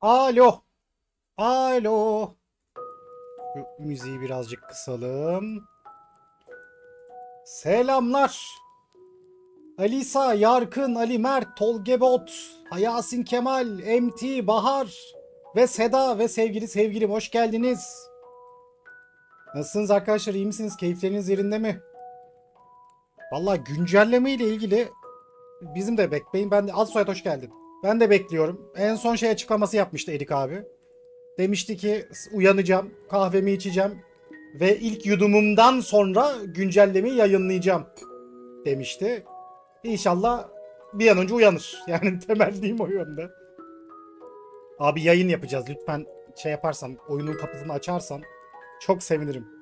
Alo. Alo. Şu müziği birazcık kısalım. Selamlar. Alisa, Yarkın, Ali Mert, Tolgebot, Hayasin Kemal, MT, Bahar ve Seda ve sevgili sevgilim hoş geldiniz. Nasılsınız arkadaşlar? iyi misiniz? Keyifleriniz yerinde mi? Valla güncelleme ile ilgili bizim de bekleyin. Ben de Azsoyat hoş geldin. Ben de bekliyorum. En son şey açıklaması yapmıştı Erik abi. Demişti ki uyanacağım, kahvemi içeceğim ve ilk yudumumdan sonra güncellemeyi yayınlayacağım demişti. İnşallah bir an önce uyanır. Yani temelliyim o yönde. Abi yayın yapacağız. Lütfen şey yaparsan, oyunun kapısını açarsan çok sevinirim.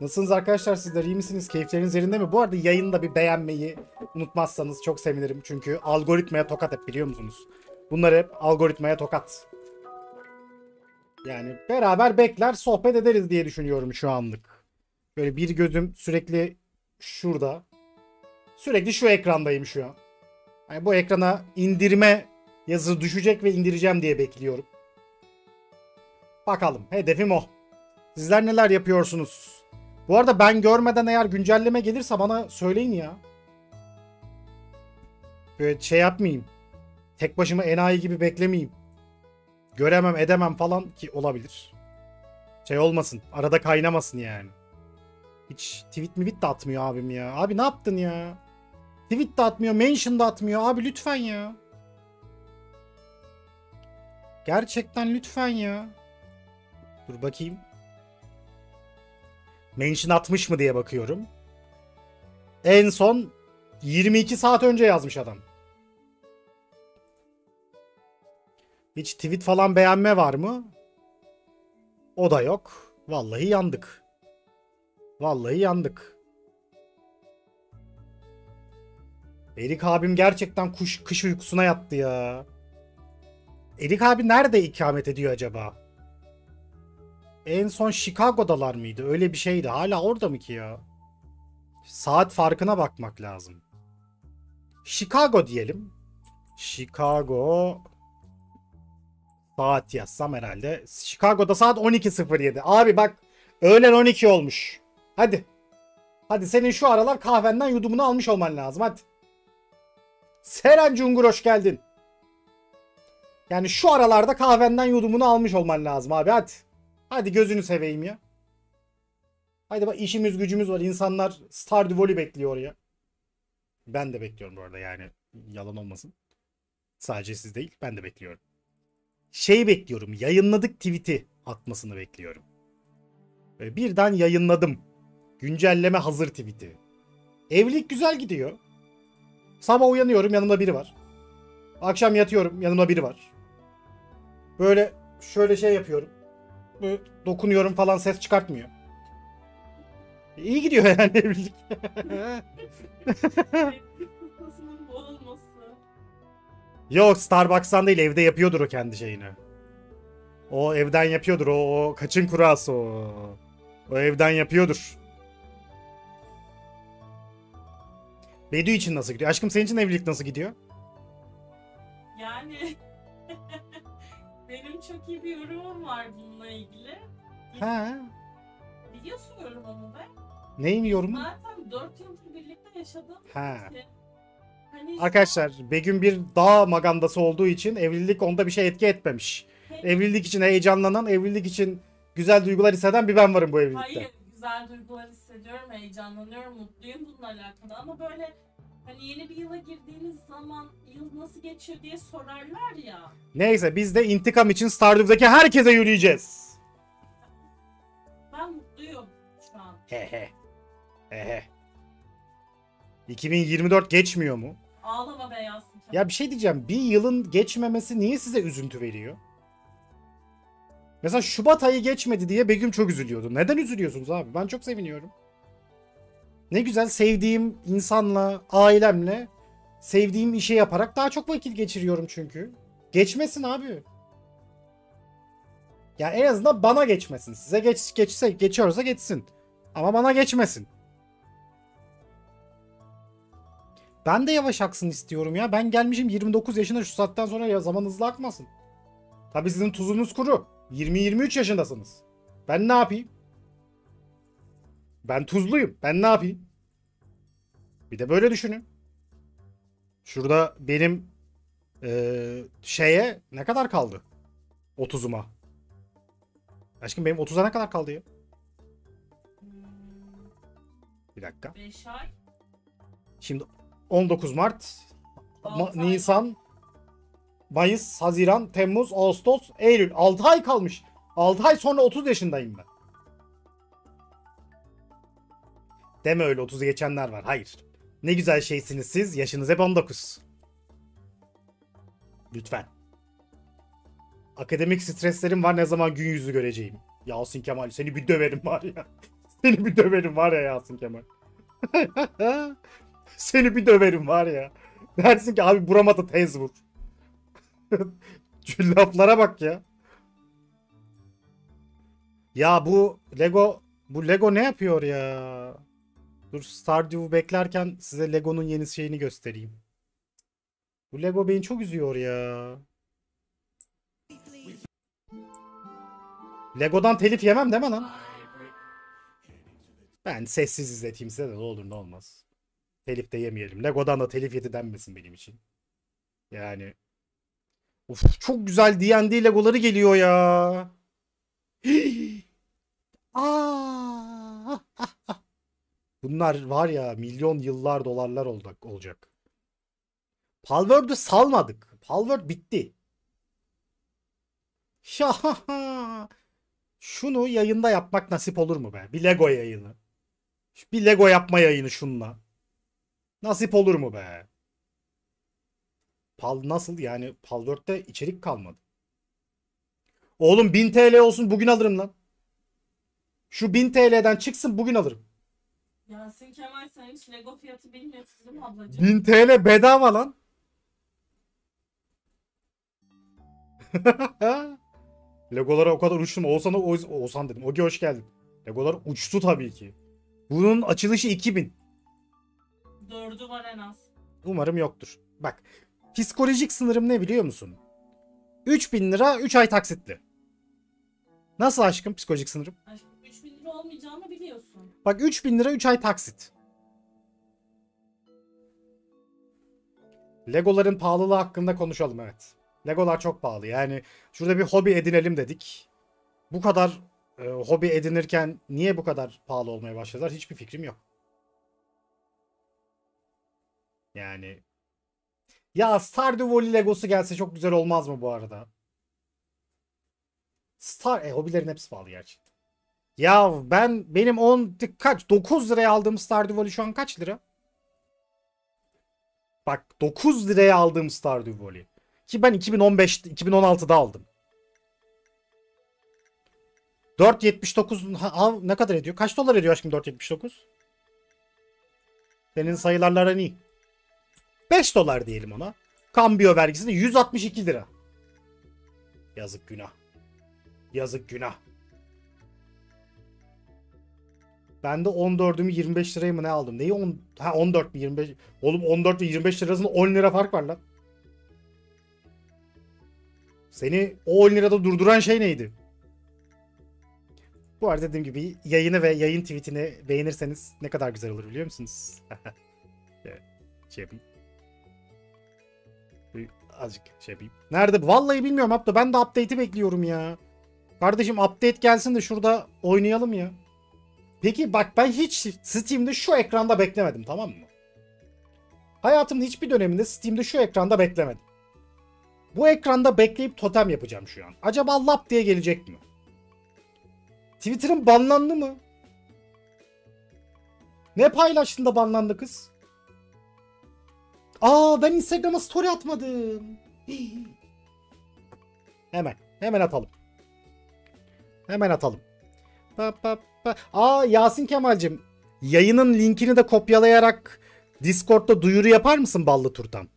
Nasılsınız arkadaşlar sizler iyi misiniz? Keyifleriniz yerinde mi? Bu arada yayında bir beğenmeyi unutmazsanız çok sevinirim. Çünkü algoritmaya tokat hep biliyor musunuz? Bunlar hep algoritmaya tokat. Yani beraber bekler sohbet ederiz diye düşünüyorum şu anlık. Böyle bir gözüm sürekli şurada. Sürekli şu ekrandayım şu an. Yani bu ekrana indirme yazısı düşecek ve indireceğim diye bekliyorum. Bakalım. Hedefim o. Sizler neler yapıyorsunuz? Bu arada ben görmeden eğer güncelleme gelirse bana söyleyin ya. Böyle şey yapmayayım. Tek başıma enayi gibi beklemeyeyim. Göremem edemem falan ki olabilir. Şey olmasın. Arada kaynamasın yani. Hiç tweet mi de atmıyor abim ya. Abi ne yaptın ya? Tweet de atmıyor, mention da atmıyor. Abi lütfen ya. Gerçekten lütfen ya. Dur bakayım. Mention atmış mı diye bakıyorum. En son 22 saat önce yazmış adam. Hiç tweet falan beğenme var mı? O da yok. Vallahi yandık. Vallahi yandık. Erik abim gerçekten kuş, kış uykusuna yattı ya. Erik abi nerede ikamet ediyor acaba? En son Chicago'dalar mıydı? Öyle bir şeydi. Hala orada mı ki ya? Saat farkına bakmak lazım. Chicago diyelim. Chicago saat yazsam herhalde. Chicago'da saat 12.07. Abi bak öğlen 12 olmuş. Hadi. Hadi senin şu aralar kahvenden yudumunu almış olman lazım hadi. Seren Cungur hoş geldin. Yani şu aralarda kahvenden yudumunu almış olman lazım abi hadi. Hadi gözünü seveyim ya. Hadi bak işimiz gücümüz var. İnsanlar Stardew Valley bekliyor ya. Ben de bekliyorum bu arada yani. Yalan olmasın. Sadece siz değil ben de bekliyorum. Şey bekliyorum. Yayınladık tweet'i atmasını bekliyorum. Böyle birden yayınladım. Güncelleme hazır tweet'i. Evlilik güzel gidiyor. Sabah uyanıyorum yanımda biri var. Akşam yatıyorum yanımda biri var. Böyle şöyle şey yapıyorum. Böyle dokunuyorum falan ses çıkartmıyor. İyi gidiyor yani evlilik. Yok Starbucks'tan değil evde yapıyordur o kendi şeyini. O evden yapıyordur. O, o kaçın kurası o. O evden yapıyordur. Bedü için nasıl gidiyor? Aşkım senin için evlilik nasıl gidiyor? Yani çok iyi bir yorumum var bununla ilgili. Ha. Biliyorsun yorumumu be. Neyim yorumu? Zaten 4 yıldır birlikte yaşadığım için. Hani Arkadaşlar Begüm bir dağ magandası olduğu için evlilik onda bir şey etki etmemiş. Evlilik için heyecanlanan, evlilik için güzel duygular hisseden bir ben varım bu evlilikte. Hayır, güzel duygular hissediyorum, heyecanlanıyorum, mutluyum bununla alakalı. Ama böyle hani yeni bir yıla girdiğiniz zaman yıl nasıl geçiyor diye sorarlar ya. Neyse biz de intikam için Stardew'daki herkese yürüyeceğiz. Ben mutluyum şu an. He he. He he. 2024 geçmiyor mu? Ağlama be Yasin. Ya bir şey diyeceğim. Bir yılın geçmemesi niye size üzüntü veriyor? Mesela Şubat ayı geçmedi diye Begüm çok üzülüyordu. Neden üzülüyorsunuz abi? Ben çok seviniyorum. Ne güzel sevdiğim insanla, ailemle sevdiğim işi yaparak daha çok vakit geçiriyorum çünkü. Geçmesin abi. Ya en azından bana geçmesin. Size geç geçse geçiyorsa geçsin. Ama bana geçmesin. Ben de yavaş aksın istiyorum ya. Ben gelmişim 29 yaşına şu saatten sonra ya zaman hızlı akmasın. Tabi sizin tuzunuz kuru. 20-23 yaşındasınız. Ben ne yapayım? Ben tuzluyum. Ben ne yapayım? Bir de böyle düşünün. Şurada benim eee, şeye ne kadar kaldı? 30'uma. Aşkım benim 30'a ne kadar kaldı ya? Bir dakika. 5 ay. Şimdi 19 Mart, Ma-. Nisan, Mayıs, Haziran, Temmuz, Ağustos, Eylül. 6 ay kalmış. 6 ay sonra 30 yaşındayım ben. Deme öyle 30'u geçenler var. Hayır. Ne güzel şeysiniz siz. Yaşınız hep 19. Lütfen. Akademik streslerim var. Ne zaman gün yüzü göreceğim. Yasin Kemal seni bir döverim var ya. Seni bir döverim var ya Yasin Kemal. Seni bir döverim var ya. Dersin ki abi burama da tez vur. Şu laflara bak ya. Ya bu Lego Bu Lego ne yapıyor ya? Dur Stardew'u beklerken size Lego'nun yeni şeyini göstereyim. Bu Lego beni çok üzüyor ya. Lego'dan telif yemem mi lan? Ben sessiz izleteyim size de ne olur ne olmaz. Telif de yemeyelim. Lego'dan da telif yedi denmesin benim için. Yani. Of çok güzel D&D Legoları geliyor ya. Aa! Bunlar var ya milyon yıllar dolarlar olacak. olacak. Palworld'ü salmadık. Palworld bitti. Ya şunu yayında yapmak nasip olur mu be? Bir Lego yayını. Bir Lego yapma yayını şunla. Nasip olur mu be? Pal nasıl yani Pal 4'te içerik kalmadı. Oğlum 1000 TL olsun bugün alırım lan. Şu 1000 TL'den çıksın bugün alırım. Yasin Kemal sen hiç Lego fiyatı bilmiyorsun değil mi ablacığım? 1000 TL bedava lan. Legolara o kadar uçtum. Oğuzhan'a Oğuz- Oğuzhan dedim. Ogi hoş geldin. Legolar uçtu tabii ki. Bunun açılışı 2000. Dördü var en az. Umarım yoktur. Bak psikolojik sınırım ne biliyor musun? 3000 lira 3 ay taksitli. Nasıl aşkım psikolojik sınırım? Aşkım 3000 lira olmayacağını biliyorsun. Bak 3000 lira 3 ay taksit. Legoların pahalılığı hakkında konuşalım evet. Legolar çok pahalı. Yani şurada bir hobi edinelim dedik. Bu kadar e, hobi edinirken niye bu kadar pahalı olmaya başladılar hiçbir fikrim yok. Yani ya Stardew Valley Legosu gelse çok güzel olmaz mı bu arada? Star e, hobilerin hepsi pahalı gerçekten. Ya ben benim 10 kaç 9 liraya aldığım Stardew Valley şu an kaç lira? Bak 9 liraya aldığım Stardew Valley. Ki ben 2015 2016'da aldım. 4.79 ha, ha, ne kadar ediyor? Kaç dolar ediyor aşkım 4.79? Senin sayılarların iyi. 5 dolar diyelim ona. Kambiyo vergisi de 162 lira. Yazık günah. Yazık günah. Ben de 14'ümü 25 liraya mı ne aldım? Neyi 10 ha 14 mi 25? Oğlum 14 ile 25 lira arasında 10 lira fark var lan. Seni o 10 lirada durduran şey neydi? Bu arada dediğim gibi yayını ve yayın tweetini beğenirseniz ne kadar güzel olur biliyor musunuz? şey yapayım. Azıcık şey yapayım. Nerede? Vallahi bilmiyorum hatta ben de update'i bekliyorum ya. Kardeşim update gelsin de şurada oynayalım ya. Peki bak ben hiç Steam'de şu ekranda beklemedim tamam mı? Hayatımın hiçbir döneminde Steam'de şu ekranda beklemedim. Bu ekranda bekleyip totem yapacağım şu an. Acaba lap diye gelecek mi? Twitter'ın banlandı mı? Ne paylaştın da banlandı kız? Aa ben Instagram'a story atmadım. Hemen. Hemen atalım. Hemen atalım. Pa, pa, pa. Aa Yasin Kemal'cim. Yayının linkini de kopyalayarak Discord'da duyuru yapar mısın Ballı Turtan?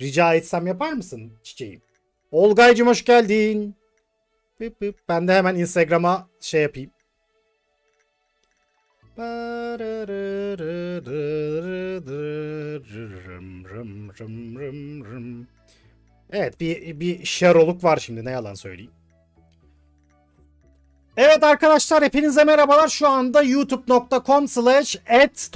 Rica etsem yapar mısın çiçeğim? Olgaycım hoş geldin. Ben de hemen Instagram'a şey yapayım. Evet bir, bir şeroluk var şimdi ne yalan söyleyeyim. Evet arkadaşlar hepinize merhabalar. Şu anda youtube.com slash at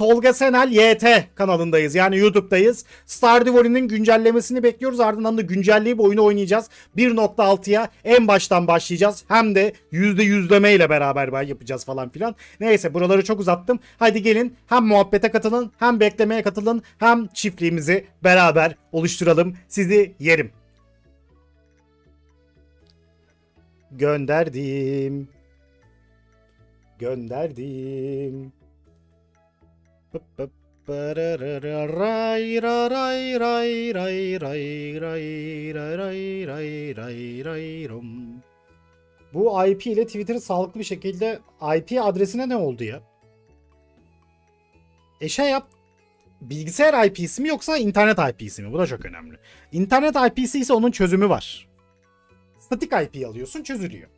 YT kanalındayız. Yani YouTube'dayız. Stardew Valley'nin güncellemesini bekliyoruz. Ardından da güncelleyip oyunu oynayacağız. 1.6'ya en baştan başlayacağız. Hem de yüzde yüzleme ile beraber yapacağız falan filan. Neyse buraları çok uzattım. Hadi gelin hem muhabbete katılın hem beklemeye katılın hem çiftliğimizi beraber oluşturalım. Sizi yerim. Gönderdim. Gönderdim. Bu IP ile Twitter'ı sağlıklı bir şekilde IP adresine ne oldu ya? E şey yap. Bilgisayar IP'si mi yoksa internet IP'si mi? Bu da çok önemli. İnternet IP'si ise onun çözümü var. Statik IP alıyorsun çözülüyor.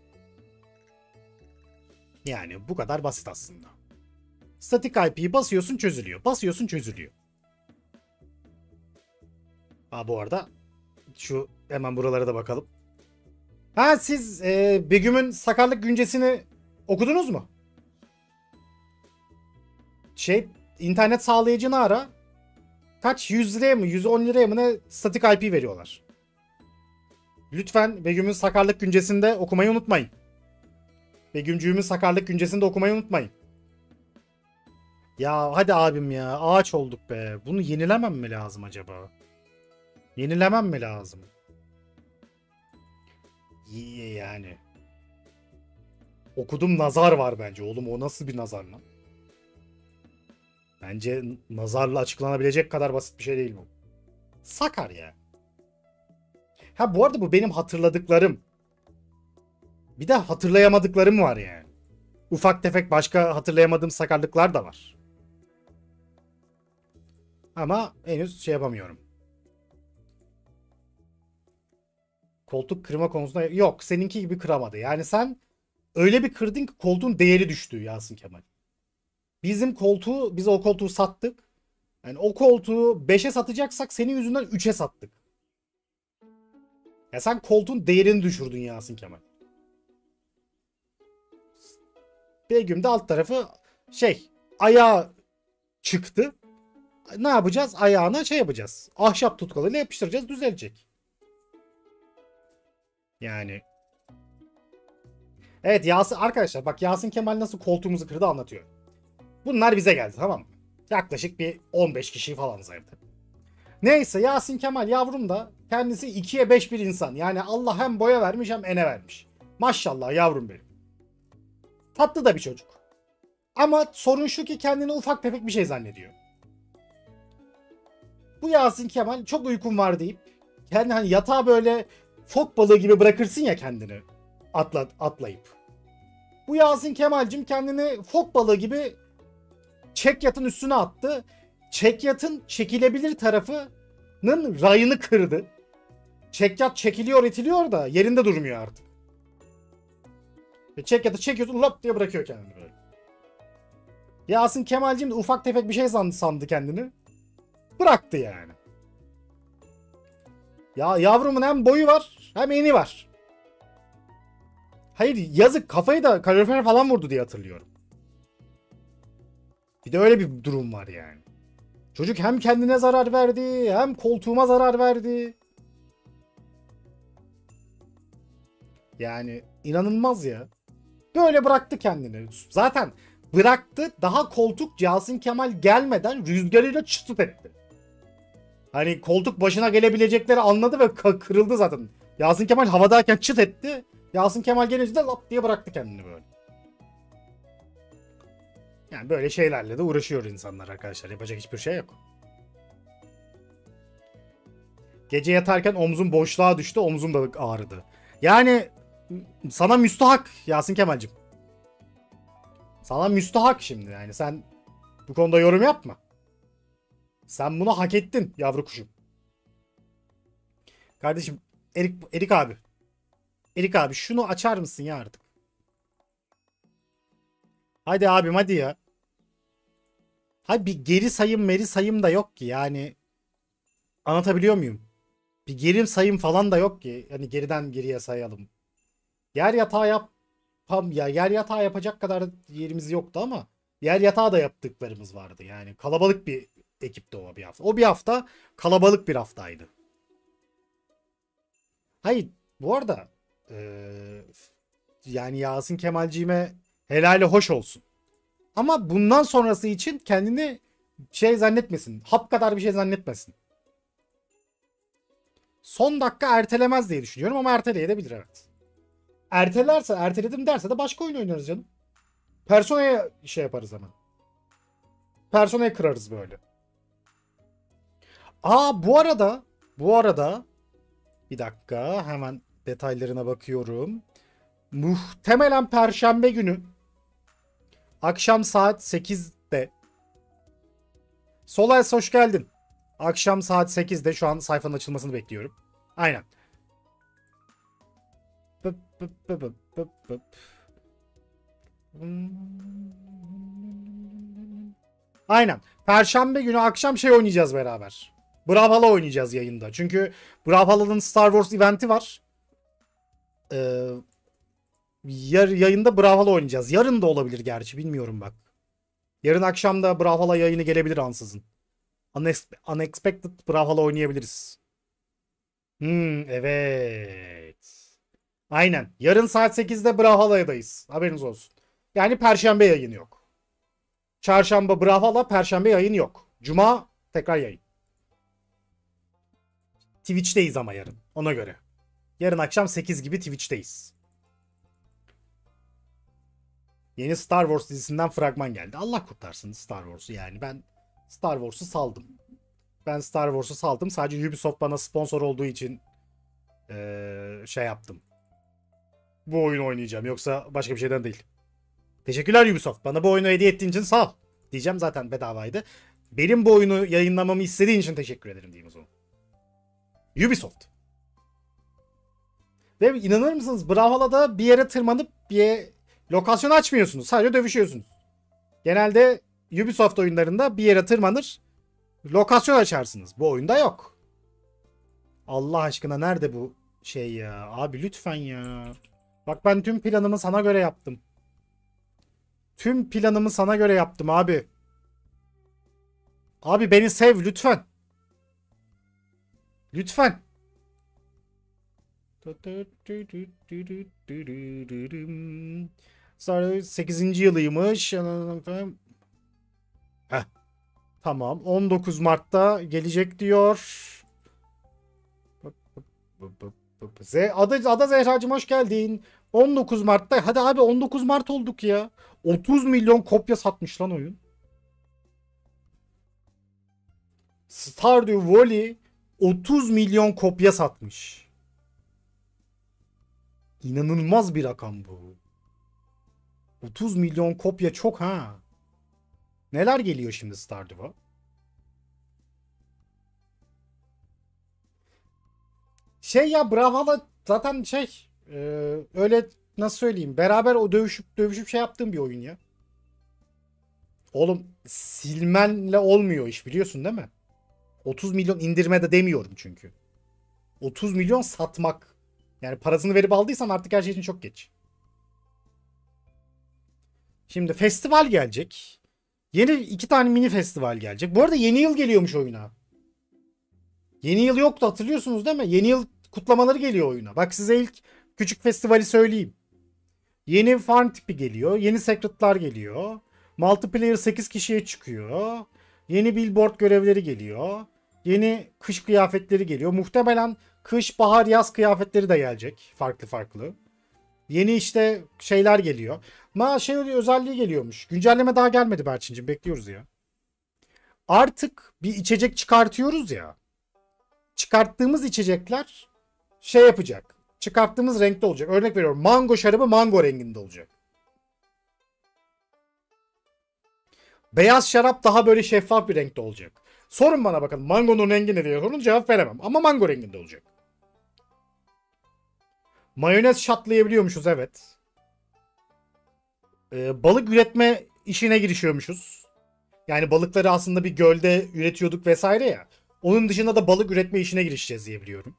Yani bu kadar basit aslında. Statik IP'yi basıyorsun çözülüyor. Basıyorsun çözülüyor. Ha bu arada şu hemen buralara da bakalım. Ha siz e, Begüm'ün sakarlık güncesini okudunuz mu? Şey internet sağlayıcını ara. Kaç 100 liraya mı 110 liraya mı ne statik IP veriyorlar. Lütfen Begüm'ün sakarlık güncesinde okumayı unutmayın. Begümcüğümün sakarlık güncesinde okumayı unutmayın. Ya hadi abim ya ağaç olduk be. Bunu yenilemem mi lazım acaba? Yenilemem mi lazım? İyi yani. Okudum nazar var bence. Oğlum o nasıl bir nazar lan? Bence nazarla açıklanabilecek kadar basit bir şey değil bu. Sakar ya. Ha bu arada bu benim hatırladıklarım. Bir de hatırlayamadıklarım var yani. Ufak tefek başka hatırlayamadığım sakarlıklar da var. Ama henüz şey yapamıyorum. Koltuk kırma konusunda yok. Seninki gibi kıramadı. Yani sen öyle bir kırdın ki koltuğun değeri düştü Yasin Kemal. Bizim koltuğu, biz o koltuğu sattık. Yani o koltuğu 5'e satacaksak senin yüzünden 3'e sattık. Ya sen koltuğun değerini düşürdün Yasin Kemal. Begüm de alt tarafı şey ayağı çıktı. Ne yapacağız? Ayağına şey yapacağız. Ahşap tutkalıyla yapıştıracağız düzelecek. Yani. Evet Yasin arkadaşlar bak Yasin Kemal nasıl koltuğumuzu kırdı anlatıyor. Bunlar bize geldi tamam mı? Yaklaşık bir 15 kişi falan evde. Neyse Yasin Kemal yavrum da kendisi 2'ye 5 bir insan. Yani Allah hem boya vermiş hem ene vermiş. Maşallah yavrum benim. Tatlı da bir çocuk. Ama sorun şu ki kendini ufak tefek bir şey zannediyor. Bu Yasin Kemal çok uykum var deyip kendi hani yatağa böyle fok balığı gibi bırakırsın ya kendini atla, atlayıp. Bu Yasin Kemal'cim kendini fok balığı gibi çek yatın üstüne attı. Çek yatın çekilebilir tarafının rayını kırdı. Çek yat çekiliyor itiliyor da yerinde durmuyor artık. Ve çek yatı çekiyorsun lop diye bırakıyor kendini böyle. Yasin Kemal'cim de ufak tefek bir şey sandı, sandı kendini. Bıraktı yani. Ya yavrumun hem boyu var hem eni var. Hayır yazık kafayı da kalorifer falan vurdu diye hatırlıyorum. Bir de öyle bir durum var yani. Çocuk hem kendine zarar verdi hem koltuğuma zarar verdi. Yani inanılmaz ya. Böyle bıraktı kendini. Zaten bıraktı daha koltuk Yasin Kemal gelmeden rüzgarıyla çıtıp etti. Hani koltuk başına gelebilecekleri anladı ve kırıldı zaten. Yasin Kemal havadayken çıt etti. Yasin Kemal gelince de lap diye bıraktı kendini böyle. Yani böyle şeylerle de uğraşıyor insanlar arkadaşlar. Yapacak hiçbir şey yok. Gece yatarken omzum boşluğa düştü. Omzum da ağrıdı. Yani sana müstahak Yasin Kemal'cim. Sana müstahak şimdi yani sen bu konuda yorum yapma. Sen bunu hak ettin yavru kuşum. Kardeşim Erik, Erik abi. Erik abi şunu açar mısın ya artık? Hadi abim hadi ya. Hadi bir geri sayım meri sayım da yok ki yani. Anlatabiliyor muyum? Bir geri sayım falan da yok ki. Hani geriden geriye sayalım. Yer yatağı yap tam ya yer yatağı yapacak kadar yerimiz yoktu ama yer yatağı da yaptıklarımız vardı. Yani kalabalık bir ekipti o bir hafta. O bir hafta kalabalık bir haftaydı. Hayır bu arada ee, yani Yasin Kemalciğime helali hoş olsun. Ama bundan sonrası için kendini şey zannetmesin. Hap kadar bir şey zannetmesin. Son dakika ertelemez diye düşünüyorum ama erteleyebilir evet. Ertelerse, erteledim derse de başka oyun oynarız canım. Persona'ya şey yaparız hemen. Persona'ya kırarız böyle. Aa bu arada, bu arada bir dakika hemen detaylarına bakıyorum. Muhtemelen perşembe günü akşam saat 8'de Solaris hoş geldin. Akşam saat 8'de şu an sayfanın açılmasını bekliyorum. Aynen. Pıp pıp pıp pıp pıp. Aynen. Perşembe günü akşam şey oynayacağız beraber. Brawlhalla oynayacağız yayında. Çünkü Brawlhalla'nın Star Wars eventi var. Ee, yar, yayında Brawlhalla oynayacağız. Yarın da olabilir gerçi bilmiyorum bak. Yarın akşam da Brawlhalla yayını gelebilir ansızın. Unex- Unexpected Brawlhalla oynayabiliriz. Hmm, evet. Aynen. Yarın saat 8'de Brawlhalla'dayız. Haberiniz olsun. Yani Perşembe yayını yok. Çarşamba Brawlhalla, Perşembe yayın yok. Cuma tekrar yayın. Twitch'teyiz ama yarın. Ona göre. Yarın akşam 8 gibi Twitch'teyiz. Yeni Star Wars dizisinden fragman geldi. Allah kurtarsın Star Wars'u yani. Ben Star Wars'u saldım. Ben Star Wars'u saldım. Sadece Ubisoft bana sponsor olduğu için eee, şey yaptım. Bu oyunu oynayacağım. Yoksa başka bir şeyden değil. Teşekkürler Ubisoft. Bana bu oyunu hediye ettiğin için sağ ol. Diyeceğim zaten bedavaydı. Benim bu oyunu yayınlamamı istediğin için teşekkür ederim diyeyim o zaman. Ubisoft. Ve inanır mısınız Brawlhalla'da bir yere tırmanıp bir lokasyon açmıyorsunuz. Sadece dövüşüyorsunuz. Genelde Ubisoft oyunlarında bir yere tırmanır lokasyon açarsınız. Bu oyunda yok. Allah aşkına nerede bu şey ya? Abi lütfen ya. Bak ben tüm planımı sana göre yaptım. Tüm planımı sana göre yaptım abi. Abi beni sev lütfen. Lütfen. Sonra 8. yılıymış. Heh. Tamam. 19 Mart'ta gelecek diyor. Z Ada, Ada Zehracığım hoş geldin. 19 Mart'ta. Hadi abi 19 Mart olduk ya. 30 milyon kopya satmış lan oyun. Stardew Valley 30 milyon kopya satmış. İnanılmaz bir rakam bu. 30 milyon kopya çok ha. Neler geliyor şimdi Stardew'a? Şey ya Brawlhalla zaten şey e, öyle nasıl söyleyeyim beraber o dövüşüp dövüşüp şey yaptığım bir oyun ya. Oğlum silmenle olmuyor iş biliyorsun değil mi? 30 milyon indirme de demiyorum çünkü. 30 milyon satmak. Yani parasını verip aldıysan artık her şey için çok geç. Şimdi festival gelecek. Yeni iki tane mini festival gelecek. Bu arada yeni yıl geliyormuş oyuna. Yeni yıl yoktu hatırlıyorsunuz değil mi? Yeni yıl kutlamaları geliyor oyuna. Bak size ilk küçük festivali söyleyeyim. Yeni farm tipi geliyor. Yeni secretlar geliyor. Multiplayer 8 kişiye çıkıyor. Yeni billboard görevleri geliyor. Yeni kış kıyafetleri geliyor. Muhtemelen kış, bahar, yaz kıyafetleri de gelecek. Farklı farklı. Yeni işte şeyler geliyor. Ma şey özelliği geliyormuş. Güncelleme daha gelmedi Berçin'cim. Bekliyoruz ya. Artık bir içecek çıkartıyoruz ya. Çıkarttığımız içecekler şey yapacak. Çıkarttığımız renkte olacak. Örnek veriyorum. Mango şarabı mango renginde olacak. Beyaz şarap daha böyle şeffaf bir renkte olacak. Sorun bana bakın mangonun rengi ne diye sorun cevap veremem. Ama mango renginde olacak. Mayonez şatlayabiliyormuşuz evet. Ee, balık üretme işine girişiyormuşuz. Yani balıkları aslında bir gölde üretiyorduk vesaire ya. Onun dışında da balık üretme işine girişeceğiz diye biliyorum.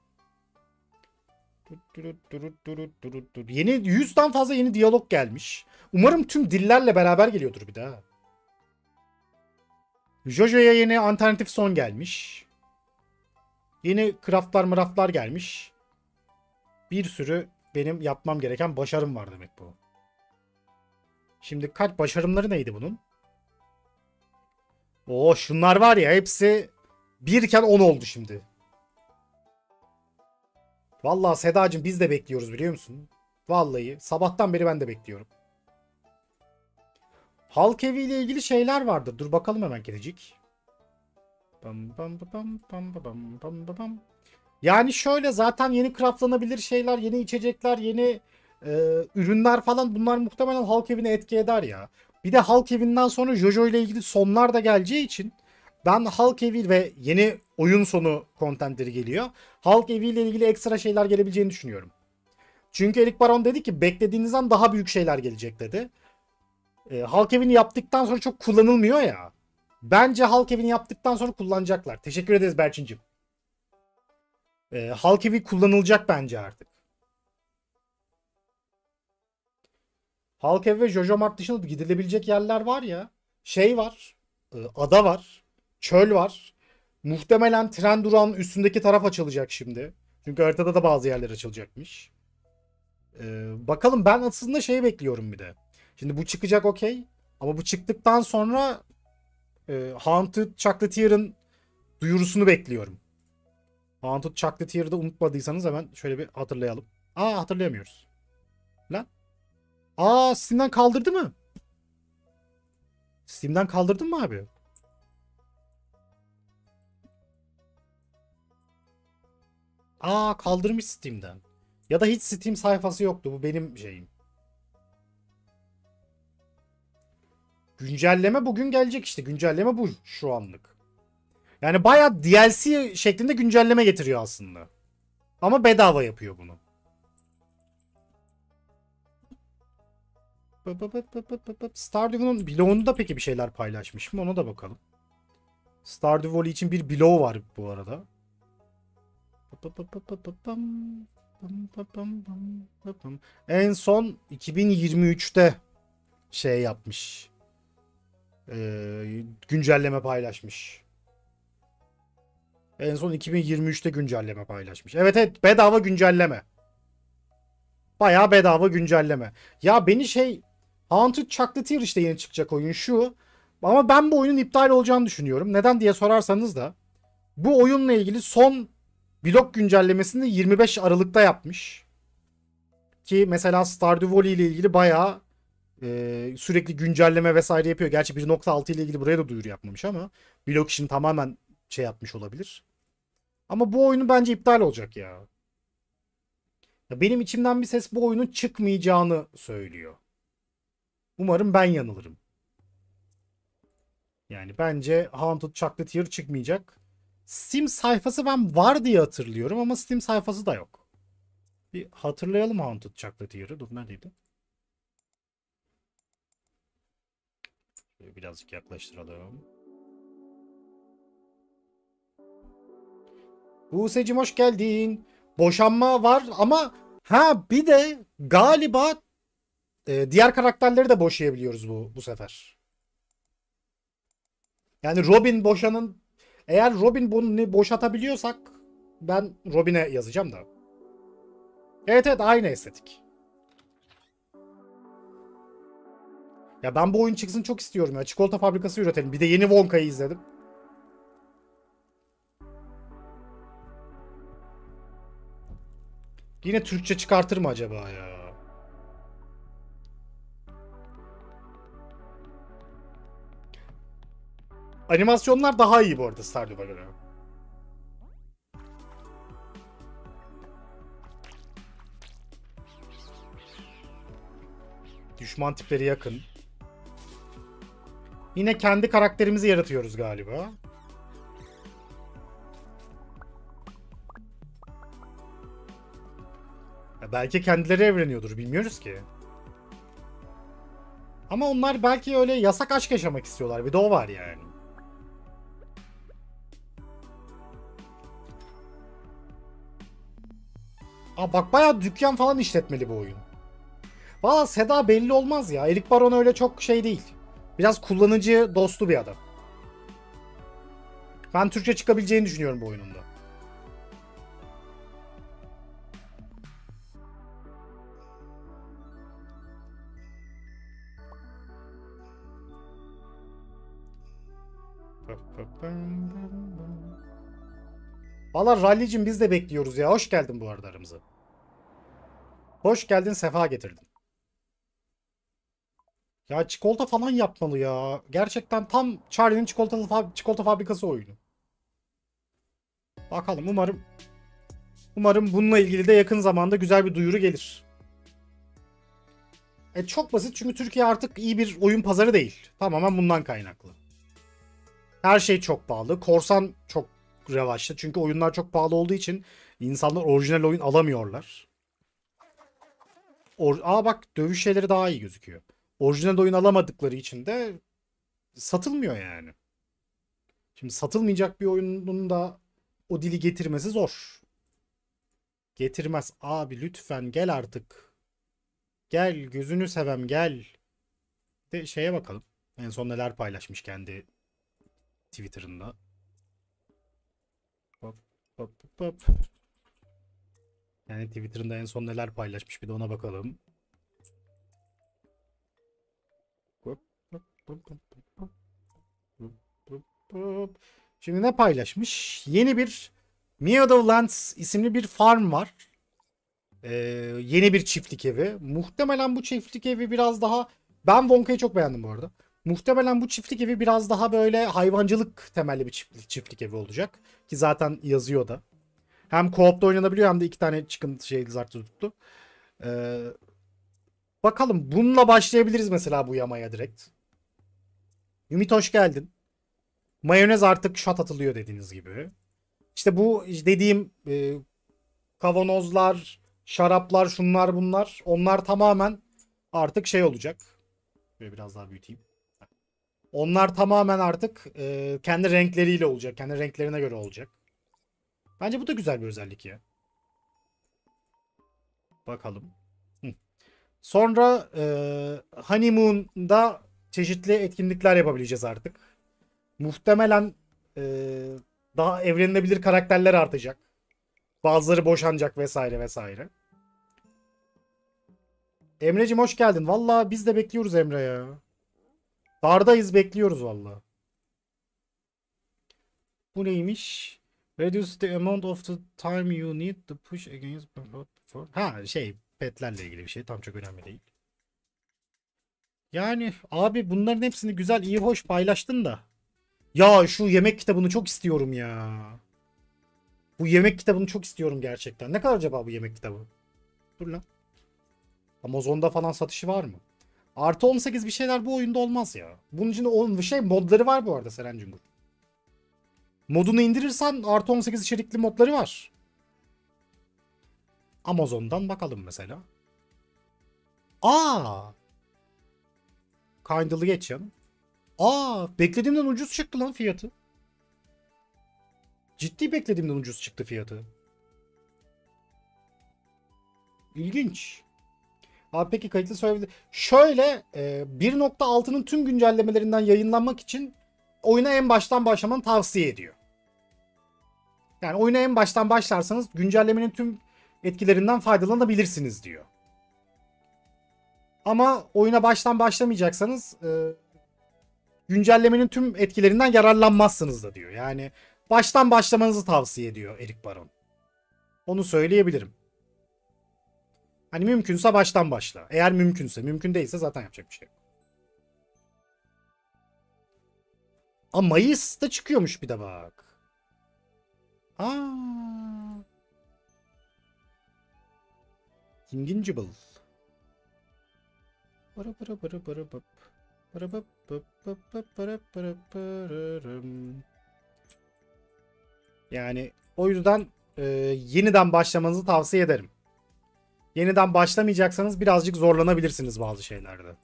Yeni 100'den fazla yeni diyalog gelmiş. Umarım tüm dillerle beraber geliyordur bir daha. Jojo'ya yeni alternatif son gelmiş. Yeni craftlar mıraflar gelmiş. Bir sürü benim yapmam gereken başarım var demek bu. Şimdi kaç başarımları neydi bunun? Oo şunlar var ya hepsi birken 10 oldu şimdi. Vallahi Sedacığım biz de bekliyoruz biliyor musun? Vallahi sabahtan beri ben de bekliyorum. Halk evi ile ilgili şeyler vardır. Dur bakalım hemen gelecek. Bam bam bam bam bam bam bam. Yani şöyle zaten yeni craftlanabilir şeyler, yeni içecekler, yeni e, ürünler falan bunlar muhtemelen halk evine etki eder ya. Bir de halk evinden sonra Jojo ile ilgili sonlar da geleceği için ben halk evi ve yeni oyun sonu kontentleri geliyor. Halk evi ile ilgili ekstra şeyler gelebileceğini düşünüyorum. Çünkü Erik Baron dedi ki beklediğinizden daha büyük şeyler gelecek dedi. e, halk evini yaptıktan sonra çok kullanılmıyor ya. Bence halk evini yaptıktan sonra kullanacaklar. Teşekkür ederiz Berçin'cim. E, halk evi kullanılacak bence artık. Halk evi ve Jojo Mart dışında gidilebilecek yerler var ya. Şey var. e, ada var. Çöl var. Muhtemelen tren durağının üstündeki taraf açılacak şimdi. Çünkü haritada da bazı yerler açılacakmış. Ee, bakalım ben aslında şey bekliyorum bir de. Şimdi bu çıkacak okey. Ama bu çıktıktan sonra e, Haunted Chocolatier'ın duyurusunu bekliyorum. Haunted Chocolatier'ı da unutmadıysanız hemen şöyle bir hatırlayalım. Aa hatırlayamıyoruz. Lan. Aa Steam'den kaldırdı mı? Steam'den kaldırdın mı abi? Aa kaldırmış Steam'den. Ya da hiç Steam sayfası yoktu. Bu benim şeyim. Güncelleme bugün gelecek işte. Güncelleme bu şu anlık. Yani bayağı DLC şeklinde güncelleme getiriyor aslında. Ama bedava yapıyor bunu. Stardew'un bloğunu da peki bir şeyler paylaşmış mı? Ona da bakalım. Stardew Valley için bir bloğu var bu arada. En son 2023'te şey yapmış. Ee, güncelleme paylaşmış. En son 2023'te güncelleme paylaşmış. Evet evet bedava güncelleme. Bayağı bedava güncelleme. Ya beni şey Haunted Chocolatier işte yeni çıkacak oyun şu. Ama ben bu oyunun iptal olacağını düşünüyorum. Neden diye sorarsanız da bu oyunla ilgili son blok güncellemesini 25 Aralık'ta yapmış. Ki mesela Stardew Valley ile ilgili bayağı e, sürekli güncelleme vesaire yapıyor. Gerçi 1.6 ile ilgili buraya da duyuru yapmamış ama blok işini tamamen şey yapmış olabilir. Ama bu oyunu bence iptal olacak ya. ya. Benim içimden bir ses bu oyunun çıkmayacağını söylüyor. Umarım ben yanılırım. Yani bence Haunted Chocolatier çıkmayacak. Steam sayfası ben var diye hatırlıyorum ama Steam sayfası da yok. Bir hatırlayalım Haunted Chocolatier'ı. Dur neredeydi? Şöyle birazcık yaklaştıralım. Buse'cim hoş geldin. Boşanma var ama ha bir de galiba e, diğer karakterleri de boşayabiliyoruz bu bu sefer. Yani Robin boşanın eğer Robin bunu boşatabiliyorsak ben Robin'e yazacağım da. Evet evet aynı estetik. Ya ben bu oyun çıksın çok istiyorum ya. Çikolata fabrikası üretelim. Bir de yeni Wonka'yı izledim. Yine Türkçe çıkartır mı acaba ya? Animasyonlar daha iyi bu arada Stardew'a göre. Düşman tipleri yakın. Yine kendi karakterimizi yaratıyoruz galiba. Ya belki kendileri evleniyordur bilmiyoruz ki. Ama onlar belki öyle yasak aşk yaşamak istiyorlar. Bir de o var yani. Aa bak bayağı dükkan falan işletmeli bu oyun. Valla Seda belli olmaz ya. Erik Baron öyle çok şey değil. Biraz kullanıcı dostu bir adam. Ben Türkçe çıkabileceğini düşünüyorum bu oyununda. Valla Rally'cim biz de bekliyoruz ya. Hoş geldin bu arada aramıza. Hoş geldin, sefa getirdin. Ya çikolata falan yapmalı ya. Gerçekten tam Charlie'nin çikolatalı fab çikolata fabrikası oyunu. Bakalım umarım umarım bununla ilgili de yakın zamanda güzel bir duyuru gelir. E çok basit çünkü Türkiye artık iyi bir oyun pazarı değil. Tamamen bundan kaynaklı. Her şey çok pahalı. Korsan çok revaçta. Çünkü oyunlar çok pahalı olduğu için insanlar orijinal oyun alamıyorlar. Or Aa bak dövüş şeyleri daha iyi gözüküyor. Orijinal oyun alamadıkları için de satılmıyor yani. Şimdi satılmayacak bir oyunun da o dili getirmesi zor. Getirmez. Abi lütfen gel artık. Gel gözünü sevem gel. De şeye bakalım. En son neler paylaşmış kendi Twitter'ında. Hop hop hop. Yani Twitter'ında en son neler paylaşmış bir de ona bakalım. Şimdi ne paylaşmış? Yeni bir Meadowlands isimli bir farm var. Ee, yeni bir çiftlik evi. Muhtemelen bu çiftlik evi biraz daha... Ben Wonka'yı çok beğendim bu arada. Muhtemelen bu çiftlik evi biraz daha böyle hayvancılık temelli bir çiftlik, çiftlik evi olacak. Ki zaten yazıyor da. Hem co-op'ta oynanabiliyor hem de iki tane çıkıntı şey zartı tuttu. Ee, bakalım bununla başlayabiliriz mesela bu yamaya direkt. Ümit hoş geldin. Mayonez artık shot atılıyor dediğiniz gibi. İşte bu dediğim e, kavanozlar, şaraplar, şunlar bunlar onlar tamamen artık şey olacak. Böyle biraz daha büyüteyim. Onlar tamamen artık e, kendi renkleriyle olacak. Kendi renklerine göre olacak. Bence bu da güzel bir özellik ya. Bakalım. Sonra e, Honeymoon'da çeşitli etkinlikler yapabileceğiz artık. Muhtemelen e, daha evlenilebilir karakterler artacak. Bazıları boşanacak vesaire vesaire. Emre'cim hoş geldin. Valla biz de bekliyoruz Emre ya. Dardayız bekliyoruz valla. Bu neymiş? Reduce the amount of the time you need to push against before. Ha şey petlerle ilgili bir şey. Tam çok önemli değil. Yani abi bunların hepsini güzel iyi hoş paylaştın da. Ya şu yemek kitabını çok istiyorum ya. Bu yemek kitabını çok istiyorum gerçekten. Ne kadar acaba bu yemek kitabı? Dur lan. Amazon'da falan satışı var mı? Artı 18 bir şeyler bu oyunda olmaz ya. Bunun için o şey modları var bu arada Seren Cungur. Modunu indirirsen artı 18 içerikli modları var. Amazon'dan bakalım mesela. Aa! Kindle'ı geç canım. Aa, beklediğimden ucuz çıktı lan fiyatı. Ciddi beklediğimden ucuz çıktı fiyatı. İlginç. Abi peki kayıtlı söyleyebilir. Şöyle e, 1.6'nın tüm güncellemelerinden yayınlanmak için oyuna en baştan başlamanı tavsiye ediyor. Yani oyuna en baştan başlarsanız güncellemenin tüm etkilerinden faydalanabilirsiniz diyor. Ama oyuna baştan başlamayacaksanız e, güncellemenin tüm etkilerinden yararlanmazsınız da diyor. Yani baştan başlamanızı tavsiye ediyor Erik Baron. Onu söyleyebilirim. Hani mümkünse baştan başla. Eğer mümkünse. Mümkün değilse zaten yapacak bir şey yok. Ama Mayıs'ta çıkıyormuş bir de bak. Aa. Invincible. Para para para para para para para para para para para Yani o yüzden e, yeniden başlamanızı tavsiye ederim. Yeniden başlamayacaksanız birazcık zorlanabilirsiniz bazı şeylerde.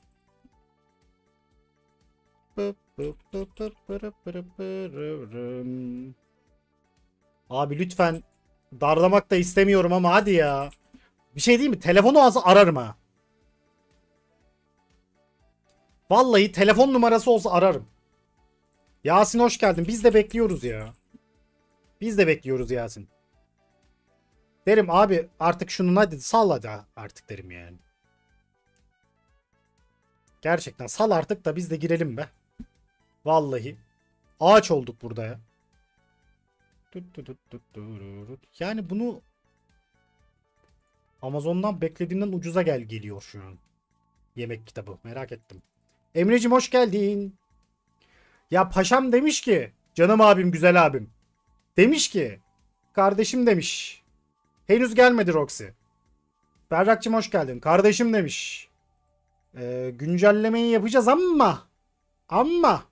Abi lütfen darlamak da istemiyorum ama hadi ya. Bir şey değil mi? Telefonu az ararım ha. Vallahi telefon numarası olsa ararım. Yasin hoş geldin. Biz de bekliyoruz ya. Biz de bekliyoruz Yasin. Derim abi artık şunu hadi sal hadi artık derim yani. Gerçekten sal artık da biz de girelim be. Vallahi. Ağaç olduk burada ya. Yani bunu Amazon'dan beklediğimden ucuza gel geliyor şu an. Yemek kitabı. Merak ettim. Emre'cim hoş geldin. Ya paşam demiş ki canım abim güzel abim. Demiş ki kardeşim demiş. Henüz gelmedi Roxy. Berrakçım hoş geldin. Kardeşim demiş. Ee, güncellemeyi yapacağız ama ama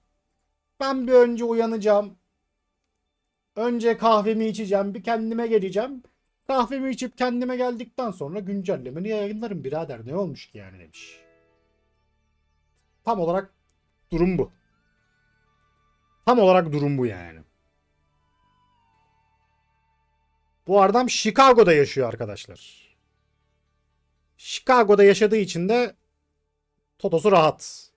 ben bir önce uyanacağım. Önce kahvemi içeceğim. Bir kendime geleceğim. Kahvemi içip kendime geldikten sonra güncellemeni yayınlarım birader. Ne olmuş ki yani demiş. Tam olarak durum bu. Tam olarak durum bu yani. Bu adam Chicago'da yaşıyor arkadaşlar. Chicago'da yaşadığı için de Totosu rahat.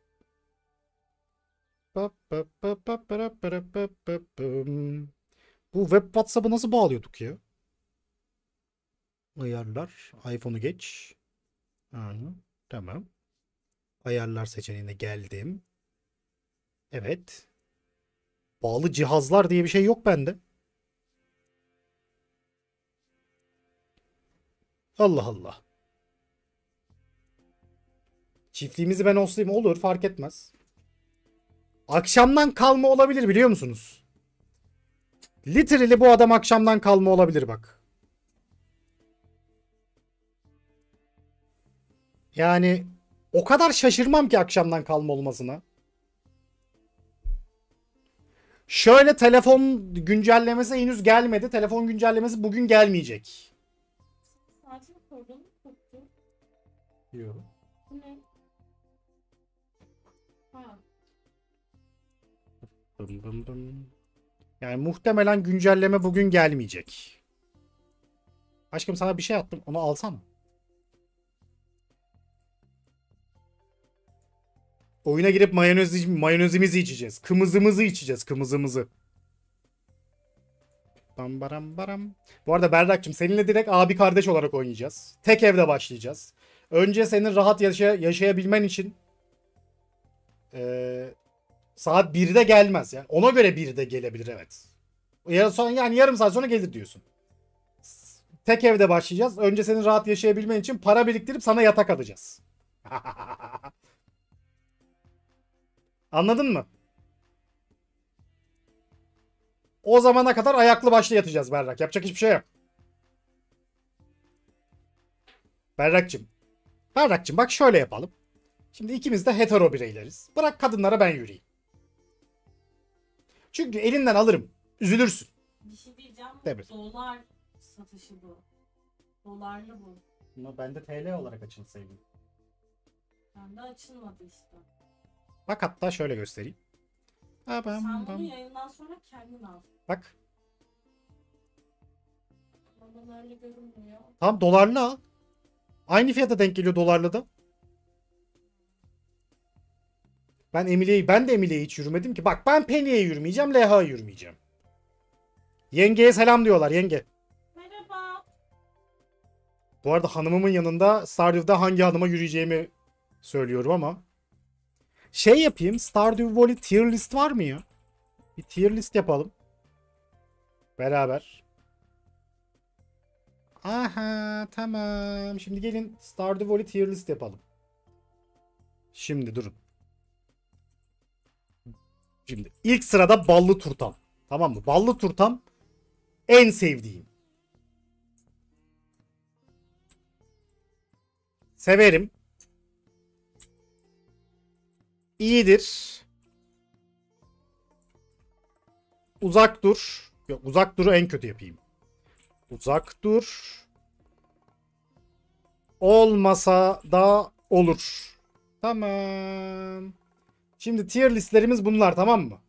Bu web WhatsApp'ı nasıl bağlıyorduk ya? Ayarlar. iPhone'u geç. Hı, tamam. Ayarlar seçeneğine geldim. Evet. Bağlı cihazlar diye bir şey yok bende. Allah Allah. Çiftliğimizi ben olsayım olur fark etmez. Akşamdan kalma olabilir biliyor musunuz? Literally bu adam akşamdan kalma olabilir bak. Yani o kadar şaşırmam ki akşamdan kalma olmasına. Şöyle telefon güncellemesi henüz gelmedi. Telefon güncellemesi bugün gelmeyecek. Yok. Bu ne? Ha. Bım bım bım. Yani muhtemelen güncelleme bugün gelmeyecek. Aşkım sana bir şey attım. Onu alsana. Oyuna girip mayonez, mayonezimizi içeceğiz. Kımızımızı içeceğiz. Kımızımızı. Bam baram baram. Bu arada Berrak'cığım seninle direkt abi kardeş olarak oynayacağız. Tek evde başlayacağız. Önce senin rahat yaşa yaşayabilmen için eee Saat 1'de gelmez yani. Ona göre 1'de gelebilir evet. Ya sonra yani yarım saat sonra gelir diyorsun. Tek evde başlayacağız. Önce senin rahat yaşayabilmen için para biriktirip sana yatak alacağız. Anladın mı? O zamana kadar ayaklı başlı yatacağız Berrak. Yapacak hiçbir şey yok. Berrak'cığım. Berrak'cığım bak şöyle yapalım. Şimdi ikimiz de hetero bireyleriz. Bırak kadınlara ben yürüyeyim. Çünkü elinden alırım. Üzülürsün. Bir şey diyeceğim. Evet. Dolar satışı bu. Dolarlı bu. Ama bende TL olarak açılsaydı. Bende açılmadı işte. Bak hatta şöyle göstereyim. Ha, Sen bam, bam. bunu yayından sonra kendin al. Bak. Bana öyle görünmüyor. Tam dolarlı al. Aynı fiyata denk geliyor dolarlı da. Ben Emily'yi ben de Emily'ye hiç yürümedim ki. Bak ben Penny'e yürümeyeceğim, Leha'ya yürümeyeceğim. Yengeye selam diyorlar yenge. Merhaba. Bu arada hanımımın yanında Stardew'da hangi hanıma yürüyeceğimi söylüyorum ama. Şey yapayım. Stardew Valley tier list var mı ya? Bir tier list yapalım. Beraber. Aha tamam. Şimdi gelin Stardew Valley tier list yapalım. Şimdi durun. Şimdi ilk sırada ballı turtam. Tamam mı? Ballı turtam en sevdiğim. Severim. İyidir. Uzak dur. Yok uzak duru en kötü yapayım. Uzak dur. Olmasa da olur. Tamam. Şimdi tier listlerimiz bunlar tamam mı?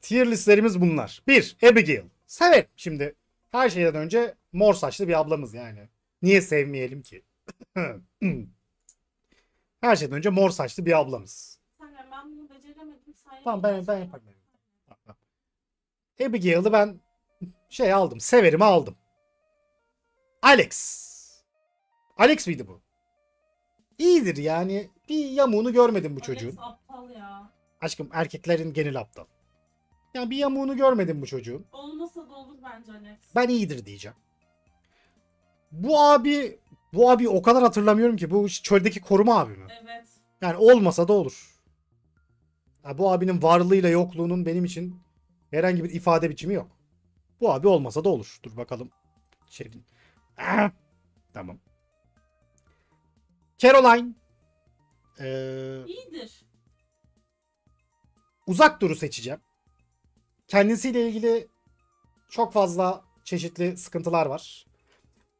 Tier listlerimiz bunlar. 1. Abigail. Severim. Şimdi her şeyden önce mor saçlı bir ablamız yani. Niye sevmeyelim ki? her şeyden önce mor saçlı bir ablamız. Sen ben bunu beceremedim. Tamam, ben- ben yaparım. Abigail'ı ben şey aldım. Severimi aldım. Alex. Alex miydi bu? İyidir yani. Bir yamuğunu görmedim bu çocuğun. Alex aptal ya. Aşkım erkeklerin genel aptal. Yani bir yamuğunu görmedim bu çocuğun. Olmasa da olur bence Alex. Ben iyidir diyeceğim. Bu abi bu abi o kadar hatırlamıyorum ki bu çöldeki koruma abi mi? Evet. Yani olmasa da olur. Ya bu abinin varlığıyla yokluğunun benim için herhangi bir ifade biçimi yok. Bu abi olmasa da olur. Dur bakalım. Şey... Ah! Tamam. Caroline. Ee, İyidir. uzak duru seçeceğim. Kendisiyle ilgili çok fazla çeşitli sıkıntılar var.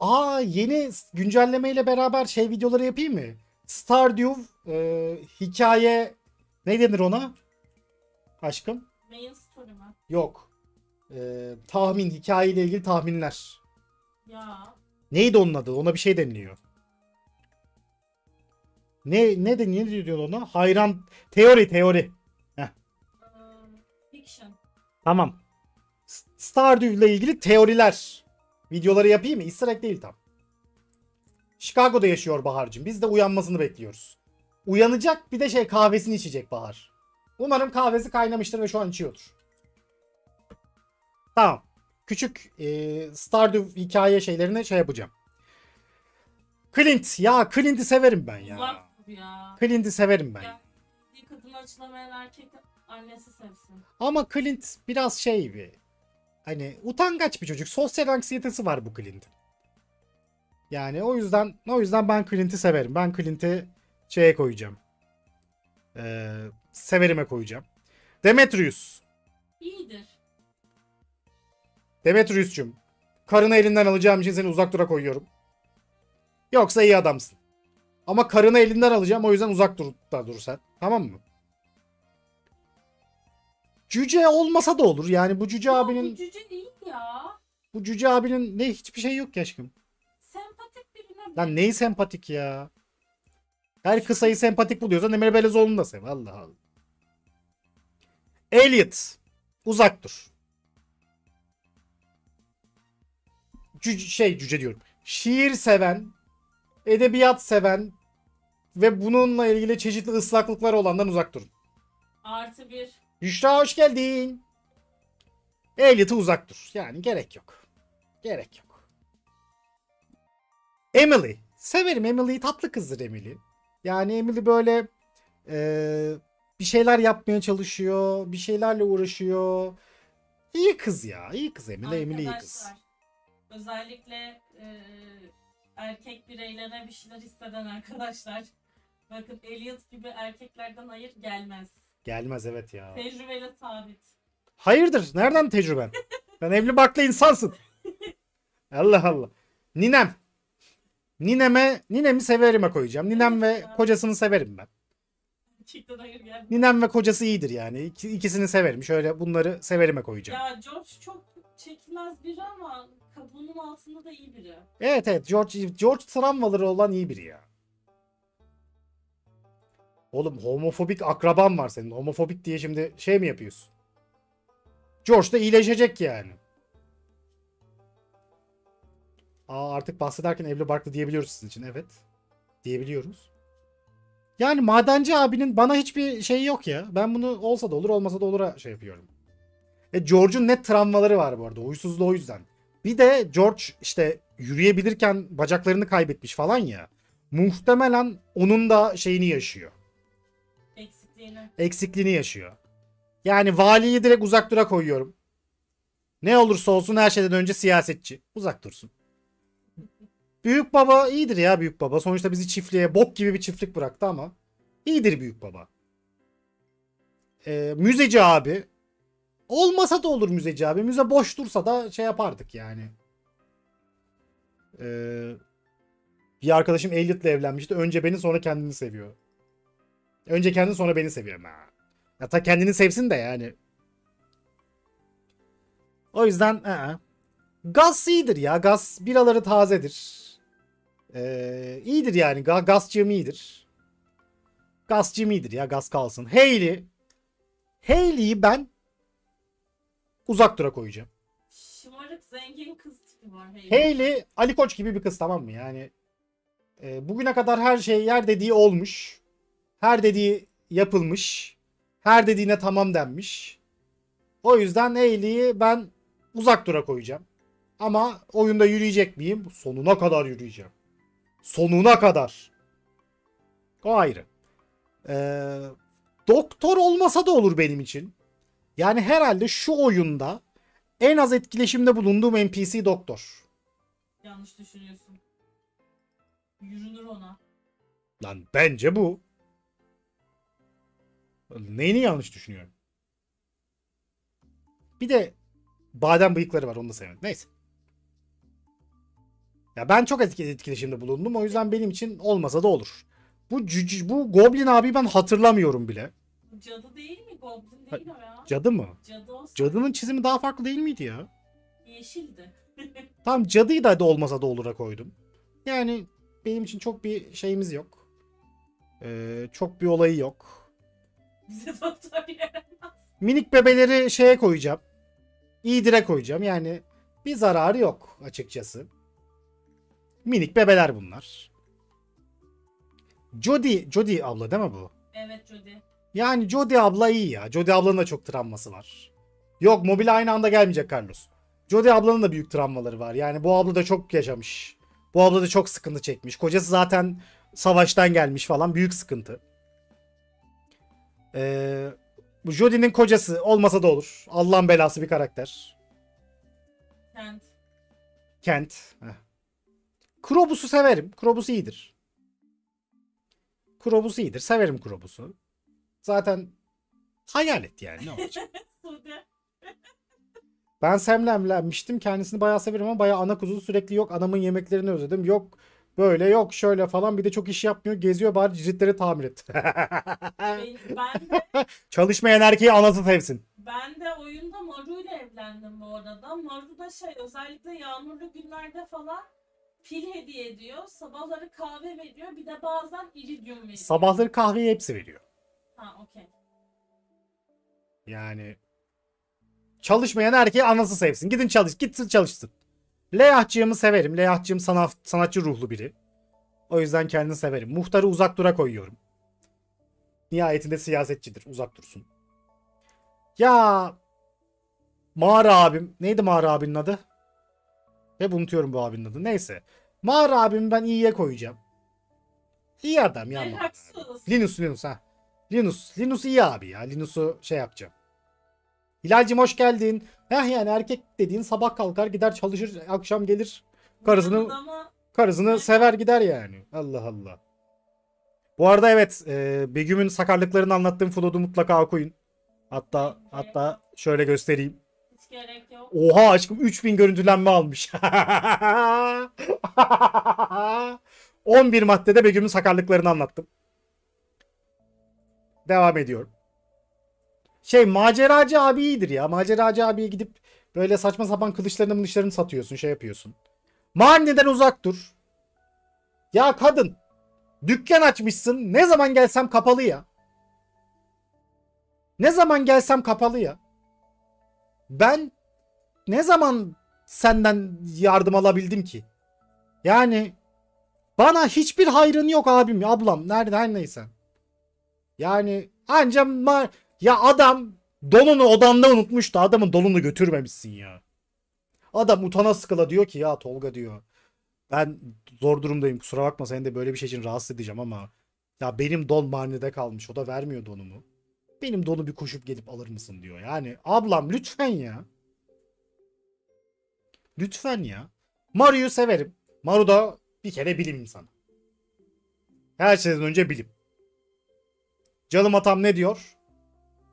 Aa yeni güncellemeyle beraber şey videoları yapayım mı? Stardew e, hikaye ne denir ona? Aşkım? Main story mi? Yok. E, tahmin, hikayeyle ilgili tahminler. Ya. Neydi onun adı? Ona bir şey deniliyor. Ne ne de ne diyor ona? Hayran teori teori. eee, fiction. Tamam. Stardew ile ilgili teoriler. Videoları yapayım mı? Easter egg değil tam. Chicago'da yaşıyor Bahar'cığım. Biz de uyanmasını bekliyoruz. Uyanacak bir de şey kahvesini içecek Bahar. Umarım kahvesi kaynamıştır ve şu an içiyordur. Tamam. Küçük e, Stardew hikaye şeylerini şey yapacağım. Clint. Ya Clint'i severim ben ya. Ya. Clint'i severim ben. Ya. Bir kadını açılamayan erkek annesi sevsin. Ama Clint biraz şey bir hani utangaç bir çocuk. Sosyal anksiyetesi var bu Clint'in. Yani o yüzden o yüzden ben Clint'i severim. Ben Clint'i şeye koyacağım. Ee, severime koyacağım. Demetrius. İyidir. Demetrius'cum. Karını elinden alacağım için seni uzak dura koyuyorum. Yoksa iyi adamsın. Ama karını elinden alacağım o yüzden uzak dur da dur sen. Tamam mı? Cüce olmasa da olur. Yani bu cüce Ya abinin Bu cüce değil ya. bu cüce abinin ne hiçbir şey yok ki aşkım. Sempatik birine Lan neyi sempatik ya? Her kısayı sempatik buluyorsan Emre Belezoğlu'nu da sev. Allah Allah. Elliot. Uzak dur. Cüce, şey cüce diyorum. Şiir seven, edebiyat seven ve bununla ilgili çeşitli ıslaklıkları olandan uzak durun. Artı bir. Büşra hoş geldin. Elliot'a uzak dur. Yani gerek yok. Gerek yok. Emily. Severim Emily'yi. Tatlı kızdır Emily. Yani Emily böyle eee, bir şeyler yapmaya çalışıyor. Bir şeylerle uğraşıyor. İyi kız ya. İyi kız Emily. Emily iyi kız. Özellikle eee, erkek bireylere bir şeyler hisseden arkadaşlar. Bakın Elliot gibi erkeklerden hayır gelmez. Gelmez evet ya. Tecrübeyle sabit. Hayırdır? Nereden tecrüben? Sen evli barklı insansın. Allah Allah. Ninem. Nineme, ninemi severime koyacağım. Ninem ve kocasını severim ben. Erkekten hayır gelmez. Ninem ve kocası iyidir yani. İki, ikisini severim. Şöyle bunları severime koyacağım. Ya George çok çekilmez biri ama kabuğunun altında da iyi biri. Evet evet. George, George travmaları olan iyi biri ya. Oğlum homofobik akraban var senin. Homofobik diye şimdi şey mi yapıyorsun? George da iyileşecek yani. Aa artık bahsederken evli barklı diyebiliyoruz sizin için. Evet. Diyebiliyoruz. Yani madenci abinin bana hiçbir şey yok ya. Ben bunu olsa da olur olmasa da olura şey yapıyorum. E George'un net travmaları var bu arada. Huysuzluğu o yüzden. Bir de George işte yürüyebilirken bacaklarını kaybetmiş falan ya. Muhtemelen onun da şeyini yaşıyor. Eksikliğini. Eksikliğini yaşıyor. Yani valiyi direkt uzak dura koyuyorum. Ne olursa olsun her şeyden önce siyasetçi. Uzak dursun. Büyük baba iyidir ya büyük baba. Sonuçta bizi çiftliğe bok gibi bir çiftlik bıraktı ama iyidir büyük baba. Ee, müzeci abi. Olmasa da olur müzeci abi. Müze boş dursa da şey yapardık yani. Ee, bir arkadaşım Elliot'la evlenmişti. Önce beni sonra kendini seviyor. Önce kendini sonra beni seviyor. Ha. Ya ta kendini sevsin de yani. O yüzden ı-ı. Gaz iyidir ya. Gaz biraları tazedir. Ee, iyidir yani. Ga gazcığım iyidir. Gazcığım iyidir ya. Gaz kalsın. Hayley. Hayley'i ben uzak dura koyacağım. Şımarık zengin kız tipi var. Hayley. Hayley Ali Koç gibi bir kız tamam mı? Yani e, bugüne kadar her şey yer dediği olmuş. Her dediği yapılmış. Her dediğine tamam denmiş. O yüzden Hayley'i ben uzak dura koyacağım. Ama oyunda yürüyecek miyim? Sonuna kadar yürüyeceğim. Sonuna kadar. O ayrı. Ee, doktor olmasa da olur benim için. Yani herhalde şu oyunda en az etkileşimde bulunduğum NPC doktor. Yanlış düşünüyorsun. Yürünür ona. Lan bence bu. Neyini yanlış düşünüyorum? Bir de badem bıyıkları var onu da sevmedim. Neyse. Ya ben çok etki- etkileşimde bulundum. O yüzden benim için olmasa da olur. Bu cüc- bu Goblin abi ben hatırlamıyorum bile. Cadı değil? Goblin değil o ya. Cadı mı? Cadı olsa Cadının çizimi daha farklı değil miydi ya? yeşildi. Tam cadıyı da olmasa da olura koydum. Yani benim için çok bir şeyimiz yok. Ee, çok bir olayı yok. Bize doktor yaramaz. Minik bebeleri şeye koyacağım. İyidire koyacağım. Yani bir zararı yok açıkçası. Minik bebeler bunlar. Jody, Jody abla değil mi bu? Evet Jody. Yani Jody abla iyi ya. Jody ablanın da çok travması var. Yok mobil aynı anda gelmeyecek Carlos. Jody ablanın da büyük travmaları var. Yani bu abla da çok yaşamış. Bu abla da çok sıkıntı çekmiş. Kocası zaten savaştan gelmiş falan. Büyük sıkıntı. Ee, bu Jody'nin kocası olmasa da olur. Allah'ın belası bir karakter. Kent. Kent. Heh. Krobus'u severim. Krobus iyidir. Krobus iyidir. Severim Krobus'u. Zaten hayalet yani ne olacak? Ben Sam'le evlenmiştim. Kendisini bayağı severim ama bayağı ana kuzu sürekli yok. Anamın yemeklerini özledim. Yok böyle yok şöyle falan. Bir de çok iş yapmıyor. Geziyor bari ciltleri tamir et. Ben, ben de Çalışmayan erkeği anası sevsin. Ben de oyunda Maru ile evlendim bu arada. Maru da şey özellikle yağmurlu günlerde falan pil hediye ediyor. Sabahları kahve veriyor. Bir de bazen iridium veriyor. Sabahları kahveyi hepsi veriyor. Ha okey. Yani çalışmayan erkeği anası sevsin. Gidin çalış, gitsin çalışsın. Leyahçığımı severim. Leyahçığım sanat, sanatçı ruhlu biri. O yüzden kendini severim. Muhtarı uzak dura koyuyorum. Nihayetinde siyasetçidir. Uzak dursun. Ya Mağara abim. Neydi Mağara abinin adı? Hep unutuyorum bu abinin adı. Neyse. Mağara abimi ben iyiye koyacağım. İyi adam ya. Linus Linus ha. Linus. Linus iyi abi ya. Linus'u şey yapacağım. Hilal'cim hoş geldin. Heh yani erkek dediğin sabah kalkar gider çalışır akşam gelir karısını karısını sever gider yani. Allah Allah. Bu arada evet e, Begüm'ün sakarlıklarını anlattığım Flood'u mutlaka okuyun. Hatta hatta şöyle göstereyim. hiç gerek yok. Oha aşkım 3000 görüntülenme almış. 11 maddede Begüm'ün sakarlıklarını anlattım. Devam ediyorum. Şey maceracı abi iyidir ya. Maceracı abiye gidip böyle saçma sapan kılıçlarını mılıçlarını satıyorsun şey yapıyorsun. Mahalleden uzak dur. Ya kadın. Dükkan açmışsın. Ne zaman gelsem kapalı ya. Ne zaman gelsem kapalı ya. Ben ne zaman senden yardım alabildim ki? Yani bana hiçbir hayrın yok abim, ablam. Nerede her neyse. Yani anca ma- ya adam donunu odanda unutmuş da adamın donunu götürmemişsin ya. Adam utana sıkıla diyor ki ya Tolga diyor. Ben zor durumdayım kusura bakma seni de böyle bir şey için rahatsız edeceğim ama ya benim don marnede kalmış o da vermiyor donumu. Benim donu bir koşup gelip alır mısın diyor. Yani ablam lütfen ya. Lütfen ya. Maru'yu severim. Maru da bir kere bilim insanı. Her şeyden önce bilim. Canım atam ne diyor?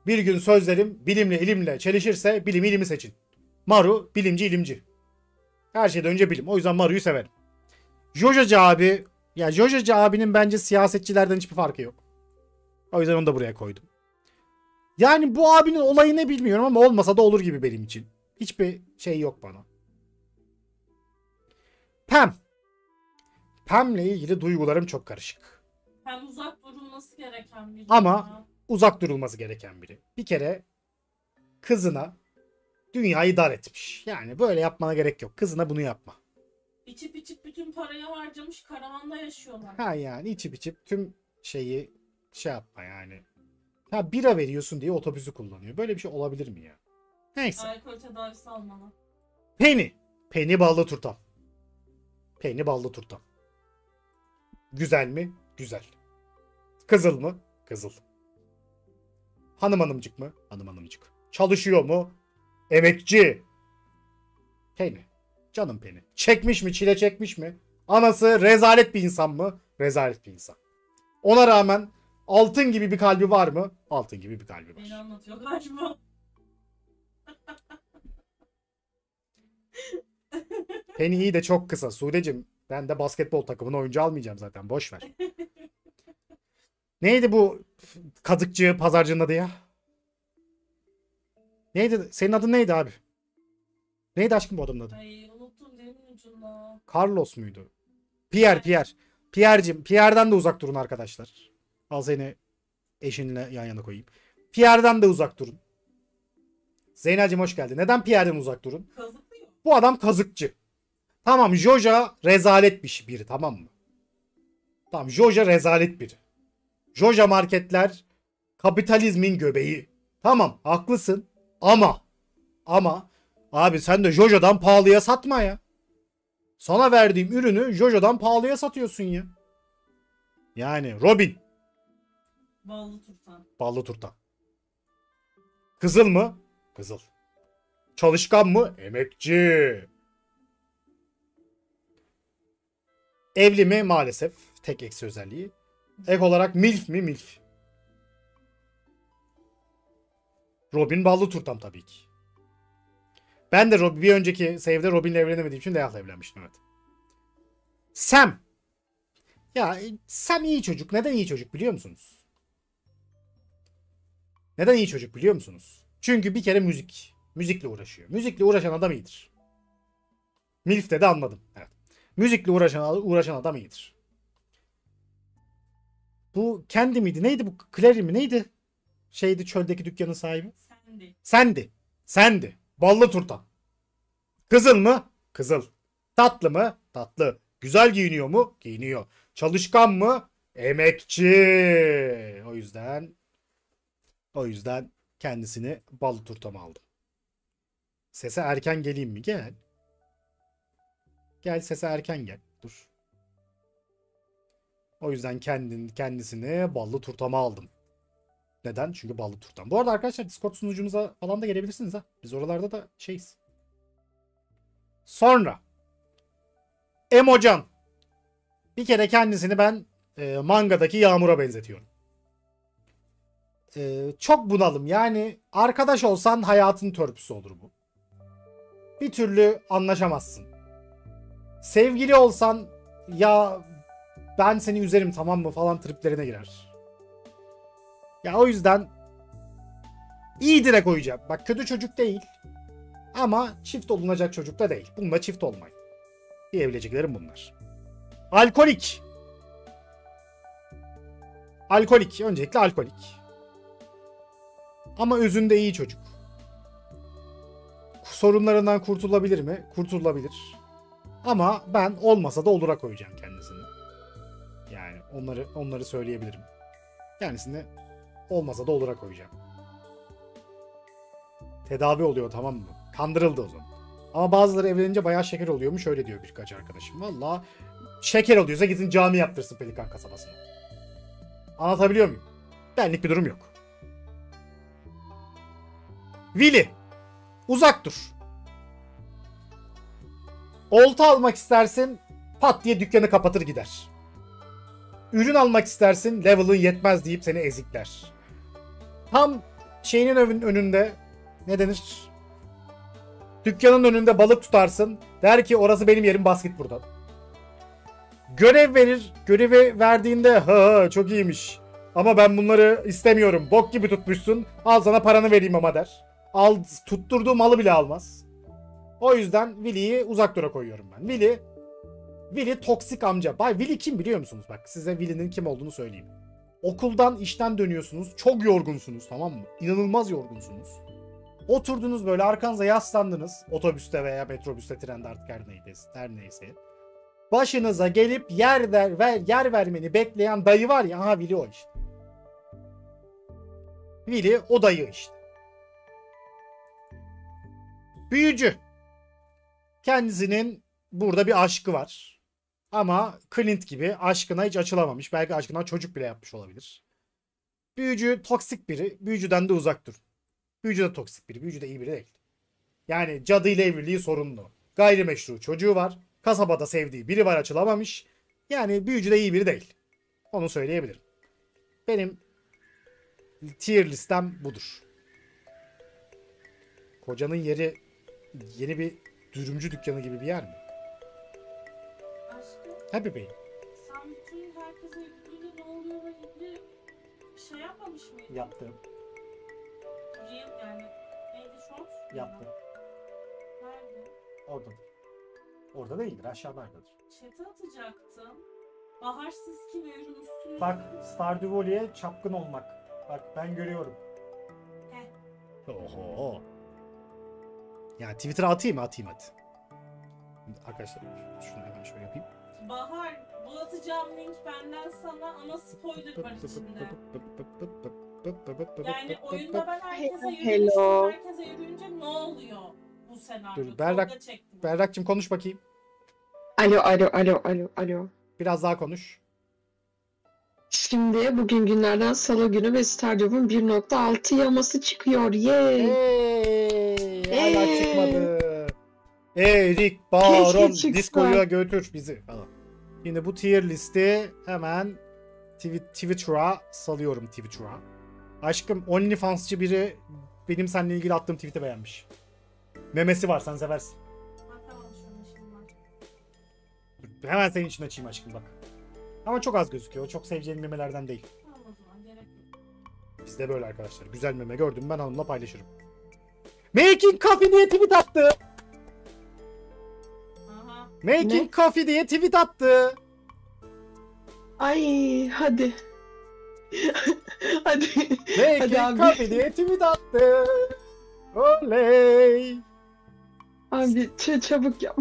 Bir gün sözlerim bilimle ilimle çelişirse bilimi ilimi seçin. Maru bilimci ilimci. Her şeyden önce bilim. O yüzden Maru'yu severim. Jojacı abi ya Jojacı abinin bence siyasetçilerden hiçbir farkı yok. O yüzden onu da buraya koydum. Yani bu abinin olayı ne bilmiyorum ama olmasa da olur gibi benim için. Hiçbir şey yok bana. Pam. Pam'le ilgili duygularım çok karışık. Hem uzak durulması gereken biri. Ama- ya. Uzak durulması gereken biri. Bir kere kızına dünyayı dar etmiş. Yani böyle yapmana gerek yok. Kızına bunu yapma. İçip içip bütün parayı harcamış karavanda yaşıyorlar. Ha yani içip içip tüm şeyi şey yapma yani. Ha bira veriyorsun diye otobüsü kullanıyor. Böyle bir şey olabilir mi ya? Neyse. Alkol tedavisi almalı. Penny. Penny ballı turtam. Penny ballı turtam. Güzel mi? Güzel. Kızıl mı? Kızıl. Hanım hanımcık mı? Hanım hanımcık. Çalışıyor mu? Emekçi. Penny. Canım Penny. Çekmiş mi? Çile çekmiş mi? Anası rezalet bir insan mı? Rezalet bir insan. Ona rağmen altın gibi bir kalbi var mı? Altın gibi bir kalbi var. Beni anlatıyor galiba. Penny iyi de çok kısa. Sudecim ben de basketbol takımının oyuncu almayacağım zaten. Boş ver. Neydi bu kazıkçı pazarcının adı ya? Neydi? Senin adın neydi abi? Neydi aşkım bu adamın adı? Ay unuttum dilimin ucunda. Carlos muydu? Pierre, Pierre. Pierre'cim, Pierre'den de uzak durun arkadaşlar. Al seni eşinle yan yana koyayım. Pierre'den de uzak durun. Zeynel'cim hoş geldin. Neden Pierre'den uzak durun? Kazıklıyor. Bu adam kazıkçı. Tamam Joja rezalet bir biri tamam mı? Tamam Joja rezalet biri. Joja marketler kapitalizmin göbeği. Tamam haklısın ama ama abi sen de Joja'dan pahalıya satma ya. Sana verdiğim ürünü Jojo'dan pahalıya satıyorsun ya. Yani Robin Ballı turtan. ballı turta. Kızıl mı? Kızıl. Çalışkan mı? Emekçi. Evli mi? Maalesef. Tek eksi özelliği. Ek olarak milf mi? Milf. Robin ballı turtam tabii ki. Ben de Rob- bir önceki save'de Robin'le evlenemediğim için Leah'la evlenmiştim evet. Sam. Ya Sam iyi çocuk. Neden iyi çocuk biliyor musunuz? Neden iyi çocuk biliyor musunuz? Çünkü bir kere müzik. Müzikle uğraşıyor. Müzikle uğraşan adam iyidir. Milf'te de anladım. Evet. Müzikle uğraşan, uğraşan adam iyidir. Bu kendi miydi? Neydi bu? Clary mi? Neydi? Şeydi çöldeki dükkanın sahibi. Sendi. Sendi. Sendi. Ballı turta. Kızıl mı? Kızıl. Tatlı mı? Tatlı. Güzel giyiniyor mu? Giyiniyor. Çalışkan mı? Emekçi. O yüzden o yüzden kendisini ballı turtama aldım. Sese erken geleyim mi? Gel. Gel sese erken gel. Dur. O yüzden kendin, kendisini ballı turtama aldım. Neden? Çünkü ballı turtam. Bu arada arkadaşlar Discord sunucumuza falan da gelebilirsiniz ha. Biz oralarda da şeyiz. Sonra Emocan. Bir kere kendisini ben e, mangadaki Yağmur'a benzetiyorum. E, çok bunalım. Yani arkadaş olsan hayatın törpüsü olur bu. Bir türlü anlaşamazsın. Sevgili olsan ya ben seni üzerim tamam mı falan triplerine girer. Ya o yüzden iyi direk koyacağım. Bak kötü çocuk değil. Ama çift olunacak çocuk da değil. Bununla çift olmayın. Diyebileceklerim bunlar. Alkolik. Alkolik. Öncelikle alkolik. Ama özünde iyi çocuk. Sorunlarından kurtulabilir mi? Kurtulabilir. Ama ben olmasa da olura koyacağım kendisini. Yani onları onları söyleyebilirim. Kendisini olmasa da olura koyacağım. Tedavi oluyor tamam mı? Kandırıldı o zaman. Ama bazıları evlenince bayağı şeker oluyormuş. Öyle diyor birkaç arkadaşım. Valla şeker oluyorsa gitsin cami yaptırsın Pelikan kasabasına. Anlatabiliyor muyum? Benlik bir durum yok. Willy. Uzak dur. Olta almak istersin pat diye dükkanı kapatır gider. Ürün almak istersin level'ın yetmez deyip seni ezikler. Tam şeyinin ön- önünde ne denir? Dükkanın önünde balık tutarsın. Der ki orası benim yerim bas git buradan. Görev verir. Görevi verdiğinde ha ha çok iyiymiş. Ama ben bunları istemiyorum. Bok gibi tutmuşsun. Al sana paranı vereyim ama der. Al, tutturduğu malı bile almaz. O yüzden Willy'yi uzak dura koyuyorum ben. Willy Willy toksik amca. Bay Willy kim biliyor musunuz? Bak size Willy'nin kim olduğunu söyleyeyim. Okuldan işten dönüyorsunuz. Çok yorgunsunuz tamam mı? İnanılmaz yorgunsunuz. Oturdunuz böyle arkanıza yaslandınız. Otobüste veya metrobüste, trende artık her neyse. Her neyse. Başınıza gelip yer ver, ver yer vermeni bekleyen dayı var ya. Aha Willy o işte. Willy o dayı işte. Büyücü. Kendisinin burada bir aşkı var. Ama Clint gibi aşkına hiç açılamamış. Belki aşkına çocuk bile yapmış olabilir. Büyücü toksik biri. Büyücüden de uzak dur. Büyücü de toksik biri. Büyücü de iyi biri değil. Yani cadı ile evliliği sorunlu. Gayrimeşru çocuğu var. Kasabada sevdiği biri var açılamamış. Yani büyücü de iyi biri değil. Onu söyleyebilirim. Benim tier listem budur. Kocanın yeri yeni bir dürümcü dükkanı gibi bir yer mi? Aşkım Happy Bey. sen bütün herkese gittiğinde ne oluyor ve ilgili şey yapmamış mıydın? Yaptım. Reel yani neydi shorts? Yaptım. Nerede? Oradadır. Orada değildir. Aşağıdadır. Chat'e atacaktım. Bahar siz kim ürün üstüne Bak Stardew Valley'e çapkın olmak. Bak ben görüyorum. Heh. Oho. Yani Twitter'a atayım mı? Atayım hadi. Arkadaşlar şunu hemen şöyle yapayım. Bahar bu atacağım link benden sana ama spoiler var içinde. Yani oyunda ben herkese yürüyüşüm, herkese yürüyünce ne oluyor bu senaryo? Dur, Berrak-. Berrak'cığım konuş bakayım. Alo alo alo alo alo. Biraz daha konuş. Şimdi bugün günlerden salı günü ve Stardew'un 1.6 yaması çıkıyor. Yay. Hey, çıkmadı. Erik Baron çıksa. Disco'ya götür bizi falan. Şimdi bu tier listi hemen Twi- Twitter'a salıyorum Twitter'a. Aşkım OnlyFans'çı biri benim seninle ilgili attığım tweet'i beğenmiş. Memesi var sen seversin. Hemen senin için açayım aşkım bak. Ama çok az gözüküyor. O çok seveceğin memelerden değil. Bizde böyle arkadaşlar. Güzel meme gördüm ben hanımla paylaşırım. Making Coffee diye tweet attı. Making Ne? Coffee diye tweet attı. Ay hadi. hadi. Hadi Making abi. Coffee diye tweet attı. Oley. Abi ç- çabuk yap.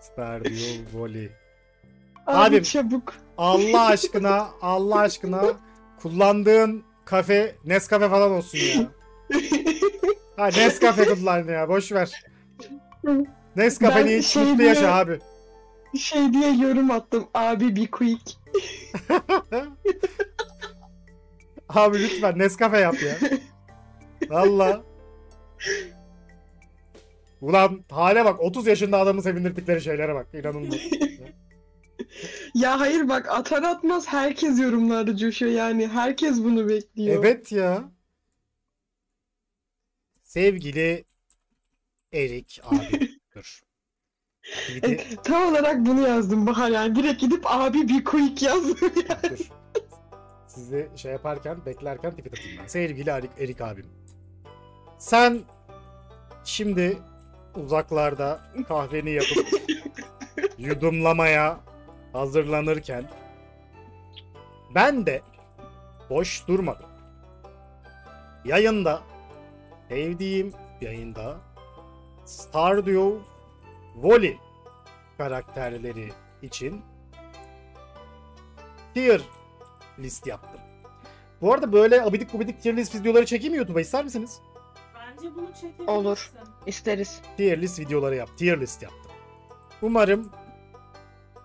Stardew Valley. Abi Abim. çabuk. Allah aşkına, Allah aşkına kullandığın kafe Nescafe falan olsun ya. Ha Nescafe kullan ya boş ver. Nescafe'ni iç şey mutlu diye- yaşa abi. şey diye yorum attım. Abi bir quick. Abi lütfen Nescafe yap ya. Valla. Ulan hale bak 30 yaşında adamı sevindirdikleri şeylere bak inanılmaz. Ya hayır bak atar atmaz herkes yorumlarda coşuyor yani. Herkes bunu bekliyor. evet ya. Sevgili Erik abi. E, tam olarak bunu yazdım Bahar yani. Direkt gidip abi bir quick yazdım dur. Sizi şey yaparken beklerken tweet atayım ben. Sevgili Erik, Erik abim. Sen şimdi uzaklarda kahveni yapıp yudumlamaya hazırlanırken ben de boş durmadım. Yayında sevdiğim yayında Stardew Valley karakterleri için tier list yaptım. Bu arada böyle abidik gubidik tier list videoları çekeyim mi YouTube'a ister misiniz? Bence bunu çekebilirsin. Olur. İsteriz. tier list videoları yap. Tier list yaptım. Umarım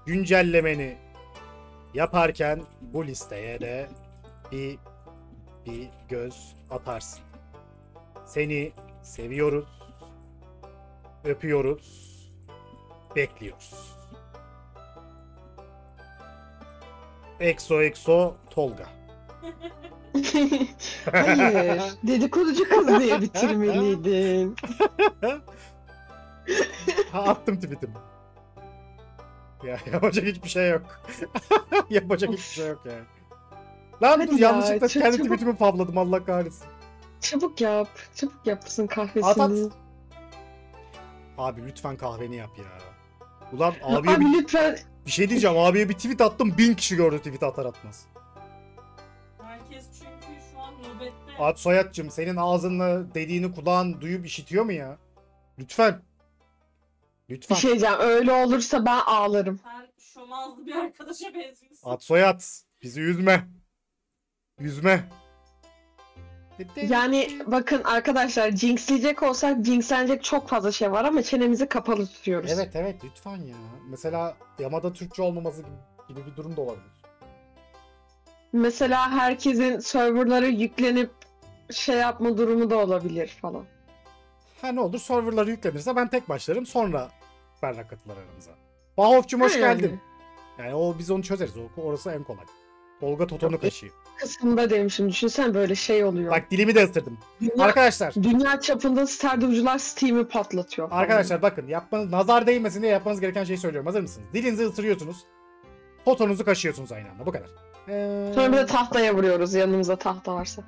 güncellemeni yaparken bu listeye de bir bir göz atarsın. Seni seviyoruz. Öpüyoruz. Bekliyoruz. Exo Exo Tolga. Hayır. Dedikoducu kız diye bitirmeliydin. Ha, attım tweetimi. Ya yapacak hiçbir şey yok. yapacak hiçbir şey yok yani. Lan Hadi dur ya, yanlışlıkla çok kendi çabuk. tweetimi favladım Allah kahretsin. Çabuk yap. Çabuk yapsın kahvesini. At at. Abi lütfen kahveni yap ya. Ulan abiye Abi bir, lütfen bir şey diyeceğim. Abiye bir tweet attım. Bin kişi gördü tweet atar atmaz. Herkes çünkü şu an nöbette. At Soyat'cığım senin ağzınla dediğini kulağın duyup işitiyor mu ya? Lütfen. bir Lütfen. şey diyeceğim. Öyle olursa ben ağlarım. Sen şomazlı bir arkadaşa benziyorsun. At Soyat. Bizi üzme. Üzme. Yani bakın arkadaşlar jinxleyecek olsak jinxlenecek çok fazla şey var ama çenemizi kapalı tutuyoruz. Evet evet lütfen ya. Mesela Yamada Türkçe olmaması gibi, gibi bir durum da olabilir. Mesela herkesin serverları yüklenip şey yapma durumu da olabilir falan. Ha ne olur serverları yüklenirse ben tek başlarım sonra Berrak katılır aramıza. Bahofçum hoş yani. geldin. Yani o biz onu çözeriz. O, orası en kolay. Tolga Toton'u Yok, kaşıyor. Kısmında demişim. Düşünsen böyle şey oluyor. Bak dilimi de ısırdım. dünya, Arkadaşlar. dünya çapında Stardew'cular Steam'i patlatıyor. falan. Arkadaşlar bakın yapmanız nazar değmesin diye yapmanız gereken şeyi söylüyorum. Hazır mısınız? Dilinizi ısırıyorsunuz. Totonuzu kaşıyorsunuz aynı anda. Bu kadar. Ee, Sonra bir de tahtaya vuruyoruz yanımızda tahta varsa.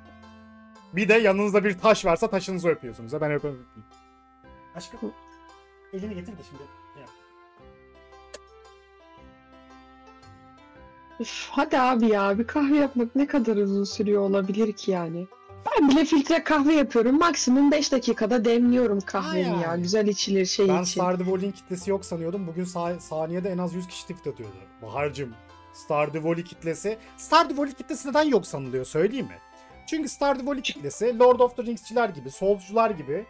bir de yanınızda bir taş varsa taşınızı öpüyorsunuz. Ben öpemem. Aşkım. Elini getir de şimdi. Üf, hadi abi ya bir kahve yapmak ne kadar uzun sürüyor olabilir ki yani. Ben bile filtre kahve yapıyorum. Maksimum 5 dakikada demliyorum kahvemi ya. yani. Güzel içilir şey Ben için. Stardew Valley'in kitlesi yok sanıyordum. Bugün sa- saniyede en az 100 kişi tweet atıyordu. Bahar'cım Stardew Valley kitlesi. Stardew Valley kitlesi neden yok sanılıyor söyleyeyim mi? Çünkü Stardew Valley kitlesi Lord of the Rings'çiler gibi, Souls'cular gibi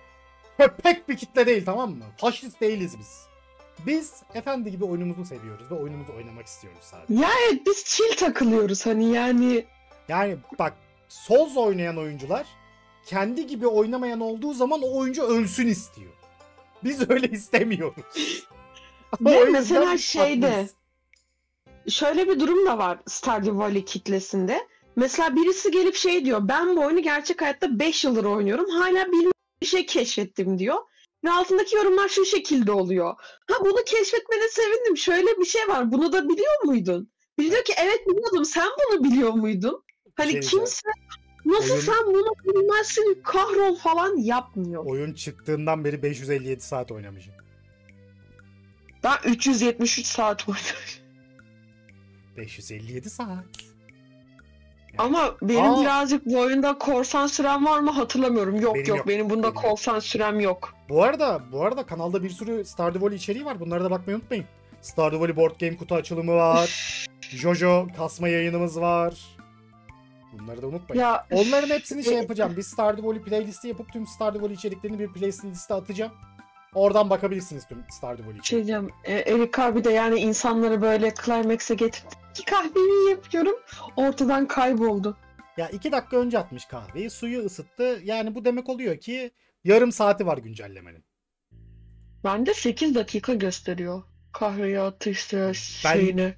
pek bir kitle değil tamam mı? Faşist değiliz biz. Biz efendi gibi oyunumuzu seviyoruz ve oyunumuzu oynamak istiyoruz sadece. Ya evet biz chill takılıyoruz hani yani. Yani bak Souls oynayan oyuncular kendi gibi oynamayan olduğu zaman o oyuncu ölsün istiyor. Biz öyle istemiyoruz. Yüzden mesela biz şeyde- haklıyız. Şöyle bir durum da var Stardew Valley kitlesinde. Mesela birisi gelip şey diyor. Ben bu oyunu gerçek hayatta 5 yıldır oynuyorum. Hala bir şey keşfettim diyor. Ve altındaki yorumlar şu şekilde oluyor. Ha bunu keşfetmene sevindim. Şöyle bir şey var. Bunu da biliyor muydun? Biri diyor ki evet biliyordum. Sen bunu biliyor muydun? Hani şey diyeceğim. kimse nasıl Oyun- sen bunu bilmezsin kahrol falan yapmıyor. Oyun çıktığından beri 557 saat oynamışım. Ben 373 saat oynadım. 557 saat. Ama benim Aa. birazcık bu oyunda korsan sürem var mı hatırlamıyorum. Yok Benim yok, yok, benim bunda benim yok. korsan sürem yok. Bu arada bu arada kanalda bir sürü Stardew Valley içeriği var. Bunlara da bakmayı unutmayın. Stardew Valley board game kutu açılımı var. Jojo kasma yayınımız var. Bunları da unutmayın. Ya Onların hepsini şey yapacağım. Bir Stardew Valley playlisti yapıp tüm Stardew Valley içeriklerini bir playliste atacağım. Oradan bakabilirsiniz tüm Stardew Valley şey içeriklerine. diyeceğim, e, Erik abi de yani insanları böyle Climax'e getirdi. Ki kahveyi yapıyorum. Ortadan kayboldu. Ya iki dakika önce atmış kahveyi. Suyu ısıttı. Yani bu demek oluyor ki yarım saati var güncellemenin. Bende 8 dakika gösteriyor. Kahveyi Ben- şeyini.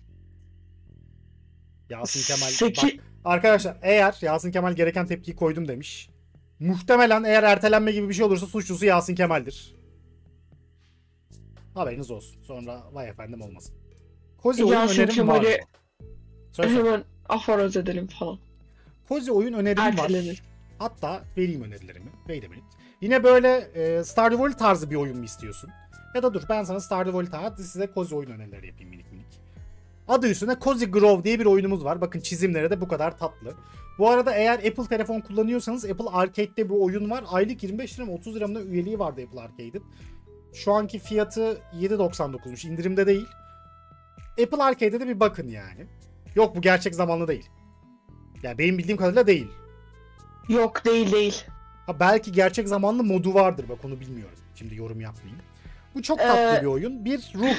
Yasin Kemal. Seki- Bak, arkadaşlar eğer Yasin Kemal gereken tepkiyi koydum demiş. Muhtemelen eğer ertelenme gibi bir şey olursa suçlusu Yasin Kemal'dir. Haberiniz olsun. Sonra vay efendim olmasın. Kozi oyun Yasin önerim var. mı? Söyle söyle. hemen aforoz edelim falan. Kozi oyun önerim var. Hatta vereyim önerilerimi. Wait a minute. Yine böyle e, Stardew Valley tarzı bir oyun mu istiyorsun? Ya da dur ben sana Stardew Valley tarzı size Cozy oyun önerileri yapayım minik minik. Adı üstüne Cozy Grove diye bir oyunumuz var. Bakın çizimleri de bu kadar tatlı. Bu arada eğer Apple telefon kullanıyorsanız Apple Arcade'de bu oyun var. Aylık 25 lira mı 30 lira mı ne üyeliği vardı Apple Arcade'in. Şu anki fiyatı 7.99'muş. indirimde değil. Apple Arcade'de de bir bakın yani. Yok bu gerçek zamanlı değil. Yani benim bildiğim kadarıyla değil. Yok değil değil. Ha belki gerçek zamanlı modu vardır bak onu bilmiyorum. Şimdi yorum yapmayayım. Bu çok tatlı Ee, bir oyun. Bir ruh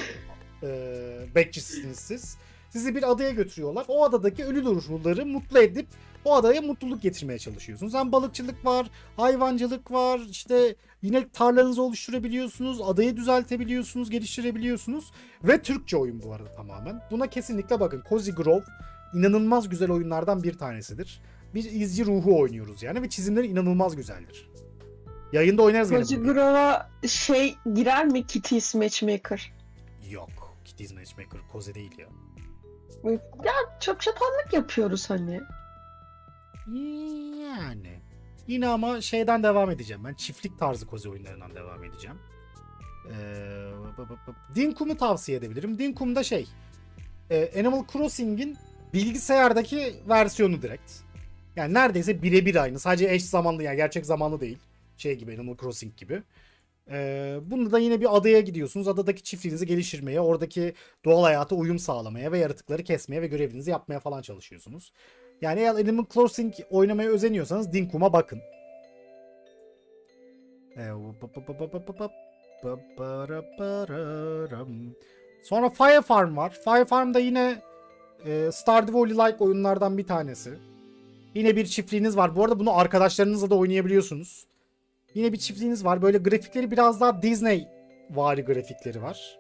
e, bekçisiniz siz. Sizi bir adaya götürüyorlar. O adadaki ölü ruhları mutlu edip o adaya mutluluk getirmeye çalışıyorsunuz. Hem balıkçılık var, hayvancılık var, işte yine tarlanızı oluşturabiliyorsunuz, adayı düzeltebiliyorsunuz, geliştirebiliyorsunuz. Ve Türkçe oyun bu arada tamamen. Buna kesinlikle bakın. Cozy Grove inanılmaz güzel oyunlardan bir tanesidir. Bir izci ruhu oynuyoruz yani ve çizimleri inanılmaz güzeldir. Yayında oynarız Cozy. Grove'a şey girer mi Kitty's Matchmaker? Yok. Kitty's Matchmaker Cozy değil ya. Ya çok şatanlık yapıyoruz hani. Yani. Yine ama şeyden devam edeceğim ben. Çiftlik tarzı kozi oyunlarından devam edeceğim. Ee, Dinkum'u tavsiye edebilirim. Dinkum'da şey e, Animal Crossing'in bilgisayardaki versiyonu direkt. Yani neredeyse birebir aynı. Sadece eş zamanlı yani gerçek zamanlı değil. Şey gibi Animal Crossing gibi. Ee, bunda da yine bir adaya gidiyorsunuz. Adadaki çiftliğinizi geliştirmeye, oradaki doğal hayata uyum sağlamaya ve yaratıkları kesmeye ve görevinizi yapmaya falan çalışıyorsunuz. Yani eğer Animal Crossing oynamaya özeniyorsanız Dinkum'a bakın. Ee, Sonra Fire Farm var. Fire Farm da yine e, Stardew Valley-like oyunlardan bir tanesi. Yine bir çiftliğiniz var. Bu arada bunu arkadaşlarınızla da oynayabiliyorsunuz. Yine bir çiftliğiniz var. Böyle grafikleri biraz daha Disney vari grafikleri var.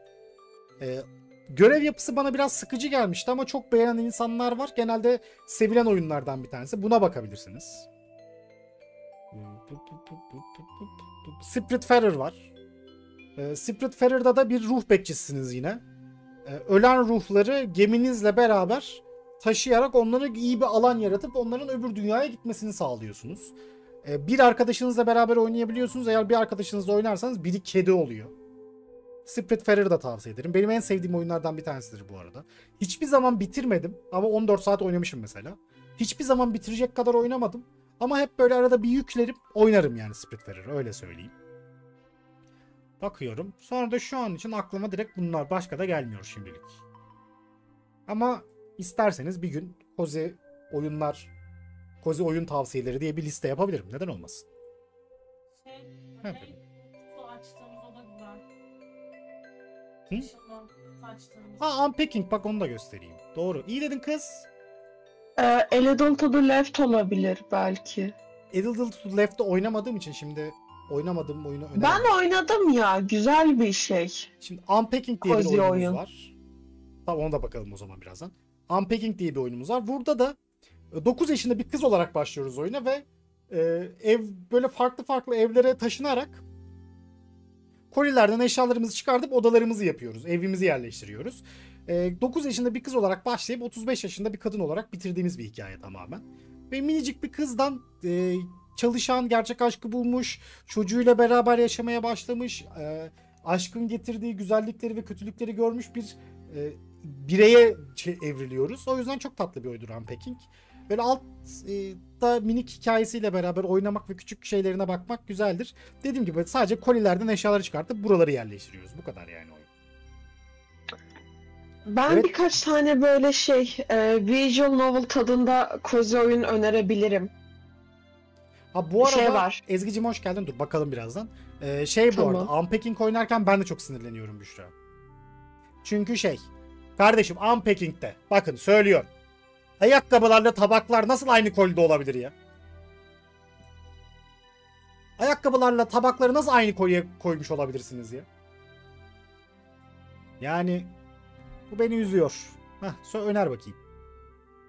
Ee, görev yapısı bana biraz sıkıcı gelmişti ama çok beğenen insanlar var. Genelde sevilen oyunlardan bir tanesi. Buna bakabilirsiniz. Spiritfarer var. Ee, Spiritfarer'da da bir ruh bekçisiniz yine. Ee, ölen ruhları geminizle beraber taşıyarak onlara iyi bir alan yaratıp onların öbür dünyaya gitmesini sağlıyorsunuz. Ee, bir arkadaşınızla beraber oynayabiliyorsunuz. Eğer bir arkadaşınızla oynarsanız biri kedi oluyor. Spiritfarer'ı da tavsiye ederim. Benim en sevdiğim oyunlardan bir tanesidir bu arada. Hiçbir zaman bitirmedim ama 14 saat oynamışım mesela. Hiçbir zaman bitirecek kadar oynamadım. Ama hep böyle arada bir yüklenip oynarım yani Spiritfarer'ı öyle söyleyeyim. Bakıyorum. Sonra da şu an için aklıma direkt bunlar başka da gelmiyor şimdilik. Ama isterseniz bir gün Kozi oyunlar, Kozi oyun tavsiyeleri diye bir liste yapabilirim. Neden olmasın? Şey, ne? Hı? Ha Unpacking bak onu da göstereyim. Doğru. İyi dedin kız. Ee, A Little to the Left olabilir belki. A Little to the Left'te oynamadığım için şimdi oynamadığım oyunu öneremem. Ben oynadım ya. Güzel bir şey. Şimdi Unpacking diye bir Cozy oyunumuz oyun. var. Tamam ona da bakalım o zaman birazdan. Unpacking diye bir oyunumuz var. Burada da 9 yaşında bir kız olarak başlıyoruz oyuna ve e, ev böyle farklı farklı evlere taşınarak kolilerden eşyalarımızı çıkartıp odalarımızı yapıyoruz. Evimizi yerleştiriyoruz. E, 9 yaşında bir kız olarak başlayıp 35 yaşında bir kadın olarak bitirdiğimiz bir hikaye tamamen. Ve minicik bir kızdan e, çalışan, gerçek aşkı bulmuş, çocuğuyla beraber yaşamaya başlamış, e, aşkın getirdiği güzellikleri ve kötülükleri görmüş bir e, bireye evriliyoruz. O yüzden çok tatlı bir oyundur Unpacking. Böyle alt e, da minik hikayesiyle beraber oynamak ve küçük şeylerine bakmak güzeldir. Dediğim gibi sadece kolilerden eşyaları çıkartıp buraları yerleştiriyoruz. Bu kadar yani oyun. Ben Evet. birkaç tane böyle şey e, visual novel tadında cozy oyun önerebilirim. Ha bu arada Şey var. Ezgi'cim hoş geldin. Dur bakalım birazdan. Ee, şey bu Tamam. arada Unpacking oynarken ben de çok sinirleniyorum Büşra. Çünkü şey kardeşim Unpacking'de bakın söylüyorum. Ayakkabılarla tabaklar nasıl aynı kolide olabilir ya? Ayakkabılarla tabakları nasıl aynı kolye koymuş olabilirsiniz ya? Yani bu beni üzüyor. Heh, sö- öner bakayım.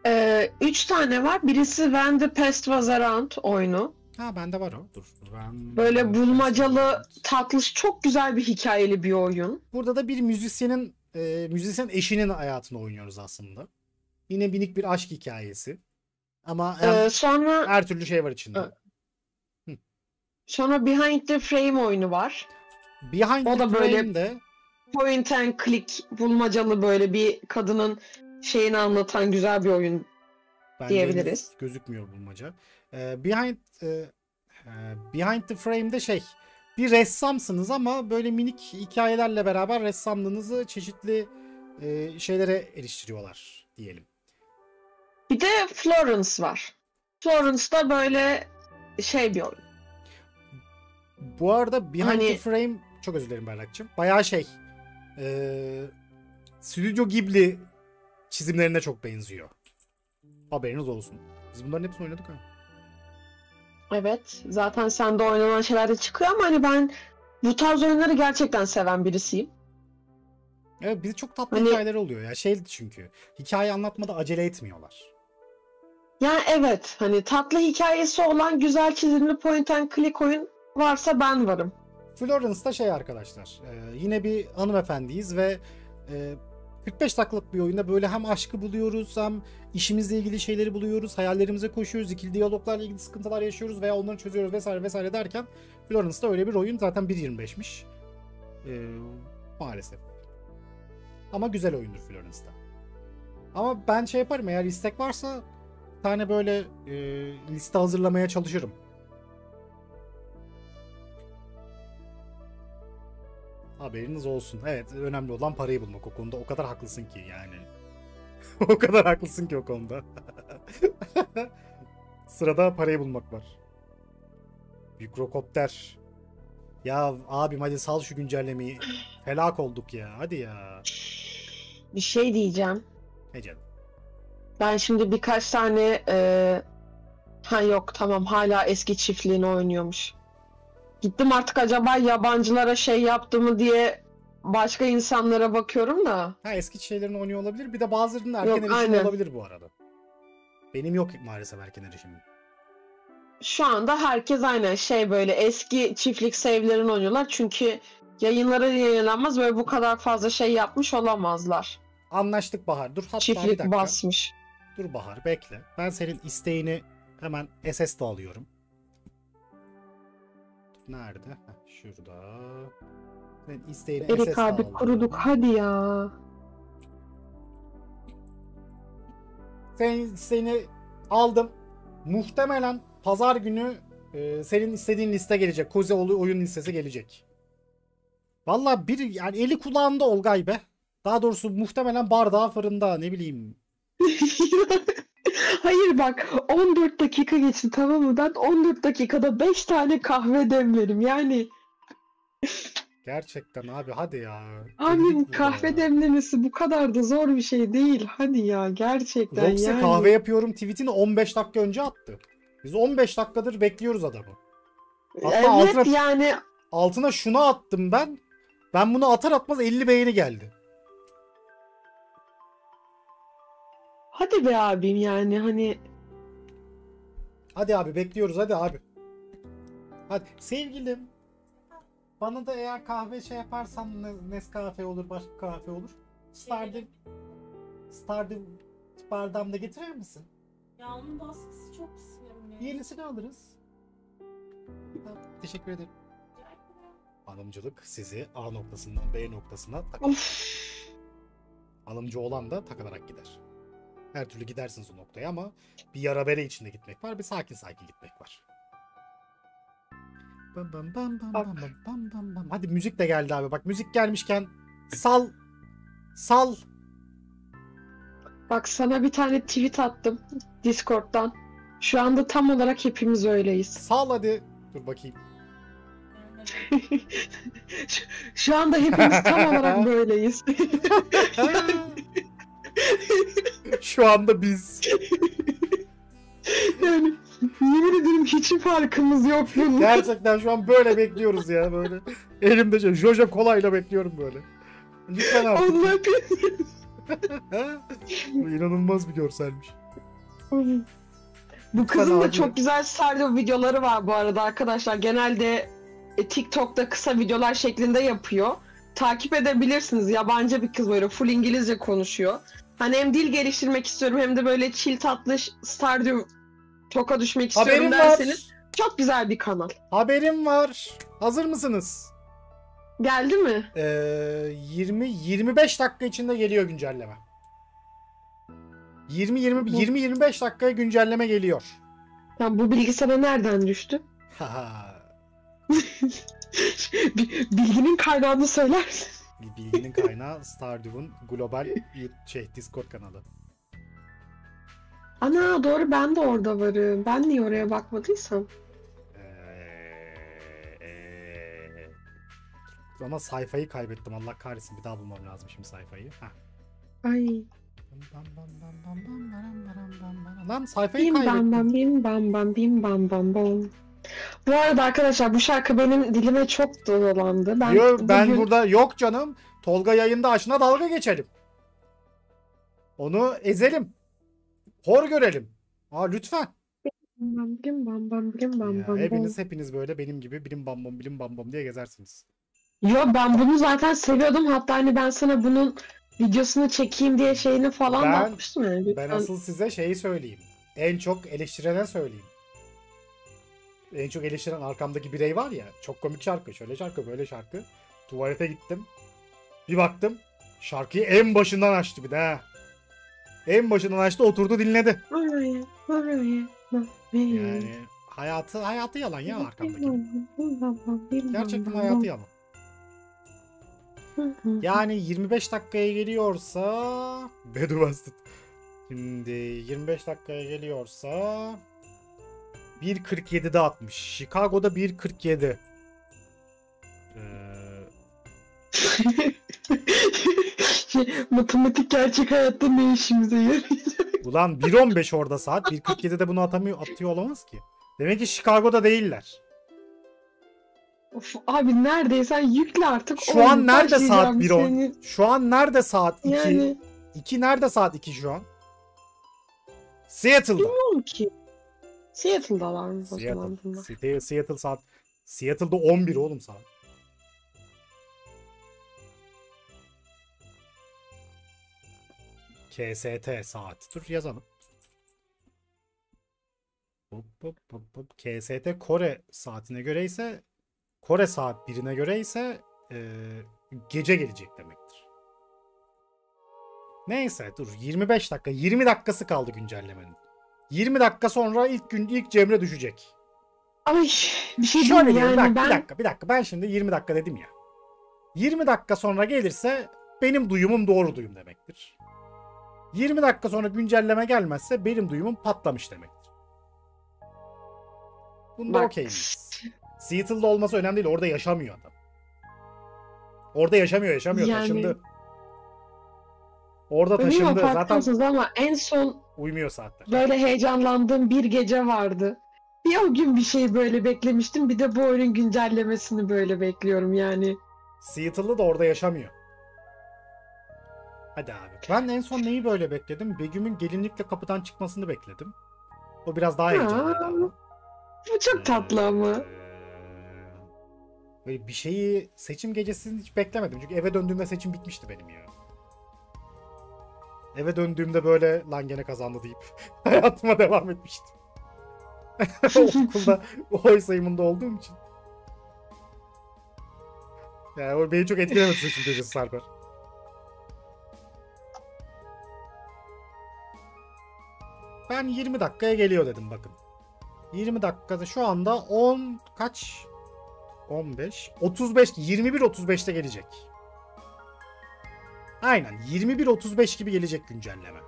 E, üç tane var. Birisi When the Past Was Around oyunu. Ha bende var o. Dur. Ben... Böyle bulmacalı, tatlış, çok güzel bir hikayeli bir oyun. Burada da bir müzisyenin e, müzisyen eşinin hayatını oynuyoruz aslında. Yine minik bir aşk hikayesi. Ama hem E, sonra her türlü şey var içinde. Evet. sonra Behind the Frame oyunu var. Behind O the da böyle- Point and click bulmacalı böyle bir kadının şeyini anlatan güzel bir oyun. bende diyebiliriz. gözükmüyor bulmaca. E, behind e, e, Behind the Frame'de şey bir ressamsınız ama böyle minik hikayelerle beraber ressamlığınızı çeşitli e, şeylere eriştiriyorlar diyelim. Bir de Florence var. Florence da böyle şey bir oyun. Bu arada Behind Hani- the Frame çok özür dilerim Berrak'cığım. Bayağı şey e, Stüdyo Ghibli çizimlerine çok benziyor. Haberiniz olsun. Biz bunların hepsini oynadık ha. Evet. Zaten sende oynanan şeyler de çıkıyor ama hani ben bu tarz oyunları gerçekten seven birisiyim. Evet bizi çok tatlı Hani- hikayeler oluyor ya. Şey çünkü hikaye anlatmada acele etmiyorlar. Yani evet hani tatlı hikayesi olan güzel çizimli point and click oyun varsa ben varım. Florence'da şey arkadaşlar. e, yine bir hanımefendiyiz ve e, 45 dakikalık bir oyunda böyle hem aşkı buluyoruz hem işimizle ilgili şeyleri buluyoruz. Hayallerimize koşuyoruz. ikili diyaloglarla ilgili sıkıntılar yaşıyoruz veya onları çözüyoruz vesaire vesaire derken Florence'da öyle bir oyun zaten 1.25'miş. E, maalesef. Ama güzel oyundur Florence'da. Ama ben şey yaparım eğer istek varsa tane böyle e, liste hazırlamaya çalışırım. Haberiniz olsun. Evet önemli olan parayı bulmak o konuda. O kadar haklısın ki yani. o kadar haklısın ki o konuda. Sırada parayı bulmak var. Mikrokopter. Ya abim hadi sal şu güncellemeyi. Helak olduk ya. Hadi ya. Bir şey diyeceğim. Ne canım. Ben şimdi birkaç tane e, ha yok tamam hala eski çiftliğini oynuyormuş. Gittim artık acaba yabancılara şey yaptı mı diye başka insanlara bakıyorum da. Ha eski şeylerini oynuyor olabilir. Bir de bazılarının erken Yok, erişimi aynen. olabilir bu arada. Benim yok maalesef erken erişimim. Şu anda herkes aynen şey böyle eski çiftlik save'lerini oynuyorlar çünkü yayınlara yayınlanmaz böyle bu kadar fazla şey yapmış olamazlar. Anlaştık Bahar. Dur hatta bir Çiftlik dakika. basmış. Dur Bahar bekle. Ben senin isteğini hemen SS'de alıyorum. Nerede? Heh, şurada. Senin isteğini Erik SS'de abi aldım. kuruduk hadi ya. Senin isteğini aldım. Muhtemelen pazar günü e, senin istediğin liste gelecek. Koze oyun listesi gelecek. Valla bir yani eli kulağında Olgay be. Daha doğrusu muhtemelen bardağı fırında ne bileyim. Hayır bak 14 dakika geçti tamam mı? Ben 14 dakikada 5 tane kahve demlerim yani. Gerçekten abi hadi ya. Abi kahve ya. demlemesi bu kadar da zor bir şey değil. Hadi ya gerçekten Roxy yani. kahve yapıyorum tweetini 15 dakika önce attı. Biz 15 dakikadır bekliyoruz adamı. Hatta Evet altına- yani Altına şunu attım ben. Ben bunu atar atmaz 50 beğeni geldi. Hadi be abim yani hani Hadi abi bekliyoruz hadi abi. Hadi sevgilim. Bana da eğer kahve şey yaparsan Ne- Nescafe olur başka kahve olur. Stardew Stardew bardağımda getirir misin? Ya onun baskısı çok sinirli. Yenisini alırız. Tamam, teşekkür ederim. Hanımcılık sizi A noktasından B noktasına tak of. Alımcı olan da takılarak gider. Her türlü gidersiniz o noktaya ama bir yara bere içinde gitmek var, bir sakin sakin gitmek var. Bam bam bam bam bam bam bam bam bam. Hadi müzik de geldi abi. Bak müzik gelmişken sal sal Bak sana bir tane tweet attım Discord'dan. Şu anda tam olarak hepimiz öyleyiz. sal hadi. Dur bakayım. Şu- Şu anda hepimiz tam olarak böyleyiz. Şu anda biz. yani yemin ederim hiç farkımız yok bunun. Gerçekten şu an böyle bekliyoruz ya böyle. Elimde şey, Jojo kolayla bekliyorum böyle. Lütfen artık. Allah Bu inanılmaz bir görselmiş. Bu Lütfen kızın da abi. çok güzel Stardew videoları var bu arada arkadaşlar. Genelde e, TikTok'ta kısa videolar şeklinde yapıyor. Takip edebilirsiniz. Yabancı bir kız böyle full İngilizce konuşuyor. Hani hem dil geliştirmek istiyorum hem de böyle chill tatlı Stardew toka düşmek istiyorum Haberim var. derseniz çok güzel bir kanal. Haberim var. Hazır mısınız? Geldi mi? Ee, 20 25 dakika içinde geliyor güncelleme. 20 20 20 25 dakikaya güncelleme geliyor. Ya bu bilgisayara nereden düştü? Bilginin kaynağını söyler misin? Bilginin kaynağı Stardew'un global şey Discord kanalı. Ana doğru ben de orada varım. Ben niye oraya bakmadıysam? Ee, ee. Ama sayfayı kaybettim. Allah kahretsin. Bir daha bulmam lazım şimdi sayfayı. Heh. Ay. Lan sayfayı Bim bam kaybettim. bam bim bam bam bim bam bam. Bu arada arkadaşlar bu şarkı benim dilime çok dolandı. Ben, Yo, ben bugün- burada yok canım. Tolga yayında aşına dalga geçelim. Onu ezelim. Hor görelim. Aa lütfen. Bim bam bim bam bam bim bam Ya, bam hepiniz hepiniz böyle benim gibi bilim bam bam bilim bam bam diye gezersiniz. Yo ben bunu zaten seviyordum. Hatta hani ben sana bunun videosunu çekeyim diye şeyini falan Ben- da atmıştım yani. Ben asıl size şeyi söyleyeyim. En çok eleştirene söyleyeyim. En çok eleştiren arkamdaki birey var ya. Çok komik şarkı. Şöyle şarkı böyle şarkı. Tuvalete gittim. Bir baktım. Şarkıyı en başından açtı bir de. En başından açtı oturdu dinledi. Yani hayatı hayatı yalan ya arkamdaki. Gerçekten hayatı yalan. Yani 25 dakikaya geliyorsa bastı. Şimdi 25 dakikaya geliyorsa 1.47'de atmış. Chicago'da 1.47. Ee, matematik gerçek hayatta ne işimize yarayacak? ulan 1.15 orada saat. 1.47'de bunu atamıyor, atıyor olamaz ki. Demek ki Chicago'da değiller. Of, abi neredeysen yükle artık. Şu an nerede saat başlayacağım 1.10? seni. Şu an nerede saat 2? Yani 2 nerede saat 2 şu an? Seattle'da. bilmiyorum ki. Seattle'da var mı o zaman Seattle. bunlar? Seattle, Seattle saat. Seattle'da 11 oğlum saat. KST saat. Dur yazalım. KST Kore saatine göre ise Kore saat birine göre ise e, gece gelecek demektir. Neyse dur 25 dakika 20 dakikası kaldı güncellemenin. 20 dakika sonra ilk gün ilk Cemre düşecek. Ay bir şey Şöyle diyelim yani bak bir ben dakika bir dakika ben şimdi 20 dakika dedim ya. 20 dakika sonra gelirse benim duyumum doğru duyum demektir. 20 dakika sonra güncelleme gelmezse benim duyumum patlamış demektir. Bunda okeyiz. Seattle'da olması önemli değil. Orada yaşamıyor adam. Orada yaşamıyor, yaşamıyor. Yani- Taşındı. Orada taşındı. Zaten ama en son uymuyor saatler. böyle heyecanlandığım bir gece vardı. Bir o gün bir şey böyle beklemiştim. Bir de bu oyunun güncellemesini böyle bekliyorum yani. Seattle'da da orada yaşamıyor. Hadi abi. Ben en son neyi böyle bekledim? Begüm'ün gelinlikle kapıdan çıkmasını bekledim. O biraz daha Ha. heyecanlıydı ama. Bu çok tatlı ama. Ee, Böyle bir şeyi seçim gecesini hiç beklemedim. Çünkü eve döndüğümde seçim bitmişti benim ya. Eve döndüğümde böyle lan gene kazandı deyip hayatıma devam etmiştim. Okulda oy sayımında olduğum için. Yani o beni çok etkilemedi seçim gecesi Sarper. Ben 20 dakikaya geliyor dedim bakın. 20 dakikada şu anda 10 kaç? 15, 35, 21 35'te gelecek. Aynen 21 35 gibi gelecek güncelleme.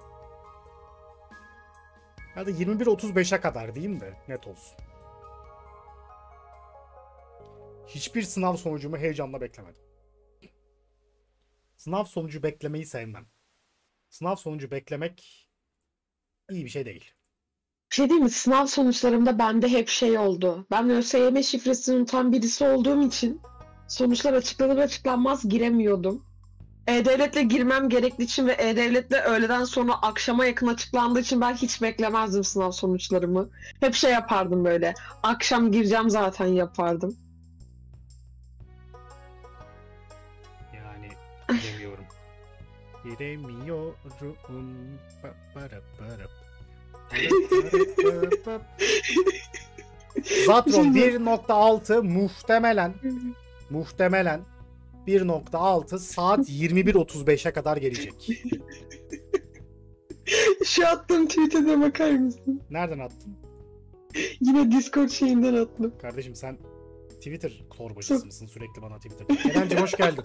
Ya da 21 35'e kadar diyeyim de net olsun. Hiçbir sınav sonucumu heyecanla beklemedim. Sınav sonucu beklemeyi sevmem. Sınav sonucu beklemek iyi bir şey değil. Bir şey değil mi? Sınav sonuçlarımda bende hep şey oldu. Ben ÖSYM şifresini unutan birisi olduğum için sonuçlar açıklanır açıklanmaz giremiyordum. E-Devlet'le girmem gerektiği için ve E-Devlet'le öğleden sonra akşama yakın açıklandığı için ben hiç beklemezdim sınav sonuçlarımı. Hep şey yapardım böyle. Akşam gireceğim zaten yapardım. Yani giremiyorum. Giremiyorum. Ba-. Zatron 1.6 muhtemelen muhtemelen 1.6 saat 21.35'e kadar gelecek. Şu attığım tweet'e bakar mısın? Nereden attın? Yine Discord şeyinden attım. Kardeşim sen Twitter torbacısı mısın sürekli bana Twitter'da? Kenancığım hoş geldin.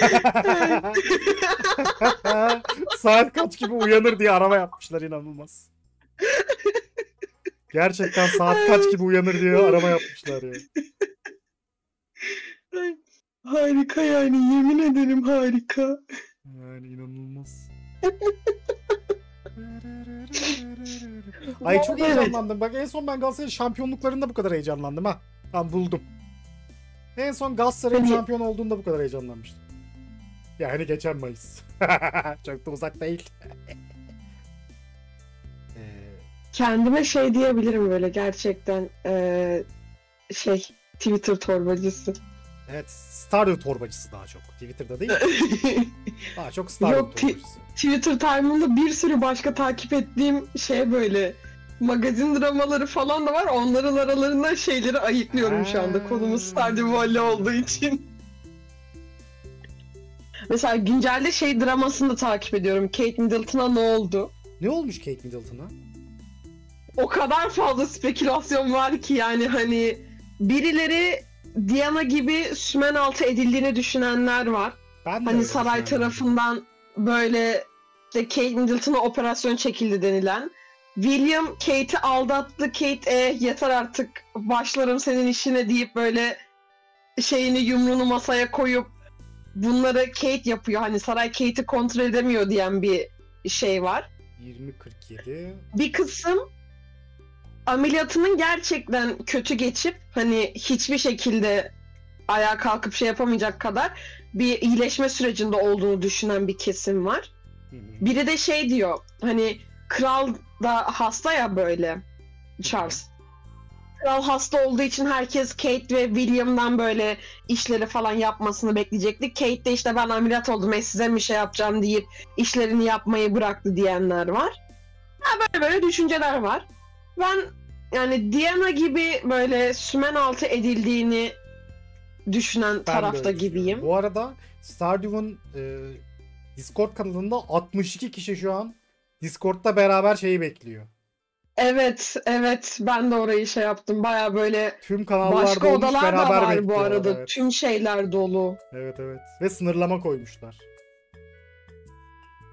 Saat kaç gibi uyanır diye arama yapmışlar inanılmaz. Gerçekten saat kaç gibi uyanır diye arama yapmışlar ya. Harika yani yemin ederim harika. Yani inanılmaz. Ay çok Evet. heyecanlandım. Bak en son ben Galatasaray şampiyonluklarında bu kadar heyecanlandım ha. Tamam buldum. En son Galatasaray'ın Hani- şampiyon olduğunda bu kadar heyecanlanmıştım. Yani geçen Mayıs. çok da uzak değil. Ee, Kendime şey diyebilirim böyle gerçekten eee, şey Twitter torbacısı. evet Stardew torbacısı daha çok. Twitter'da değil. Daha çok Stardew Yok, torbacısı. Twitter time'ımda bir sürü başka takip ettiğim şey böyle magazin dramaları falan da var. Onların aralarından şeyleri ayıklıyorum şu anda. Konumuz Stardew Valley olduğu için. Mesela güncelde şey dramasını da takip ediyorum. Kate Middleton'a ne oldu? Ne olmuş Kate Middleton'a? o kadar fazla spekülasyon var ki yani hani birileri Diana gibi sümen altı edildiğini düşünenler var. Ben de Hani saray tarafından böyle işte Kate Middleton'a operasyon çekildi denilen. William Kate'i aldattı. Kate e, yeter artık başlarım senin işine deyip böyle şeyini yumruğunu masaya koyup bunları Kate yapıyor. Hani saray Kate'i kontrol edemiyor diyen bir şey var. 20.47 bir kısım ameliyatının gerçekten kötü geçip hani hiçbir şekilde ayağa kalkıp şey yapamayacak kadar bir iyileşme sürecinde olduğunu düşünen bir kesim var. Biri de şey diyor hani kral da hasta ya böyle Charles. Kral hasta olduğu için herkes Kate ve William'dan böyle işleri falan yapmasını bekleyecekti. Kate de işte ben ameliyat oldum e size mi şey yapacağım deyip işlerini yapmayı bıraktı diyenler var. Ha böyle böyle düşünceler var. Ben yani Diana gibi böyle sümen altı edildiğini düşünen Ben tarafta gibiyim. Bu arada Stardew'un e, Discord kanalında 62 kişi şu an Discord'da beraber şeyi bekliyor. Evet, evet. Ben de orayı şey yaptım. Baya böyle Tüm kanallarda başka odalar da var bu arada. Evet. Tüm şeyler dolu. evet evet. Ve sınırlama koymuşlar.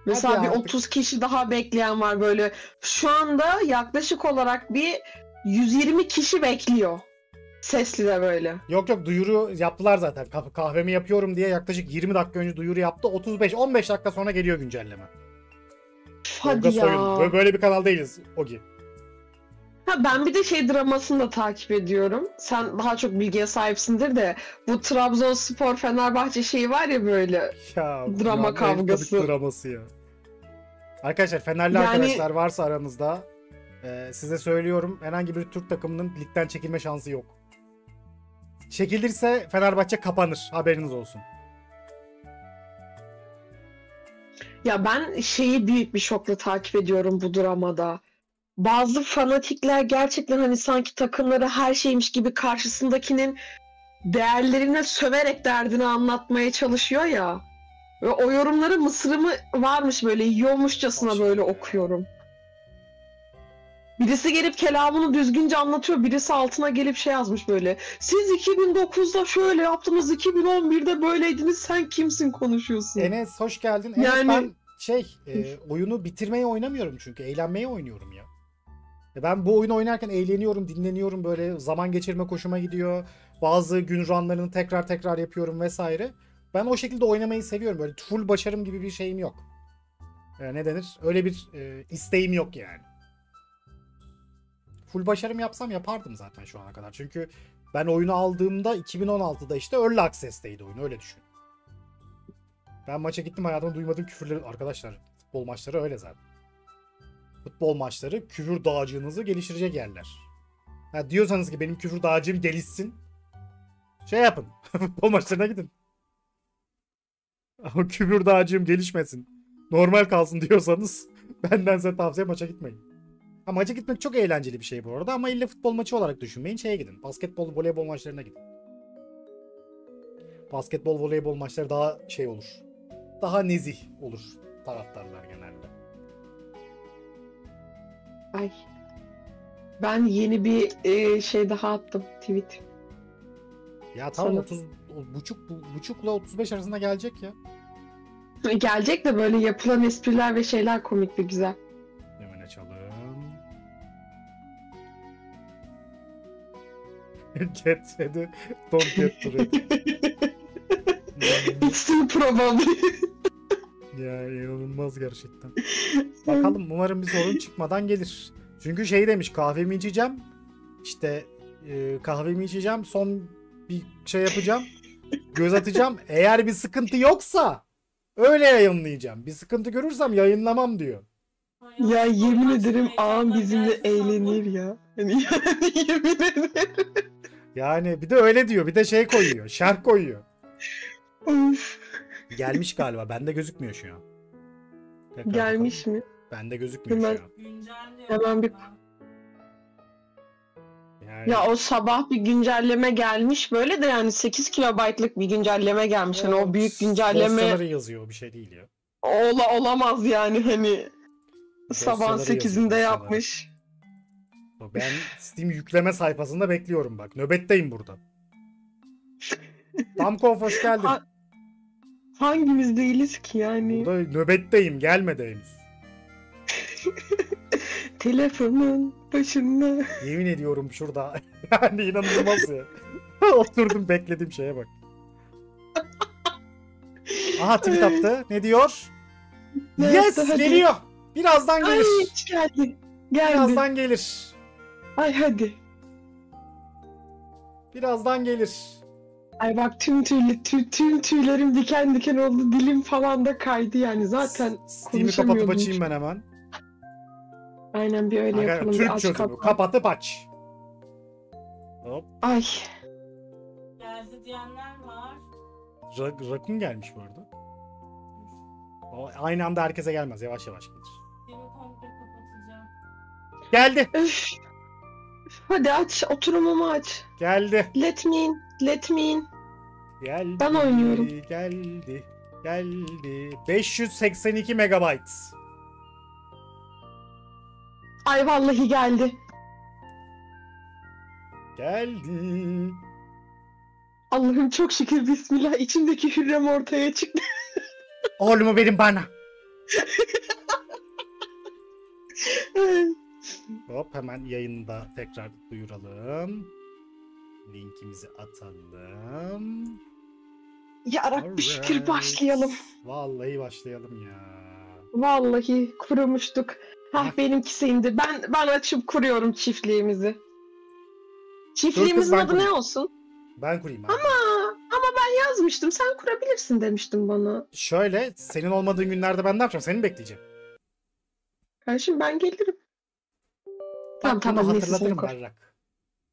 Mesela Hadi bir artık. 30 kişi daha bekleyen var böyle. Şu anda yaklaşık olarak bir 120 kişi bekliyor. Sesli de böyle. Yok yok duyuru yaptılar zaten. Kah- kahvemi yapıyorum diye yaklaşık 20 dakika önce duyuru yaptı. 35-15 dakika sonra geliyor güncelleme. Hadi Tolga ya. Soyun. Böyle, böyle bir kanal değiliz Ogi. Ha ben bir de şey dramasını da takip ediyorum. Sen daha çok bilgiye sahipsindir de bu Trabzonspor Fenerbahçe şeyi var ya böyle. Ya, Drama kavgası. draması ya. Arkadaşlar Fenerli Yani- arkadaşlar varsa aranızda e, size söylüyorum herhangi bir Türk takımının ligden çekilme şansı yok. Çekilirse Fenerbahçe kapanır. Haberiniz olsun. Ya ben şeyi büyük bir şokla takip ediyorum bu dramada. Bazı fanatikler gerçekten hani sanki takımları her şeymiş gibi karşısındakinin değerlerine söverek derdini anlatmaya çalışıyor ya. Ve o yorumları mısırımı varmış böyle yiyormuşçasına böyle okuyorum. Birisi gelip kelamını düzgünce anlatıyor. Birisi altına gelip şey yazmış böyle. Siz 2009'da şöyle yaptınız, 2011'de böyleydiniz. Sen kimsin konuşuyorsun? Enes hoş geldin. Enes Yani- ben şey e, oyunu bitirmeye oynamıyorum çünkü eğlenmeye oynuyorum Ben bu oyunu oynarken eğleniyorum, dinleniyorum böyle zaman geçirme hoşuma gidiyor. Bazı gün runlarını tekrar tekrar yapıyorum vesaire. Ben o şekilde oynamayı seviyorum. Böyle full başarım gibi bir şeyim yok. E, ne denir? Öyle bir e, isteğim yok yani. Full başarım yapsam yapardım zaten şu ana kadar. Çünkü ben oyunu aldığımda 2016'da işte Early Access'teydi oyun öyle düşün. Ben maça gittim hayatımda duymadığım küfürleri arkadaşlar. Futbol maçları öyle zaten. Futbol maçları küfür dağcığınızı geliştirecek yerler. Ha, diyorsanız ki benim küfür dağcığım gelişsin. Şey yapın. Futbol maçlarına gidin. Ama küfür dağcığım gelişmesin. Normal kalsın diyorsanız benden size tavsiye maça gitmeyin. Ha, maça gitmek çok eğlenceli bir şey bu arada ama illa futbol maçı olarak düşünmeyin. Şeye gidin. Basketbol, voleybol maçlarına gidin. Basketbol, voleybol maçları daha şey olur. Daha nezih olur taraftarlar genelde. Ay. Ben yeni bir e, şey daha attım tweet. Ya tamam Sana- 30 o buçuk bu- buçukla 35 arasında gelecek ya. Gelecek de böyle yapılan espriler ve şeyler komik ve güzel. Hemen açalım. get ready, don't get ready. It's still probably. Ya inanılmaz gerçekten. Bakalım umarım bir sorun çıkmadan gelir. Çünkü şey demiş kahvemi içeceğim. İşte e, kahvemi içeceğim. Son bir şey yapacağım. Göz atacağım. Eğer bir sıkıntı yoksa öyle yayınlayacağım. Bir sıkıntı görürsem yayınlamam diyor. Ya yemin ederim ağam bizimle eğlenir ya. Hani yani yemin ederim. Yani bir de öyle diyor. Bir de şey koyuyor. Şerh koyuyor. Of. Gelmiş galiba. Bende gözükmüyor şu an. Tekrar Gelmiş bakalım. mi? Bende gözükmüyor Hemen- şu an. Hemen bir-. Yani Ya o sabah bir güncelleme gelmiş böyle de yani 8 kilobaytlık bir güncelleme gelmiş. Hani o büyük güncelleme Dosyaları yazıyor. Bir şey değil ya. ola olamaz yani hani sabahın Dosyaları 8'inde yazıyor, dosyaları. yapmış. Bak Ben Steam yükleme sayfasında bekliyorum bak. Nöbetteyim burada. Damkov hoş geldin. Hangimiz değiliz ki yani? Burada nöbetteyim. Gelmedi henüz. Telefonun başında. Yemin ediyorum şurada. yani inanılmaz ya. Oturdum bekledim şeye bak. Aha tweet attı. Ne diyor? Ne yes yaptı? Hadi. geliyor. Birazdan Ay gelir. geldi. Geldi. Birazdan gelir. Ay hadi. Birazdan gelir. Ay bak tüm tüylü, tüm, tüm tüylerim diken diken oldu. Dilim falan da kaydı yani. Zaten Steam'i kapatıp açayım ben hemen. aynen bir öyle Arkadaşlar, yapalım. Bir Türk aç çözümü. kapa. Kapatıp aç. Hop. Ay. Geldi diyenler var. Ra- Rakun gelmiş bu arada. O aynı anda herkese gelmez. Yavaş yavaş gelir. Seni komple kapatacağım. Geldi. Öf. Hadi aç. Oturumumu aç. Geldi. Let me in. Let me in. Geldi. Ben oynuyorum. Geldi. Geldi. 582 megabayt. Ay vallahi geldi. Geldi. Allah'ım çok şükür bismillah içimdeki hürrem ortaya çıktı. Oğlumu verin bana. Hop hemen yayında tekrar duyuralım. Linkimizi atalım. Ya Rabbi şükür başlayalım. Vallahi başlayalım ya. Vallahi kurumuştuk. Hah Heh. benimkisi indi. Ben ben açıp kuruyorum çiftliğimizi. Çiftliğimizin adı ne olsun? Ben kurayım abi. Aa, ama ben yazmıştım. Sen kurabilirsin demiştin bana. Şöyle senin olmadığın günlerde ben ne yapacağım? Seni bekleyeceğim? Kardeşim ben gelirim. Tamam tamam hatırlatırım berrak.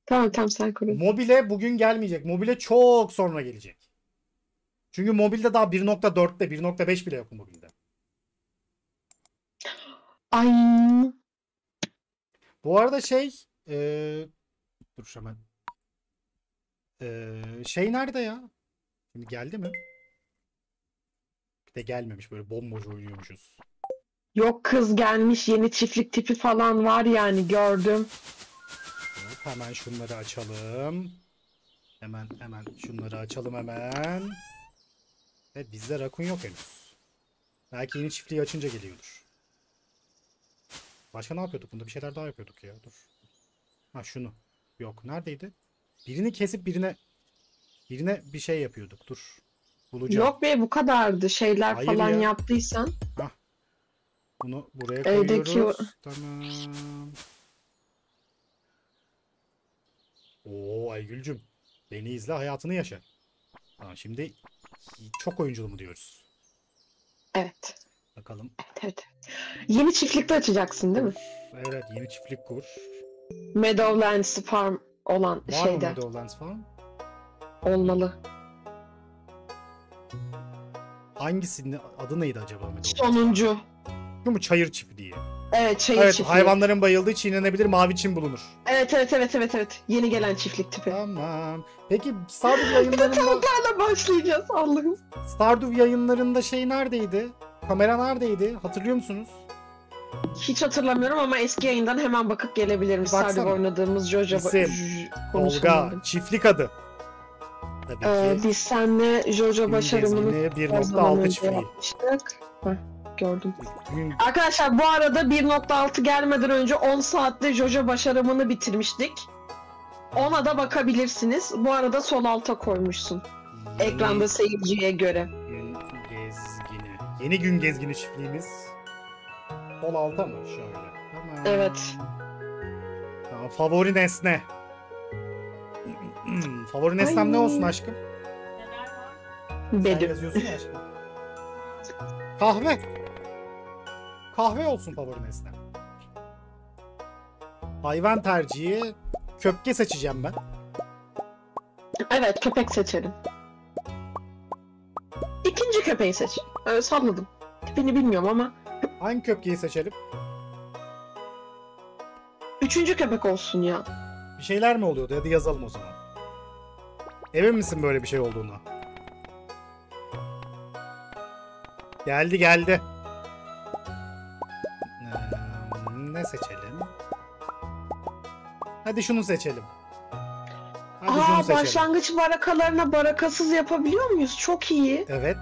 Tamam tamam sen kur. Mobile bugün gelmeyecek. Mobile çok sonra gelecek. Çünkü mobilde daha 1.4'te 1.5 bile yok mobilde. Ay Bu arada şey eee dur hemen. Eee, şey nerede ya? Şimdi geldi mi? Bir de gelmemiş böyle bomboş oynuyormuşuz. yok kız gelmiş yeni çiftlik tipi falan var yani gördüm. Hop, hemen şunları açalım. Hemen hemen şunları açalım hemen. Evet bizde rakun yok henüz. Belki yeni çiftliği açınca geliyordur. Başka ne yapıyorduk? Bunda bir şeyler daha yapıyorduk ya. Dur. Ha şunu. Yok. Neredeydi? Birini kesip birine birine bir şey yapıyorduk. Dur. Bulacağım. Yok be bu kadardı şeyler Hayır falan ya. yaptıysan. Bunu buraya Evdeki koyuyoruz. Tamam. Oo Aygül'cüm. Beni izle hayatını yaşa. Tamam şimdi çok oyunculu mu diyoruz? Evet. Bakalım. Evet, evet. Yeni çiftlikte açacaksın değil mi? Evet yeni çiftlik kur. Meadowlands Farm olan Var mı şeyde Meadowlands falan? olmalı. Hangisinin adı neydi acaba Meadowlands? Sonuncu. Şu mu çayır çiftliği? Evet çayır evet çiftliği. hayvanların bayıldığı çiğnenebilir mavi çim bulunur. Evet evet evet evet evet. Yeni gelen çiftlik tipi. Tamam. Peki Stardew yayınlarında Tavuklarla başlayacağız Allah'ım. Stardew yayınlarında şey neredeydi? Kamera neredeydi? Hatırlıyor musunuz? Hiç hatırlamıyorum ama eski yayından hemen bakıp gelebilirim. Stardew oynadığımız Jojo İsim, konuşamadım. çiftlik adı. Tabii Ee, ki biz seninle Jojo gün başarımını gezgini o zaman 1.6 önce çiftliği. yapmıştık. Heh, gördüm. Arkadaşlar bu arada 1.6 gelmeden önce 10 saatte Jojo başarımını bitirmiştik. Ona da bakabilirsiniz. Bu arada sol alta koymuşsun. yeni Ekranda seyirciye göre. gün gezgini. Yeni gün gezgini çiftliğimiz. Sol alta mı? Şöyle. Tamam. Evet. Tamam, favori nesne. favori nesnem ne Ay. olsun aşkım? Var? Sen Benim. yazıyorsun ya aşkım. Kahve. Kahve olsun favori nesnem. Hayvan tercihi köpke seçeceğim ben. Evet köpek seçelim. İkinci köpeği seç. Ee, salladım. Tipini bilmiyorum ama Hangi köpkeyi seçelim? üçüncü köpek olsun ya. Bir şeyler mi oluyordu? Hadi yazalım o zaman. Emin misin böyle bir şey olduğuna? Geldi geldi. Ne seçelim? Hadi şunu seçelim. Hadi şunu Aa seçelim. başlangıç barakalarına barakasız yapabiliyor muyuz? Çok iyi. Evet.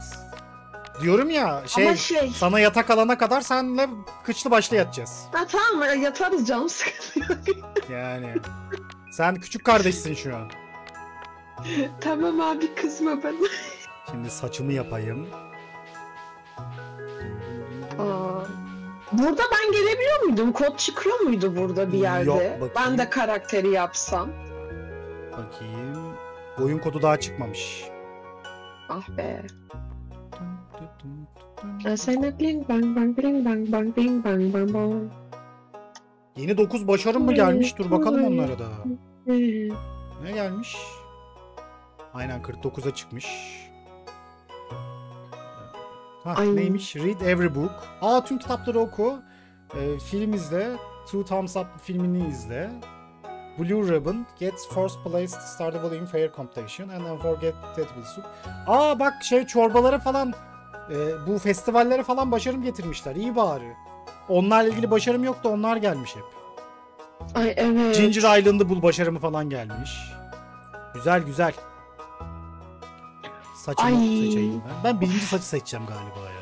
Diyorum ya şey, Ama şey. sana yatak alana kadar senle kıçlı başlı yatacağız. Ha tamam yatarız canım sıkıntı yok. Yani. Sen küçük kardeşsin şu an. tamam abi kızma bana. Şimdi saçımı yapayım. Aa. Burada ben gelebiliyor muydum? Kod çıkıyor muydu burada bir yerde? Yok, bakayım. ben de karakteri yapsam. Bakayım. Oyun kodu daha çıkmamış. Ah be. Bling bang bang bling bang bang bling bang bang bang. Yeni 9 başarım mı gelmiş? Dur bakalım onlara da. Ne gelmiş? Aynen 49'a çıkmış. Ha Ay. neymiş? Read every book. Aa tüm kitapları oku. Ee, film izle. Two Thumbs Up filmini izle. Blue Ribbon gets first place to start the volume fair competition and unforgettable soup. Aa bak şey çorbalara falan e, bu festivallere falan başarım getirmişler. İyi bari. Onlarla ilgili başarım yok da onlar gelmiş hep. Ay evet. Ginger Island'ı bul başarımı falan gelmiş. Güzel güzel. Saçımı Ay. seçeyim ben. Ben birinci saçı seçeceğim galiba ya.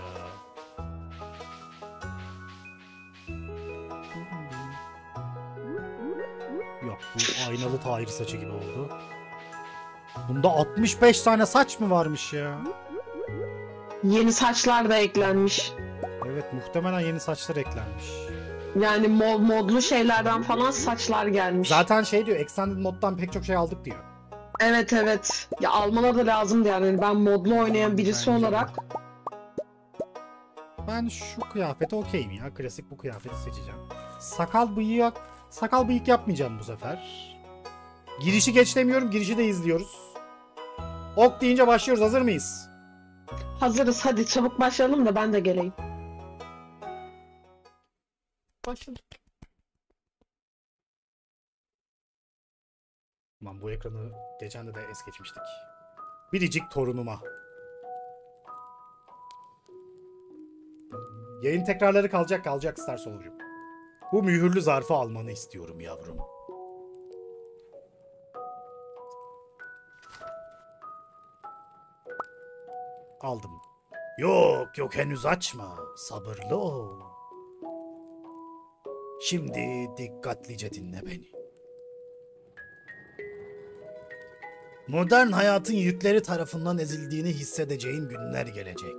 Yok bu aynalı Tahir saçı gibi oldu. Bunda 65 tane saç mı varmış ya? Yeni saçlar da eklenmiş. Evet muhtemelen yeni saçlar eklenmiş. Yani mod, modlu şeylerden falan saçlar gelmiş. Zaten şey diyor Extended moddan pek çok şey aldık diyor. Evet evet. Ya almaları da lazımdı yani. Ben modlu oynayan birisi Bence olarak. Ben şu kıyafete okeyim ya. Klasik bu kıyafeti seçeceğim. Sakal bıyık, sakal bıyık yapmayacağım bu sefer. Girişi geç demiyorum, girişi de izliyoruz. Ok deyince başlıyoruz. Hazır mıyız? Hazırız hadi çabuk başlayalım da ben de geleyim. Başladık. Aman bu ekranı geçen de es geçmiştik. Biricik torunuma. Yayın tekrarları kalacak kalacak Star Solar'cığım. Bu mühürlü zarfı almanı istiyorum yavrum. Aldım. Yok yok henüz açma. Sabırlı ol. Şimdi dikkatlice dinle beni. Modern hayatın yükleri tarafından ezildiğini hissedeceğin günler gelecek.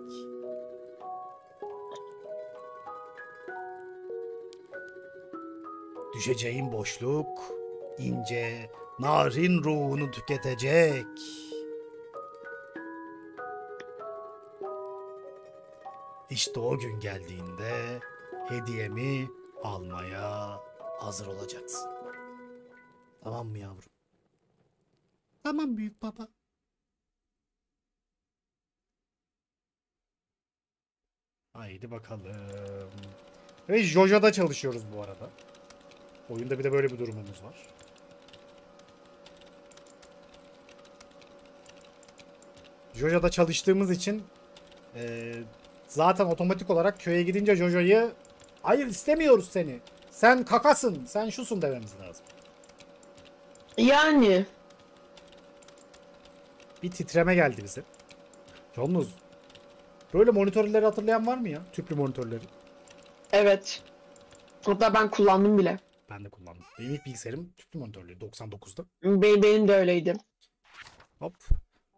Düşeceğin boşluk ince, narin ruhunu tüketecek. İşte o gün geldiğinde hediyemi almaya hazır olacaksın. Tamam mı yavrum? Tamam büyük baba. Haydi bakalım. Ve Jojo'da çalışıyoruz bu arada. Oyunda bir de böyle bir durumumuz var. Jojo'da çalıştığımız için eee, zaten otomatik olarak köye gidince Jojo'yu hayır istemiyoruz seni. Sen kakasın, sen şusun dememiz lazım. Yani Bir titreme geldi bize. Yalnız böyle monitörleri hatırlayan var mı ya? Tüplü monitörleri. evet. Hatta ben kullandım bile. Ben de kullandım. Benim ilk bilgisayarım tüplü monitörlü 99'da. Be- benim de öyleydi. Hop.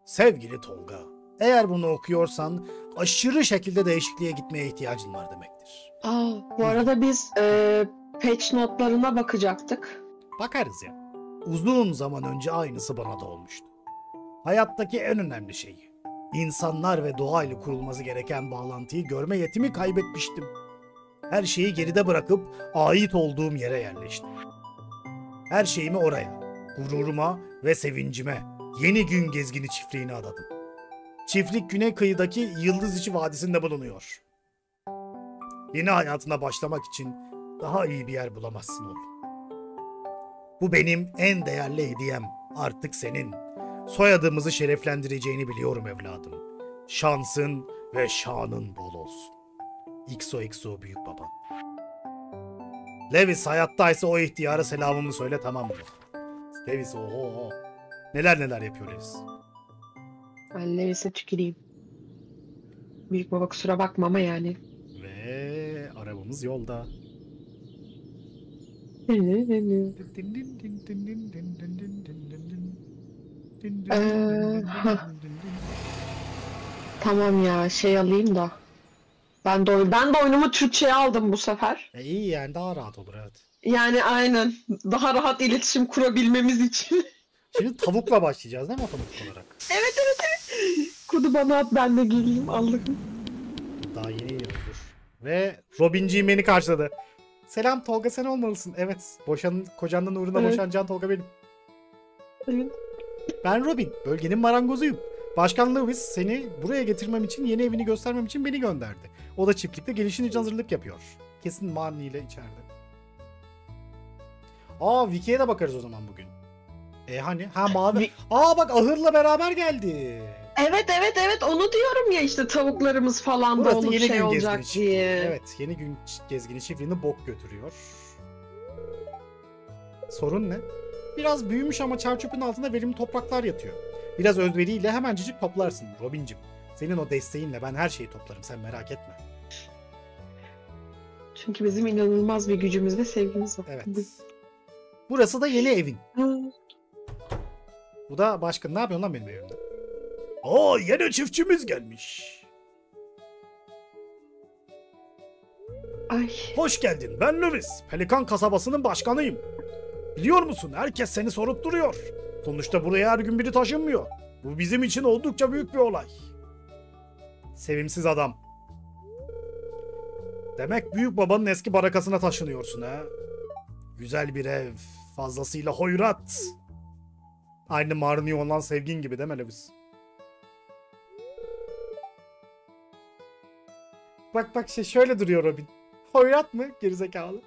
Sevgili Tolga, eğer bunu okuyorsan aşırı şekilde değişikliğe gitmeye ihtiyacın var demektir. Aa, bu arada biz e, patch notlarına bakacaktık. Bakarız ya. Uzun zaman önce aynısı bana da olmuştu. Hayattaki en önemli şeyi, insanlar ve doğayla kurulması gereken bağlantıyı görme yetimi kaybetmiştim. Her şeyi geride bırakıp ait olduğum yere yerleştim. Her şeyimi oraya, gururuma ve sevincime, yeni gün gezgini çiftliğine adadım. Çiftlik güney kıyıdaki Yıldız Vadisi'nde bulunuyor. Yeni hayatına başlamak için daha iyi bir yer bulamazsın oğlum. Bu benim en değerli hediyem. Artık senin. Soyadımızı şereflendireceğini biliyorum evladım. Şansın ve şanın bol olsun. XOXO büyük baba. Levis hayattaysa o ihtiyara selamımı söyle tamam mı? Levis oho. Neler neler yapıyor Levis. Ben Levis'e tüküreyim. Büyük baba kusura bakma ama yani. Ve arabamız yolda. Ee. Tamam ya şey alayım da. Ben de, oy- ben de oyunumu Türkçe'ye aldım bu sefer. E iyi yani daha rahat olur evet. Yani aynen daha rahat iletişim kurabilmemiz için. Şimdi tavukla başlayacağız değil mi otomatik olarak? evet evet evet. Kodu bana at ben de geleyim Allah'ım. Daha yeni iniyoruzdur. Ve Robinciğim beni karşıladı. Selam Tolga sen olmalısın. Evet. Boşan, kocandan uğruna Evet. boşanacağın Tolga benim. Evet. Ben Robin. Bölgenin marangozuyum. Başkan Lewis seni buraya getirmem için yeni evini göstermem için beni gönderdi. O da çiftlikte gelişin için hazırlık yapıyor. Kesin Marnie ile içeride. Aa Wiki'ye de bakarız o zaman bugün. E hani? Ha mavi. Vi- Aa bak ahırla beraber geldi. Evet evet evet onu diyorum ya işte tavuklarımız falan da Burası olup yeni şey gün olacak gezgini çiftliği. diye. Evet yeni gün gezgini çiftliğini bok götürüyor. Sorun ne? Biraz büyümüş ama çarçöpün altında verimli topraklar yatıyor. Biraz özveriyle hemencecik toplarsın Robincim. Senin o desteğinle ben her şeyi toplarım sen merak etme. Çünkü bizim inanılmaz bir gücümüz ve sevgimiz var. Evet. Burası da yeni evin. Bu da başkan ne yapıyorsun lan benim evimde? Aa yeni çiftçimiz gelmiş. Ay Hoş geldin. Ben Lewis. Pelikan kasabasının başkanıyım. Biliyor musun? Herkes seni sorup duruyor. Sonuçta buraya her gün biri taşınmıyor. Bu bizim için oldukça büyük bir olay. Sevimsiz adam. Demek büyük babanın eski barakasına taşınıyorsun ha. Güzel bir ev. Fazlasıyla hoyrat. Aynı Marnie olan sevgin gibi değil mi Lewis? Bak bak şey şöyle duruyor Robin. Hoyrat mı? Gerizekalı.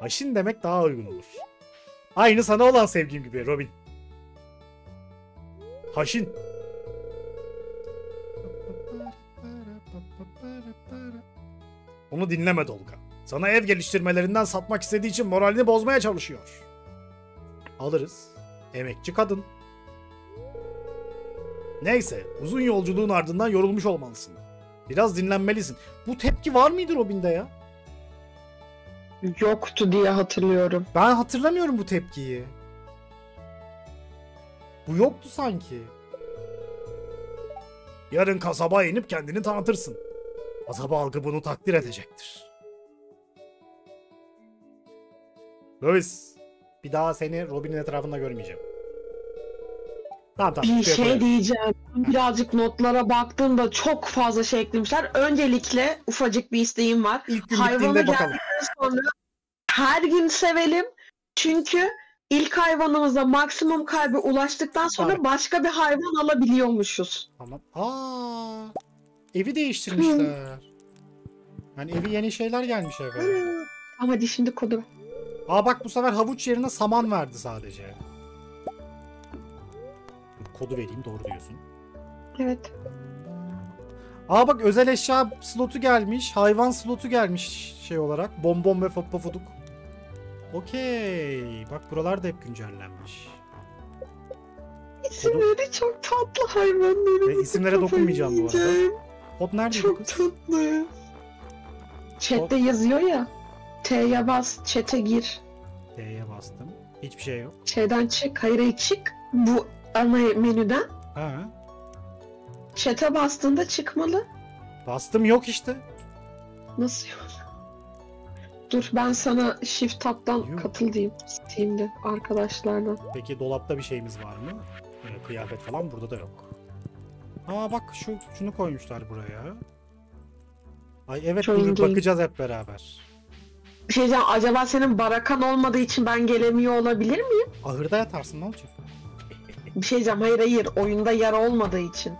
Haşin demek daha uygun olur. Aynı sana olan sevgim gibi Robin. Haşin. Onu dinleme Dolga. Sana ev geliştirmelerinden satmak istediği için moralini bozmaya çalışıyor. Alırız. Emekçi kadın. Neyse, uzun yolculuğun ardından yorulmuş olmalısın. Biraz dinlenmelisin. Bu tepki var mıydı Robin'de ya? Yoktu diye hatırlıyorum. Ben hatırlamıyorum bu tepkiyi. Bu yoktu sanki. Yarın kasaba inip kendini tanıtırsın. Kasaba halkı bunu takdir edecektir. Louis, bir daha seni Robin'in etrafında görmeyeceğim. Tamam tamam. Bir şuraya şey koyalım. diyeceğim. Birazcık notlara baktığımda çok fazla şey eklemişler. Öncelikle ufacık bir isteğim var. İlk gün Hayvanı bakalım. Sonra her gün sevelim. Çünkü ilk hayvanımıza maksimum kalbe ulaştıktan sonra Evet. başka bir hayvan alabiliyormuşuz. Tamam. Aa, evi değiştirmişler. Yani evi yeni şeyler gelmiş eve. Ama şimdi kodu. Aa bak bu sefer havuç yerine saman verdi sadece. Kodu vereyim doğru diyorsun. Evet. Aa bak özel eşya slotu gelmiş. Hayvan slotu gelmiş şey olarak. Bonbon ve fuduk. Okey. Bak buralar da hep güncellenmiş. İsimleri çok tatlı hayvanların. Ve isimlere dokunmayacağım bu arada. Kod nerede Çok kız? tatlı. Chat'te yazıyor ya. T'ye bas, chat'e gir. T'ye bastım. Hiçbir şey yok. Şeyden çık, hayır çık. Bu ana menüden. Ha. Chat'e bastığında çıkmalı. Bastım yok işte. Nasıl yok? Dur ben sana Shift Tab'dan Yuh. katıl diyeyim. Steam'de arkadaşlardan. Peki dolapta bir şeyimiz var mı? Ee, kıyafet falan burada da yok. Aa bak şu şunu koymuşlar buraya. Ay evet dur game. bakacağız hep beraber. Bir şey diyeceğim. Acaba senin barakan olmadığı için ben gelemiyor olabilir miyim? Ahırda yatarsın ne olacak? Bir şey diyeceğim. Hayır hayır. Oyunda yer olmadığı için.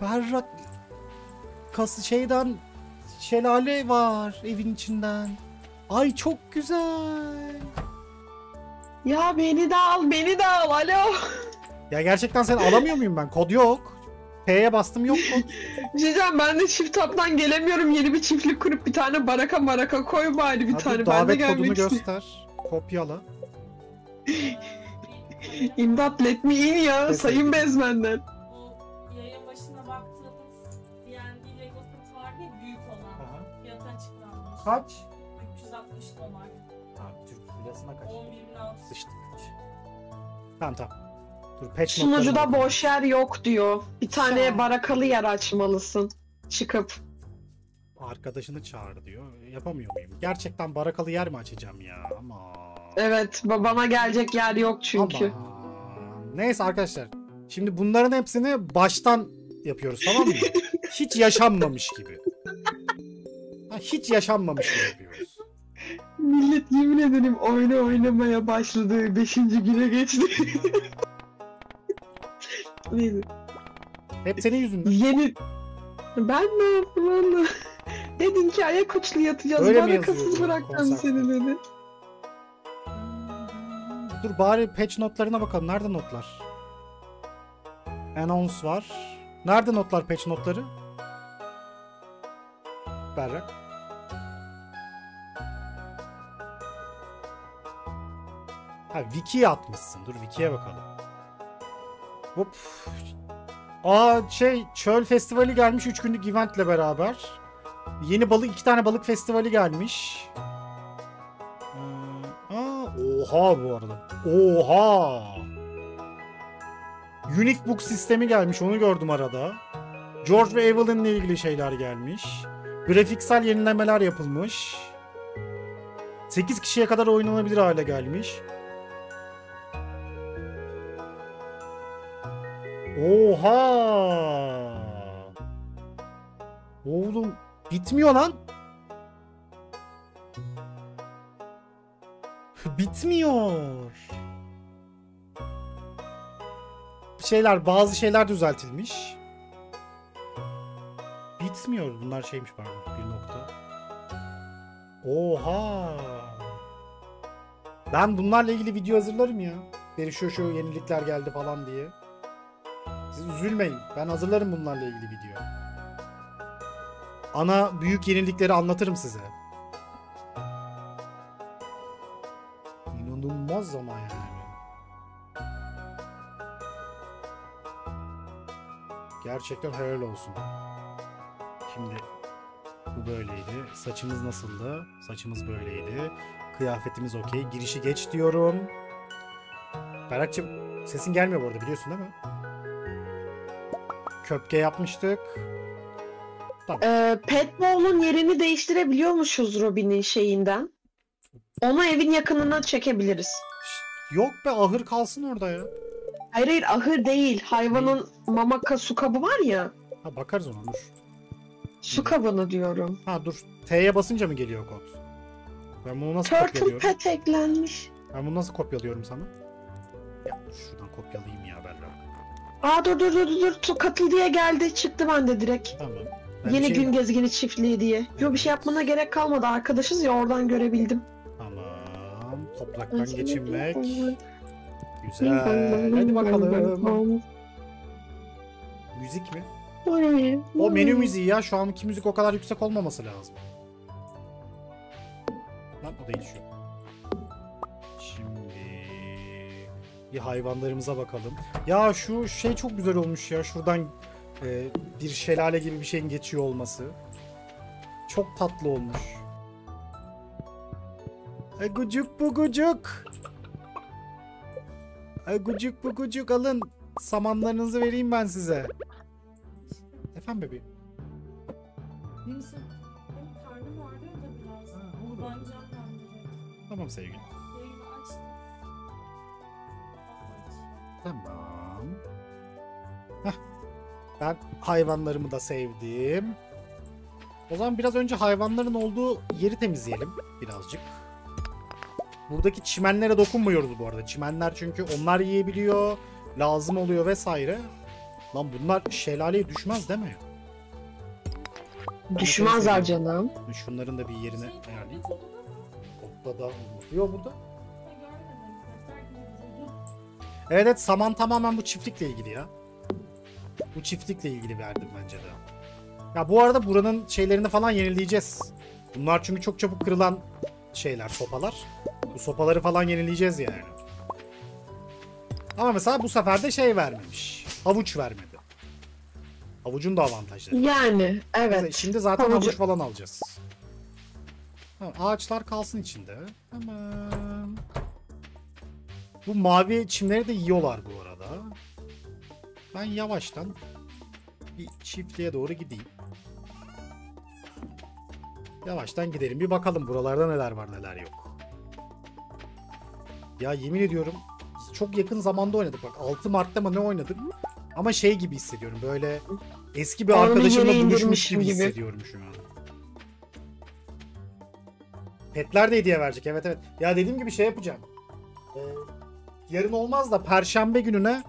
Berrak kası şeyden şelale var evin içinden. Ay çok güzel. Ya beni de al, beni de al. Alo. Ya gerçekten sen alamıyor muyum ben? Kod yok. P'ye bastım yok kod. Bir şey diyeceğim. Ben de Shift Tab'dan gelemiyorum. Yeni bir çiftlik kurup bir tane baraka maraka koy bari bir Hadi tane. Ben de davet kodunu istiyorum. göster. Kopyala. İmdat let me in ya. Kesin. Sayın Bezmen'den. Bu yayın başına baktığımız D&D Lego set vardı ya büyük olan. Fiyatı açıklanmış. Kaç? 360 dolar. Ha, Türk lirasına kaç? 11.600. Sıçtık. Tamam tamam. Dur patch Sunucuda notlarına boş yer yok diyor. Bir tane Ya. barakalı yer açmalısın. Çıkıp. Arkadaşını çağır diyor. Yapamıyor muyum? Gerçekten barakalı yer mi açacağım ya? Ama. Evet babana gelecek yer yok çünkü. Aman. Neyse arkadaşlar. Şimdi bunların hepsini baştan yapıyoruz tamam mı? hiç yaşanmamış gibi. Ha, hiç yaşanmamış gibi yapıyoruz. Millet yemin ederim oyunu oynamaya başladı. Beşinci güne geçti. Neyse. Hep senin yüzünden. Yeni... Ben ne yaptım valla? Dedin ki ayak uçlu yatacağız. Öyle yazıyor bırakacağım konseptte? seni dedi. Dur bari patch notlarına bakalım. Nerede notlar? Announce var. Nerede notlar patch notları? Berrak. Ha wiki'ye atmışsın. Dur wiki'ye bakalım. Hop. Aa şey çöl festivali gelmiş 3 günlük eventle beraber. Yeni balık iki tane balık festivali gelmiş. Oha bu arada. Oha. Unique Book sistemi gelmiş onu gördüm arada. George ve Evelyn ile ilgili şeyler gelmiş. Grafiksel yenilemeler yapılmış. 8 kişiye kadar oynanabilir hale gelmiş. Oha! Oğlum bitmiyor lan. Bitmiyor. Şeyler bazı şeyler düzeltilmiş. Bitmiyor. Bunlar şeymiş pardon. Bir nokta. Oha. Ben bunlarla ilgili video hazırlarım ya. Beri şu şu yenilikler geldi falan diye. Siz üzülmeyin. Ben hazırlarım bunlarla ilgili video. Ana büyük yenilikleri anlatırım size. İnanılmaz ama yani. Gerçekten helal olsun. Şimdi bu böyleydi. Saçımız nasıldı? Saçımız böyleydi. Kıyafetimiz okey. Girişi geç diyorum. Berak'cığım sesin gelmiyor bu arada biliyorsun değil mi? Köpke yapmıştık. Ee, Pet Bowl'un yerini değiştirebiliyormuşuz Robin'in şeyinden. Onu evin yakınına çekebiliriz. Yok be ahır kalsın orada ya. Hayır hayır ahır değil. Hayvanın mamaka su kabı var ya. Ha bakarız ona dur. Su kabını diyorum. Ha dur. T'ye basınca mı geliyor kod? Ben bunu nasıl Turtle kopyalıyorum? Pet eklenmiş. Ben bunu nasıl kopyalıyorum sana? Ya dur şuradan kopyalayayım ya Berra. Aa dur dur dur dur. dur. Katıl diye geldi. Çıktı bende direkt. Tamam. Ben bir Yeni şey- gün gezgini çiftliği diye. Yo bir şey yapmana gerek kalmadı. Arkadaşız ya oradan görebildim. Tamam. Topraktan geçinmek. Güzel. Hadi bakalım. Müzik mi? O menü müziği ya. Şu anki müzik o kadar yüksek olmaması lazım. Lan o değil şu. Şimdi bir hayvanlarımıza bakalım. Ya şu şey çok güzel olmuş ya. Şuradan e, bir şelale gibi bir şeyin geçiyor olması. Çok tatlı olmuş. Agucuk bugucuk. Agucuk bugucuk alın. Samanlarınızı vereyim ben size. Efendim bebeğim. İyi misin? Benim karnım ağrıyor da biraz. Ha, olur. Banacağım ben direkt. Tamam sevgilim. Yayını açtım. Aç. Tamam. Heh. Ben hayvanlarımı da sevdim. O zaman biraz önce hayvanların olduğu yeri temizleyelim birazcık. Buradaki çimenlere dokunmuyoruz bu arada. Çimenler çünkü onlar yiyebiliyor, lazım oluyor vesaire. Lan bunlar şelaleye düşmez değil mi? Düşmezler canım. Şunların da bir yerine ayarlayayım. Topla da Yok burada. Evet evet saman tamamen bu çiftlikle ilgili ya. Bu çiftlikle ilgili verdim bence de. Ya bu arada buranın şeylerini falan yenileyeceğiz. Bunlar çünkü çok çabuk kırılan şeyler, sopalar. Bu sopaları falan yenileyeceğiz yani. Ama mesela bu sefer de şey vermemiş. Havuç vermedi. Havucun da avantajları. Yani evet. Şimdi zaten Havucu- havuç falan alacağız. Ağaçlar kalsın içinde. Tamam. Bu mavi çimleri de yiyorlar bu arada. Ben yavaştan bir çiftliğe doğru gideyim. Yavaştan gidelim. Bir bakalım buralarda neler var neler yok. Ya yemin ediyorum çok yakın zamanda oynadık. Bak 6 Mart'ta mı ne oynadık? Ama şey gibi hissediyorum. Böyle eski bir arkadaşımla buluşmuş gibi gibi. hissediyorum şu an. Petler de hediye verecek. Evet evet. Ya dediğim gibi şey yapacağım. Ee, yarın olmaz da perşembe gününe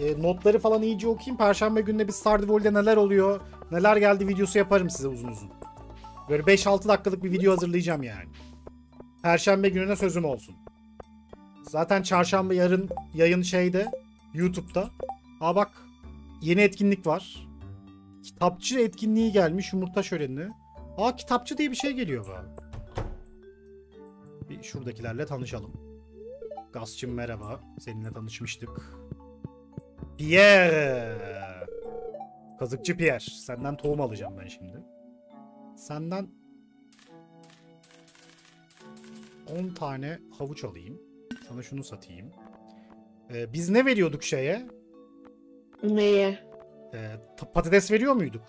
e, notları falan iyice okuyayım. Perşembe gününe bir Stardew Valley'de neler oluyor, neler geldi videosu yaparım size uzun uzun. Böyle 5-6 dakikalık bir video hazırlayacağım yani. Perşembe gününe sözüm olsun. Zaten çarşamba yarın yayın şeyde YouTube'da. Aa bak yeni etkinlik var. Kitapçı etkinliği gelmiş yumurta şöleni. Aa kitapçı diye bir şey geliyor bu. Bir şuradakilerle tanışalım. Gazçım merhaba. Seninle tanışmıştık. Pierre. Kazıkçı Pierre. Senden tohum alacağım ben şimdi. Senden 10 tane havuç alayım. Sana şunu satayım. Ee, biz ne veriyorduk şeye? Neye? Ee, ta- patates veriyor muyduk?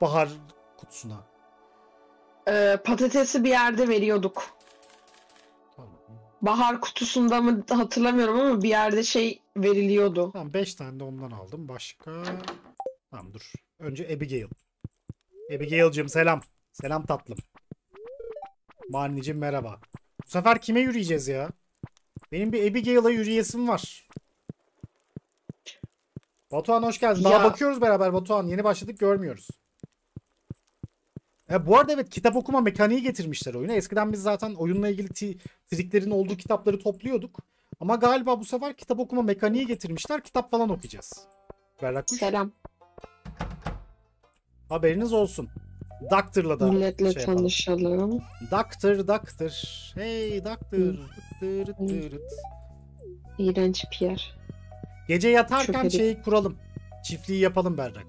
Bahar kutusuna. Ee, patatesi bir yerde veriyorduk. Tamam. Bahar kutusunda mı hatırlamıyorum ama bir yerde şey veriliyordu. Tamam 5 tane de ondan aldım. Başka... Tamam dur. Önce Abigail. Abigail'cim selam. Selam tatlım. Mani'cim merhaba. Bu sefer kime yürüyeceğiz ya? Benim bir Abigail'a yürüyesim var. Batuhan hoş geldin. Daha Ya- bakıyoruz beraber Batuhan. Yeni başladık görmüyoruz. Ya bu arada evet kitap okuma mekaniği getirmişler oyuna. Eskiden biz zaten oyunla ilgili triklerin olduğu kitapları topluyorduk. Ama galiba bu sefer kitap okuma mekaniği getirmişler. Kitap falan okuyacağız. Berrak. Selam. Haberiniz olsun. Doctor'la da Milletle şey yapalım. tanışalım. Doctor, Doctor. Hey Doctor. Dırıt dırıt. İğrenç Pierre. Gece yatarken şeyi kuralım. Çiftliği yapalım Berrak.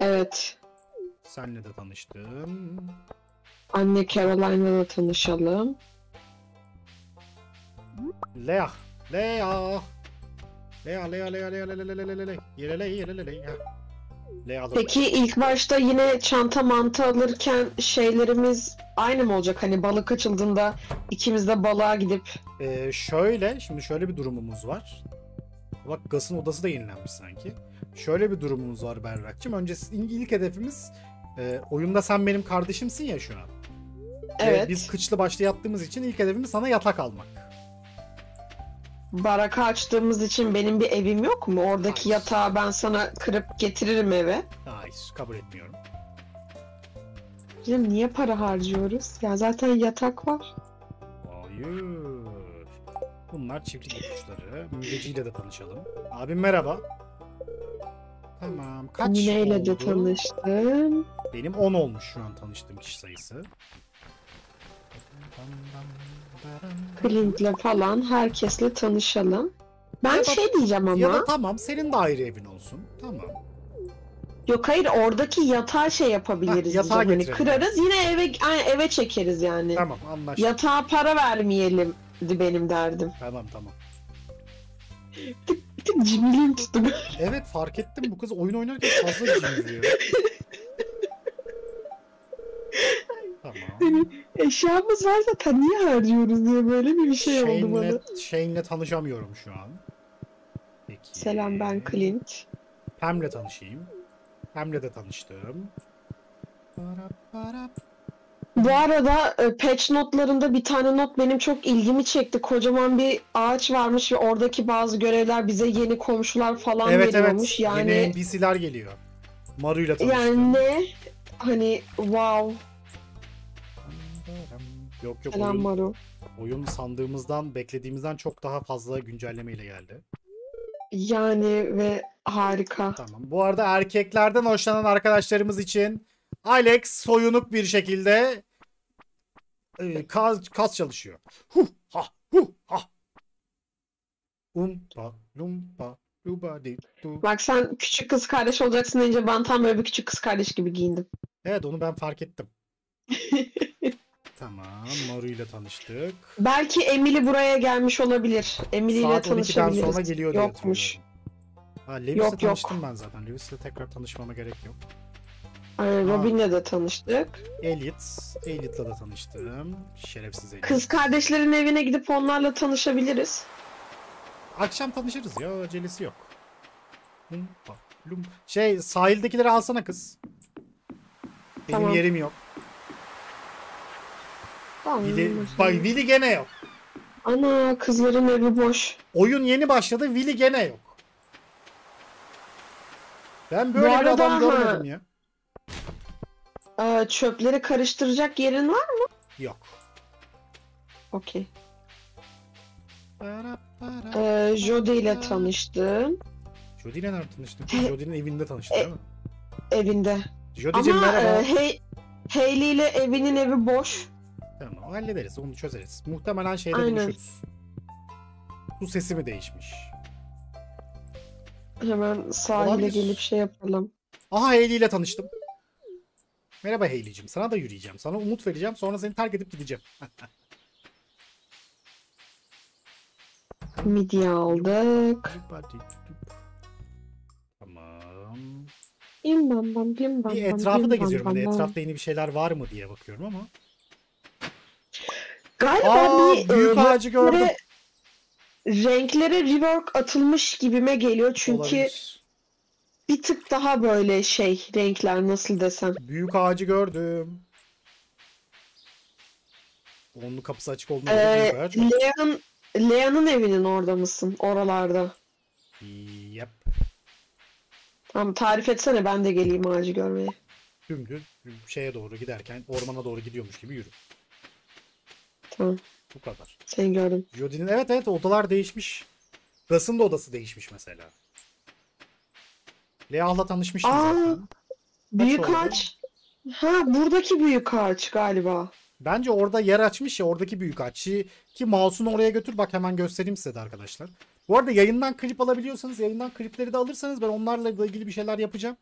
Evet. Senle de tanıştım. Anne Caroline'la da tanışalım. Lea. Lea. Lea, Lea, Lea, Lea, Lea, Lea, Lea, Lea, Lea, Lea, Lea, Lea, Lea, Lea. Lea da- Peki ilk başta yine çanta mantı alırken şeylerimiz aynı mı olacak? Hani balık açıldığında ikimiz de balığa gidip Ee, şöyle, şimdi şöyle bir durumumuz var. Bak Gas'ın odası da yenilenmiş sanki. Şöyle bir durumumuz var Berrak'cığım. Önce ilk hedefimiz e, oyunda sen benim kardeşimsin ya şu an. Ve evet biz kıçlı başlı yattığımız için ilk hedefimiz sana yatak almak. Baraka açtığımız için benim bir evim yok mu? Oradaki Hayır. yatağı ben sana kırıp getiririm eve. Hayır, kabul etmiyorum. Canım niye para harcıyoruz? Ya zaten yatak var. Hayır. Bunlar çiftlik ipuçları. Müjdeciyle de tanışalım. Abim merhaba. Tamam. Kaç Mine'yle de oldu? tanıştım. Benim 10 olmuş şu an tanıştığım kişi sayısı. Clint'le falan herkesle tanışalım. Ben Ya da- şey diyeceğim ama. Ya da tamam senin de ayrı evin olsun. Tamam. Yok hayır oradaki yatağı şey yapabiliriz. Heh, yatağı. Hani kırarız yine eve ay, eve çekeriz yani. Tamam anlaştık. Yatağa para vermeyelim benim derdim. Tamam tamam. Bir tık cimriliğim tuttu. Evet fark ettim bu kız oyun oynarken fazla cimriyor. tamam. Eşyamız var zaten niye harcıyoruz diye böyle bir şey oldu bana. Shane'le, Shane'le tanışamıyorum şu an. Peki. Selam ben Clint. Pam'le tanışayım. Pam'le de tanıştım. Bu arada e, patch notlarında bir tane not benim çok ilgimi çekti. Kocaman bir ağaç varmış ve oradaki bazı görevler bize yeni komşular falan Evet veriyormuş. evet. Yani Yeni NPC'ler geliyor. Maru'yla tanıştım. yani ne? Hani wow. Yok yok Selam oyun, Maru. oyun sandığımızdan beklediğimizden çok daha fazla güncellemeyle geldi. Yani ve harika. Tamam. Bu arada erkeklerden hoşlanan arkadaşlarımız için Alex soyunuk bir şekilde e, kas, kas çalışıyor. Huh ha huh ha. Umpa lumpa luba di du. Bak sen küçük kız kardeş olacaksın deyince ben tam böyle bir küçük kız kardeş gibi giyindim. Evet onu ben fark ettim. tamam Maru ile tanıştık. Belki Emily buraya gelmiş olabilir. Emily ile Saat 12'den tanışabiliriz. sonra geliyor diye Yokmuş. hatırlıyorum. Ha, Lewis'le Yok, yok. tanıştım ben zaten. Lewis'le tekrar tanışmama gerek yok. Ha. Robin'le de tanıştık. Elliot. Elliot'la da tanıştım. Şerefsiz Elliot. Kız kardeşlerin evine gidip onlarla tanışabiliriz. Akşam tanışırız ya. Acelesi yok. Lumpa. Şey sahildekileri alsana kız. Benim Tamam. yerim yok. Tamam. Willy, bak Willy gene yok. Ana kızların evi boş. Oyun yeni başladı. Willy gene yok. Ben böyle Bu bir arada adam görmedim ya. Çöpleri karıştıracak yerin var mı? Yok. Okey. Ee, Jody ile tanıştım. Jody ile nerede tanıştık? Jody'nin evinde tanıştık değil mi? Evinde. Jody'cim merhaba. e, Hey- Hayley ile evinin evi boş. Tamam hallederiz onu çözeriz. Muhtemelen şeyde Aynen. buluşuruz. Su sesi mi değişmiş? Hemen sahile Olabilir. gelip şey yapalım. Aha Hayley ile tanıştım. Merhaba Hayley'cim. Sana da yürüyeceğim. Sana umut vereceğim. Sonra seni terk edip gideceğim. Midye aldık. Tamam. Bim bam bam bim bam Bir etrafı da geziyorum. Hani bam bam. etrafta yeni bir şeyler var mı diye bakıyorum ama. Galiba Aa, bir büyük e, ağacı gördüm. renklere, rework atılmış gibime geliyor. Çünkü Olabilir. bir tık daha böyle şey renkler nasıl desem. Büyük ağacı gördüm. Onun kapısı açık olduğunda Ee. Lea'nın Lea'nın evinin orada mısın? Oralarda. Yep. Tamam tarif etsene ben de geleyim ağacı görmeye. Dümdüz şeye doğru giderken ormana doğru gidiyormuş gibi yürü. Tamam Bu kadar. seni gördüm. Jody'nin evet evet odalar değişmiş. Gus'ın da odası değişmiş mesela. Leah'la tanışmıştım Aa, zaten. Büyük oldu? ağaç. Ha buradaki büyük ağaç galiba. Bence orada yer açmış ya oradaki büyük ağaç. Ki- mouse'unu oraya götür bak hemen göstereyim size de arkadaşlar. Bu arada yayından klip alabiliyorsanız yayından klipleri de alırsanız ben onlarla ilgili bir şeyler yapacağım.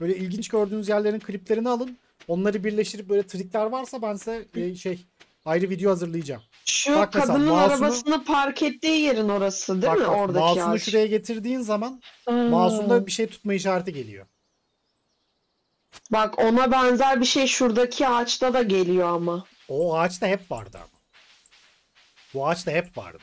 Böyle ilginç gördüğünüz yerlerin kliplerini alın. Onları birleştirip böyle trikler varsa ben size e, şey ayrı video hazırlayacağım. Şu Bak mesela kadının mouse'unu- arabasını park ettiği yerin orası değil bak mi bak oradaki mouse'unu ağaç? şuraya getirdiğin zaman Ha. mouse'unda bir şey tutma işareti geliyor. Bak ona benzer bir şey şuradaki ağaçta da geliyor ama. O ağaçta hep vardı ama. Bu ağaçta hep vardı.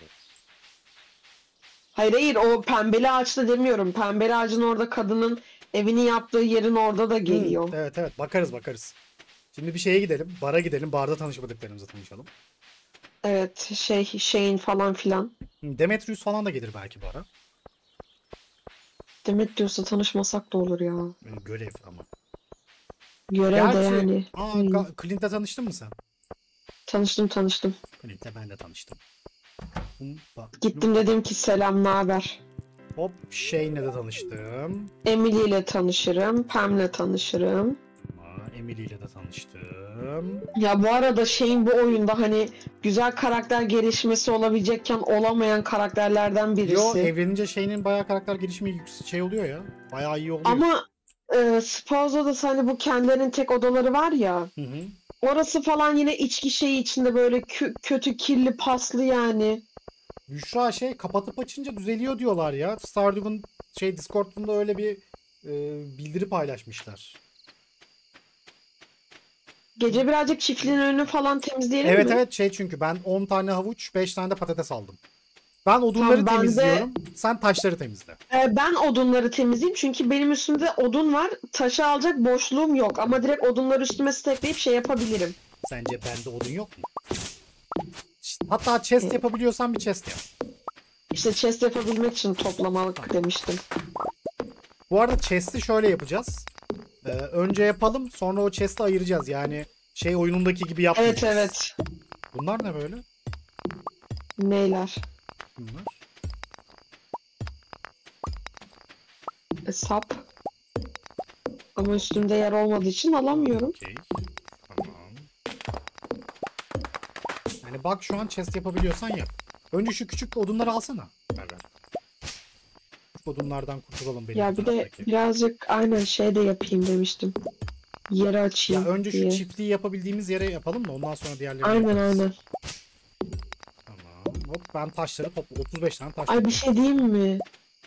Hayır hayır o pembeli ağaçta demiyorum. Pembeli ağacın orada kadının evini yaptığı yerin orada da geliyor. Hı, evet evet bakarız bakarız. Şimdi bir şeye gidelim. Bara gidelim. Barda tanışmadıklarımızla tanışalım. Evet şey şeyin falan filan. Demetrius falan da gelir belki bara. Demet diyorsa tanışmasak da olur ya. Böyle görev ama. Görev de Gerçi- yani. Aa, Hmm. Clint'le tanıştın mı sen? Tanıştım tanıştım. Clint'le ben de tanıştım. Humpa, Gittim dedim ki selam ne haber? Hop Shane'le de tanıştım. Emily ile tanışırım. Pam'le tanışırım. Emily ile de tanıştım. Ya bu arada şeyin bu oyunda hani güzel karakter gelişmesi olabilecekken olamayan karakterlerden birisi. Yo evlenince Shane'in bayağı karakter gelişimi yüksek şey oluyor ya. Bayağı iyi oluyor. Ama e, Spouse'da hani bu kendilerinin tek odaları var ya. Hı hı. Orası falan yine içki şeyi içinde böyle kö- kötü kirli paslı yani. Büşra şey kapatıp açınca düzeliyor diyorlar ya. Stardew'un şey Discord'unda öyle bir e, bildiri paylaşmışlar. Gece birazcık çiftliğin önünü falan temizleyelim Evet mi? evet şey çünkü ben 10 tane havuç 5 tane de patates aldım. Ben odunları Tamam, ben de- temizliyorum. Sen taşları temizle. Ee, ben odunları temizleyeyim çünkü benim üstümde odun var. Taşı alacak boşluğum yok ama direkt odunları üstüme stackleyip şey yapabilirim. Sence bende odun yok mu? Hatta chest yapabiliyorsan bir chest yap. İşte chest yapabilmek için toplamalık demiştim. Bu arada chest'i şöyle yapacağız. Ee, önce yapalım sonra o chest'i ayıracağız. Yani şey oyunundaki gibi Evet yapmayacağız. evet. Bunlar ne böyle? Neyler? Bunlar. E, sap. Ama üstümde yer olmadığı için alamıyorum. Okey. Tamam. Yani bak şu an chest yapabiliyorsan yap. Önce şu küçük odunları alsana. Berber. Odunlardan kurtulalım benim Ya bir de taraftaki. birazcık aynen şey de yapayım demiştim. Yeri Ya açayım önce şu diye. çiftliği yapabildiğimiz yere yapalım da ondan sonra diğerlerini Aynen yaparız. aynen. Tamam. Hop ben taşları topla 35 tane taş. Ay bir topladım. şey diyeyim mi?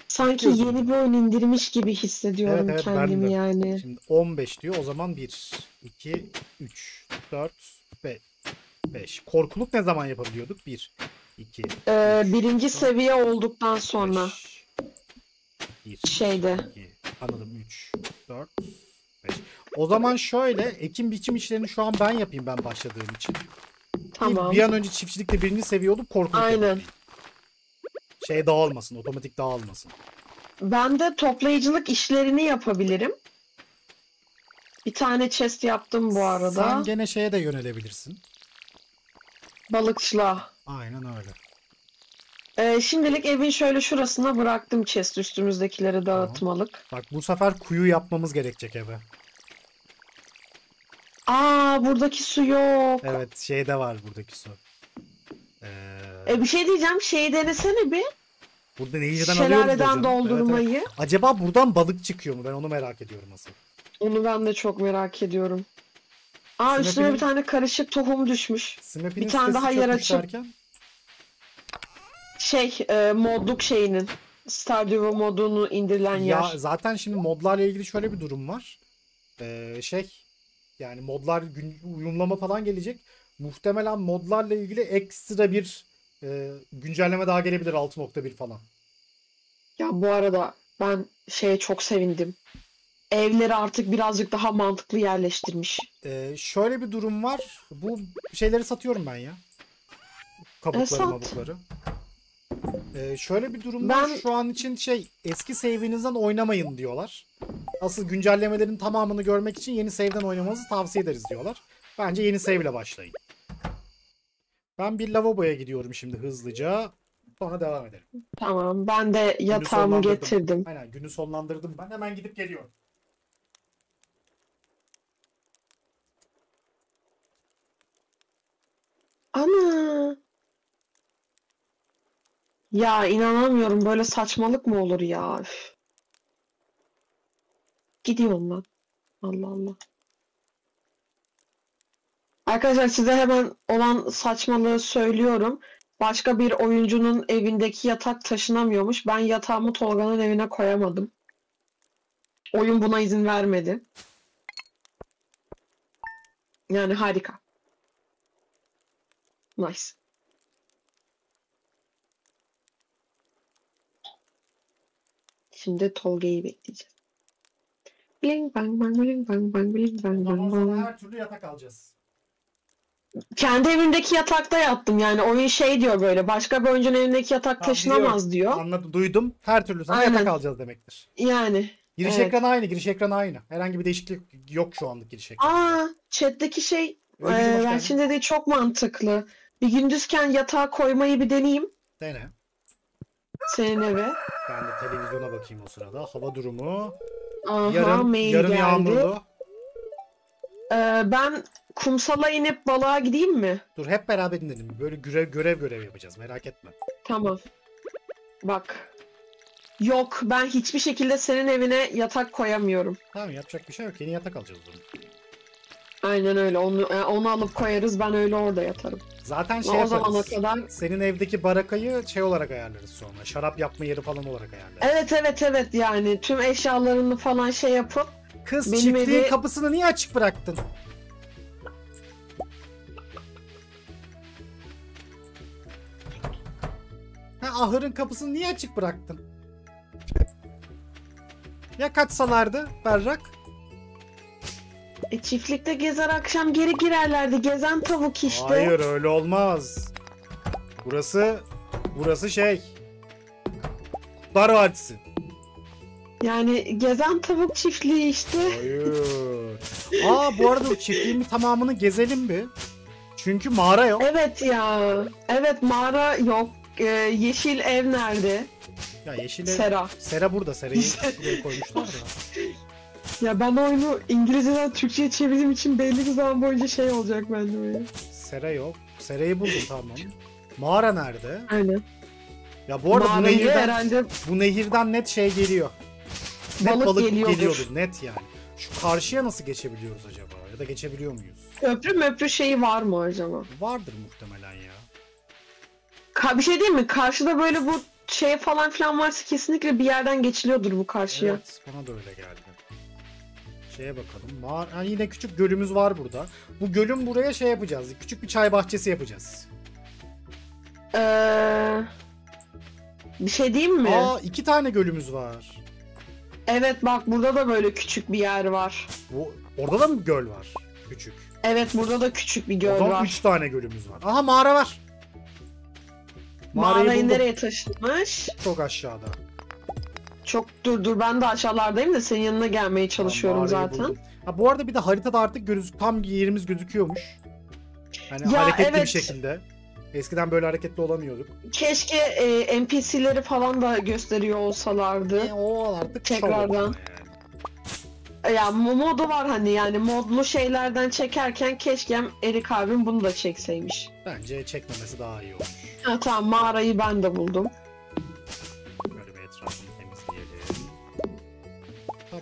Sanki Diyorsun. yeni bir oyun indirmiş gibi hissediyorum Evet, evet, ben kendimi de. yani. Şimdi 15 diyor. O zaman 1, 2, 3, 4, 5. Korkuluk ne zaman yapabiliyorduk? 1, 2, Ee, birinci seviye olduktan sonra 1, şeyde. 2, anladım 3, 4, 5. O zaman şöyle ekim biçim işlerini şu an ben yapayım ben başladığım için. Tamam. Bir an önce çiftçilikte birinci seviye olup korkuluk Aynen. yapabileyim. Şey dağılmasın, otomatik dağılmasın. Ben de toplayıcılık işlerini yapabilirim. Bir tane chest yaptım bu arada. Sen gene şeye de yönelebilirsin. Balıkçılığa. Aynen öyle. Ee, şimdilik evin şöyle şurasına bıraktım chest üstümüzdekileri dağıtmalık. Bak bu sefer kuyu yapmamız gerekecek eve. Aa buradaki su yok. Evet şeyde var buradaki su. Ee, E, bir şey diyeceğim. Şeyi denesene bir. burada nehirden alıyoruz da Şelaleden canım. Evet, evet. doldurmayı. Acaba buradan balık çıkıyor mu? Ben onu merak ediyorum asıl. Onu ben de çok merak ediyorum. Aa Snap'in- üstüne bir tane karışık tohum düşmüş. Snap'in Bir tane daha yer açıp- derken, Şey e, modluk şeyinin. Stardew modunu indirilen Ya yer. zaten şimdi modlarla ilgili şöyle bir durum var. Ee, şey yani modlar gün, uyumlama falan gelecek. Muhtemelen modlarla ilgili ekstra bir e, güncelleme daha gelebilir 6.1 falan. Ya bu arada ben şeye çok sevindim. Evleri artık birazcık daha mantıklı yerleştirmiş. Ee, şöyle bir durum var. Bu şeyleri satıyorum ben ya. Kabukları E, sat. mabukları. Ee, şöyle bir durum var. Ben- Şu an için şey eski save'inizden oynamayın diyorlar. Asıl güncellemelerin tamamını görmek için yeni save'den oynamanızı tavsiye ederiz diyorlar. Bence yeni save ile başlayın. Ben bir lavaboya gidiyorum şimdi hızlıca. Sonra devam edelim. Tamam ben de yatağımı getirdim. Aynen günü sonlandırdım. Ben hemen gidip geliyorum. Ana. Ya inanamıyorum böyle saçmalık mı olur ya? Üf. Gidiyorum lan. Allah Allah. Arkadaşlar size hemen olan saçmalığı söylüyorum. Başka bir oyuncunun evindeki yatak taşınamıyormuş. Ben yatağımı Tolga'nın evine koyamadım. Oyun buna izin vermedi. Yani harika. Nice. Şimdi Tolga'yı bekleyeceğiz. Bling bang bang bling bang bang bling bang bang bang. her türlü yatak alacağız. Kendi evimdeki yatakta yattım yani oyun şey diyor böyle başka bir oyuncunun evindeki yatak Tamam, taşınamaz diyor. Anladım, duydum. Her türlü sana Aynen. yatak alacağız demektir. Yani. Giriş Evet. ekranı aynı, giriş ekranı aynı. Herhangi bir değişiklik yok şu anlık giriş ekranı. Aa chat'teki şey Özgürcüm, e, hoş ben geldin. dediği çok mantıklı. Bir gündüzken yatağa koymayı bir deneyeyim Dene. Senin eve. Ben de televizyona bakayım o sırada. Hava durumu. Aha yarın mail yarın geldi. yağmurlu. Ee, ben kumsala inip balığa gideyim mi? Dur hep beraber dinledim. Böyle görev görev görev yapacağız. Merak etme. Tamam. Bak. Yok ben hiçbir şekilde senin evine yatak koyamıyorum. Tamam yapacak bir şey yok. Yeni yatak alacağız o zaman. Aynen öyle. Onu e, onu alıp koyarız. Ben öyle orada yatarım. Zaten şey o yaparız. kadar. Senin evdeki barakayı şey olarak ayarlarız sonra. Şarap yapma yeri falan olarak ayarlarız. Evet evet evet yani tüm eşyalarını falan şey yapıp Kız Benim çiftliğin evi- kapısını niye açık bıraktın? Ha ahırın kapısını niye açık bıraktın? Ya kaçsalardı Berrak? E, çiftlikte gezer akşam geri girerlerdi. Gezen tavuk işte. Hayır öyle olmaz. Burası burası şey. Kurtlar Vadisi. Yani gezen tavuk çiftliği işte. Hayır. Aa bu arada çiftliğin tamamını gezelim bir. Çünkü mağara yok. Evet ya. Evet mağara yok. Ee, yeşil ev nerede? Ya yeşile Sera. Sera burada. Sera'yı buraya koymuşlar da. Ya ben oyunu İngilizceden Türkçe'ye çevirdiğim için belli bir zaman boyunca şey olacak bende böyle. Sera yok. Sera'yı buldum tamam. Mağara nerede? Aynen. Ya bu arada bu nehirden, herhalde bu nehirden net şey geliyor. Net Balık balık, geliyordur. geliyordur net yani. Şu karşıya nasıl geçebiliyoruz acaba? Ya da geçebiliyor muyuz? köprü möprü şeyi var mı acaba? Vardır muhtemelen ya. Ka bir şey değil mi? Karşıda böyle bu şey falan filan varsa kesinlikle bir yerden geçiliyordur bu karşıya. Evet bana da öyle geldi. Şeye bakalım. Mağara, ha, yine küçük gölümüz var burada. Bu gölün buraya şey yapacağız. Küçük bir çay bahçesi yapacağız. Ee, bir şey diyeyim mi? Aa iki tane gölümüz var. Evet bak burada da böyle küçük bir yer var. Bu orada da mı göl var? Küçük. Evet burada da küçük bir o göl zaman var. üç tane gölümüz var. Aha mağara var. Mağarayı Mağarayı nereye taşımış? Çok aşağıda. Çok dur dur ben de aşağılardayım da senin yanına gelmeye çalışıyorum Tamam, mağarayı zaten. buldum. Ha bu arada bir de haritada artık gözük tam yerimiz gözüküyormuş. Hani Ya, hareketli bir evet. şekilde. Eskiden böyle hareketli olamıyorduk. Keşke e, NPC'leri falan da gösteriyor olsalardı. E, o artık Tekrardan. yani. Ya mo- modu var hani yani modlu şeylerden çekerken keşke Erik abim bunu da çekseymiş. Bence çekmemesi daha iyi olmuş. Ha tamam mağarayı ben de buldum.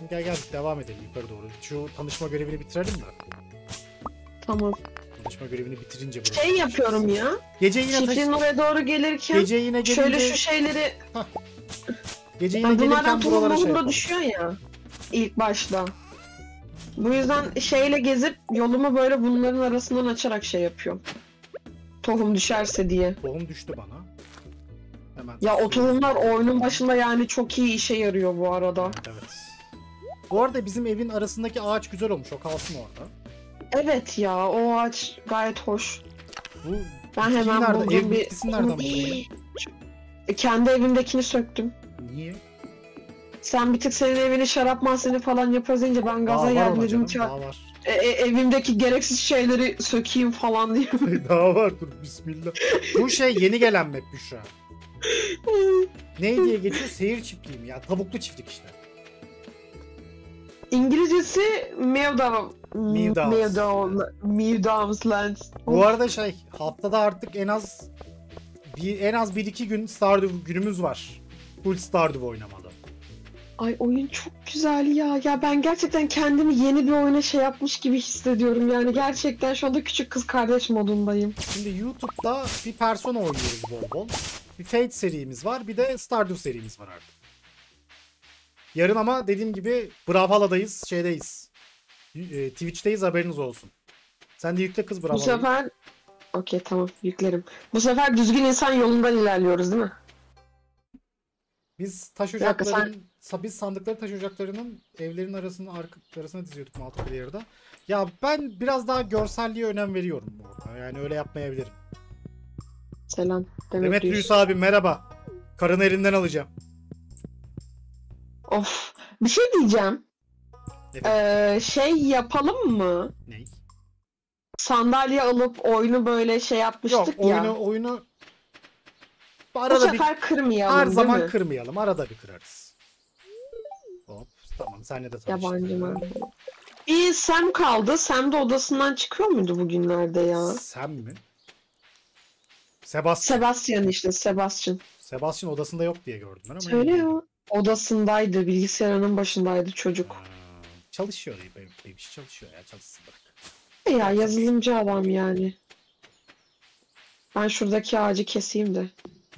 Gel gel devam edelim yukarı doğru. Şu tanışma görevini bitirelim de. Tamam. Tanışma görevini bitirince buraya Şey yapıyorum ya. Gece yine taş... Çiftliğin oraya doğru gelirken Gece yine gelince... şöyle şu şeyleri Gece yine gelirken bunlardan buralara şey yapalım. düşüyor ya ilk başta. Bu yüzden şeyle gezip yolumu böyle bunların arasından açarak şey yapıyorum. Tohum düşerse diye. Tohum düştü bana. Hemen. Ya o tohumlar oyunun başında yani çok iyi işe yarıyor bu arada. Evet. Bu arada bizim evin arasındaki ağaç güzel olmuş. O kalsın orada. Evet ya o ağaç gayet hoş. Bu Ben hemen nerede? buldum Ev bir... nereden buldun? E, Kendi evimdekini söktüm. Niye? Sen bir tık senin evini şarap mahzeni falan yaparız deyince ben gaza geldim dedim ki e, e, evimdeki gereksiz şeyleri sökeyim falan diye. daha var dur bismillah. Bu şey yeni gelen map Büşra. Ne diye geçiyor? Seyir çiftliği mi? Ya tavuklu çiftlik işte. İngilizcesi. Meadows. Meadows Lands. Bu arada şey haftada artık en az bir en az 1-2 gün Stardew günümüz var. Full Stardew oynamalı. Ay oyun çok güzel ya. Ya ben gerçekten kendimi yeni bir oyuna şey yapmış gibi hissediyorum. Yani gerçekten şu anda küçük kız kardeş modundayım. Şimdi YouTube'da bir Persona oynuyoruz bol bol. Bir Fate serimiz var, bir de Stardew serimiz var artık. Yarın ama dediğim gibi Brawlhalla'dayız, şeydeyiz. E, Twitch'teyiz haberiniz olsun. Sen de yükle kız Bu Brawlhalla'yı. sefer... Okey tamam yüklerim. Bu sefer düzgün insan yolundan ilerliyoruz değil mi? Biz taş dakika, ocakların, sa- biz sandıkları taş ocaklarının evlerin arasına arka, arasına diziyorduk multiplayer'da. Ya ben biraz daha görselliğe önem veriyorum bu arada. Yani öyle yapmayabilirim. Selam. Demet, Demet. Reis abi merhaba. Karını elinden alacağım. Of. Bir şey diyeceğim. Evet. Ee, şey yapalım mı? Ney? Sandalye alıp oyunu böyle şey yapmıştık Yok ya. oyunu oyunu Bu arada bir sefer kırmayalım her zaman mi? kırmayalım. Arada bir kırarız. Hop tamam senle de tanıştık. Yabancı mı? Bir Sam kaldı. Sam de odasından çıkıyor muydu bugünlerde ya? Sen mi? Sebastian. Sebastian işte Sebastian. Sebastian odasında yok diye gördüm ben ama. Söyle ya. Odasındaydı. Bilgisayarının başındaydı çocuk. Çalışıyor benim, benim işi çalışıyor ya çalışsın bırak. E ya yazılımcı adam yani. Ben şuradaki ağacı keseyim de.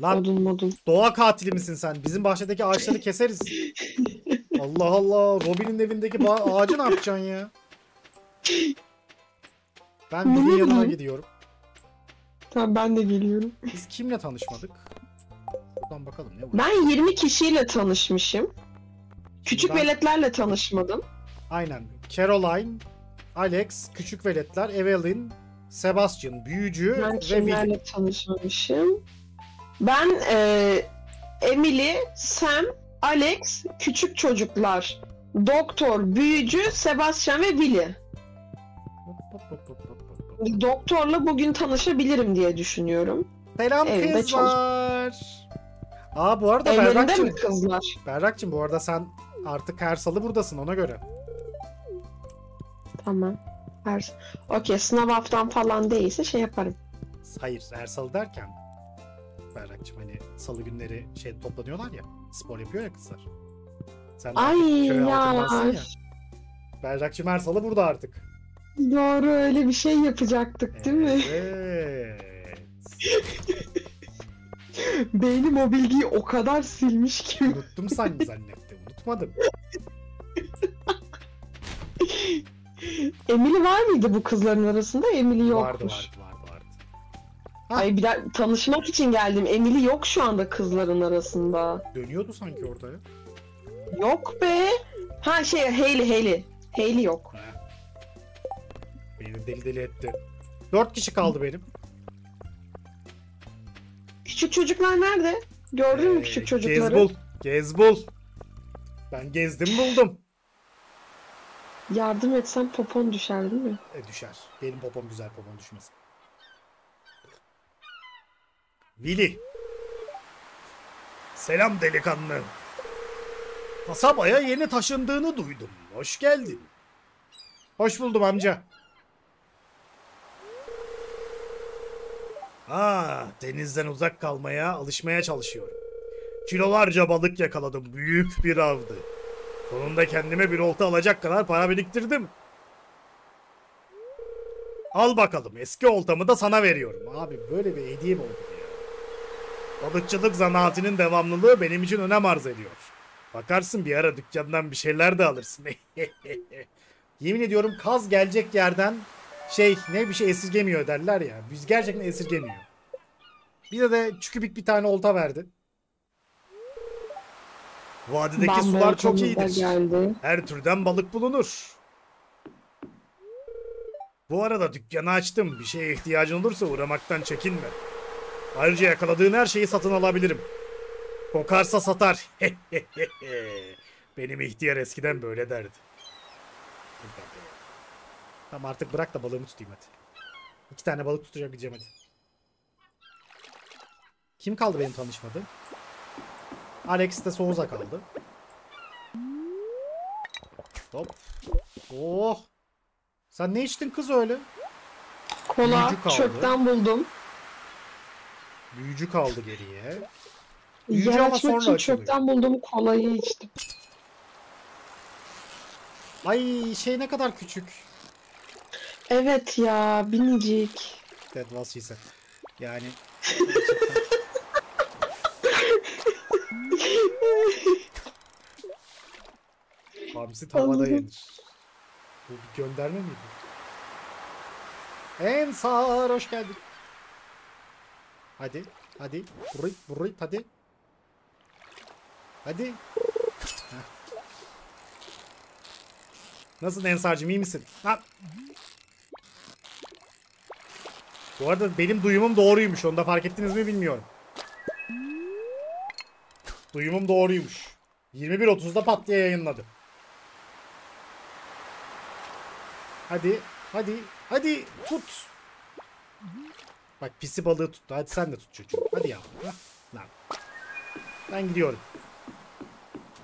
Lan Odun modun. doğa katili misin sen? Bizim bahçedeki ağaçları keseriz. Allah Allah. Robin'in evindeki ba- ağacı ne yapacaksın ya? Ben Ne Billy'nin yanına gidiyorum. Tamam ben de geliyorum. Biz kimle tanışmadık? Buradan bakalım ne var. Ben 20 kişiyle tanışmışım. Küçük ben- veletlerle tanışmadım. Aynen. Caroline, Alex, Küçük Veletler, Evelyn, Sebastian, Büyücü Ben ve kimlerle tanışmamışım? Ben e, Emily, Sam, Alex, küçük çocuklar, doktor, büyücü, Sebastian ve Billy. Doktorla bugün tanışabilirim diye düşünüyorum. Selam Evde kızlar. Aa bu arada Evlerinde Berrak'cığım, mi kızlar? Berrak'cığım bu arada sen artık her salı buradasın ona göre. Tamam. Her... Okey sınav haftam falan değilse şey yaparım. Hayır her salı derken Berrak'cığım hani salı günleri şey toplanıyorlar ya spor yapıyor ya kızlar. Sen de Ay köy ya. ya. Berrak'cığım her salı burada artık. Doğru öyle bir şey yapacaktık değil mi? Evet. Beynim o bilgiyi o kadar silmiş ki. Unuttum sanki zannettim. Unutmadım. Emily var mıydı bu kızların arasında? Emily yokmuş. Vardı vardı vardı vardı. Ay bir de tanışmak için geldim. Emily yok şu anda kızların arasında. Dönüyordu sanki orada ya. Yok be. Ha şey Hayley Hayley. Hayley yok. Ha. Beni deli deli etti. Dört kişi kaldı benim. Küçük çocuklar nerede? Gördün mü Ee, küçük Gez çocukları? bul. Gez bul. Ben gezdim buldum. Yardım etsem popon düşer değil mi? E, düşer. Benim popom güzel popom düşmez. Vili. Selam delikanlı. Kasabaya yeni taşındığını duydum. Hoş geldin. Hoş buldum amca. Ha, denizden uzak kalmaya, alışmaya çalışıyorum. Kilolarca balık yakaladım. Büyük bir avdı. Sonunda kendime bir olta alacak kadar para biriktirdim. Al bakalım eski oltamı da sana veriyorum. Abi böyle bir hediye mi olur ya? Balıkçılık zanaatinin devamlılığı benim için önem arz ediyor. Bakarsın bir ara dükkandan bir şeyler de alırsın. Yemin ediyorum kaz gelecek yerden şey ne bir şey esirgemiyor derler ya. Biz gerçekten esirgemiyor. Bize de çükübük bir tane olta verdi. Vadideki Bambu sular çok iyidir. geldi. Her türden balık bulunur. Bu arada dükkanı açtım. Bir şeye ihtiyacın olursa uğramaktan çekinme. Ayrıca yakaladığın her şeyi satın alabilirim. Kokarsa satar. Benim ihtiyar eskiden böyle derdi. Tamam artık bırak da balığımı tutayım hadi. İki tane balık tutacak gideceğim hadi. Kim kaldı benim tanışmadığım? Alex de Souza kaldı. Hop. Oh. Sen ne içtin kız öyle? Kola çöpten buldum. Büyücü kaldı geriye. Büyücü Yer ama sonra için çöpten buldum kolayı içtim. Ay şey ne kadar küçük. Evet ya minicik. That was she said. Yani Hamsi tavada Anladım. yenir. Bu bir gönderme miydi? Ensar hoş geldin. Hadi, hadi. Burayı, burayı, hadi. Hadi. Heh. Nasılsın Ensar'cığım iyi misin? Ha. Bu arada benim duyumum doğruymuş. Onu da fark ettiniz mi bilmiyorum. Duyumum doğruymuş. 21.30'da pat diye yayınladı. Hadi, hadi, hadi tut. Bak pisi balığı tuttu. Hadi sen de tut çocuğum. Hadi yavrum. Lan. Ben gidiyorum.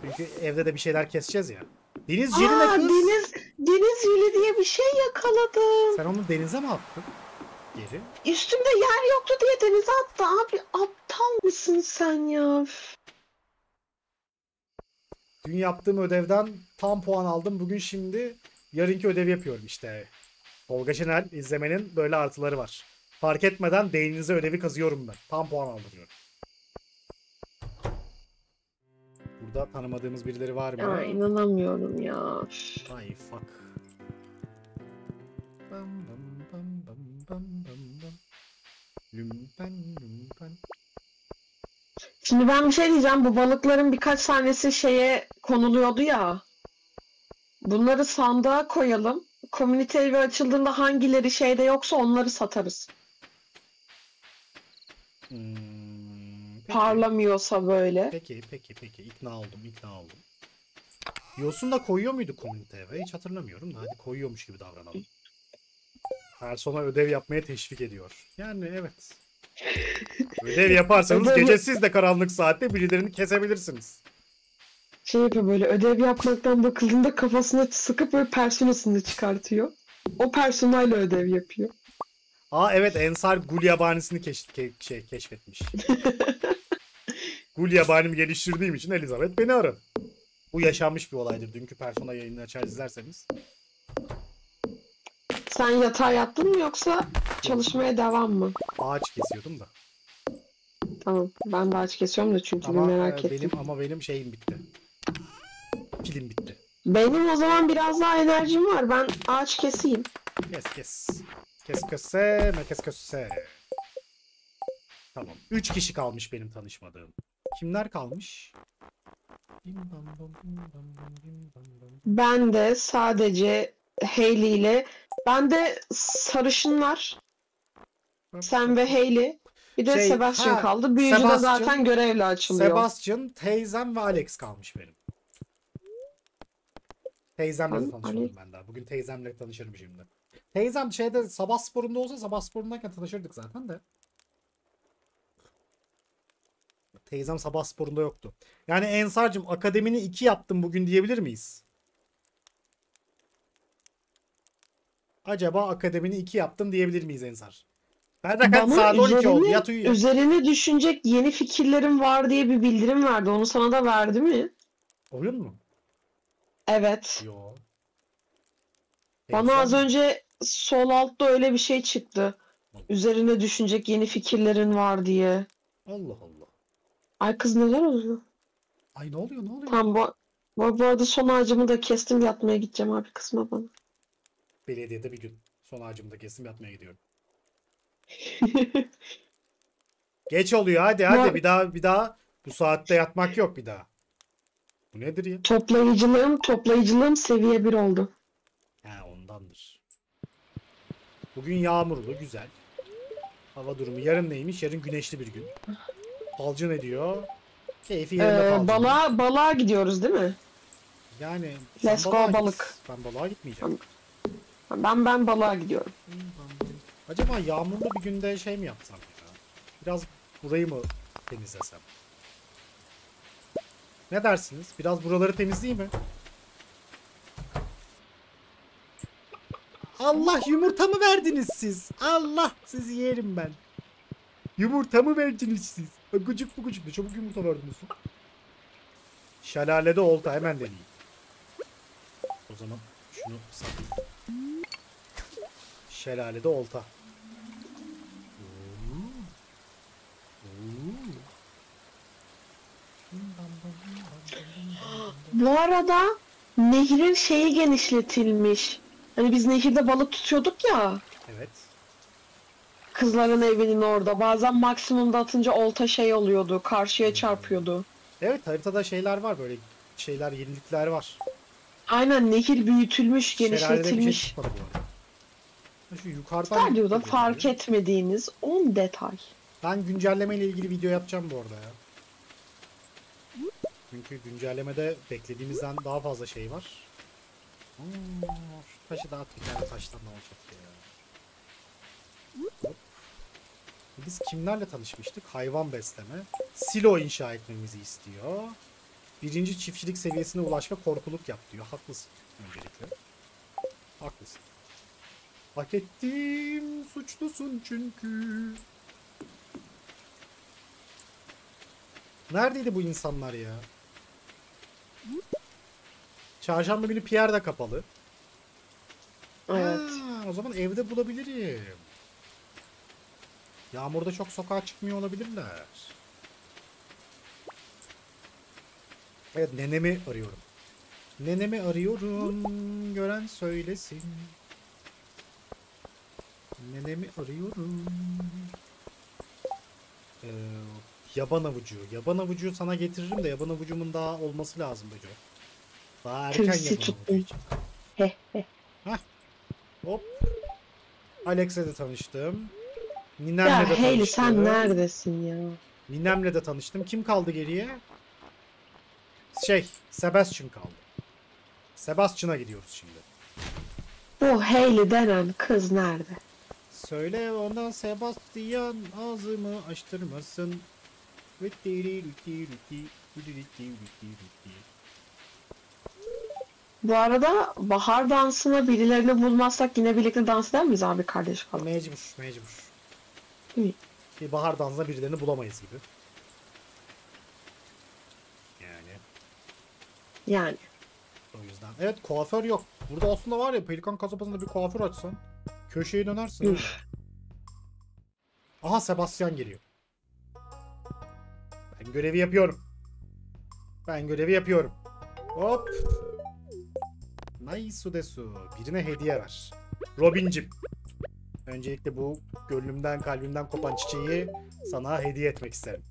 Çünkü evde de bir şeyler keseceğiz ya. Deniz jeli ne kız? deniz, deniz jeli diye bir şey yakaladım. Sen onu denize mi attın? Geri. Üstümde yer yoktu diye denize attı. Abi aptal mısın sen ya? Dün yaptığım ödevden tam puan aldım. Bugün şimdi yarınki ödev yapıyorum işte. Tolga Şener izlemenin böyle artıları var. Fark etmeden beyninize ödevi kazıyorum ben. Tam puan aldırıyorum. Burada tanımadığımız birileri var mı? Ya inanamıyorum ya. Ay fuck. Bam bam Lümpen lümpen. Şimdi ben bir şey diyeceğim. Bu balıkların birkaç tanesi şeye konuluyordu ya. Bunları sandığa koyalım. Community evi açıldığında hangileri şeyde yoksa onları satarız. Hmm, peki. Parlamıyorsa böyle. Peki peki peki ikna oldum ikna oldum. Yosun da koyuyor muydu komünite eve? Hiç hatırlamıyorum da hadi koyuyormuş gibi davranalım. Persona ödev yapmaya teşvik ediyor. Yani evet. Ödev yaparsanız Ödev- gece siz de karanlık saatte birilerini kesebilirsiniz. Şey yapıyor böyle ödev yapmaktan bakıldığında kafasına sıkıp böyle personasını çıkartıyor. O personayla ödev yapıyor. Aa evet Ensar Gul yabanisini keş- ke- şey, keşfetmiş. Gul yabanimi geliştirdiğim için Elizabeth beni aradı. Bu yaşanmış bir olaydır. Dünkü Persona yayını açar izlerseniz. Sen yatağa yattın mı yoksa çalışmaya devam mı? Ağaç kesiyordum da. Tamam. Ben de aç kesiyorum da çünkü bir Ama merak e, ettim. benim ama benim şeyim bitti. Pilim bitti. Benim o zaman biraz daha enerjim var. Ben ağaç keseyim. Kes kes. Kes köse me kes köse. Tamam. Üç kişi kalmış benim tanışmadığım. Kimler kalmış? Ben de sadece Hayley ile ben de sarışınlar sen ve Hayley bir de Şey, Sebastian ha, kaldı. Büyücü de zaten görevle açılıyor. Sebastian, teyzem ve Alex kalmış benim. Teyzemle de Ali- ben daha. Bugün teyzemle tanışırım şimdi. Teyzem şeyde sabah sporunda olsa sabah sporundayken tanışırdık zaten de. Teyzem sabah sporunda yoktu. Yani Ensar'cığım akademini 2 yaptım bugün diyebilir miyiz? Acaba akademini 2 yaptım diyebilir miyiz Ensar? Ben de kaç saat 12 oldu. üzerine, Yat uyu. üzerine düşünecek yeni fikirlerim var diye bir bildirim verdi. Onu sana da verdi mi? Oyun mu? Evet. Yo. Bana az önce sol altta öyle bir şey çıktı. Üzerine düşünecek yeni fikirlerin var diye. Allah Allah. Ay kız neler oluyor? Ay ne oluyor ne oluyor? Tamam bu, bu, bu arada son ağacımı da kestim yatmaya gideceğim abi kızma bana. Belediyede bir gün. Son ağacımda kesim yatmaya gidiyorum. Geç oluyor hadi hadi Ya- bir daha bir daha bu saatte yatmak yok bir daha. Bu nedir ya? Toplayıcılığım, toplayıcılığım seviye 1 oldu. Ha ondandır. Bugün yağmurlu güzel. Hava durumu yarın neymiş? Yarın güneşli bir gün. Falcı ne diyor? Keyfi yerinde Ee, balığa, balığa gidiyoruz değil mi? Yani Let's go balığa git. balık. Ben balığa gitmeyeceğim. Ben ben balığa gidiyorum. Acaba yağmurlu bir günde şey mi yapsam ya? Biraz burayı mı temizlesem? Ne dersiniz? Biraz buraları temizleyeyim mi? Allah yumurtamı verdiniz siz. Allah sizi yerim ben. Yumurtamı verdiniz siz. Gıcık bu gıcık. Ne çabuk yumurta verdiniz. Şelalede olta hemen deneyeyim. O zaman şunu satayım. Şelalede olta. Bu arada nehrin şeyi genişletilmiş. Hani biz nehirde balık tutuyorduk ya. Evet. Kızların evinin orada. Bazen maksimumda atınca olta şey oluyordu. Karşıya Hmm. çarpıyordu. Evet haritada şeyler var böyle şeyler yenilikler var. Aynen nehir büyütülmüş, Şelalede bir şey genişletilmiş. çıkmadı bu arada. Şu yukarıdan yukarı fark etmediğiniz 10 detay. Ben güncelleme ile ilgili video yapacağım bu arada ya. Çünkü güncellemede beklediğimizden daha fazla şey var. Oo, şu taşı da at bir tane taştan ne olacak ya. Hop. Biz kimlerle tanışmıştık? Hayvan besleme. Silo inşa etmemizi istiyor. Birinci çiftçilik seviyesine ulaş ve korkuluk yap diyor. Haklısın öncelikle. Haklısın. Hak ettim suçlusun çünkü. Neredeydi bu insanlar ya? Çarşamba günü Pierre de kapalı. Evet. Ha, o zaman evde bulabilirim. Yağmurda çok sokağa çıkmıyor olabilirler. Evet nenemi arıyorum. Nenemi arıyorum. Gören söylesin. Nenemi arıyorum. Ee, yaban avucu. Yaban avucu sana getiririm de yaban avucumun daha olması lazım Beco. Daha erken Tırsı yaban avucu tuttum. için. Heh heh. Hop. Alex'le de tanıştım. Ninem'le Ya de Hayley tanıştım. sen neredesin ya? Ninem'le de tanıştım. Kim kaldı geriye? Şey, Sebastian kaldı. Sebastian'a gidiyoruz şimdi. Bu Hayley denen kız nerede? Söyle ondan Sebastian ağzımı açtırmasın. Bu arada bahar dansına birilerini bulmazsak yine birlikte dans eder miyiz abi kardeş falan? Mecbur, mecbur. İyi. Bir bahar dansında birilerini bulamayız gibi. Yani Yani. o yüzden. Evet kuaför yok. Burada aslında var ya Pelikan kasabasında bir kuaför açsan köşeye dönersin. Aha Sebastian geliyor. Ben görevi yapıyorum. Ben görevi yapıyorum. Hop. Naisu desu. Birine hediye ver. Robincim. Öncelikle bu gönlümden kalbimden kopan çiçeği sana hediye etmek isterim.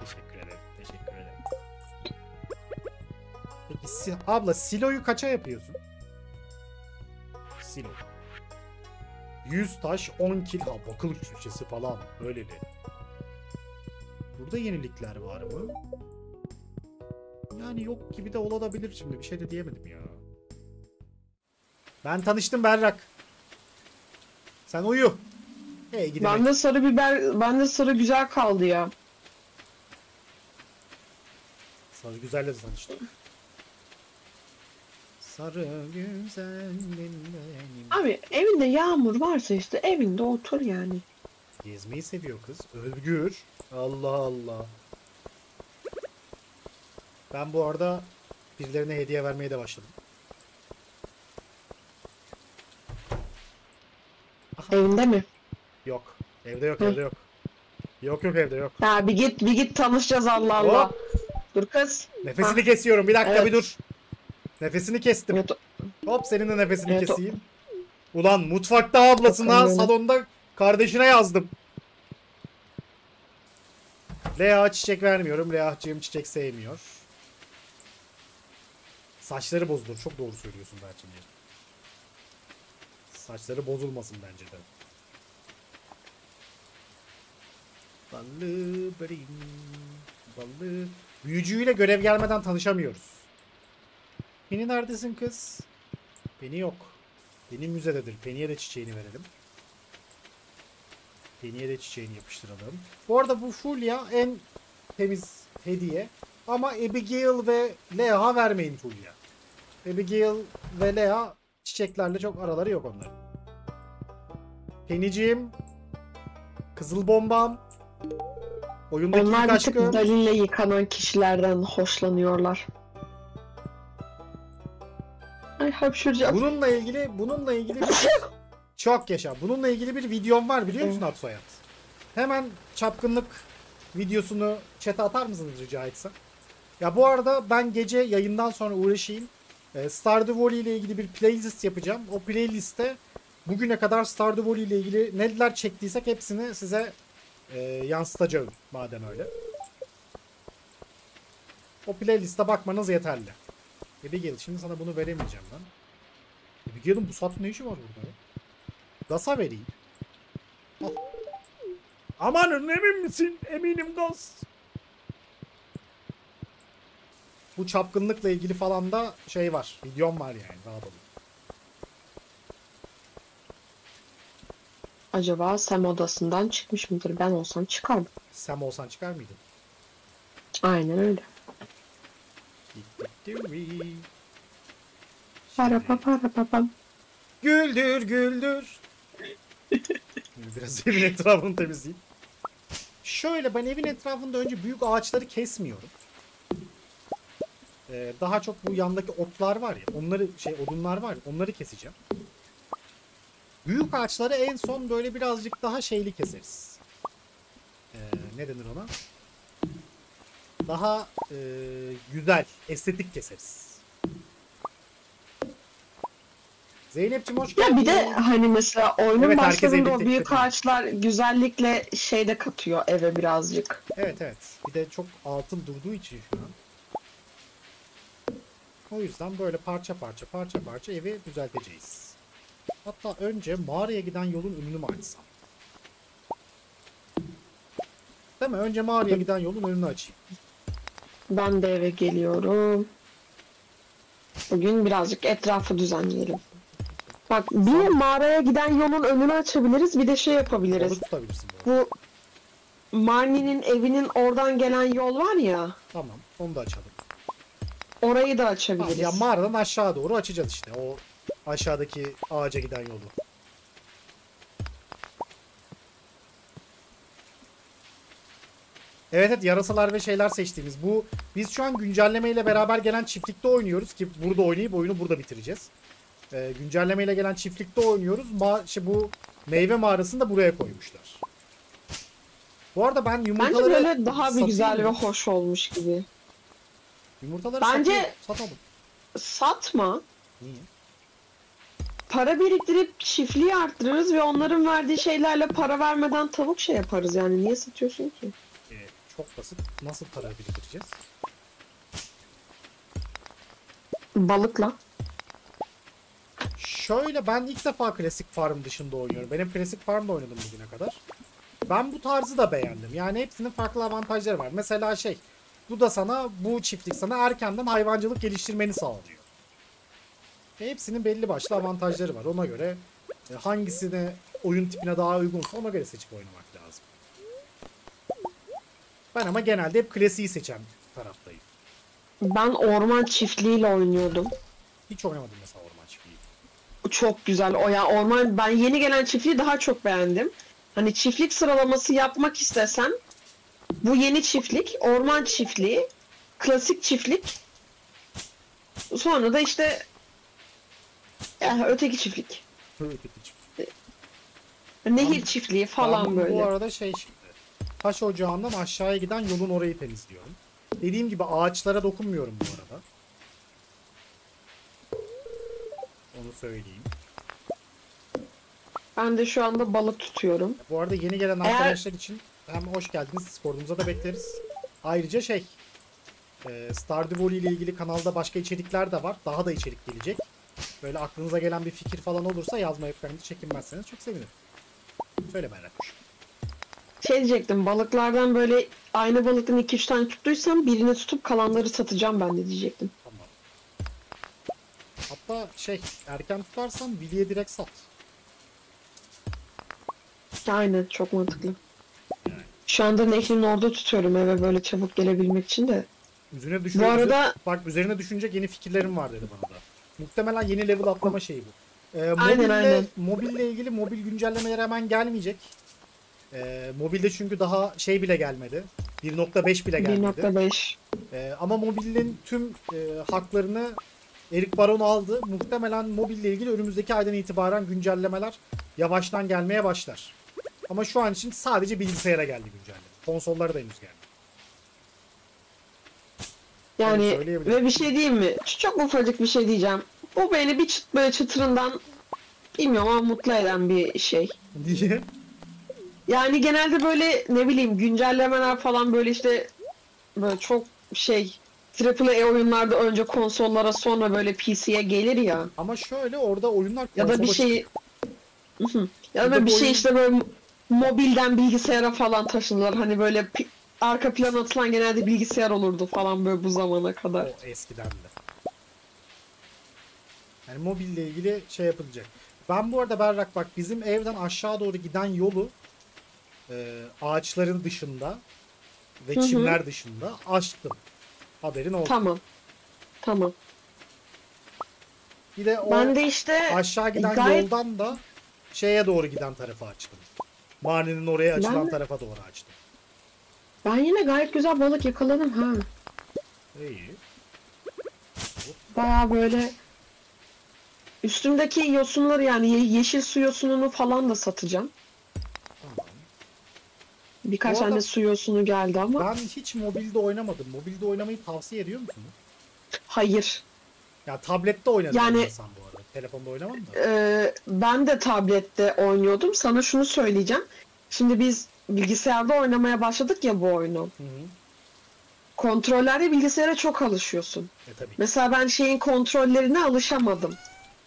Teşekkür ederim. Teşekkür ederim. Peki si- abla siloyu kaça yapıyorsun? Silo. 100 taş 10 kil. Ha bakıl şişesi falan. Öyleli. Burada yenilikler var mı? Yani yok gibi de olabilir şimdi. Bir şey de diyemedim ya. Ben tanıştım Berrak. Sen uyu. Hey gidelim. Bende sarı biber, bende sarı güzel kaldı ya. Sarı güzelle de tanıştım. Sarı güzelim benim. Abi evinde yağmur varsa işte evinde otur yani. Gezmeyi seviyor kız. Özgür. Allah Allah. Ben bu arada birilerine hediye vermeye de başladım. Evinde mi? Yok. Evde yok, Hı. evde yok. Yok yok evde yok. Ya bir git bir git tanışacağız Allah Allah. Hop. Dur kız. Nefesini kesiyorum. Bir dakika Evet. bir dur. Nefesini kestim. Evet, Hop senin de nefesini o- keseyim. Ulan mutfakta ablasına, salonda kardeşine yazdım. Lea çiçek vermiyorum. Lea'cığım çiçek sevmiyor. Saçları bozulur. Çok doğru söylüyorsun Berçin. Saçları bozulmasın bence de. Ballı brim, ballı. Büyücüyle görev gelmeden tanışamıyoruz. Penny neredesin kız? Penny yok. Penny müzededir. Penny'e de çiçeğini verelim. Penny'e de çiçeğini yapıştıralım. Bu arada bu Fulya en temiz hediye. Ama Abigail ve Leah'a vermeyin Fulya. Abigail ve Leah çiçeklerle çok araları yok onların. Penny'ciğim. Kızıl bombam. Oyundaki Onlar ilk bir tık aşkım. dalille yıkanan kişilerden hoşlanıyorlar. Ay hapşıracağım. Bununla ilgili bununla ilgili bir çok yaşa. Bununla ilgili bir videom var biliyor musun Aksoyat? Hemen çapkınlık videosunu chat'e atar mısınız rica etsem? Ya bu arada ben gece yayından sonra uğraşayım. Ee, Stardew Valley ile ilgili bir playlist yapacağım. O playlistte bugüne kadar Stardew Valley ile ilgili neler çektiysek hepsini size e, yansıtacağım madem öyle. O playliste bakmanız yeterli. Abigail şimdi sana bunu veremeyeceğim ben. Abigail'in bu saatte ne işi var burada ya? Gas'a vereyim. Al. Amanın emin misin? Eminim Gas. Bu çapkınlıkla ilgili falan da şey var. Videom var yani. Rahat olun. Acaba Sam odasından çıkmış mıdır? Ben olsam çıkardım. Sam olsan çıkar mıydın? Aynen öyle. Para pa para pa pam. Güldür güldür. Biraz evin etrafını temizleyeyim. Şöyle ben evin etrafında önce büyük ağaçları kesmiyorum. Ee, daha çok bu yandaki otlar var ya, onları şey odunlar var ya, onları keseceğim. Büyük ağaçları en son böyle birazcık daha şeyli keseriz. Ee, ne denir ona? Daha e, güzel, estetik keseriz. Zeynep'ciğim hoş geldin. Ya bir de hani mesela oyunun Evet, başlarında o büyük ağaçlar güzellikle şey de katıyor eve birazcık. Evet evet. Bir de çok altın durduğu için şu an. O yüzden böyle parça parça parça parça evi düzelteceğiz. Hatta önce mağaraya giden yolun önünü mü açsam? Değil mi? Önce mağaraya giden yolun önünü açayım. Ben de eve geliyorum. Bugün birazcık etrafı düzenleyelim. Bak bir mağaraya giden yolun önünü açabiliriz bir de şey yapabiliriz. Onu tutabilirsin bu. Bu Marnie'nin evinin oradan gelen yol var ya Tamam. Onu da açalım. orayı da açabiliriz. ya mağaradan aşağı doğru açacağız işte. O aşağıdaki ağaca giden yolu. Evet evet yarasalar ve şeyler seçtiğimiz. Bu biz şu an güncellemeyle beraber gelen çiftlikte oynuyoruz ki burada oynayıp oyunu burada bitireceğiz. Ee, güncellemeyle gelen çiftlikte oynuyoruz. Ma şey, bu meyve mağarasını da buraya koymuşlar. Bu arada ben Bence yumurtaları böyle daha bir güzel ve mı? hoş olmuş gibi. Yumurtaları Bence- satayım- satalım. Satma. Niye? Para biriktirip çiftliği arttırırız ve onların verdiği şeylerle para vermeden tavuk şey yaparız yani. Niye satıyorsun ki? Çok basit. Nasıl para biriktireceğiz? Balıkla. Şöyle ben ilk defa klasik farm dışında oynuyorum. Benim klasik farmda oynadım bugüne kadar. Ben bu tarzı da beğendim. Yani hepsinin farklı avantajları var. Mesela şey, bu da sana, bu çiftlik sana erkenden hayvancılık geliştirmeni sağlıyor. E, Hepsinin belli başlı avantajları var. Ona göre e, hangisine oyun tipine daha uygunsa ona göre seçip oynamak. Ben ama genelde hep klasiği seçen taraftayım. Ben orman çiftliğiyle oynuyordum. Hiç oynamadım mesela orman çiftliği. Çok güzel. O ya orman ben yeni gelen çiftliği daha çok beğendim. Hani çiftlik sıralaması yapmak istesen bu yeni çiftlik, orman çiftliği, klasik çiftlik. Sonra da işte ya, öteki çiftlik. Öteki çiftlik. Nehir Ben- çiftliği Ben falan bu böyle. arada şey. Taş ocağından aşağıya giden yolun orayı temizliyorum. Dediğim gibi ağaçlara dokunmuyorum bu arada. Onu söyleyeyim. Ben de şu anda balık tutuyorum. Bu arada yeni gelen Eğer- arkadaşlar için hem hoş geldiniz. Discord'umuza da bekleriz. Ayrıca şey e, Stardew Valley ile ilgili kanalda başka içerikler de var. Daha da içerik gelecek. Böyle aklınıza gelen bir fikir falan olursa yazmayı falan çekinmezseniz çok sevinirim. Söyle merak Şey diyecektim balıklardan böyle aynı balıktan 2-3 tane tuttuysam birini tutup kalanları satacağım ben de diyecektim. Tamam. Hatta şey erken tutarsan Willy'e direkt sat. Aynen çok mantıklı. Şu anda nehrin orada tutuyorum eve böyle çabuk gelebilmek için de. Üzerine düşün, Bu arada bak üzerine düşünecek yeni fikirlerim var dedi bana da. Muhtemelen yeni level atlama şeyi bu. Ee, Aynen, mobille, aynen. Mobille ilgili mobil güncellemeler hemen gelmeyecek. Ee, mobilde çünkü daha şey bile gelmedi. 1.5 bile gelmedi. 1.5 Ee, ama mobilin tüm e, haklarını Erik Baron aldı. Muhtemelen mobille ilgili önümüzdeki aydan itibaren güncellemeler yavaştan gelmeye başlar. Ama şu an için sadece bilgisayara geldi güncelleme. Konsollara da henüz gelmedi. yani ve bir şey diyeyim mi? Çok ufacık bir şey diyeceğim. Bu beni bir çıt böyle çıtırından bilmiyorum ama mutlu eden bir şey. Diye. Yani genelde böyle ne bileyim güncellemeler falan böyle işte böyle çok şey AAA oyunlarda önce konsollara sonra böyle PC'ye gelir ya. Ama şöyle orada oyunlar Ya da bir şey ya da böyle bir şey oyun- işte böyle mobilden bilgisayara falan taşındılar. Hani böyle arka plana atılan genelde bilgisayar olurdu falan böyle bu zamana kadar. O eskiden de. Yani mobille ilgili şey yapılacak. Ben bu arada Berrak bak bizim evden aşağı doğru giden yolu e, ağaçların dışında ve Hı hı. çimler dışında açtım. Haberin olsun. Tamam. Tamam. Bir de o Ben de işte aşağı giden gayet- yoldan da şeye doğru giden tarafı açtım. Mahallenin oraya açılan de- tarafa doğru açtım. ben yine gayet güzel balık yakaladım ha. İyi. Baya böyle üstümdeki yosunları yani ye- yeşil su yosununu falan da satacağım. Birkaç Bu tane arada- su yosunu geldi ama Ben hiç mobilde oynamadım. Mobilde oynamayı tavsiye ediyor musunuz? hayır. Ya tablette oynadım Yani- yani... bu arada. Telefonda oynamam da. Ee, ben de tablette oynuyordum. Sana şunu söyleyeceğim. Şimdi biz bilgisayarda oynamaya başladık ya bu oyunu. Hı hı. Kontrollerde bilgisayara çok alışıyorsun. E tabii. Mesela ben şeyin kontrollerine alışamadım.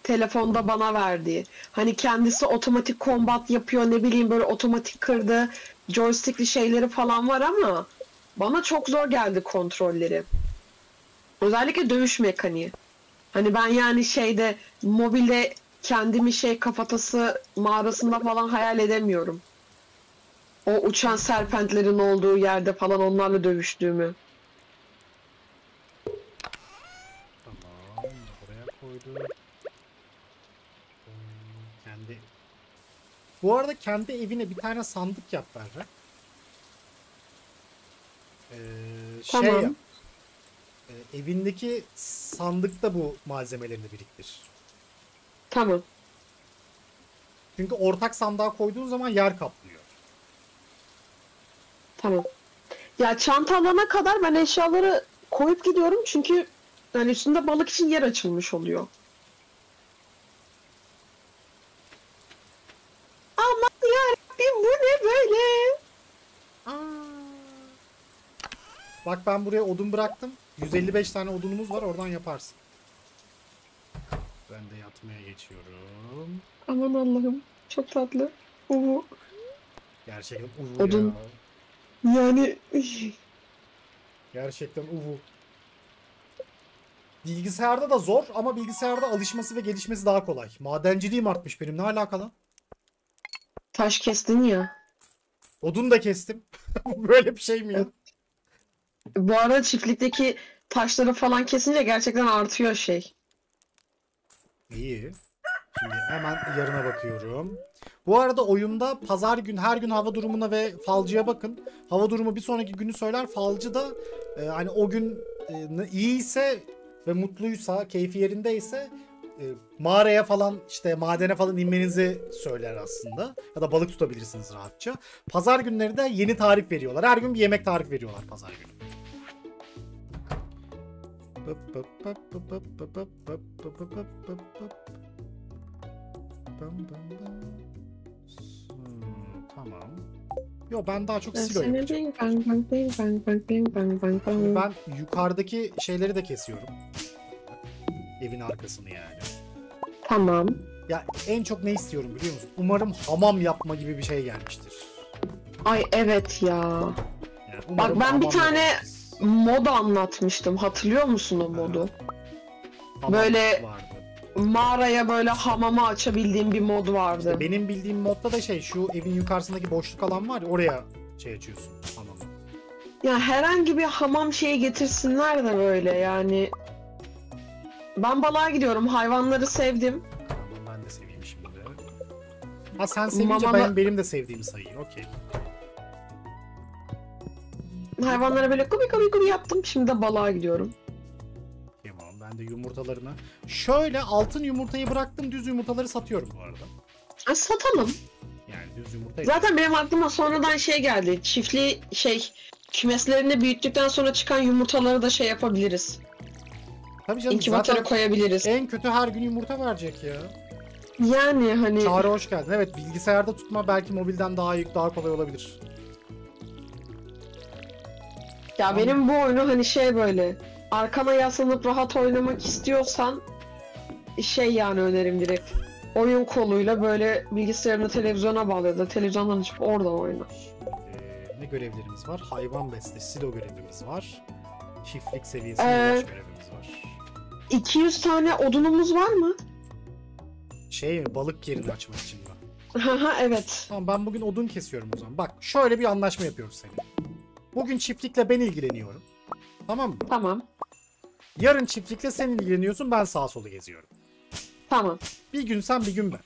Telefonda bana verdiği. Hani kendisi otomatik kombat yapıyor ne bileyim böyle otomatik kırdı. Joystickli şeyleri falan var ama bana çok zor geldi kontrolleri. Özellikle dövüş mekaniği. Hani ben yani şeyde mobilde kendimi şey kafatası mağarasında falan hayal edemiyorum. O uçan serpentlerin olduğu yerde falan onlarla dövüştüğümü. Bu arada kendi evine bir tane sandık yap Berra. Ee, şey Tamam. yap. Ee, evindeki sandıkta bu malzemelerini biriktir. Tamam. Çünkü ortak sandığa koyduğun zaman yer kaplıyor. Tamam. Ya çanta alana kadar ben eşyaları koyup gidiyorum çünkü yani üstünde balık için yer açılmış oluyor. Aman yarabbim bu ne böyle? Bak ben buraya odun bıraktım. 155 tane odunumuz var oradan yaparsın. Ben de yatmaya geçiyorum. Aman Allah'ım çok tatlı. Bu Gerçekten uvu Odun. ya. yani Gerçekten uvu. bilgisayarda da zor ama bilgisayarda alışması ve gelişmesi daha kolay. Madenciliğim artmış benim. Ne alakalı? Taş kestin ya. Odun da kestim. Böyle bir şey mi ya? Bu arada çiftlikteki taşları falan kesince gerçekten artıyor şey. İyi. Şimdi hemen yarına bakıyorum. Bu arada oyunda pazar gün her gün hava durumuna ve falcıya bakın. Hava durumu bir sonraki günü söyler. Falcı da e, hani o gün e, iyiyse ve mutluysa, keyfi yerindeyse e, mağaraya falan işte madene falan inmenizi söyler aslında. Ya da balık tutabilirsiniz rahatça. Pazar günleri de yeni tarif veriyorlar. Her gün bir yemek tarif veriyorlar pazar günü. Hmm, Tamam. Yo ben daha çok silo yapacağım. Ben yukarıdaki şeyleri de kesiyorum. Evin arkasını yani. Tamam. Ya en çok ne istiyorum biliyor musun? Umarım hamam yapma gibi bir şey gelmiştir. Ay evet ya. Yani umarım ben bir tane- yaparız. Mod anlatmıştım. Hatırlıyor musun o modu? Hamam böyle- vardı. Mağaraya böyle hamama açabildiğim bir mod vardı. İşte benim bildiğim modda da şey şu evin yukarısındaki boşluk alan var ya oraya şey açıyorsun hamamı. Ya herhangi bir hamam şeyi getirsinler de böyle yani. Ben balığa gidiyorum. Hayvanları sevdim. Tamam ben de seveyim şimdi. Ha sen sevince Mamana- ben benim de sevdiğim sayı. Okey. Hayvanlara böyle kubi kubi kubi yaptım. Şimdi de balığa gidiyorum. Tamam ben de yumurtalarını. Şöyle altın yumurtayı bıraktım düz yumurtaları satıyorum bu arada. Ha, satalım. Yani düz yumurta. Zaten benim aklıma sonradan şey geldi. Çiftli şey kümeslerini büyüttükten sonra çıkan yumurtaları da şey yapabiliriz. Tabii canım zaten koyabiliriz. en kötü her gün yumurta verecek ya. Yani hani Çağrı hoş geldin. Evet bilgisayarda tutma belki mobilden daha iyi daha kolay olabilir. ya benim bu oyunu hani şey böyle arkana yaslanıp rahat oynamak istiyorsan şey yani önerim direkt. Oyun koluyla böyle bilgisayarını televizyona bağlı ya da televizyondan açıp orada oyna. Ee, ne görevlerimiz var? Hayvan besle, silo görevimiz var. Çiftlik seviyesi Ee, görevimiz var. 200 tane odunumuz var mı? Şey mi balık yerini açmak için mi? Haha evet. Tamam ben bugün odun kesiyorum o zaman. Bak şöyle bir anlaşma yapıyoruz seninle. Bugün çiftlikle ben ilgileniyorum. Tamam mı? Tamam. Yarın çiftlikle sen ilgileniyorsun ben sağa solu geziyorum. Tamam. Bir gün sen bir gün ben.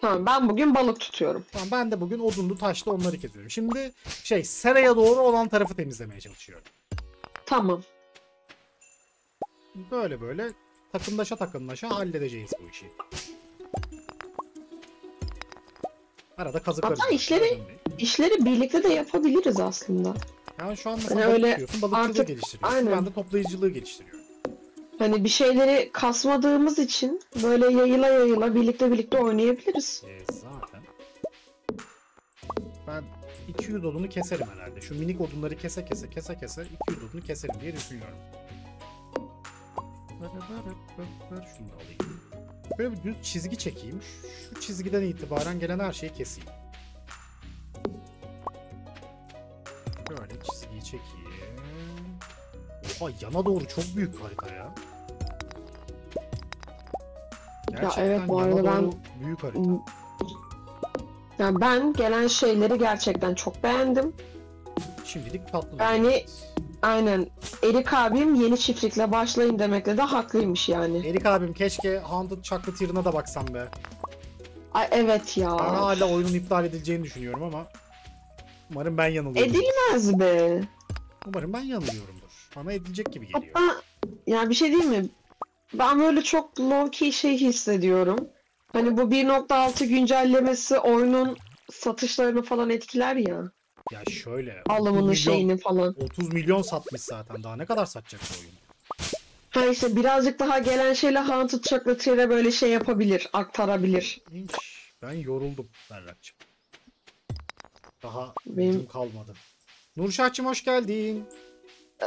Tamam ben bugün balık tutuyorum. Tamam ben de bugün odunlu taşlı onları kesiyorum. Şimdi şey seraya doğru olan tarafı temizlemeye çalışıyorum. Tamam. Böyle böyle takımdaşa takımdaşa halledeceğiz bu işi. Arada kazıklarız. Hatta işleri- İşleri birlikte de yapabiliriz aslında. Yani şu an mesela Hani öyle balıkçılığı artık- geliştiriyorsun. aynen. Ben de toplayıcılığı geliştiriyorum. Hani bir şeyleri kasmadığımız için böyle yayıla yayıla birlikte birlikte oynayabiliriz. E, zaten. Ben 200 odunu keserim herhalde. Şu minik odunları kese kese kese kese 200 odunu keserim diye düşünüyorum. Şunu da alayım. Böyle bir düz çizgi çekeyim. Şu çizgiden itibaren gelen her şeyi keseyim. Böyle çizgiyi çekeyim. Oha yana doğru çok büyük harita ya. Gerçekten evet, bu arada ben- büyük harita. Yani ben gelen şeyleri gerçekten çok beğendim. Şimdilik tatlı. Yani-. Aynen Erik abim yeni çiftlikle başlayın demekle de haklıymış yani. Erik abim keşke Haunted Chocolate Tier'ına da baksan be. Ay evet ya. Ben hala oyunun iptal edileceğini düşünüyorum ama umarım ben yanılıyorum. Edilmez be. Umarım ben yanılıyorumdur. Bana edilecek gibi geliyor. Hatta ya bir şey değil mi? Ben böyle çok low key şey hissediyorum. Hani bu 1.6 güncellemesi oyunun satışlarını falan etkiler ya. Ya şöyle. 30 Alımını şeyini falan. 30 milyon satmış zaten. Daha ne kadar satacak bu oyun? Ha işte birazcık daha gelen şeyle Haunted Chocolatier böyle şey yapabilir, aktarabilir. İnş. Ben yoruldum Berrak'cığım. Daha Benim- kalmadı. Nurşah'cığım hoş geldin.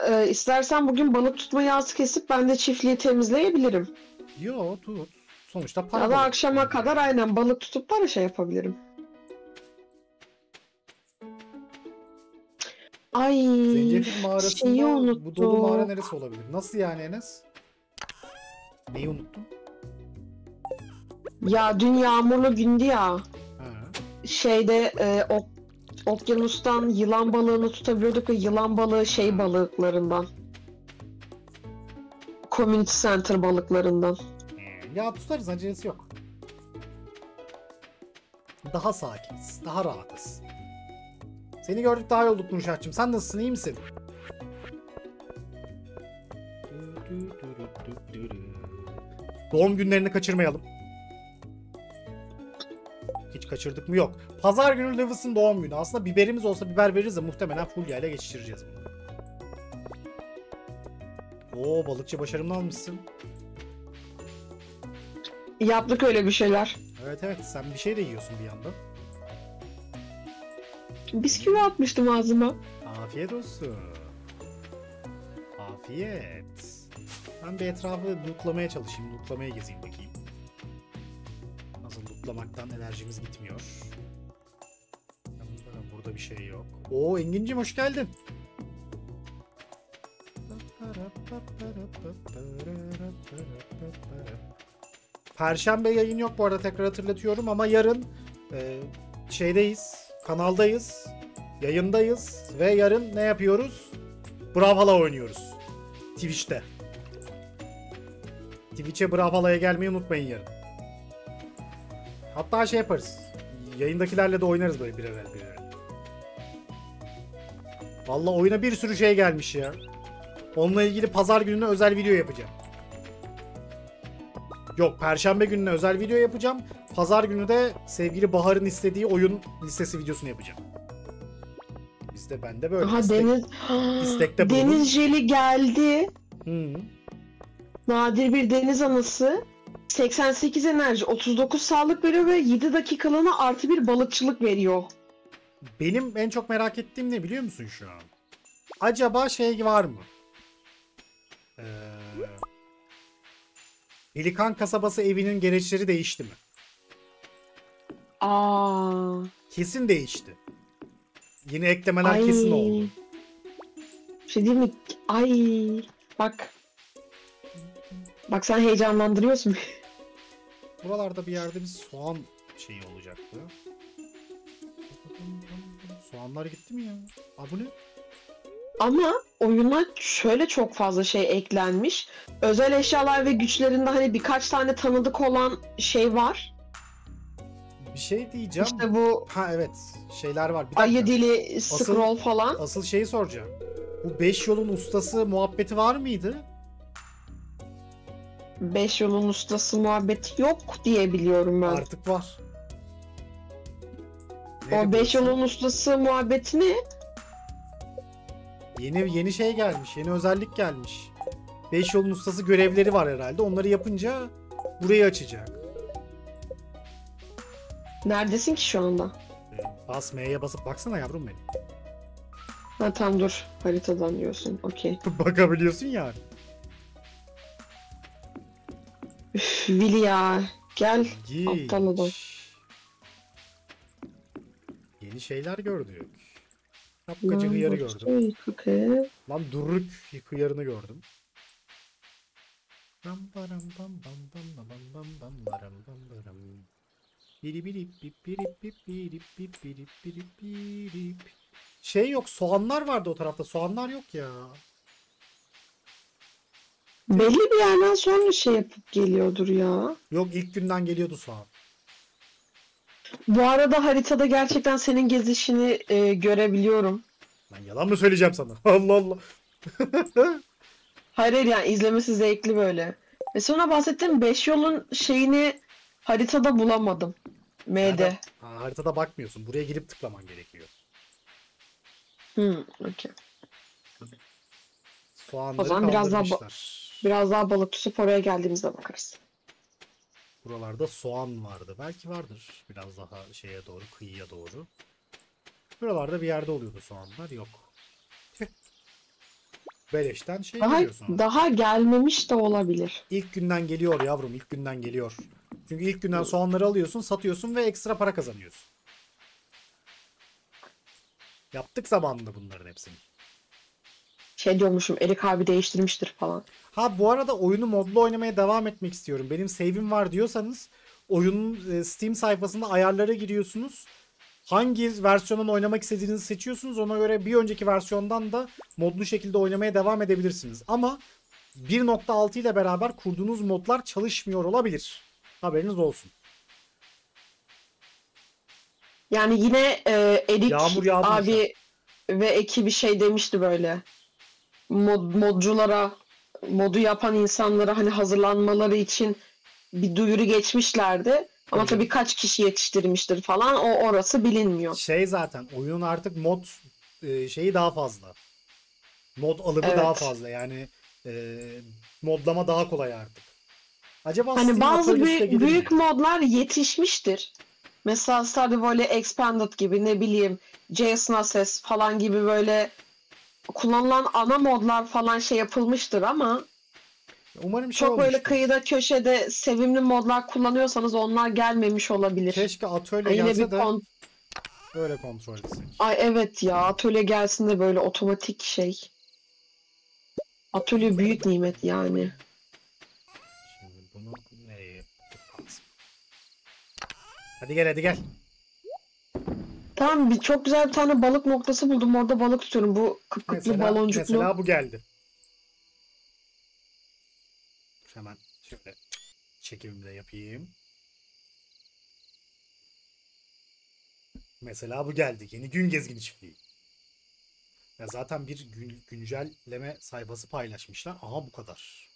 Ee, istersen bugün balık tutma yağısı kesip ben de çiftliği temizleyebilirim. Yo tut. Sonuçta para Ya da akşama kadar aynen balık tutup da şey yapabilirim. Ay Zencefil mağarasında şeyi bu dolu mağara neresi olabilir? Nasıl yani Enes? Neyi unuttun? Ya dün yağmurlu gündü ya. Ha. Şeyde e, ok, okyanustan yılan balığını tutabiliyorduk ve yılan balığı şey balıklarından. Community Center balıklarından. Ya tutarız acelesi yok. Daha sakiniz, daha rahatız. Seni gördük daha iyi olduk Nurşah'cığım. Sen nasılsın, iyi misin? Doğum günlerini kaçırmayalım. Hiç kaçırdık mı? Yok. Pazar günü Lewis'ın doğum günü. Aslında biberimiz olsa biber veririz de muhtemelen Fulya ile geçiştireceğiz bunu. Oo balıkçı başarımını almışsın. Yaptık öyle bir şeyler. Evet evet sen bir şey de yiyorsun bir yandan. Bisküvi atmıştım ağzıma. Afiyet olsun. Afiyet. Ben bir etrafı lootlamaya çalışayım. Lootlamaya gezeyim bakayım. Nasıl lootlamaktan enerjimiz gitmiyor. Burada bir şey yok. Oo Engin'cim hoş geldin. Perşembe yayın yok bu arada tekrar hatırlatıyorum ama yarın e, şeydeyiz, kanaldayız, yayındayız ve yarın ne yapıyoruz? Brawlhalla oynuyoruz. Twitch'te. Twitch'e Brawlhalla'ya gelmeyi unutmayın yarın. Hatta şey yaparız. Yayındakilerle de oynarız böyle birer birer. Valla oyuna bir sürü şey gelmiş ya. Onunla ilgili pazar gününe özel video yapacağım. Yok perşembe gününe özel video yapacağım. Pazar günü de sevgili Bahar'ın istediği oyun listesi videosunu yapacağım. Bizde bende böyle. Aha istek- deniz istekte bulunun. deniz jeli geldi. Hı. Nadir bir deniz anası. 88 enerji, 39 sağlık veriyor ve 7 dakikalığına artı bir balıkçılık veriyor. Benim en çok merak ettiğim ne biliyor musun şu an? Acaba şey var mı? Ee, Pelikan kasabası evinin gereçleri değişti mi? Aa. Kesin değişti. Yeni eklemeler Ay. kesin oldu. Bir şey değil mi? Ay. Bak. Bak sen heyecanlandırıyorsun. Buralarda bir yerde bir soğan şeyi olacaktı. Soğanlar gitti mi ya? Aa bu ne? Ama oyuna şöyle çok fazla şey eklenmiş. Özel eşyalar ve güçlerinde hani birkaç tane tanıdık olan şey var. Bir şey diyeceğim. İşte bu Ha evet. Şeyler var. Bir dakika. ayı dili, scroll falan. Asıl şeyi soracağım. Bu 5 yolun ustası muhabbeti var mıydı? Beş yolun ustası muhabbeti yok diye biliyorum ben. Artık var. Ne o beş diyorsun? yolun ustası muhabbetini Yeni yeni şey gelmiş. Yeni özellik gelmiş. 5 yolun ustası görevleri var herhalde. Onları yapınca burayı açacak. neredesin ki şu anda? Ee, Bas M'ye basıp baksana yavrum benim. Ha tam dur haritadan diyorsun. Okey. Bakabiliyorsun yani. Üf, Vili ya. Gel. Geek. Aptal adam. Yeni şeyler gördük. Şapkacı hıyarı şey gördüm. Lan durruk hıyarını gördüm. Bam baram bam bam bam bam bam bam baram bam baram. Biri Şey yok soğanlar vardı o tarafta soğanlar yok ya. Belli bir yerden sonra şey yapıp geliyordur ya. Yok ilk günden geliyordu soğan. Bu arada haritada gerçekten senin gezişini e, görebiliyorum. Lan yalan mı söyleyeceğim sana? Allah Allah. Hayır hayır yani izlemesi zevkli böyle. Ve sonra bahsettiğim 5 yolun şeyini haritada bulamadım. M'de. Ha, haritada bakmıyorsun. Buraya girip tıklaman gerekiyor. Hmm, okey. Soğanları O zaman biraz daha ba-. Biraz daha balık tutup oraya geldiğimizde bakarız. Buralarda soğan vardı. Belki vardır. Biraz daha şeye doğru, kıyıya doğru. Buralarda bir yerde oluyordu soğanlar. Yok. Tüh. Beleşten şey Daha, geliyor soğan. daha gelmemiş de olabilir. İlk günden geliyor yavrum. ilk günden geliyor. Çünkü ilk günden soğanları alıyorsun, satıyorsun ve ekstra para kazanıyorsun. Yaptık zamanında bunların hepsini. Şey diyormuşum Erik abi değiştirmiştir falan. Ha bu arada oyunu modlu oynamaya devam etmek istiyorum. Benim save'im var diyorsanız oyunun e, Steam sayfasında ayarlara giriyorsunuz. Hangi versiyondan oynamak istediğinizi seçiyorsunuz. Ona göre bir önceki versiyondan da modlu şekilde oynamaya devam edebilirsiniz. Ama 1.6 ile beraber kurduğunuz modlar çalışmıyor olabilir. Haberiniz olsun. Yani yine e, Erik Yağmur abi ve ekibi şey demişti böyle. Mod, modculara, modu yapan insanlara hani hazırlanmaları için bir duyuru geçmişlerdi. Ama Tabii. tabii kaç kişi yetiştirmiştir falan o orası bilinmiyor. Şey zaten oyunun artık mod e, şeyi daha fazla. Mod alımı Evet. daha fazla. Yani e, modlama daha kolay artık. Acaba Hani Steam bazı büyük, mi? büyük modlar yetişmiştir. Mesela Stardew Valley Expanded gibi ne bileyim JS Nases falan gibi böyle kullanılan ana modlar falan şey yapılmıştır ama Umarım şey çok böyle olmuştur. kıyıda köşede sevimli modlar kullanıyorsanız onlar gelmemiş olabilir. Keşke atölye yine gelse de kon- öyle kontrol etsek. Ay evet ya atölye gelsin de böyle otomatik şey. Atölye büyük nimet yani. Şimdi bunu nereye? Hadi gel hadi gel. Tamam bir çok güzel bir tane balık noktası buldum. Orada balık tutuyorum. Bu kıpkıplı Mesela, baloncuklu. mesela bu geldi. Hemen şöyle çekimimi de yapayım. Mesela bu geldi. Yeni gün gezgini çiftliği. Ya zaten bir gün, güncelleme sayfası paylaşmışlar. Aha bu kadar.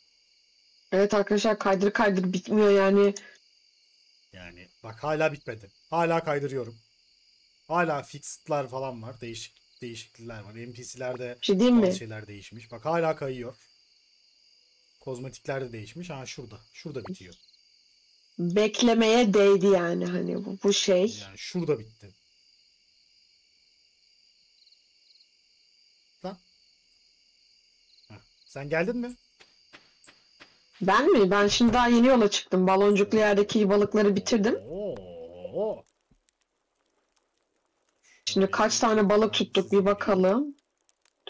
Evet arkadaşlar kaydır kaydır bitmiyor yani. Yani bak hala bitmedi. Hala kaydırıyorum. Hala fixed'lar falan var. Değişik değişiklikler var. NPC'lerde şey diyeyim mi? bazı şeyler değişmiş. Bak hala kayıyor. Kozmetikler de değişmiş. Ha şurada. Şurada bitiyor. Beklemeye değdi yani hani bu, bu şey. Yani şurada bitti. Lan. Heh, Sen geldin mi? Ben mi? Ben şimdi daha yeni yola çıktım. Baloncuklu yerdeki balıkları bitirdim. Oo. Şimdi kaç tane balık tuttuk bir bakalım.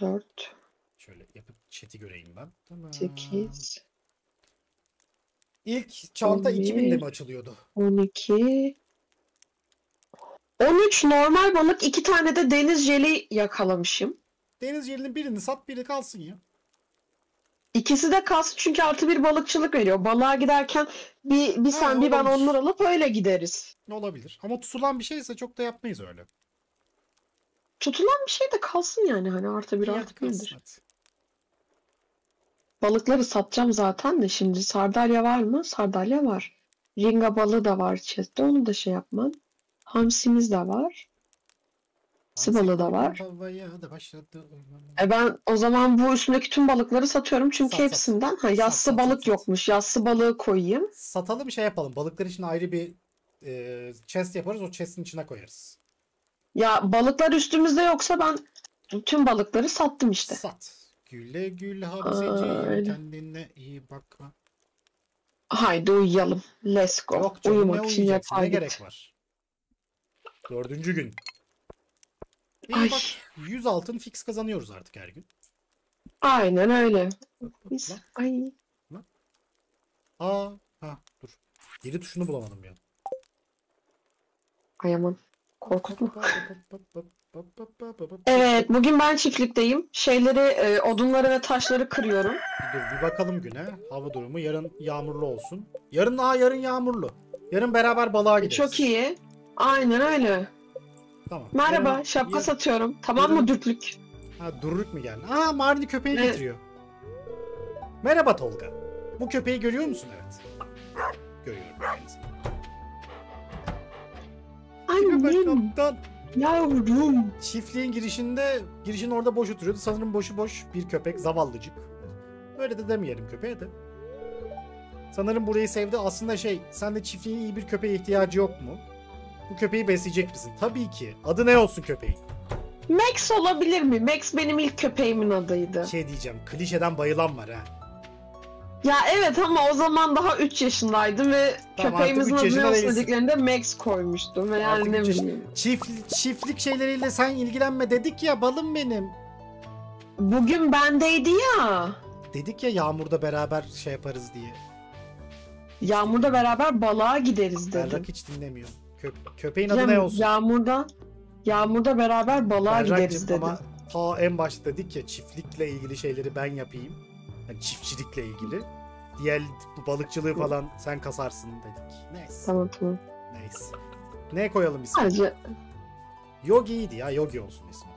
4, Şöyle yapıp chat'i göreyim ben. Tamam. 8, İlk çanta On bir. 2000'de mi açılıyordu? 12, 13 normal balık, 2 tane de deniz jeli yakalamışım. Deniz jelinin birini sat biri kalsın ya. İkisi de kalsın çünkü artı bir balıkçılık veriyor. Balığa giderken bir, bir Ha, sen bir ben olabilir. onlar alıp öyle gideriz. Olabilir? Ama tutulan bir şeyse çok da yapmayız öyle. Tutulan bir şey de kalsın yani hani artı bir artı birdir. Balıkları satacağım zaten de şimdi sardalya var mı? Sardalya var. Ringa balığı da var chest'te onu da şey yapmam. Hamsimiz de var. Hamsi balığı da var. E ben o zaman bu üstündeki tüm balıkları satıyorum çünkü Sat, sat. hepsinden ha Sat, yassı sat, balık sat, sat. yokmuş. Yassı balığı koyayım. Satalım şey yapalım. Balıklar için ayrı bir e, chest yaparız. O chest'in içine koyarız. Ya balıklar üstümüzde yoksa ben tüm balıkları sattım işte. Sat. Güle güle hamseciğim. Aynen. Kendine iyi bakma. Haydi uyuyalım. Let's go. Yok canım Uyumak için yatağa Ne git. gerek var? Dördüncü gün. İyi Ay. bak 100 altın fix kazanıyoruz artık her gün. Aynen öyle. Biz lan. ay Aa, ha dur. Geri tuşunu bulamadım ya. ay aman korkutma. Evet, bugün ben çiftlikteyim. Şeyleri, e, odunları ve taşları kırıyorum. Dur bir bakalım güne. Hava durumu yarın yağmurlu olsun. Yarın aa yarın yağmurlu. Yarın beraber balığa gideriz. Çok iyi. Aynen öyle. Tamam. Merhaba, Yarın- şapka yarın- satıyorum. Tamam yarın- mı dürtlük? Ha Durruk mu geldi? Aa Marini köpeği Evet. getiriyor. Merhaba Tolga. Bu köpeği görüyor musun? Evet. Görüyorum kendisini. Tipe bak Annem, kaptan. yavrum. Çiftliğin girişinde, girişin orada boş oturuyordu. Sanırım boşu boş bir köpek, zavallıcık. Öyle de demeyelim köpeğe de. Sanırım burayı sevdi. Aslında şey, sen de çiftliğin iyi bir köpeğe ihtiyacı yok mu? Bu köpeği besleyecek misin? Tabii ki. Adı ne olsun köpeğin? Max olabilir mi? Max benim ilk köpeğimin adıydı. Şey diyeceğim, klişeden bayılan var ha. Ya evet ama o zaman daha 3 yaşındaydım ve Tamam, köpeğimizin artık üç adını yaşında Max koymuştum. Ve yani Artık ne üç bileyim. Çift, çiftlik şeyleriyle sen ilgilenme dedik ya balım benim. bugün bendeydi ya. Dedik ya yağmurda beraber şey yaparız diye. Yağmurda beraber balığa gideriz dedim. Berrak hiç dinlemiyor. Kö- köpeğin adı Cem, ne olsun? Yağmurda Yağmurda beraber balığa Berrak'cığım gideriz dedim. ama ta en başta dedik ya çiftlikle ilgili şeyleri ben yapayım. Yani çiftçilikle ilgili. Diğer bu balıkçılığı falan sen kasarsın dedik. Neyse. Tamam tamam. Neyse. Ne koyalım ismi? Sadece Yogi iyiydi ya. Yogi olsun ismi.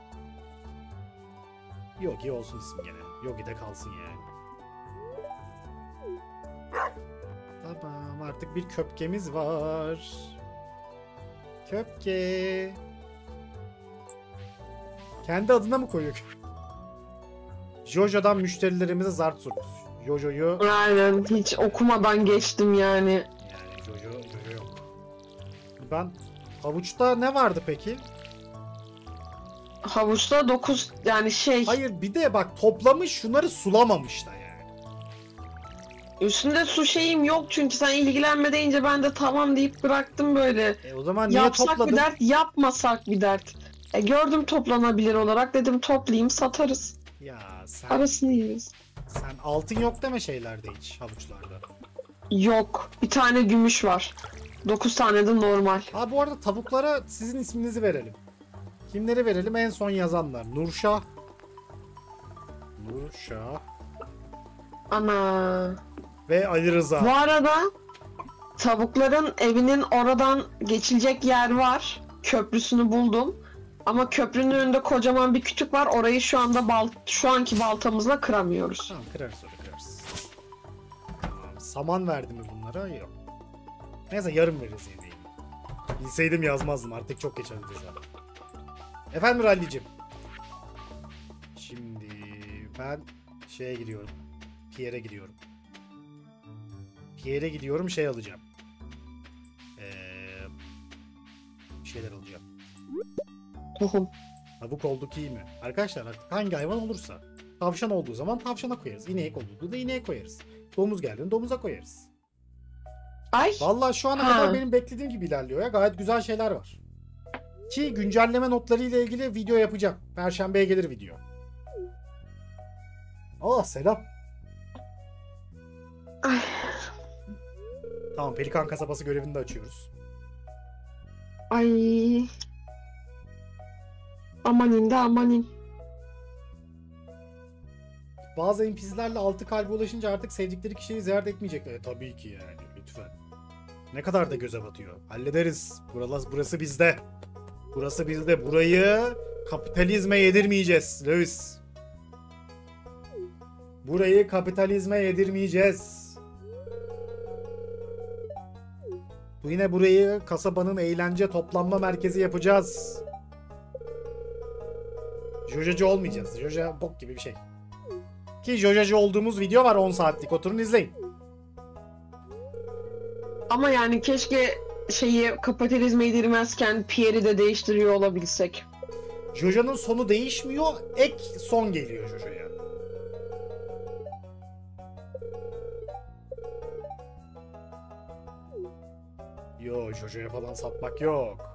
Yogi olsun ismi gene. Yogi de kalsın yani. Tamam artık bir köpkemiz var. Köpke. Kendi adına mı koyuyor? Jojo'dan müşterilerimize zart surt. Jojo'yu aynen hiç okumadan geçtim yani. yani Jojo, Jojo yok. Ben havuçta ne vardı peki? Havuçta 9 yani şey Hayır bir de bak toplamış şunları sulamamış da yani. üstünde su şeyim yok çünkü sen ilgilenme deyince ben de tamam deyip bıraktım böyle. E o zaman niye Yapsak topladın? bir dert yapmasak bir dert. E, gördüm toplanabilir olarak dedim toplayayım satarız. Ya sen, Arasını yeriz. sen altın yok deme şeylerde hiç havuçlarda. Yok. Bir tane gümüş var. 9 tane de normal. Ha bu arada tavuklara sizin isminizi verelim. Kimleri verelim? En son yazanlar. Nurşah. Nurşah. Ana. Ve Ali Rıza. Bu arada tavukların evinin oradan geçilecek yer var. Köprüsünü buldum. Ama köprünün önünde kocaman bir kütük var. Orayı şu anda bal şu anki baltamızla kıramıyoruz. Tamam kırarız sonra kırarız. Tamam, saman verdi mi bunlara? Yok. Neyse yarın veririz yemeği. Bilseydim yazmazdım artık çok geç hadi Rıza. Efendim Rally'cim. Şimdi ben şeye gidiyorum. Pierre'e gidiyorum. Pierre'e gidiyorum şey alacağım. Ee, şeyler alacağım. Tohum. Tavuk olduk iyi mi? Arkadaşlar artık hangi hayvan olursa. Tavşan olduğu zaman tavşana koyarız. İnek olduğu da ineğe koyarız. Domuz geldiğinde domuza koyarız. Ay. Vallahi şu ana Ha. kadar benim beklediğim gibi ilerliyor ya. Gayet güzel şeyler var. Ki güncelleme notları ile ilgili video yapacağım. Perşembeye gelir video. Aa selam. Ay. Tamam Pelikan kasabası görevini de açıyoruz. Ay. Amanin de amanin. Bazı NPC'lerle altı kalbe ulaşınca artık sevdikleri kişiyi ziyaret etmeyecekler. E, tabii ki yani lütfen. Ne kadar da göze batıyor. Hallederiz. Burası, burası bizde. Burası bizde. Burayı kapitalizme yedirmeyeceğiz Lewis. Burayı kapitalizme yedirmeyeceğiz. Bu yine burayı kasabanın eğlence toplanma merkezi yapacağız. Jojacı olmayacağız. Joja bok gibi bir şey. Ki Jojacı olduğumuz video var 10 saatlik. Oturun izleyin. Ama yani keşke şeyi kapitalizme yedirmezken Pierre'i de değiştiriyor olabilsek. Joja'nın sonu değişmiyor. Ek son geliyor Joja'ya. Yo Joja'ya falan satmak yok.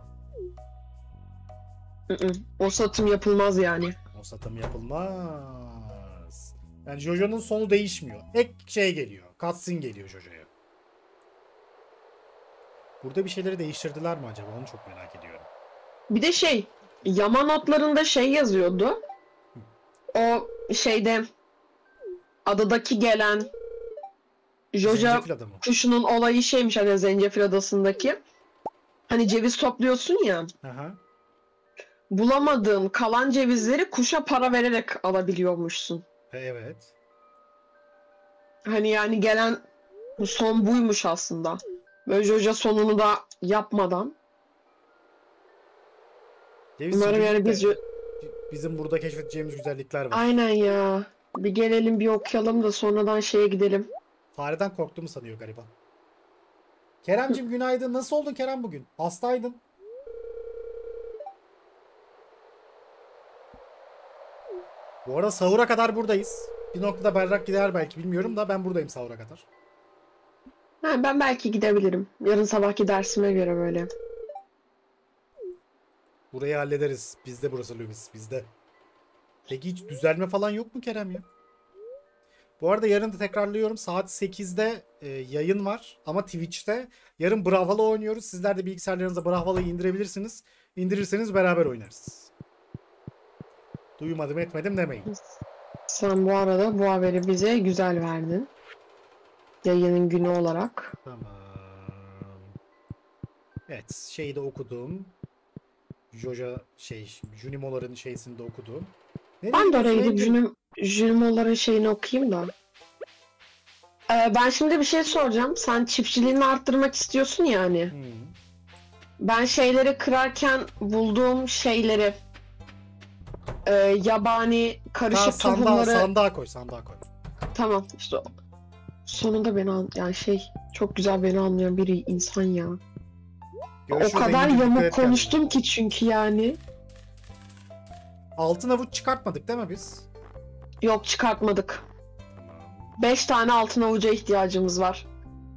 O satım yapılmaz yani. O satım yapılmaz. Yani Joja'nın sonu değişmiyor. Ek şey geliyor. Cutscene geliyor Joja'ya. Burada bir şeyleri değiştirdiler mi acaba? Onu çok merak ediyorum. Bir de şey, yama notlarında şey yazıyordu. O şeyde adadaki gelen adamı. kuşunun olayı şeymiş hani Zencefil adasındaki. Hani ceviz topluyorsun ya. Aha. Bulamadığın kalan cevizleri kuşa para vererek alabiliyormuşsun. Evet. Hani yani gelen son buymuş aslında. Böyle Joja sonunu da yapmadan. Ceviz Umarım yani biz bizim burada keşfedeceğimiz güzellikler var. Aynen ya. Bir gelelim bir okuyalım da sonradan şeye gidelim. Fareden korktuğumu sanıyor gariban. Keremcim günaydın. Nasıl oldun Kerem bugün? Hastaydın. Bu arada sahura kadar buradayız. Bir noktada berrak gider belki bilmiyorum da ben buradayım sahura kadar. Ha, ben belki gidebilirim. Yarın sabahki dersime göre böyle. Burayı hallederiz. Bizde burası Lewis. Bizde. Peki hiç düzelme falan yok mu Kerem ya? Bu arada yarın da tekrarlıyorum. Saat 8'de e, yayın var ama Twitch'te. Yarın Brawlhalla oynuyoruz. Sizler de bilgisayarlarınıza Brawlhalla'yı indirebilirsiniz. İndirirseniz beraber oynarız. Duymadım etmedim demeyin. Sen bu arada bu haberi bize güzel verdin. Yayının günü olarak. Tamam. Evet, şeyi de okudum. Joja şey, Junimo'ların şeysini de okudum. Nereye Ben de oraya gidip? Junim, Junimo'ların şeyini okuyayım da. Ee, ben şimdi bir şey soracağım. Sen çiftçiliğini arttırmak istiyorsun yani. Hı. Ben şeyleri kırarken bulduğum şeyleri e, yabani Ha, karışık sandığa, tohumları sandığa koy, sandığa koy. tamam işte sonunda beni an yani şey çok güzel beni anlayan biri insan ya. Görüşürüz o kadar yamuk konuştum ki çünkü yani. Altın avuç çıkartmadık değil mi biz? Yok çıkartmadık. Tamam. 5 tane altın avuca ihtiyacımız var.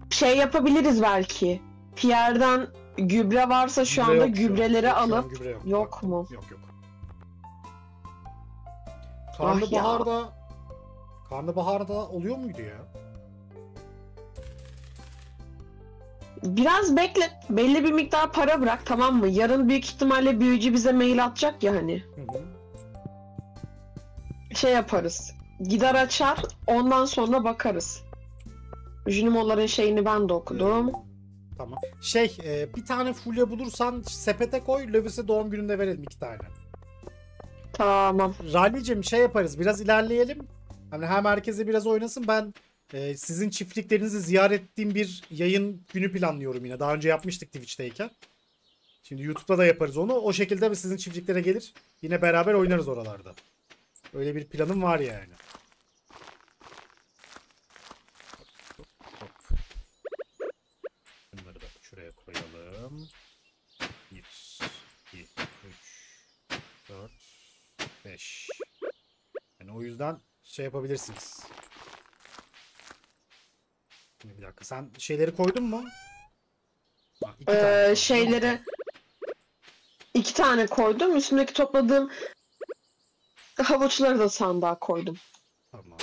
Şey yapabiliriz belki. Pierre'den gübre varsa şu Gübre anda yok gübreleri Yok, alıp gübre yok. yok mu? Yok yok. Ah Karnabaharda Karnabaharda oluyor muydu ya? Biraz bekle. Belli bir miktar para bırak tamam mı? Yarın büyük ihtimalle büyücü bize mail atacak ya hani. Hı hı. Şey yaparız. Gider açar ondan sonra bakarız. Junimo'ların şeyini ben de okudum. Tamam. Şey, e, bir tane fulya bulursan sepete koy, Lewis'e doğum gününde verelim iki tane. Tamam. Rally'cim şey yaparız, biraz ilerleyelim. Hani hem herkese biraz oynasın. Ben e, sizin çiftliklerinizi ziyaret ettiğim bir yayın günü planlıyorum yine. Daha önce yapmıştık Twitch'teyken. Şimdi YouTube'da da yaparız onu. O şekilde sizin çiftliklere gelir. Yine beraber oynarız oralarda. Öyle bir planım var yani. Hop, hop. Bunları da şuraya koyalım. 1, 2, 3, 4, 5. Yani o yüzden şey yapabilirsiniz. Şimdi bir dakika sen şeyleri koydun mu? Ha, iki tane Ee, koydun, şeyleri iki tane koydum. Üstündeki topladığım havuçları da sandığa koydum. Tamam.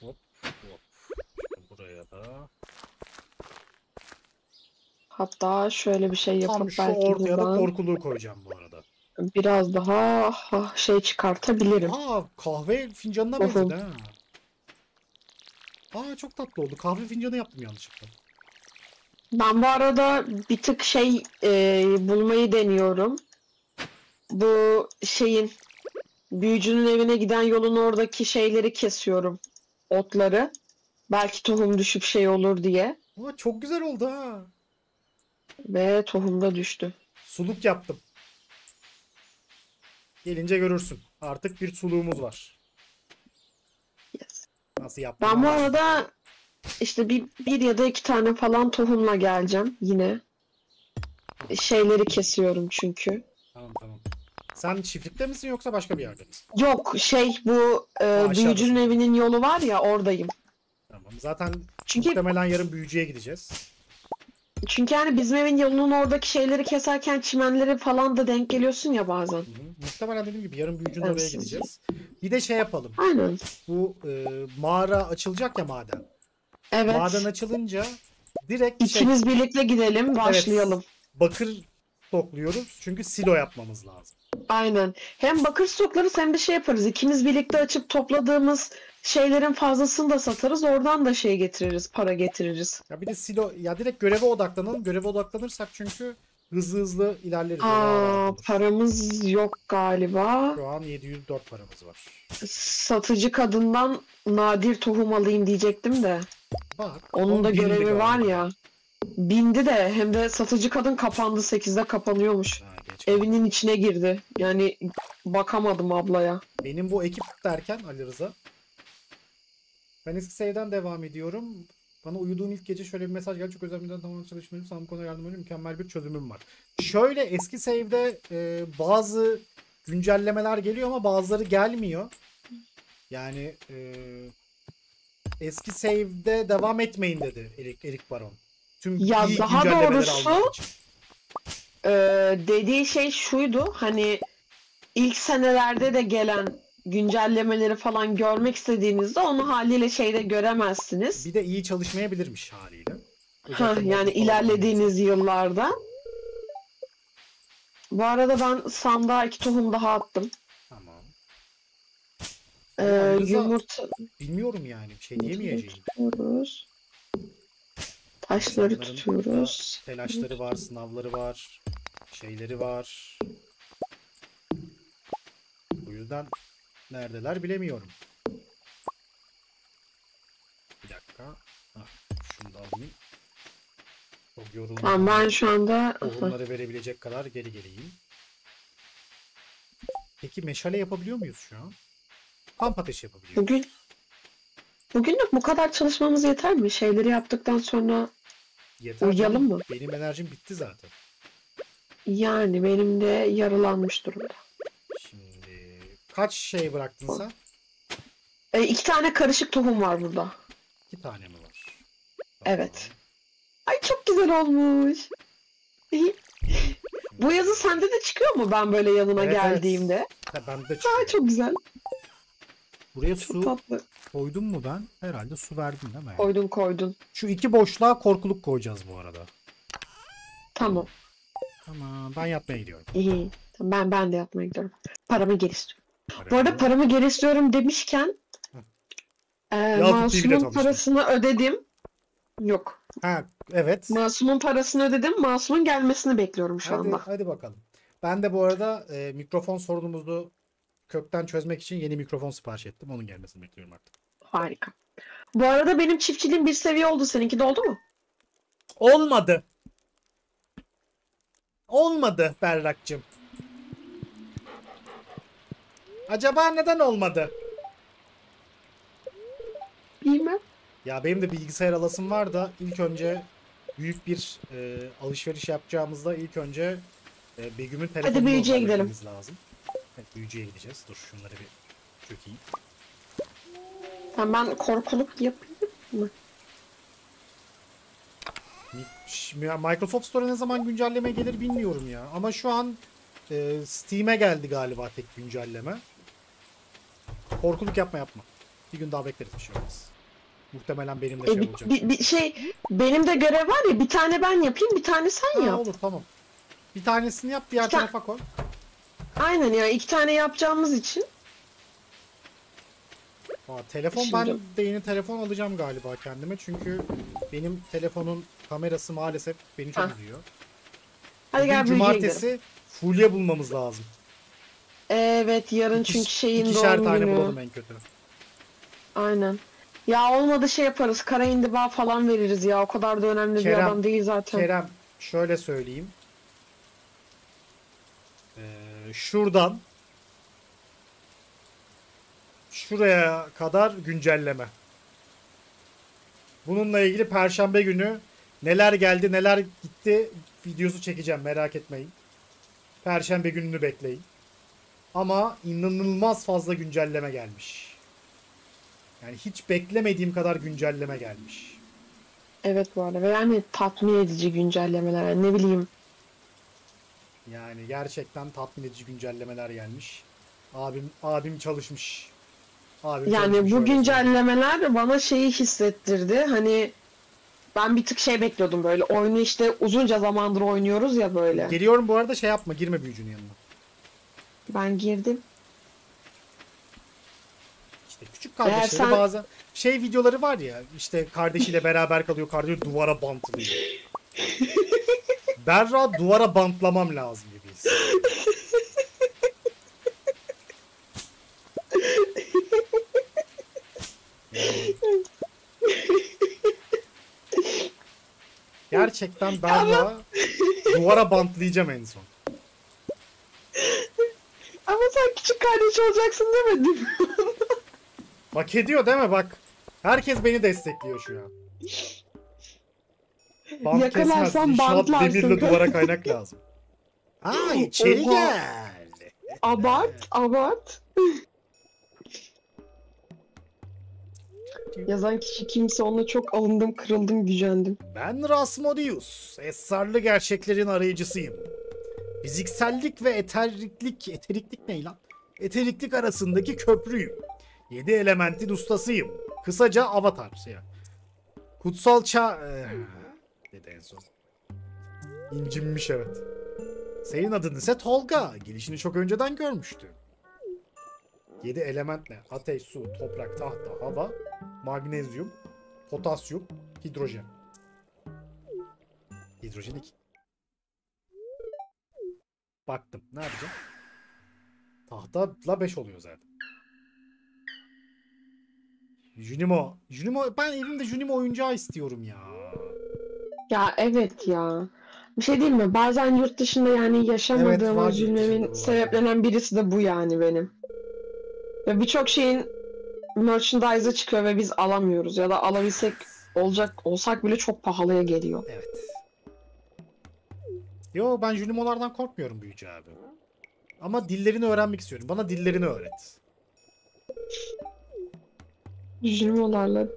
Hop hop. Buraya da. Hatta şöyle bir şey Tam yapıp şu belki ortaya da buradan korkuluğu koyacağım bu arada. Biraz daha ha, şey çıkartabilirim. Aa kahve fincanına benzedi ha. Aa çok tatlı oldu. Kahve fincanı yaptım yanlışlıkla. Ben bu arada bir tık şey e, bulmayı deniyorum. Bu şeyin büyücünün evine giden yolun oradaki şeyleri kesiyorum. Otları. Belki tohum düşüp şey olur diye. Aa çok güzel oldu ha. Ve tohum da düştü. Suluk yaptım. Gelince görürsün. Artık bir suluğumuz var. Yes. Nasıl yaptım? Ben bu arada işte bir, bir ya da iki tane falan tohumla geleceğim yine. Şeyleri kesiyorum çünkü. Tamam tamam. Sen çiftlikte misin yoksa başka bir yerde misin? Yok şey bu e, büyücünün evinin yolu var ya oradayım. Tamam. Zaten Çünkü muhtemelen yarın büyücüye gideceğiz. çünkü yani bizim evin yolunun oradaki şeyleri keserken çimenleri falan da denk geliyorsun ya bazen. Hı hı. Muhtemelen dediğim gibi yarın büyücünün Evet. oraya gideceğiz. Bir de şey yapalım. Aynen. Bu e, mağara açılacak ya maden. Evet. Maden açılınca direkt şey, İkimiz birlikte gidelim, başlayalım. bakır stokluyoruz. Çünkü silo yapmamız lazım. Aynen. Hem bakır stoklarız hem de şey yaparız. İkimiz birlikte açıp topladığımız şeylerin fazlasını da satarız. Oradan da şey getiririz, para getiririz. Ya bir de silo ya direkt göreve odaklanalım. Göreve odaklanırsak çünkü hızlı hızlı ilerleriz. Aa, paramız yok galiba. Şu an 704 paramız var. Satıcı kadından nadir tohum alayım diyecektim de. Bak. Onun da görevi galiba. var ya. Bindi de hem de satıcı kadın kapandı 8'de kapanıyormuş. Ha. Evinin içine girdi. Yani bakamadım ablaya. Benim bu ekip derken Ali Rıza. Ben eski sevden devam ediyorum. Bana uyuduğum ilk gece şöyle bir mesaj geldi. Çok özel tamam çalışmıyorum. Sana bu konuda yardım ediyorum. Mükemmel bir çözümüm var. Şöyle eski save'de e, bazı güncellemeler geliyor ama bazıları gelmiyor. Yani e, eski save'de devam etmeyin dedi Erik, Erik Baron. Tüm Ya iyi daha doğrusu-. Ee, dediği şey şuydu hani ilk senelerde de gelen güncellemeleri falan görmek istediğinizde onu haliyle şeyde göremezsiniz. Bir de iyi çalışmayabilirmiş haliyle. Ha, yani ilerlediğiniz yıllarda. Bu arada ben sandığa iki tohum daha attım. Tamam. Ee, Rıza- yumurta Bilmiyorum yani. Bir şey diyemeyeceğim. tutuyoruz. Taşları tutuyoruz. Telaşları var, sınavları var, şeyleri var. Bu yüzden neredeler bilemiyorum. Bir dakika. Hah, şunu da alayım. Çok yoruldum. Tamam ben şu anda Tohumları verebilecek kadar geri geleyim. Peki meşale yapabiliyor muyuz şu an? Kamp ateşi yapabiliyor. bugün bugünlük bu kadar çalışmamız yeter mi? Şeyleri yaptıktan sonra Yeter uyuyalım mı? Benim enerjim bitti zaten. yani benim de yaralanmış durumda. Şimdi kaç şey bıraktın sen? E, iki tane karışık tohum var burada. İki tane mi var? Evet. Ay çok güzel olmuş. Bu yazı sende de çıkıyor mu ben böyle yanına Evet, evet. geldiğimde? Ha, ben de Aa çıkıyor. çok güzel. Buraya Çok su tatlı. koydum mu ben? Herhalde su verdim değil mi? Koydun koydun. Şu iki boşluğa korkuluk koyacağız bu arada. Tamam. Tamam ben yatmaya gidiyorum. İyi. Tamam, Ben ben de yapmaya gidiyorum. Paramı geri istiyorum. Bu Arada- paramı geri istiyorum demişken e, Masum'un parasını ödedim. Yok. Ha evet. Masum'un parasını ödedim. Masum'un gelmesini bekliyorum şu Hadi, anda. hadi bakalım. Ben de bu arada e, mikrofon sorunumuzu kökten çözmek için yeni mikrofon sipariş ettim. Onun gelmesini bekliyorum artık. Harika. Bu arada benim çiftçiliğim bir seviye oldu. Seninki de oldu mu? Olmadı. Olmadı Berrak'cığım. Acaba neden olmadı? Bilmem. Ya benim de bilgisayar alasım var da ilk önce büyük bir e, alışveriş yapacağımızda ilk önce e, Begüm'ün telefonunu büyücüye gidelim. lazım. Evet, büyücüye gideceğiz. Dur şunları bir çökeyim. Tamam ben korkuluk yapayım mı? Microsoft Store'a ne zaman güncelleme gelir bilmiyorum ya. Ama şu an e, Steam'e geldi galiba tek güncelleme. Korkuluk yapma yapma. Bir gün daha bekleriz bir şey olmaz. Muhtemelen benim de E, şey bir, olacak. bir- bir şey benim de görev var ya bir tane ben yapayım bir tane sen Ha, yap. olur tamam. Bir tanesini yap diğer ta- tarafa koy. Aynen ya iki tane yapacağımız için. Aa, telefon ben Şimdi- de yeni telefon alacağım galiba kendime çünkü benim telefonun kamerası maalesef beni çok Ha. üzüyor. Hadi Bugün gel cumartesi fulya bulmamız lazım. Evet yarın İkiş- çünkü şeyin doğum tane günü. bulalım en kötü. Aynen. Ya olmadı şey yaparız. Kara indiba falan veririz ya. O kadar da önemli bir Kerem, adam değil zaten. Kerem şöyle söyleyeyim. Ee, şuradan şuraya kadar güncelleme. Bununla ilgili perşembe günü neler geldi neler gitti videosu çekeceğim merak etmeyin. Perşembe gününü bekleyin. Ama inanılmaz fazla güncelleme gelmiş. Yani hiç beklemediğim kadar güncelleme gelmiş. Evet bu arada. Ve yani tatmin edici güncellemeler. Yani ne bileyim. Yani gerçekten tatmin edici güncellemeler gelmiş. Abim abim çalışmış. Abim Yani çalışmış, bu güncellemeler bana şeyi hissettirdi. Hani ben bir tık şey bekliyordum böyle. Oyunu işte uzunca zamandır oynuyoruz ya böyle. Geliyorum bu arada şey yapma girme büyücünün yanına. Ben girdim. İşte küçük kardeşleri Eğer sen- bazen şey videoları var ya işte kardeşiyle beraber kalıyor kardeşi duvara bantlıyor. Berra duvara bantlamam lazım gibi. Gerçekten Berra duvara bantlayacağım en son. Ama sen küçük kardeş olacaksın demedin. Bak ediyor değil mi bak. Herkes beni destekliyor şu an. Bant Yakalarsan kesmez. İnşaat bantlarsın. demirle duvara kaynak lazım. Aa içeri Oha. gel. abart, abart. Yazan kişi kimse ona çok alındım, kırıldım, gücendim. Ben Rasmodius. Esrarlı gerçeklerin arayıcısıyım. Fiziksellik ve eteriklik, eteriklik ne lan? Eteriklik arasındaki köprüyüm. Yedi elementin ustasıyım. Kısaca avatar. Şey. Kutsal ça... Eh, dedi en son. İncinmiş evet. Senin adın ise Tolga. Gelişini çok önceden görmüştü. Yedi element ne? Ateş, su, toprak, tahta, hava, magnezyum, potasyum, hidrojen. Hidrojen 2. Baktım. Ne yapacağım? Tahtayla 5 oluyor zaten. Junimo. Junimo ben evimde Junimo oyuncağı istiyorum ya. Ya evet ya. Bir şey değil mi? Bazen yurt dışında yani yaşamadığım dışında üzülmemin sebeplenen birisi de bu yani benim. Ve birçok şeyin merchandise'ı çıkıyor ve biz alamıyoruz. Ya da alabilsek olacak olsak bile çok pahalıya geliyor. Evet. Yo ben Junimo'lardan korkmuyorum büyücü abi. Ama dillerini öğrenmek istiyorum. Bana dillerini öğret. Jimolarla.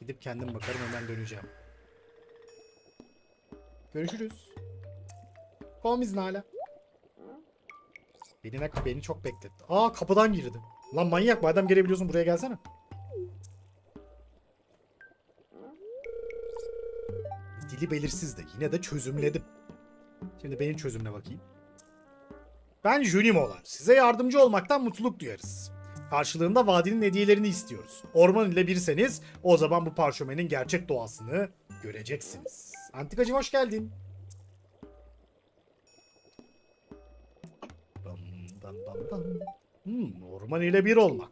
Gidip kendim bakarım hemen döneceğim. Görüşürüz. Komiz hala. Beni, beni çok bekletti. Aa kapıdan girdi. Lan manyak madem gelebiliyorsun buraya gelsene. Dili belirsiz de yine de çözümledim. Şimdi benim çözümüne bakayım. Ben Junimo'lar. Size yardımcı olmaktan mutluluk duyarız. Karşılığında vadinin hediyelerini istiyoruz. Orman ile birseniz o zaman bu parşömenin gerçek doğasını göreceksiniz. Antikacım hoş geldin. Bam, bam, bam, bam. Hmm, orman ile bir olmak.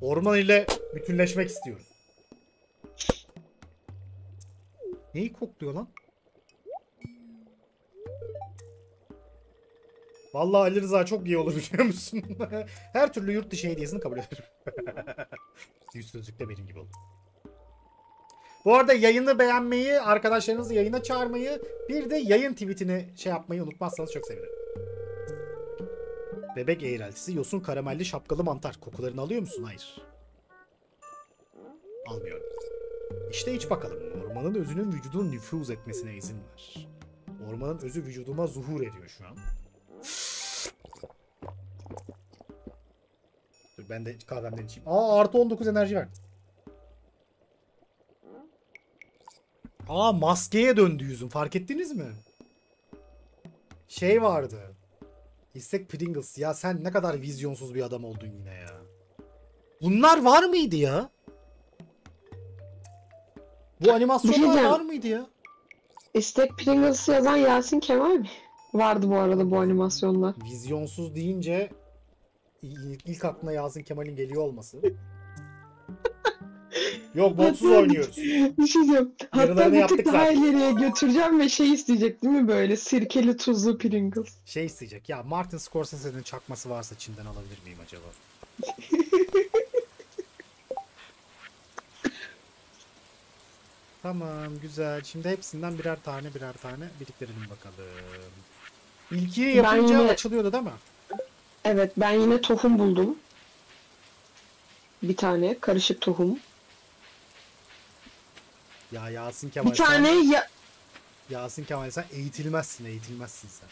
Orman ile bütünleşmek istiyorum. Neyi kokluyor lan? Vallahi Ali Rıza çok iyi olur biliyor musun? Her türlü yurt dışı hediyesini kabul ederim. Yüz sözlük de benim gibi oldu. Bu arada yayını beğenmeyi, arkadaşlarınızı yayına çağırmayı, bir de yayın tweetini şey yapmayı unutmazsanız çok sevinirim. Bebek eğreltisi, yosun karamelli şapkalı mantar. Kokularını alıyor musun? Hayır. Almıyorum. İşte iç bakalım. Ormanın özünün vücudun nüfuz etmesine izin ver. Ormanın özü vücuduma zuhur ediyor şu an. Dur ben de kahvemden içeyim. Aa artı 19 enerji verdi. Aa maskeye döndü yüzüm. Fark ettiniz mi? Şey vardı. İstek Pringles. Ya sen ne kadar vizyonsuz bir adam oldun yine ya. Bunlar var mıydı ya? Bu animasyonlar diyeceğim. var mıydı ya? İstek Pringles yazan Yasin Kemal mi? Vardı bu arada bu animasyonlar. Vizyonsuz deyince ilk, ilk aklına Yasin Kemal'in geliyor olması. Yok botsuz oynuyoruz. Bir şey diyeyim. Hatta bir tık daha ileriye götüreceğim ve şey isteyecek değil mi böyle sirkeli tuzlu Pringles. Şey isteyecek. Ya Martin Scorsese'nin çakması varsa Çin'den alabilir miyim acaba? tamam güzel. Şimdi hepsinden birer tane birer tane biriktirelim bakalım. Ben yapınca yine- açılıyordu değil mi? Evet ben yine tohum buldum. Bir tane karışık tohum. Ya Yasin Kemal Bir tane sen, ya Yasin Kemal sen eğitilmezsin eğitilmezsin sen.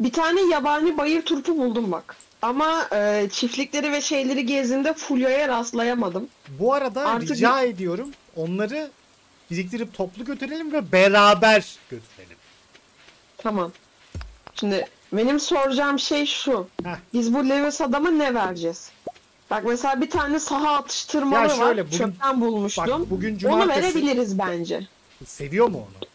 bir tane yabani bayır turpu buldum bak. Ama e, çiftlikleri ve şeyleri gezdiğimde Fulya'ya rastlayamadım. Bu arada Artık- rica ediyorum onları biriktirip toplu götürelim ve beraber götürelim. Tamam. Şimdi benim soracağım şey şu. Heh. Biz bu Lewis adama ne vereceğiz? Bak mesela bir tane saha atıştırmalı Ya şöyle, var. bugün- Çöpten bulmuştum. Bak bugün Onu cumartesi verebiliriz bence. seviyor mu onu?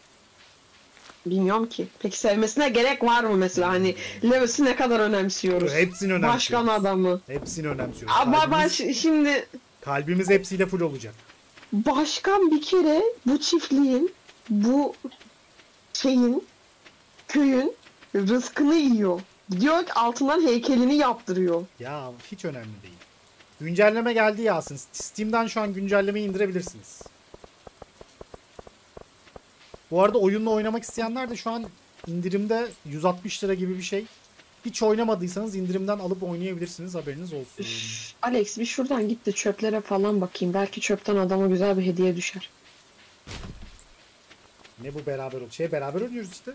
Bilmiyorum ki. Peki sevmesine gerek var mı mesela? Hani Lewis'i ne kadar önemsiyoruz? Hepsini önemsiyoruz. Başkan adamı. Hepsini önemsiyoruz. Ama Kalbimiz, baş, şimdi kalbimiz hepsiyle full olacak. Başkan bir kere bu çiftliğin, bu şeyin, köyün rızkını yiyor. Diyor ki altından heykelini yaptırıyor. Ya hiç önemli değil. Güncelleme geldi Yasin. Steam'den şu an güncellemeyi indirebilirsiniz. Bu arada oyunla oynamak isteyenler de şu an indirimde 160 lira gibi bir şey. Hiç oynamadıysanız indirimden alıp oynayabilirsiniz haberiniz olsun. Üf, Alex bir şuradan git de çöplere falan bakayım. Belki çöpten adama güzel bir hediye düşer. Ne bu beraber ol? Şey beraber oynuyoruz işte.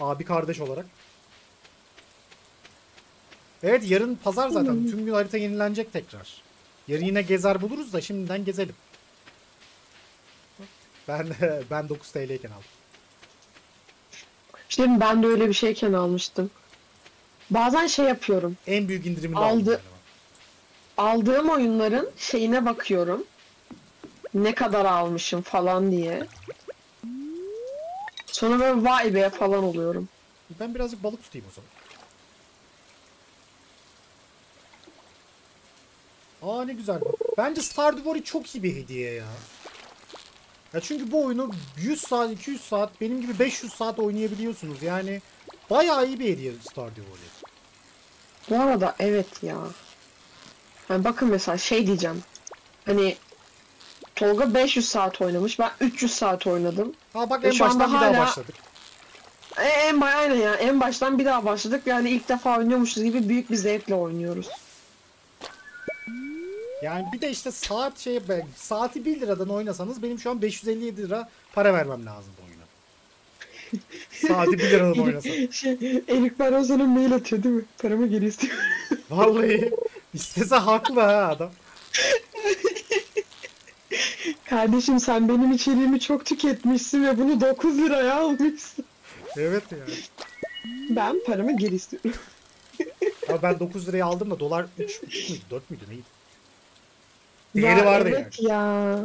Abi kardeş olarak. Evet yarın pazar zaten. Tüm gün harita yenilenecek tekrar. Yarın yine gezer buluruz da şimdiden gezelim. Ben ben 9 TL'yken aldım. İşte ben de öyle bir şeyken almıştım. Bazen şey yapıyorum. En büyük indirimini Aldı. aldım. Aldığım oyunların şeyine bakıyorum. Ne kadar almışım falan diye. Sonra böyle vay be falan oluyorum. Ben birazcık balık tutayım o zaman. Aa ne güzel. Bence Stardew Valley çok iyi bir hediye ya. Ya çünkü bu oyunu 100 saat, 200 saat, benim gibi 500 saat oynayabiliyorsunuz. Yani bayağı iyi bir hediye Stardew Valley. Bu arada evet ya. Yani bakın mesela şey diyeceğim. Hani Tolga 500 saat oynamış. Ben 300 saat oynadım. Ha bak E en baştan bir daha başladık. E, en aynen ya. En baştan bir daha başladık. Yani ilk defa oynuyormuşuz gibi büyük bir zevkle oynuyoruz. Yani bir de işte saat şey saati 1 liradan oynasanız benim şu an 557 lira para vermem lazım bu oyuna. Saati 1 liradan oynasam. şey, Erik Barroso'nun mail atıyor değil mi? Paramı geri istiyor. Vallahi istese haklı ha adam. Kardeşim sen benim içeriğimi çok tüketmişsin ve bunu 9 liraya almışsın. Evet yani. Ben paramı geri istiyorum. Ama ben 9 liraya aldım da dolar 3 müydü 4 müydü neydi? Değeri vardı yani. evet ya.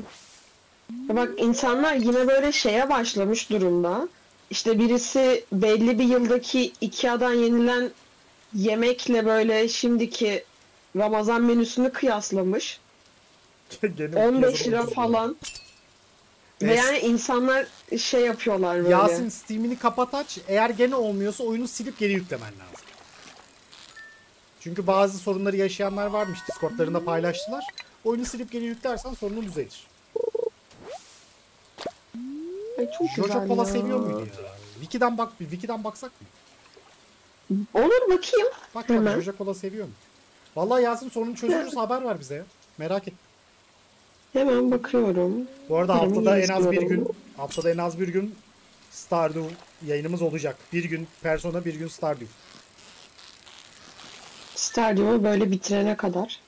Ya Bak insanlar yine böyle şeye başlamış durumda. İşte birisi belli bir yıldaki Ikea'dan yenilen yemekle böyle şimdiki Ramazan menüsünü kıyaslamış. Gene 15 piyasada lira falan. Ve Es- yani insanlar şey yapıyorlar böyle. Yasin Steam'ini kapat aç. Eğer gene olmuyorsa oyunu silip geri yüklemen lazım. Çünkü bazı sorunları yaşayanlar varmış. Discord'larında paylaştılar. Oyunu silip geri yüklersen sorunun düzelir. Ay çok Jojo güzel Cola ya. seviyor muydu ya? Wiki'den bak, Wiki'den baksak mı? Olur bakayım. Bak bak Hemen. Jojo Cola seviyor mu? Vallahi Yasin sorunu çözülürse haber ver bize ya. Merak et. Hemen bakıyorum. Bu arada Paramı haftada en az bir yazıyorum. gün haftada en az bir gün Stardew yayınımız olacak. Bir gün Persona, bir gün Stardew. Stardew'u böyle bitirene kadar.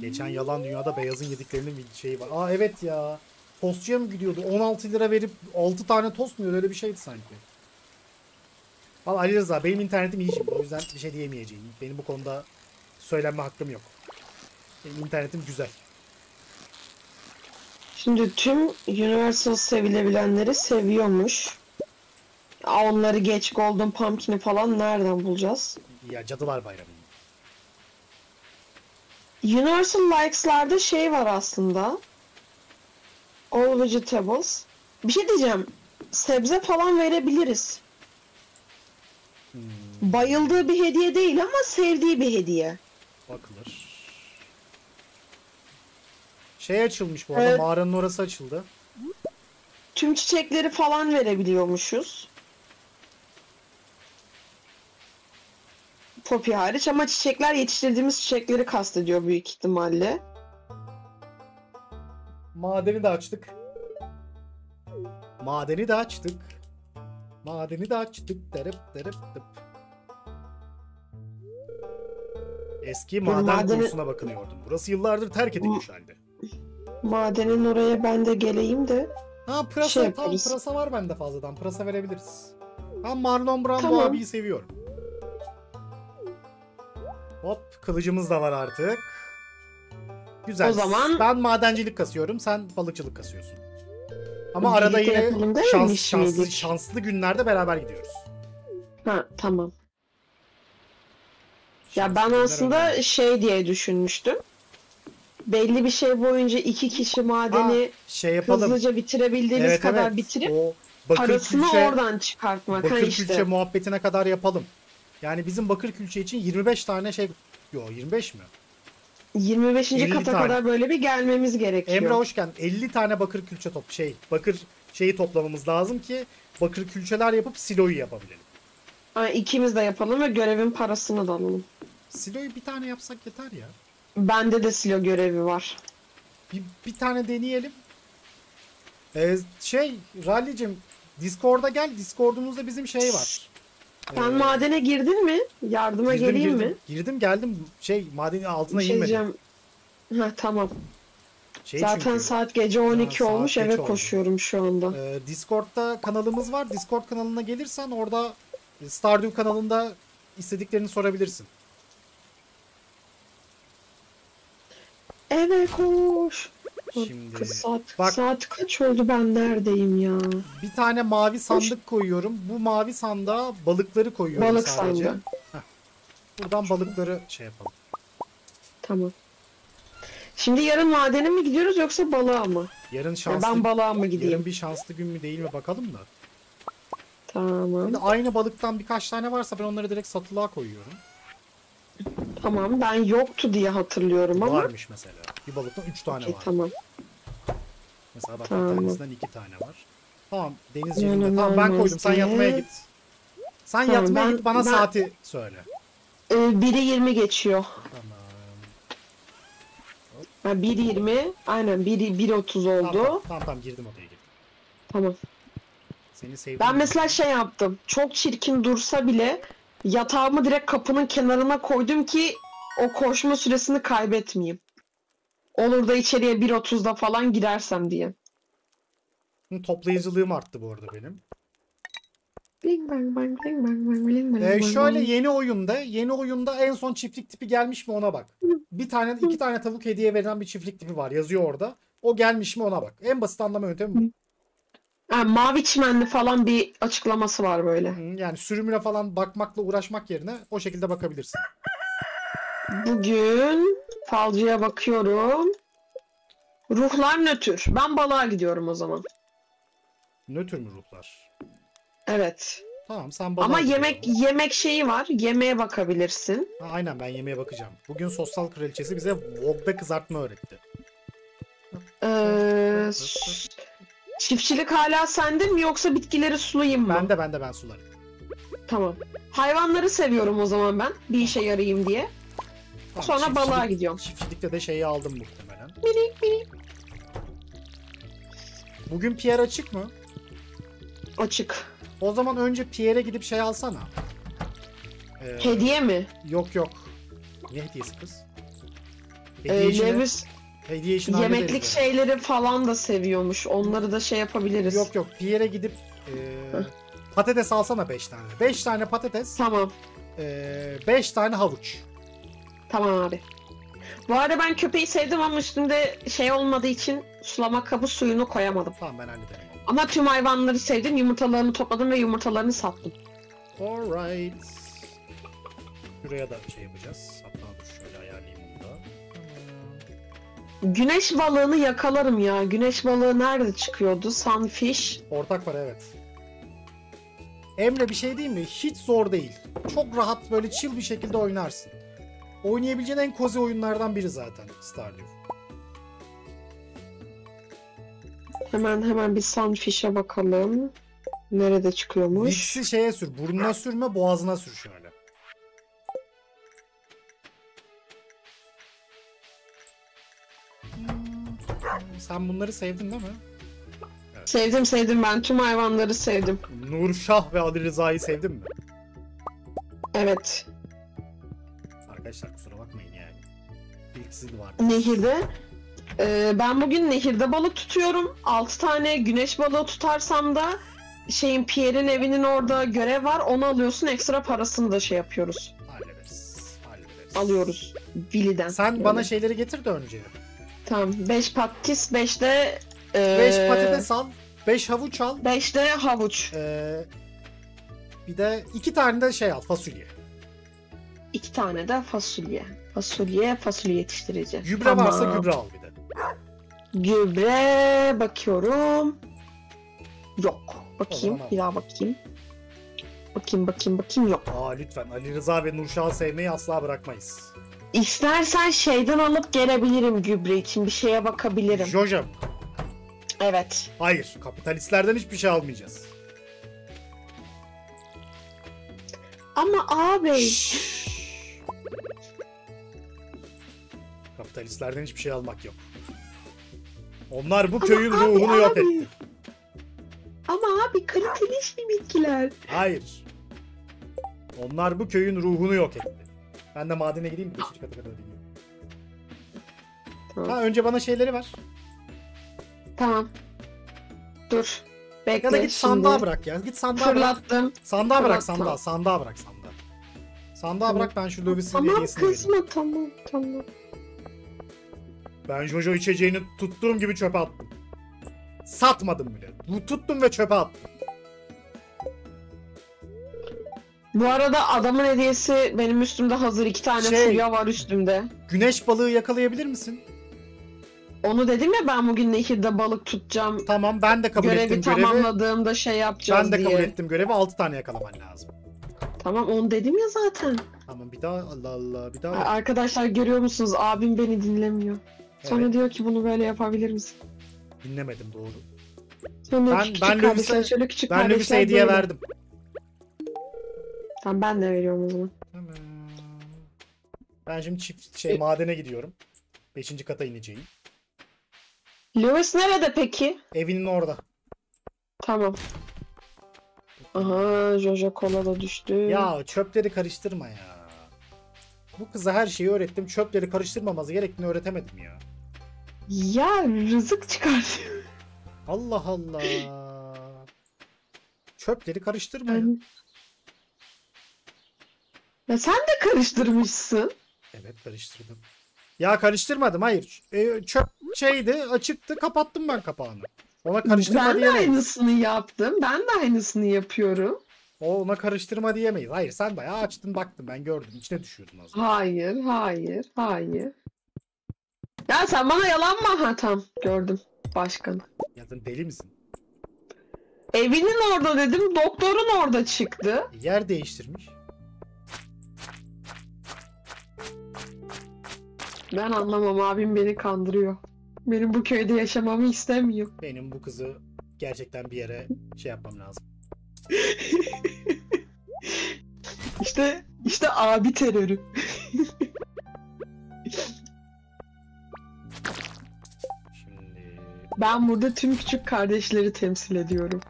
Geçen yalan dünyada beyazın yediklerinin bir şeyi var. Aa evet ya. Tostçuya mı gidiyordu? 16 lira verip 6 tane tost mu? Öyle bir şeydi sanki. Valla Ali Rıza benim internetim iyi şimdi. O yüzden bir şey diyemeyeceğim. Benim bu konuda söylenme hakkım yok. Benim internetim güzel. Şimdi tüm Universal sevilebilenleri seviyormuş. Aa, Onları geç Golden Pumpkin'i falan nereden bulacağız? Ya Cadılar Bayramı. Universal Likes'larda şey var aslında. All vegetables. Bir şey diyeceğim. Sebze falan verebiliriz. Hmm, Bayıldığı bir hediye değil ama sevdiği bir hediye. bakılır. Şey açılmış bu arada. Evet. Mağaranın orası açıldı. Tüm çiçekleri falan verebiliyormuşuz. Poppy hariç ama çiçekler yetiştirdiğimiz çiçekleri kastediyor büyük ihtimalle. Madeni de açtık. Madeni de açtık. Madeni de açtık. Derip derip dıp. Eski maden madeni- konusuna bakınıyordum. Burası yıllardır terk edilmiş halde. Madenin oraya ben de geleyim de. Ha pırasa Şey yaparız. pırasa var bende fazladan. Pırasa verebiliriz. Ben Marlon Brando Tamam. abiyi seviyorum. Hop kılıcımız da var artık. Güzel. O zaman- ben madencilik kasıyorum, sen balıkçılık kasıyorsun. Ama Birlikte arada yine şans, dememiş şanslı, miydik? şanslı günlerde beraber gidiyoruz. Ha tamam. Ya ben aslında önemli. şey diye düşünmüştüm. Belli bir şey boyunca iki kişi madeni Ha, şey yapalım. hızlıca bitirebildiğimiz Evet, kadar evet. bitirip O bakır parasını külçe, oradan çıkartmak. Ha bakır işte. külçe muhabbetine kadar yapalım. Yani bizim bakır külçe için 25 tane şey Yo 25 mi? 25. 50 kata tane. kadar böyle bir gelmemiz gerekiyor. Emre hoş geldin. 50 tane bakır külçe top şey bakır şeyi toplamamız lazım ki bakır külçeler yapıp siloyu yapabilelim. Ha, ikimiz de yapalım ve görevin parasını da alalım. Siloyu bir tane yapsak yeter ya. Bende de silo görevi var. Bir, bir tane deneyelim. Ee, şey Rally'cim Discord'a gel. Discord'umuzda bizim şey var. Sen Ee, madene girdin mi? Yardıma girdim, geleyim girdim. mi? Girdim geldim. Şey madenin altına şey inmedim. diyeceğim. Ha tamam. Şey Zaten çünkü, saat gece 12 saat olmuş eve oldu. koşuyorum şu anda. e, Discord'da kanalımız var. Discord kanalına gelirsen orada e, Stardew kanalında istediklerini sorabilirsin. Eve koş. Şimdi saat, bak- saat kaç oldu ben neredeyim ya? bir tane mavi sandık koyuyorum. Bu mavi sandığa balıkları koyuyorum Balık sadece. sandığı. Buradan balıkları şey yapalım. Tamam. Şimdi yarın madene mi gidiyoruz yoksa balığa mı? Yarın Ya şanslı ben balığa mı gideyim? yarın bir şanslı gün mü değil mi bakalım da. Tamam. De aynı balıktan birkaç tane varsa ben onları direkt satılığa koyuyorum. Tamam ben yoktu diye hatırlıyorum ama. Varmış mesela. Bir balıktan 3 tane Okey, var. tamam. Mesela bak Tamam. bir tanesinden 2 tane var. Tamam Deniz Yani yerinde. Tamam ben koydum. Sen yatmaya git. Sen Tamam, yatmaya ben- git bana ben- saati söyle. Ee, 1'i 20 geçiyor. Tamam. Ha, 1.20 aynen 1 1.30 oldu. Tamam, tamam tamam girdim odaya girdim. Tamam. Seni sevdim. Ben mesela şey yaptım. Çok çirkin dursa bile yatağımı direkt kapının kenarına koydum ki o koşma süresini kaybetmeyeyim. Olur da içeriye 1.30'da falan girersem diye. Toplayıcılığım arttı bu arada benim. Bing bang bang bing bang bang bing bang Ee, bang şöyle yeni oyunda, yeni oyunda en son çiftlik tipi gelmiş mi ona bak. Bir tane, iki tane tavuk hediye veren bir çiftlik tipi var. Yazıyor orada. O gelmiş mi ona bak. En basit anlama yöntemi bu. Ha, mavi çimenli falan bir açıklaması var böyle. Yani sürümüne falan bakmakla uğraşmak yerine o şekilde bakabilirsin. Bugün falcıya bakıyorum. Ruhlar nötr. Ben balığa gidiyorum o zaman. Nötr mü ruhlar? Evet. Tamam sen bana Ama gidiyorum. yemek yemek şeyi var. Yemeğe bakabilirsin. Ha, aynen ben yemeğe bakacağım. Bugün sosyal kraliçesi bize Vogue'da kızartma öğretti. Ee, çiftçilik hala sende mi yoksa bitkileri sulayayım mı? Ben de ben de ben sularım. Tamam. Hayvanları seviyorum o zaman ben. Bir işe yarayayım diye. Tamam, Sonra çiftçilik- balığa gidiyorum. Çiftçilikte de şeyi aldım muhtemelen. Minik minik. Bugün Pierre açık mı? Açık. O zaman önce Pierre'e gidip şey alsana. Ee, Hediye mi? Yok yok. Ne hediyesi kız? Ee, Hediye işini, Hediye hallederiz yemeklik yani. şeyleri falan da seviyormuş. Onları da şey yapabiliriz. Yok yok Pierre'e gidip e, patates alsana 5 tane. 5 tane patates, Tamam. 5 tane havuç. Tamam abi. Bu arada ben köpeği sevdim ama üstünde şey olmadığı için sulama kabı suyunu koyamadım. Tamam ben hallederim. Ama tüm hayvanları sevdim. Yumurtalarını topladım ve yumurtalarını sattım. Alright. Şuraya da şey yapacağız. Güneş balığını yakalarım ya. Güneş balığı nerede çıkıyordu? Sunfish. Ortak var evet. Emre bir şey değil mi? Hiç zor değil. Çok rahat böyle chill bir şekilde oynarsın. Oynayabileceğin en cozy oyunlardan biri zaten Stardew. Hemen hemen bir sunfish'e bakalım. Nerede çıkıyormuş? Vix'i şeye sür. Burnuna sürme, boğazına sür şöyle. Sen bunları sevdin değil mi? Sevdim sevdim ben tüm hayvanları sevdim. Nurşah ve Ali Rıza'yı sevdin mi? Evet. Arkadaşlar kusura bakmayın yani. İlk siz vardı. Nehirde. Ee, ben bugün nehirde balık tutuyorum. 6 tane güneş balığı tutarsam da şeyin Pierre'in evinin orada görev var. Onu alıyorsun. Ekstra parasını da şey yapıyoruz. Hallederiz. Hallederiz. Alıyoruz. Vili'den. Sen Yani. bana şeyleri getir de önce. Tamam. 5 patates, 5 de 5 ee, patates al, 5 havuç al, 5 de havuç. ee, bir de 2 tane de şey al, fasulye. 2 tane de fasulye. Fasulye, fasulye yetiştireceğiz. Gübre Tamam. varsa gübre al bir de. Gübre bakıyorum. Yok. Bakayım. Bir daha bakayım. Bakayım bakayım bakayım yok. Aa lütfen Ali Rıza ve Nurşah'ı sevmeyi asla bırakmayız. İstersen şeyden alıp gelebilirim gübre için. Bir şeye bakabilirim. Jojo, Evet. hayır. Kapitalistlerden hiçbir şey almayacağız. Ama abi Şşş. Kapitalistlerden hiçbir şey almak yok. Onlar bu Ama köyün abi, ruhunu yok abi. etti. Ama abi kaliteli şey bitkiler. Hayır. Onlar bu köyün ruhunu yok etti. Ben de madene gideyim de 5. kata kadar dinleyeyim. Tamam. Ha önce bana şeyleri ver. Tamam. Dur. Bekle Ya da git şimdi. sandığa bırak ya. Git sandığa bırak. Fırlattım. Sandığa bırak Fırlat, sandığa. Sandığa bırak sandığa. Sandığa Tamam. bırak ben şu Lewis'in Tamam hediyesini vereyim. kızma tamam tamam. Ben Jojo içeceğini tuttuğum gibi çöpe attım. Satmadım bile. Bu tuttum ve çöpe attım. Bu arada adamın hediyesi benim üstümde hazır. iki tane Şey- fulya var üstümde. Güneş balığı yakalayabilir misin? Onu dedim ya ben bugün nehirde balık tutacağım. Tamam ben de kabul görevi ettim görevi. tamamladığımda şey yapacağız Ben de diye. kabul ettim görevi 6 tane yakalaman lazım. Tamam onu dedim ya zaten. Tamam bir daha Allah Allah bir daha. Arkadaşlar görüyor musunuz? Abim beni dinlemiyor. Sonra Evet, diyor ki bunu böyle yapabilir misin? dinlemedim doğru. Sonra Ben- küçük ben kardeşler Lewis'e- şöyle küçük Ben Lewis'e kardeşler hediye böyle. verdim. Tamam ben de veriyorum o zaman. Tamam. Ben şimdi çift şey madene gidiyorum. 5. kata ineceğim. Lewis nerede peki? Evinin orada. Tamam. Aha Jojo Cola da düştü. Ya çöpleri karıştırma ya. Bu kıza her şeyi öğrettim. Çöpleri karıştırmaması gerektiğini öğretemedim ya. Ya rızık çıkartıyor. Allah Allah. Çöpleri karıştırma ya. Ben- Ya sen de karıştırmışsın. Evet karıştırdım. Ya karıştırmadım hayır. E, çöp şeydi açıktı kapattım ben kapağını. Ona karıştırma ben de diyemeyiz. aynısını yaptım. Ben de aynısını yapıyorum. O ona karıştırma diyemeyiz. Hayır sen bayağı açtın baktın ben gördüm. İçine düşüyordun az önce. Hayır, hayır, hayır. Ya sen bana yalan mı? Ha tamam gördüm başkanı. Ya sen deli misin? Evinin orada dedim, doktorun orada çıktı. Yer değiştirmiş. Ben anlamam abim beni kandırıyor. Benim bu köyde yaşamamı istemiyor. Benim bu kızı gerçekten bir yere şey yapmam lazım. İşte işte abi terörü. Şimdi Ben burada tüm küçük kardeşleri temsil ediyorum.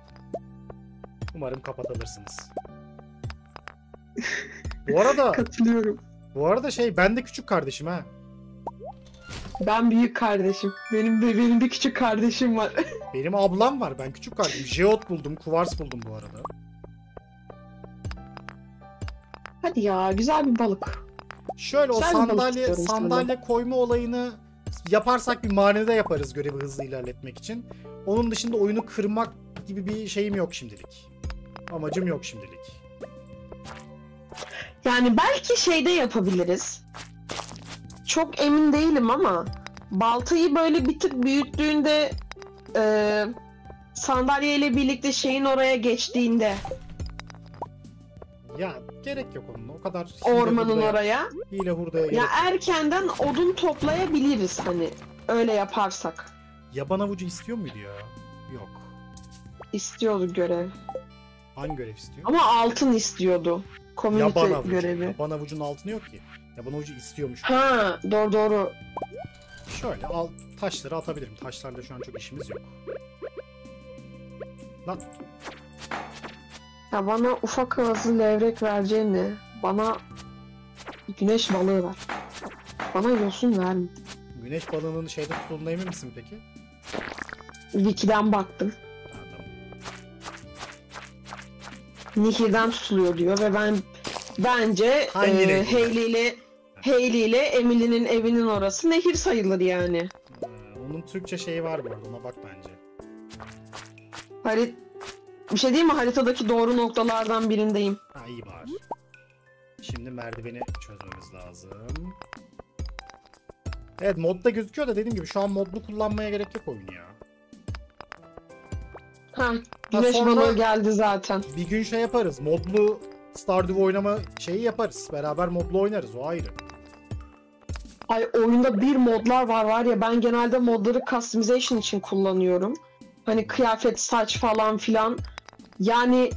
umarım kapatılırsınız. Bu arada Katılıyorum. bu arada şey ben de küçük kardeşim ha. Ben büyük kardeşim. Benim de benim de küçük kardeşim var. Benim ablam var. Ben küçük kardeşim. Jeot buldum, kuvars buldum bu arada. Hadi ya güzel bir balık. Şöyle o Güzel bir balık sandalye sandalye koyma olayını yaparsak bir manede yaparız görevi hızlı ilerletmek için. Onun dışında oyunu kırmak gibi bir şeyim yok şimdilik. Amacım yok şimdilik. Yani belki şeyde yapabiliriz. Çok emin değilim ama baltayı böyle bir tık büyüttüğünde e, sandalyeyle birlikte şeyin oraya geçtiğinde Ya gerek yok onun. O kadar hile ormanın hurdaya- oraya Hile hurdaya gerek ya erkenden odun toplayabiliriz hani öyle yaparsak. Yaban avucu istiyor muydu ya? Yok. İstiyordu görev. Hangi görev istiyor? Ama altın istiyordu. Komünite Yaban avucu. görevi. Yaban avucunun altını yok ki. Yaban avucu istiyormuş. Ha doğru doğru. Şöyle al taşları atabilirim. Taşlarla şu an çok işimiz yok. Lan Ya bana ufak ağızlı levrek vereceğine bana güneş balığı ver. Bana yosun verme. güneş balığının şeyde tutulduğuna emin misin peki? Wiki'den baktım. Nehirden tutuluyor diyor ve ben bence Hangi e? Hayley ile Hayley ile Emily'nin evinin orası nehir sayılır yani. Ee, onun Türkçe şeyi var bu arada ona bak bence. Harit bir şey değil mi? Haritadaki doğru noktalardan birindeyim. Ha iyi bari. Şimdi merdiveni çözmemiz lazım. Evet modda gözüküyor da dediğim gibi şu an modlu kullanmaya gerek yok oyun ya. Ha, güneş balığı geldi zaten. Bir gün şey yaparız. Modlu Stardew oynama şeyi yaparız. Beraber modlu oynarız o ayrı. Ay oyunda bir modlar var var ya ben genelde modları customization için kullanıyorum. Hani kıyafet, saç falan filan. Yani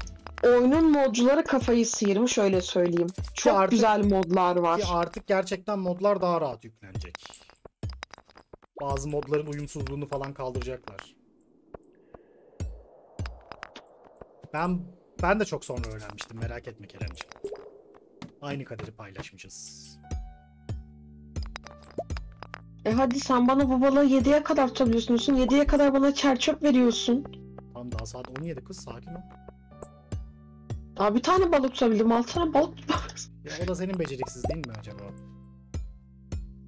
oyunun modcuları kafayı sıyırmış öyle söyleyeyim. Çok artık- güzel modlar var. Artık gerçekten modlar daha rahat yüklenecek. Bazı modların uyumsuzluğunu falan kaldıracaklar. Ben ben de çok sonra öğrenmiştim. Merak etme Keremciğim. Aynı kaderi paylaşmışız. E hadi sen bana bu balığı 7'ye kadar tutabiliyorsun. 7'ye kadar bana çerçöp veriyorsun. Tam daha saat 17 kız sakin ol. Daha bir tane balık tutabildim. 6 tane balık Ya o da senin beceriksizliğin mi acaba?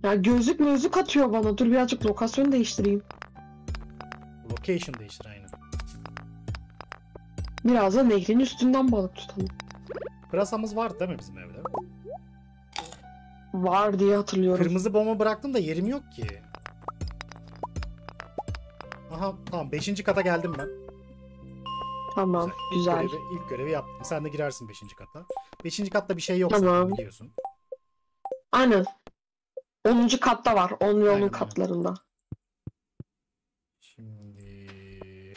Ya gözlük mözlük atıyor bana. Dur birazcık lokasyon değiştireyim. Location değiştir aynı. Biraz da nehrin üstünden balık tutalım. Pırasamız vardı değil mi bizim evde? Var diye hatırlıyorum. Kırmızı bomba bıraktım da yerim yok ki. Aha tamam 5. kata geldim ben. Tamam, İlk güzel. görevi, ilk görevi yaptım. Sen de girersin 5. kata. 5. katta bir şey yok Tamam. zaten biliyorsun. Aynen. 10. katta var. 10 yolun Aynen, katlarında. Şimdi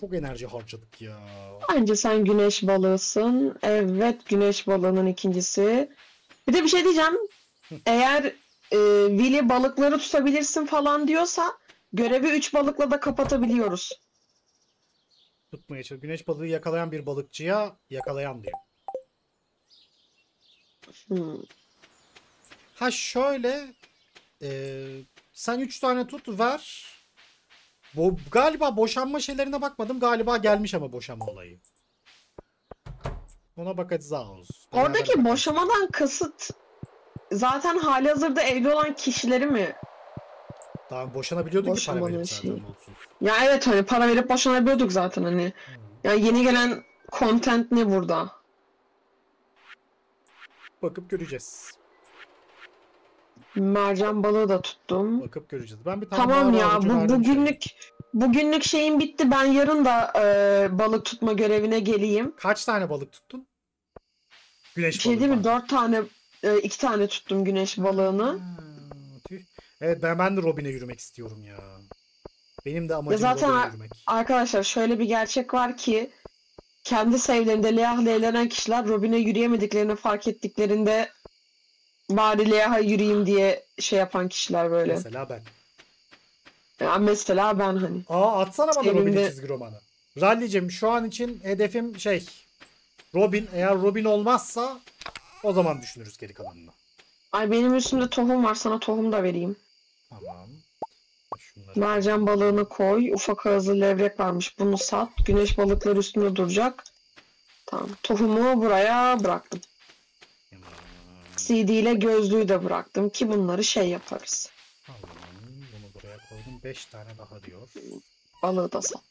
çok enerji harcadık ya. Bence sen güneş balığısın. Evet, güneş balığının ikincisi. Bir de bir şey diyeceğim. Eğer e, Willy balıkları tutabilirsin falan diyorsa görevi 3 balıkla da kapatabiliyoruz. Tutmaya çalışıyor. Güneş balığı yakalayan bir balıkçıya yakalayan diyor. Hmm. Ha şöyle e, sen 3 tane tut ver. Bu galiba boşanma şeylerine bakmadım. Galiba gelmiş ama boşanma olayı. Ona bakacağız. Beraber Oradaki bakarız. boşamadan kasıt zaten halihazırda evli olan kişileri mi? Daha boşanabiliyorduk ki para verip zaten şeyi. mutsuz. Ya evet hani para verip boşanabiliyorduk zaten hani. Hı. Ya yeni gelen content ne burada? Bakıp göreceğiz. Mercan balığı da tuttum. Bakıp göreceğiz. Ben bir tane Tamam ya bu bugünlük bugünlük şeyim bitti. Ben yarın da e, balık tutma görevine geleyim. Kaç tane balık tuttun? Güneş şey balığı. değil mi? Dört tane, e, iki tane tuttum güneş balığını. Hmm, tüh. Evet ben, ben de Robin'e yürümek istiyorum ya. Benim de amacım zaten Robin'e yürümek. Arkadaşlar şöyle bir gerçek var ki kendi save'lerinde Leah'la eğlenen kişiler Robin'e yürüyemediklerini fark ettiklerinde bari Leah'a yürüyeyim diye şey yapan kişiler böyle. Mesela ben. Ya mesela ben hani. Aa atsana bana Sevimli. Robin'in çizgi romanı. Rally'cim şu an için hedefim şey. Robin. Eğer Robin olmazsa o zaman düşünürüz geri kalanını. Ay benim üstümde tohum var sana tohum da vereyim. Tamam. Şunları Mercan balığını koy. Ufak ağızlı levrek varmış. Bunu sat. Güneş balıkları üstünde duracak. Tamam. Tohumu buraya bıraktım. CD ile gözlüğü de bıraktım ki bunları şey yaparız. Tamam. Bunu buraya koydum. 5 tane daha diyor. Balığı da sat.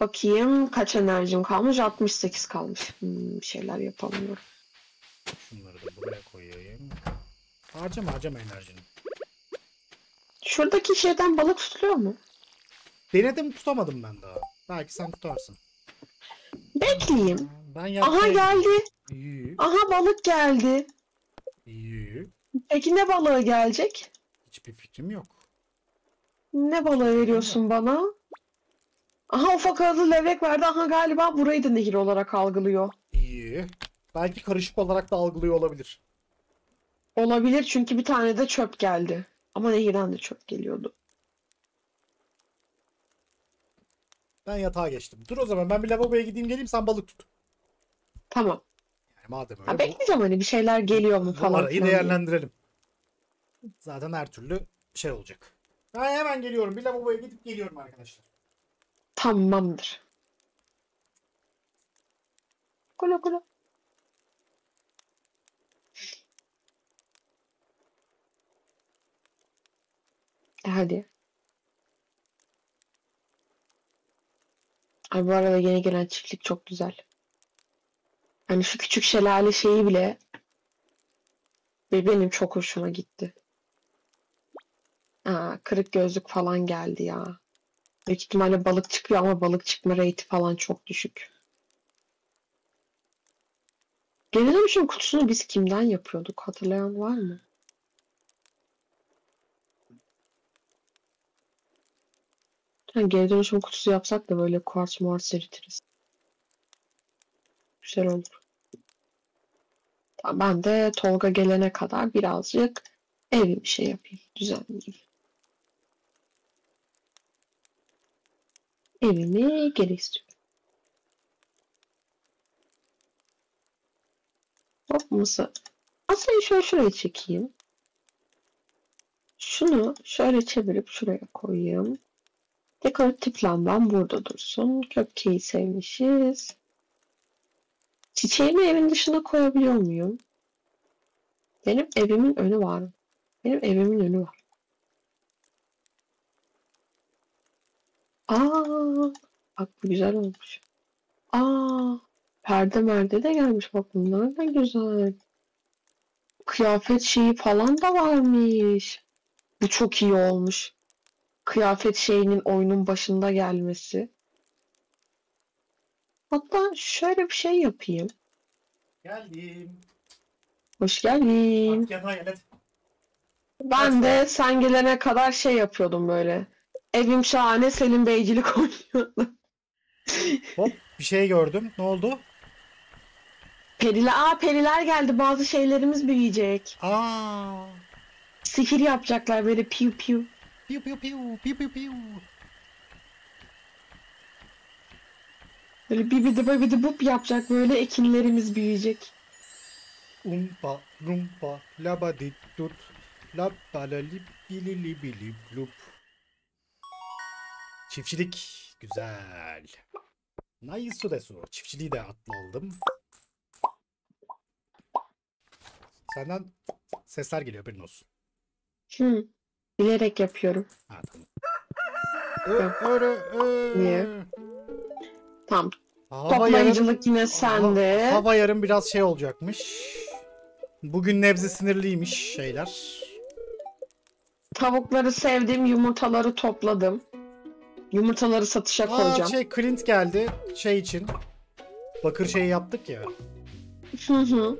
Bakayım kaç enerjim kalmış? 68 kalmış. Hmm, bir şeyler yapamıyorum. Şunları da buraya koyayım. Harcama harcama enerjini. Şuradaki şeyden balık tutuluyor mu? Denedim tutamadım ben daha. Belki sen tutarsın. Bekleyeyim. Ben Aha geldi. İyi. Aha balık geldi. İyi. Peki ne balığı gelecek? Hiçbir fikrim yok. Ne balığı veriyorsun bana? Aha ufak ağızlı levrek verdi. Aha galiba burayı da nehir olarak algılıyor. İyi. Belki karışık olarak da algılıyor olabilir. Olabilir çünkü bir tane de çöp geldi. Ama nehirden de çöp geliyordu. Ben yatağa geçtim. Dur o zaman ben bir lavaboya gideyim geleyim sen balık tut. Tamam. Yani madem öyle Ha, bu, bekleyeceğim hani bir şeyler geliyor mu bu falan. arayı filan diye. değerlendirelim. Zaten her türlü şey olacak. Ben hemen geliyorum. Bir lavaboya gidip geliyorum arkadaşlar. Tamamdır. Kula kula. Hadi. Ay bu arada yeni gelen çiftlik çok güzel. Hani şu küçük şelale şeyi bile benim çok hoşuma gitti. Aa, kırık gözlük falan geldi ya. Büyük ihtimalle balık çıkıyor ama balık çıkma rate'i falan çok düşük. Geri dönüşüm kutusunu biz kimden yapıyorduk? Hatırlayan var mı? Yani geri dönüşüm kutusu yapsak da böyle kuartz muartz eritiriz. Güzel olur. Tamam, Ben de Tolga gelene kadar birazcık evli bir şey yapayım. Düzenleyeyim. Evimi geri. Hop masa. Masayı şöyle şuraya çekeyim. Şunu şöyle çevirip şuraya koyayım. Dekoratif lambam burada dursun. Köpkeyi sevmişiz. Çiçeğimi evin dışına koyabiliyor muyum? Benim evimin önü var? Benim evimin önü var. Aa, bak bu güzel olmuş. Aa, perde merde de gelmiş. Bak bunlar da güzel. Kıyafet şeyi falan da varmış. Bu çok iyi olmuş. Kıyafet şeyinin oyunun başında gelmesi. Hatta şöyle bir şey yapayım. Geldim. Hoş geldin. Bak gel. Ben de sen gelene kadar şey yapıyordum böyle. Evim şahane Selim Beycilik oynuyordum. Hop bir şey gördüm. Ne oldu? Periler, aa periler geldi. Bazı şeylerimiz büyüyecek. Aa. Sihir yapacaklar böyle piu piu. Piu piu piu piu piu piu. Böyle bibidi bibidi bup yapacak böyle ekinlerimiz büyüyecek. Umpa rumpa labadi tut. Labbala lip bili li bili blup. Çiftçilik güzel. Nice desu. Çiftçiliği de aldım. Senden sesler geliyor haberin olsun. Hı. Bilerek yapıyorum. Ha tamam. Ö, öre, ö. Niye? Tamam. Hava yarın, Toplayıcılık yine sende. Ha- hava yarın biraz şey olacakmış. Bugün nebze sinirliymiş şeyler. Tavukları sevdim. Yumurtaları topladım. Yumurtaları satışa Aa koyacağım. şey Clint geldi şey için. Bakır şeyi yaptık ya. Hı hı.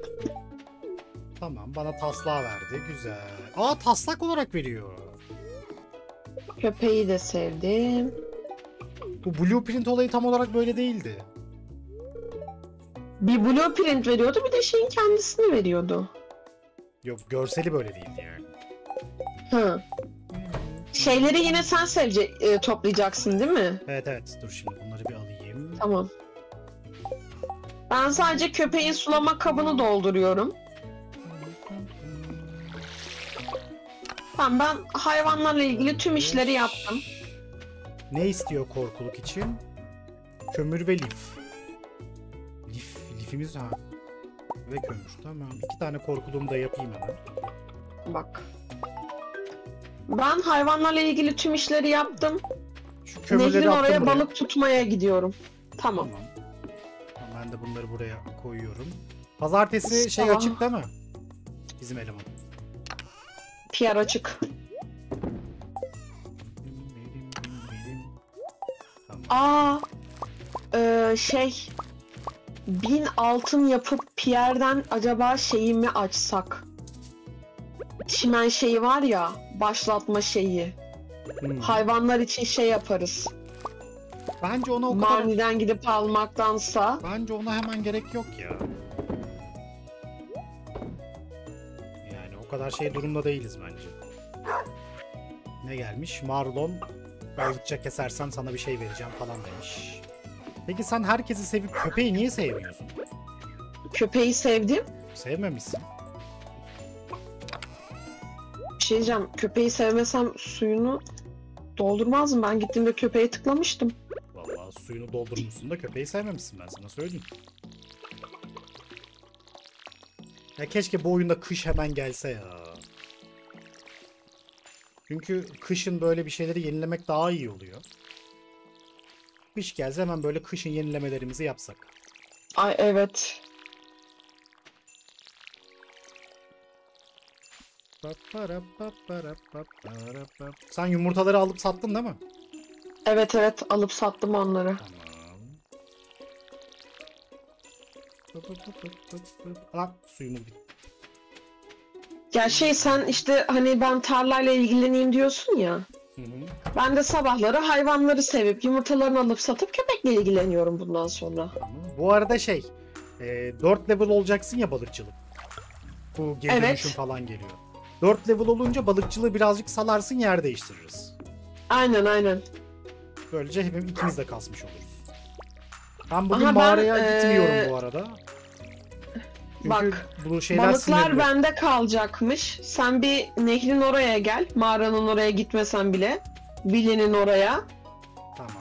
Tamam bana taslağı verdi. Güzel. Aa taslak olarak veriyor. Köpeği de sevdim. Bu blueprint olayı tam olarak böyle değildi. Bir blueprint veriyordu bir de şeyin kendisini veriyordu. Yok görseli böyle değildi yani. Hı. Şeyleri yine sen sevce e, toplayacaksın değil mi? Evet evet dur şimdi bunları bir alayım. Tamam. Ben sadece köpeğin sulama kabını dolduruyorum. Tamam ben hayvanlarla ilgili tüm işleri yaptım. Ne istiyor korkuluk için? Kömür ve lif. Lif, lifimiz ha. Ve kömür tamam. İki tane korkuluğumu da yapayım hemen. Bak. Ben hayvanlarla ilgili tüm işleri yaptım. Şu kömürleri Nehrin oraya buraya. balık tutmaya gidiyorum. Tamam. Tamam. Ben de bunları buraya koyuyorum. Pazartesi şey açık değil mi? Bizim eleman. Pierre açık. Aa, e, şey, bin altın yapıp Pierre'den acaba şeyi mi açsak? Çimen şeyi var ya, başlatma şeyi. Hmm. Hayvanlar için şey yaparız. Bence ona o kadar... Maniden gidip almaktansa. Bence ona hemen gerek yok ya. Kadar şey durumda değiliz bence. Ne gelmiş? Marlon balıkça kesersen sana bir şey vereceğim falan demiş. Peki sen herkesi sevip köpeği niye sevmiyorsun? Köpeği sevdim. Sevmemişsin. Bir şey diyeceğim, köpeği sevmesem suyunu doldurmazdım. Ben gittiğimde köpeğe tıklamıştım. Vallahi suyunu doldurmuşsun da köpeği sevmemişsin ben sana söyleyeyim. Ya keşke bu oyunda kış hemen gelse ya. Çünkü kışın böyle bir şeyleri yenilemek daha iyi oluyor. Kış gelse hemen böyle kışın yenilemelerimizi yapsak. Ay evet. Sen yumurtaları alıp sattın değil mi? Evet evet alıp sattım onları. Tamam. Lan suyumuz bitti. Ya şey sen işte hani ben tarlayla ilgileneyim diyorsun ya. Hı hı. Ben de sabahları hayvanları sevip yumurtalarını alıp satıp köpekle ilgileniyorum bundan sonra. Bu arada şey, e, 4 level olacaksın ya balıkçılık. Bu geri Evet. dönüşüm falan geliyor. 4 level olunca balıkçılığı birazcık salarsın yer değiştiririz. Aynen aynen. Böylece hepimiz ikimiz de kasmış oluruz. Ben bugün Aha, ben, mağaraya eee, gitmiyorum bu arada. Çünkü bak, bu şeyler Balıklar sinirli. bende kalacakmış. Sen bir nehrin oraya gel. Mağaranın oraya gitmesen bile. Billy'nin oraya. Tamam.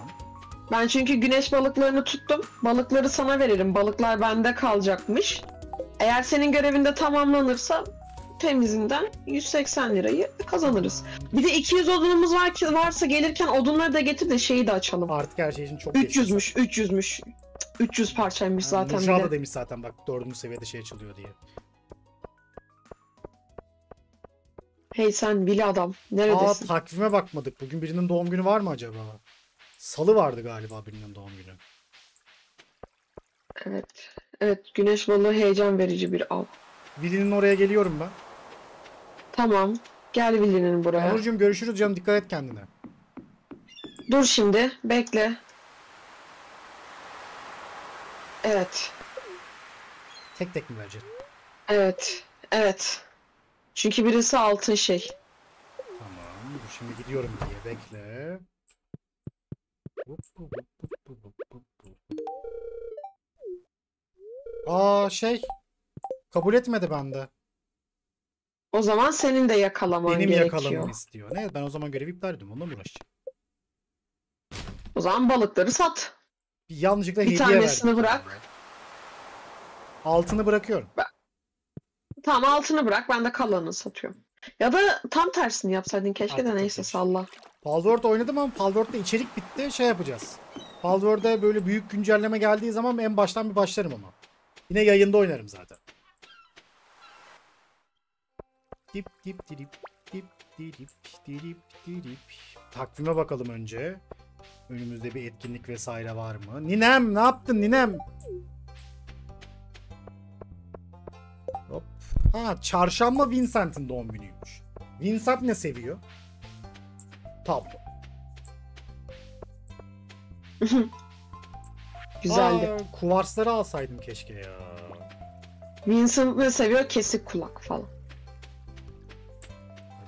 Ben çünkü güneş balıklarını tuttum. Balıkları sana veririm. Balıklar bende kalacakmış. Eğer senin görevinde tamamlanırsa temizinden 180 lirayı kazanırız. Bir de 200 odunumuz var ki varsa gelirken odunları da getir de şeyi de açalım. Artık her şey için çok geç. 300'müş, 300'müş. 300 parçaymış zaten de. da demiş zaten bak dördüncü seviyede şey açılıyor diye. Hey sen Billy adam, Aa neredesin? takvime bakmadık. Bugün birinin doğum günü var mı acaba? Salı vardı galiba birinin doğum günü. Evet. Evet, güneş balığı heyecan verici bir av. Vili'nin oraya geliyorum ben. Tamam. Gel Billy'nin buraya. Onurcuğum görüşürüz canım dikkat et kendine. Dur şimdi, bekle. Evet. Tek tek mi vereceksin? Evet. Evet. Çünkü birisi altın şey. Tamam. Dur şimdi gidiyorum diye bekle. Aa şey. Kabul etmedi bende. O zaman senin de yakalaman Benim gerekiyor. yakalamamı istiyor. Ne? Ben o zaman görevi iptal ediyorum. Onunla mı uğraşacağım? O zaman balıkları sat. Bir yanlışlıkla Bir hediye tanesini verdim bırak. Altını bırakıyorum. Tamam altını bırak ben de kalanını satıyorum. Ya da tam tersini yapsaydın keşke Artık de neyse geç. salla. Palworld oynadım ama Palworld'da içerik bitti. Şey yapacağız. Palworld'da böyle büyük güncelleme geldiği zaman en baştan bir başlarım ama. Yine yayında oynarım zaten. Dip dip dip dip dip dip dip Takvime bakalım önce. Önümüzde bir etkinlik vesaire var mı? Ninem ne yaptın ninem? Hop. Ha çarşamba Vincent'in doğum günüymüş. Vincent ne seviyor? Tablo. Güzeldi. Aa, kuvarsları alsaydım keşke ya. Vincent ne seviyor? Kesik kulak falan.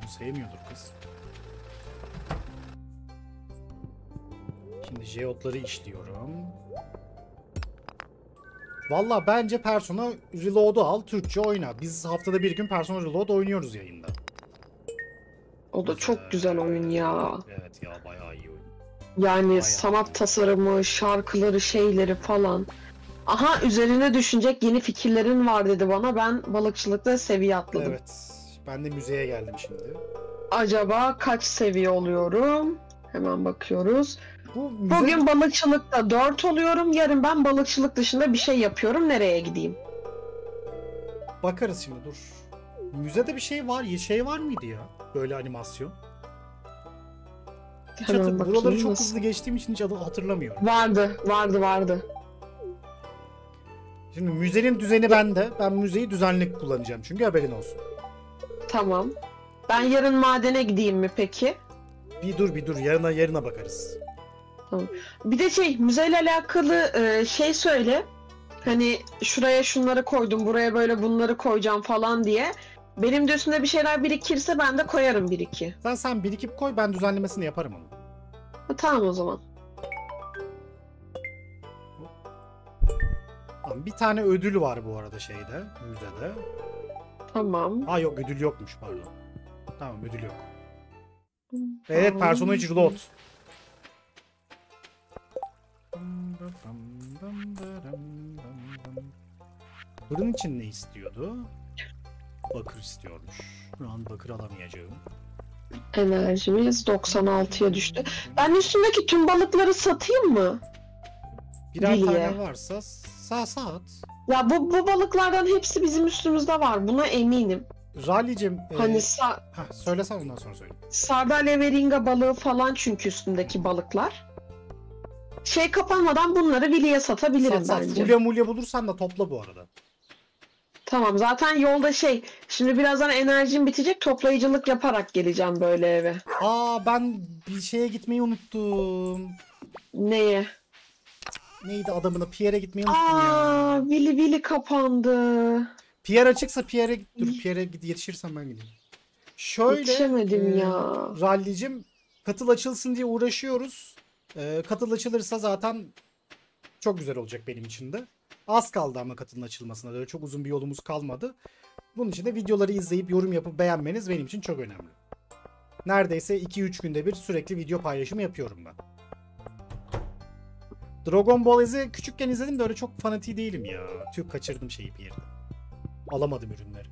Bunu sevmiyordur Şimdi jeotları işliyorum. Valla bence Persona Reload'u al, Türkçe oyna. Biz haftada bir gün Persona Reload oynuyoruz yayında. O da çok güzel oyun ya. Evet ya bayağı iyi oyun. Yani Bayağı. sanat tasarımı, şarkıları, şeyleri falan. Aha üzerine düşünecek yeni fikirlerin var dedi bana. Ben balıkçılıkta seviye atladım. Evet. Ben de müzeye geldim şimdi. Acaba kaç seviye oluyorum? Hemen bakıyoruz. Bu müze... Bugün balıkçılıkta 4 oluyorum. Yarın ben balıkçılık dışında bir şey yapıyorum. Nereye gideyim? Bakarız şimdi dur. Müzede bir şey var. Şey var mıydı ya? Böyle animasyon. Hiç Hemen hatır- buraları çok hızlı geçtiğim için hiç adı hatırlamıyorum. Vardı, vardı, vardı. Şimdi müzenin düzeni bende. Ben müzeyi düzenli kullanacağım çünkü haberin olsun. Tamam. Ben yarın madene gideyim mi peki? Bir dur bir dur yarına yarına bakarız. Bir de şey müzeyle alakalı e, şey söyle. Hani şuraya şunları koydum, buraya böyle bunları koyacağım falan diye. Benim de üstümde bir şeyler birikirse ben de koyarım bir iki. Sen sen birikip koy ben düzenlemesini yaparım onu. Ha, tamam o zaman. Tamam, bir tane ödül var bu arada şeyde müzede. Tamam. Ha yok ödül yokmuş pardon. Tamam ödül yok. Evet personaj reload. Fırın için ne istiyordu? Bakır istiyormuş. Şu an bakır alamayacağım. Enerjimiz 96'ya düştü. Ben üstümdeki tüm balıkları satayım mı? Birer Bilye. tane varsa sağ saat. Ya bu, bu balıklardan hepsi bizim üstümüzde var. Buna eminim. Rally'cim e, Hani sa- heh, söylesen ondan sonra söyle. sardalya ve ringa balığı falan çünkü üstündeki balıklar. Şey kapanmadan bunları Vili'ye satabilirim Sat sat. bence. Fulya mulya bulursan da topla bu arada. Tamam zaten yolda şey şimdi birazdan enerjim bitecek toplayıcılık yaparak geleceğim böyle eve. Aa ben bir şeye gitmeyi unuttum. Neye? Neydi adamına? Pierre'e gitmeyi unuttum Aa ya. Vili Vili kapandı. Pierre açıksa Pierre'e dur Pierre'e gid- yetişirsem ben gideyim. Şöyle Yetişemedim e, ya. Rally'cim katıl açılsın diye uğraşıyoruz. E, katıl açılırsa zaten çok güzel olacak benim için de. Az kaldı ama katılın açılmasına. Öyle çok uzun bir yolumuz kalmadı. Bunun için de videoları izleyip yorum yapıp beğenmeniz benim için çok önemli. Neredeyse 2-3 günde bir sürekli video paylaşımı yapıyorum ben. Dragon Ball Z'i küçükken izledim de öyle çok fanatiği değilim ya. Tüh kaçırdım şeyi bir yerde. Alamadım ürünleri.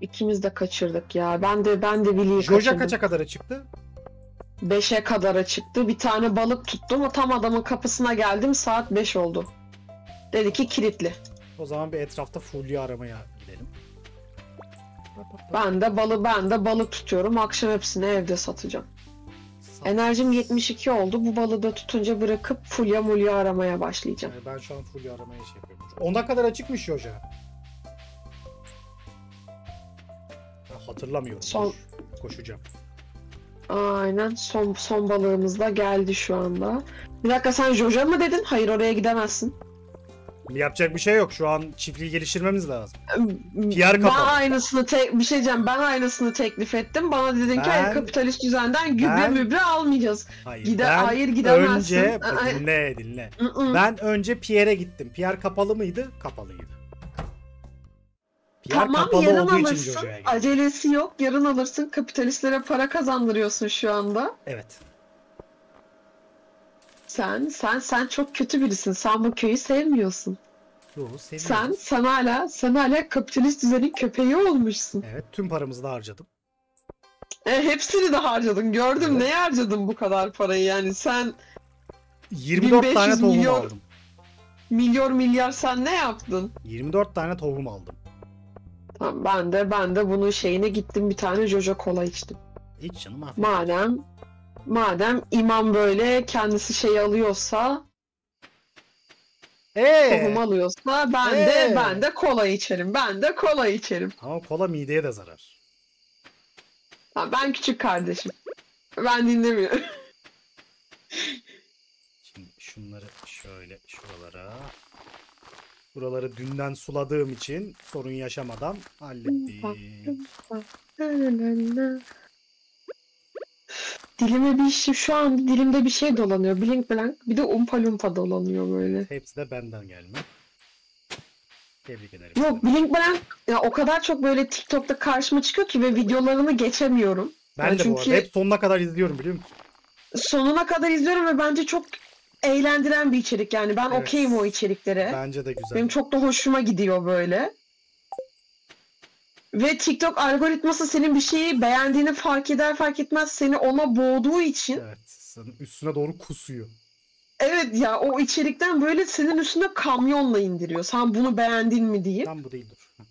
İkimiz de kaçırdık ya. Ben de ben de Billy'yi Joja kaça kadar çıktı? 5'e kadar çıktı. Bir tane balık tuttum. O tam adamın kapısına geldim. Saat 5 oldu. Dedi ki kilitli. O zaman bir etrafta Fulya aramaya gidelim. Ben de balı ben de balık tutuyorum. Akşam hepsini evde satacağım. Enerjim 72 oldu. Bu balığı da tutunca bırakıp fulya mulya aramaya başlayacağım. Yani ben şu an Fulya aramaya şey yapıyorum. 10'a kadar açıkmış. Ha, Hatırlamıyorum. Son- Koşacağım. Aynen. Son son balığımız da geldi şu anda. Bir dakika sen Joja mı dedin? Hayır oraya gidemezsin. Yapacak bir şey yok. Şu an çiftliği geliştirmemiz lazım. PR kapalı. Ben aynısını te- bir şey diyeceğim. Ben aynısını teklif ettim. Bana dedin ki Ben- "Hayır, kapitalist düzenden gübre Ben- mübre almayacağız. Hayır. Gide- ben hayır, gidemezsin. önce dinle dinle. Ben önce Pierre'e gittim. Pierre kapalı mıydı? Kapalıydı. Pierre Tamam kapalı yarın olduğu için alırsın. Acelesi yok. Yarın alırsın. Kapitalistlere para kazandırıyorsun şu anda. Evet. Sen sen sen çok kötü birisin. Sen bu köyü sevmiyorsun. Yo, seviyorum. Sen sen hala sen hala kapitalist düzenin köpeği olmuşsun. Evet tüm paramızı da harcadım. E, hepsini de harcadın. Gördüm Evet. neye harcadın bu kadar parayı yani sen 24 tane 1500 tohum milyon- aldım. milyar milyar sen ne yaptın? 24 tane tohum aldım. Tamam, ben de ben de bunun şeyine gittim bir tane Jojo kola içtim. Hiç canım affet. Madem madem imam böyle kendisi şey alıyorsa Eee? tohum alıyorsa ben Ee? de ben de kola içerim. Ben de kola içerim. Ama kola mideye de zarar. Tamam, ben küçük kardeşim. Ben dinlemiyorum. Şimdi şunları şöyle şuralara. Buraları dünden suladığım için sorun yaşamadan hallettim. Dilime bir şey şu an dilimde bir şey dolanıyor. Blink blank bir de umpa lumpa dolanıyor böyle. Hepsi de benden gelme. Tebrik ederim. Yok. Blink blank ya o kadar çok böyle TikTok'ta karşıma çıkıyor ki ve videolarını geçemiyorum. Ben Yani de bu arada çünkü- hep sonuna kadar izliyorum biliyor musun? Sonuna kadar izliyorum ve bence çok eğlendiren bir içerik yani. Ben Evet. okeyim o içeriklere. Bence de güzel. Benim çok da hoşuma gidiyor böyle. Ve TikTok algoritması senin bir şeyi beğendiğini fark eder fark etmez seni ona boğduğu için Evet. Senin üstüne doğru kusuyor. evet ya o içerikten böyle senin üstüne kamyonla indiriyor. Sen bunu beğendin mi deyip. Tam bu değil dur.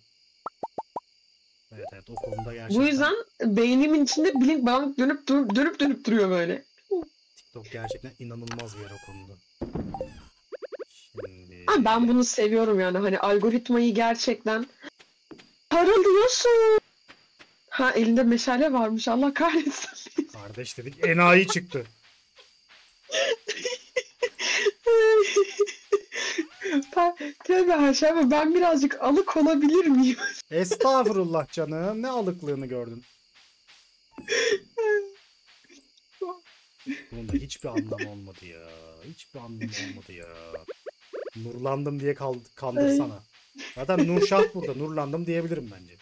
Evet evet o konuda gerçekten. Bu yüzden beynimin içinde blink blank dönüp dur- dönüp dönüp duruyor böyle. TikTok gerçekten inanılmaz bir yer o konuda. Şimdi... Ben bunu seviyorum yani hani algoritmayı gerçekten parılıyorsun. Ha elinde meşale varmış Allah kahretsin. Kardeş dedik enayi çıktı. ben, tövbe haşa ama ben birazcık alık olabilir miyim? Estağfurullah canım. Ne alıklığını gördün. Bunun da hiçbir anlamı olmadı ya. Hiçbir anlamı olmadı ya. Nurlandım diye kandırsana. Zaten Nurşah burada. Nurlandım diyebilirim bence.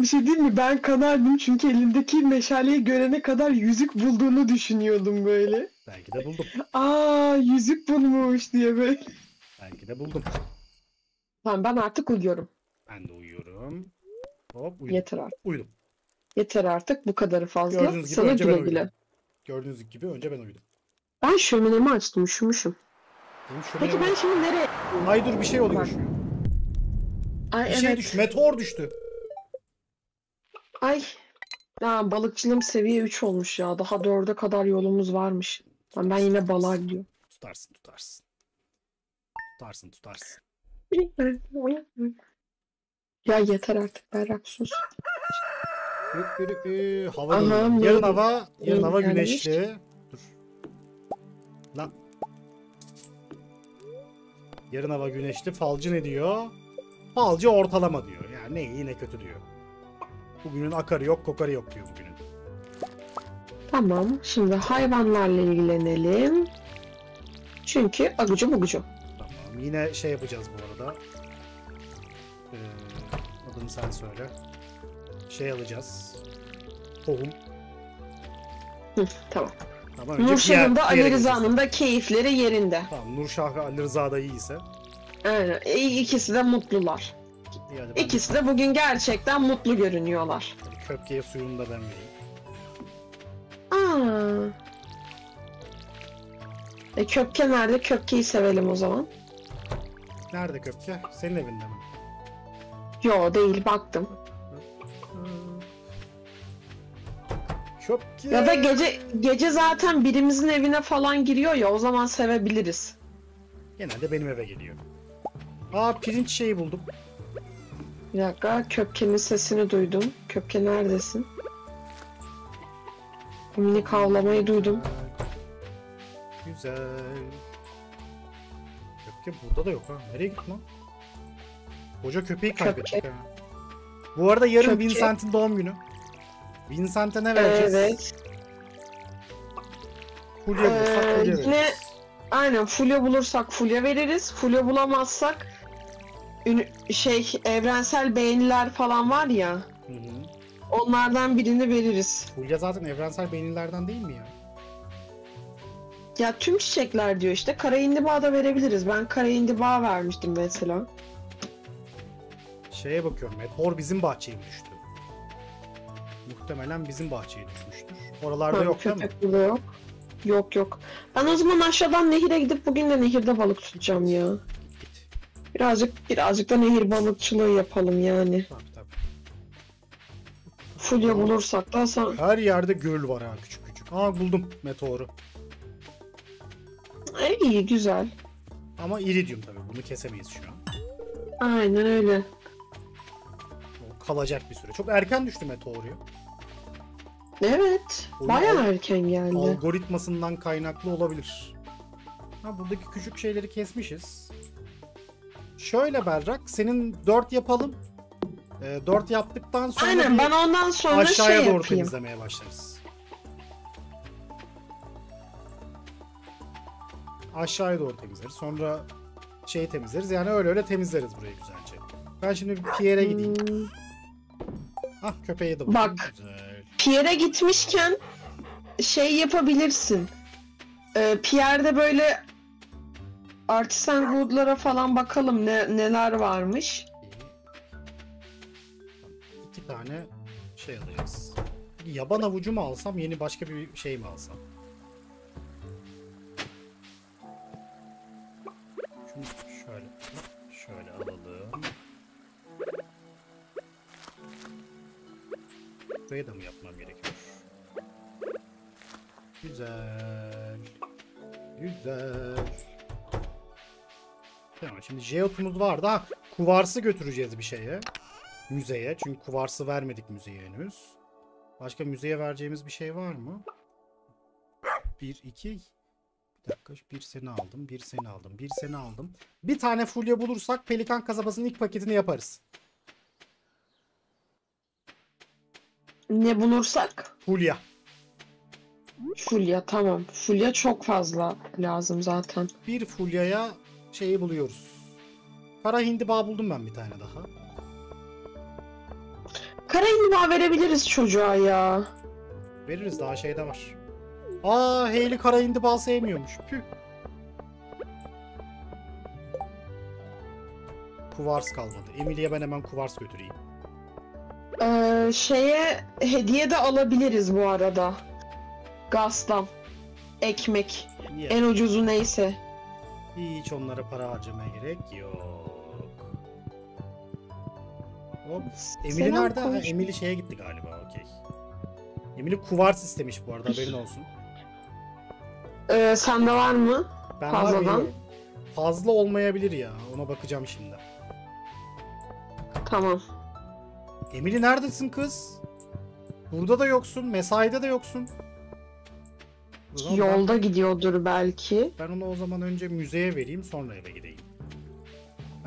Bir şey değil mi? Ben kanardım çünkü elindeki meşaleyi görene kadar yüzük bulduğunu düşünüyordum böyle. Belki de buldum. Aa yüzük bulmuş diye böyle. Belki de buldum. Tamam ben artık uyuyorum. Ben de uyuyorum. Hop uyudum. Yeter artık. Uyudum. Yeter artık bu kadarı fazla. Gördüğünüz gibi Sana önce ben güle uyudum. Gördüğünüz gibi önce ben uyudum. Ben şöminemi açtım üşümüşüm. Benim Peki ben şimdi nereye? Ay dur bir şey oluyor. Ay Bir evet. şey düştü. Meteor düştü. Ay. Ya balıkçılığım seviye 3 olmuş ya. Daha 4'e kadar yolumuz varmış. Lan ben yine balığa gidiyorum. Tutarsın tutarsın. Tutarsın tutarsın. Ya yeter artık Berrak sus. Ü- ü- ü, Hava Aha, dönüyor. ne Yarın hava, yarın hava güneşli. Dur. Lan. Yarın hava güneşli. Falcı ne diyor? Balcı ortalama diyor. Yani ne iyi ne kötü diyor. Bugünün akarı yok kokarı yok diyor bugünün. Tamam. Şimdi hayvanlarla ilgilenelim. Çünkü agucu bugucu. Tamam. Yine şey yapacağız bu arada. Ee, adını sen söyle. Şey alacağız. Tohum. Hı, tamam. Nurşah'ın da Ali Rıza'nın da keyifleri yerinde. Tamam. Nurşah ve Ali Rıza da iyiyse. Aynen. E, İkisi de mutlular. Ben İkisi de bugün gerçekten mutlu görünüyorlar. Köpkeye suyunu da ben vereyim. Aa. E köpke nerede? Köpkeyi sevelim o zaman. Nerede köpke? Senin evinde mi? Yo değil baktım. Köpke. Ya da gece gece zaten birimizin evine falan giriyor ya o zaman sevebiliriz. Genelde benim eve geliyor. Aa pirinç şeyi buldum. Bir dakika köpkenin sesini duydum. Köpke neredesin? Minik havlamayı duydum. Güzel. Köpke burada da yok ha. Nereye gitti lan? Koca köpeği kaybettik Köpke. ha. Bu arada yarın Köpke. Vincent'in doğum günü. Vincent'e ne vereceğiz? Evet. Fulya bulursak Ee, fulya yine- veririz. Aynen fulya bulursak fulya veririz. Fulya bulamazsak şey evrensel beğeniler falan var ya Hı hı. onlardan birini veririz. Fulya zaten evrensel beyinlerden değil mi ya? Ya tüm çiçekler diyor işte. Kara indiba da verebiliriz. Ben kara indiba vermiştim mesela. Şeye bakıyorum. Meteor bizim bahçeye mi düştü? Muhtemelen bizim bahçeye düşmüştür. Oralarda Ha, yok değil mi? burada yok. Yok yok. Ben o zaman aşağıdan nehire gidip bugün de nehirde balık tutacağım ya. Git. Birazcık birazcık da nehir balıkçılığı yapalım yani. Tabii tabii. Fulya bulursak da sen... Her yerde göl var ha küçük küçük. Aa buldum meteoru. E, iyi güzel. Ama iridium tabii. Bunu kesemeyiz şu an. Aynen öyle. O kalacak bir süre. Çok erken düştü meteor ya. Evet. Oyun Bayağı al- erken geldi. Algoritmasından kaynaklı olabilir. Ha buradaki küçük şeyleri kesmişiz. Şöyle Berrak, senin 4 yapalım. 4 yaptıktan sonra Aynen bir ben ondan sonra aşağıya şey doğru yapayım. temizlemeye başlarız. Aşağıya doğru temizleriz. Sonra şeyi temizleriz. Yani öyle öyle temizleriz burayı güzelce. Ben şimdi bir Pierre'e gideyim. Hmm, Ah köpeğe de. Bak. Güzel. Pierre'e gitmişken şey yapabilirsin. Ee, Pierre'de böyle Artisan Wood'lara falan bakalım ne, neler varmış. İki tane şey alacağız. Yaban avucu mu alsam, yeni başka bir şey mi alsam? Şunu şöyle, şöyle alalım. Buraya da mı gerekiyor? Güzel. Güzel. Tamam şimdi jeotumuz vardı. Ha, kuvarsı götüreceğiz bir şeye. Müzeye. Çünkü kuvarsı vermedik müzeye henüz. Başka müzeye vereceğimiz bir şey var mı? Bir, iki. Bir dakika. Bir seni aldım. Bir seni aldım. Bir seni aldım. Bir tane fulya bulursak Pelikan kasabasının ilk paketini yaparız. Ne bulursak Fulya. Fulya tamam. Fulya çok fazla lazım zaten. Bir fulyaya şeyi buluyoruz. Kara hindiba buldum ben bir tane daha. Kara indiba verebiliriz çocuğa ya. Veririz daha şeyde var. Aa Hayley kara hindiba sevmiyormuş. Püh. Kuvars kalmadı. Emily'e ben hemen kuvars götüreyim. Ee, şeye hediye de alabiliriz bu arada. Gazdan. Ekmek. Niye? En ucuzu neyse. Hiç onlara para harcamaya gerek yok. Hop. Emily Selam nerede? Ha, konuş- Emily şeye gitti galiba. Okey. Emily kuvars istemiş bu arada haberin olsun. Ee, sende var mı? Ben Fazladan. var biliyorum. Fazla olmayabilir ya. Ona bakacağım şimdi. Tamam. Emily neredesin kız? Burada da yoksun. Mesaide de yoksun. O zaman ben- Yolda gidiyordur belki. Ben onu o zaman önce müzeye vereyim sonra eve gideyim.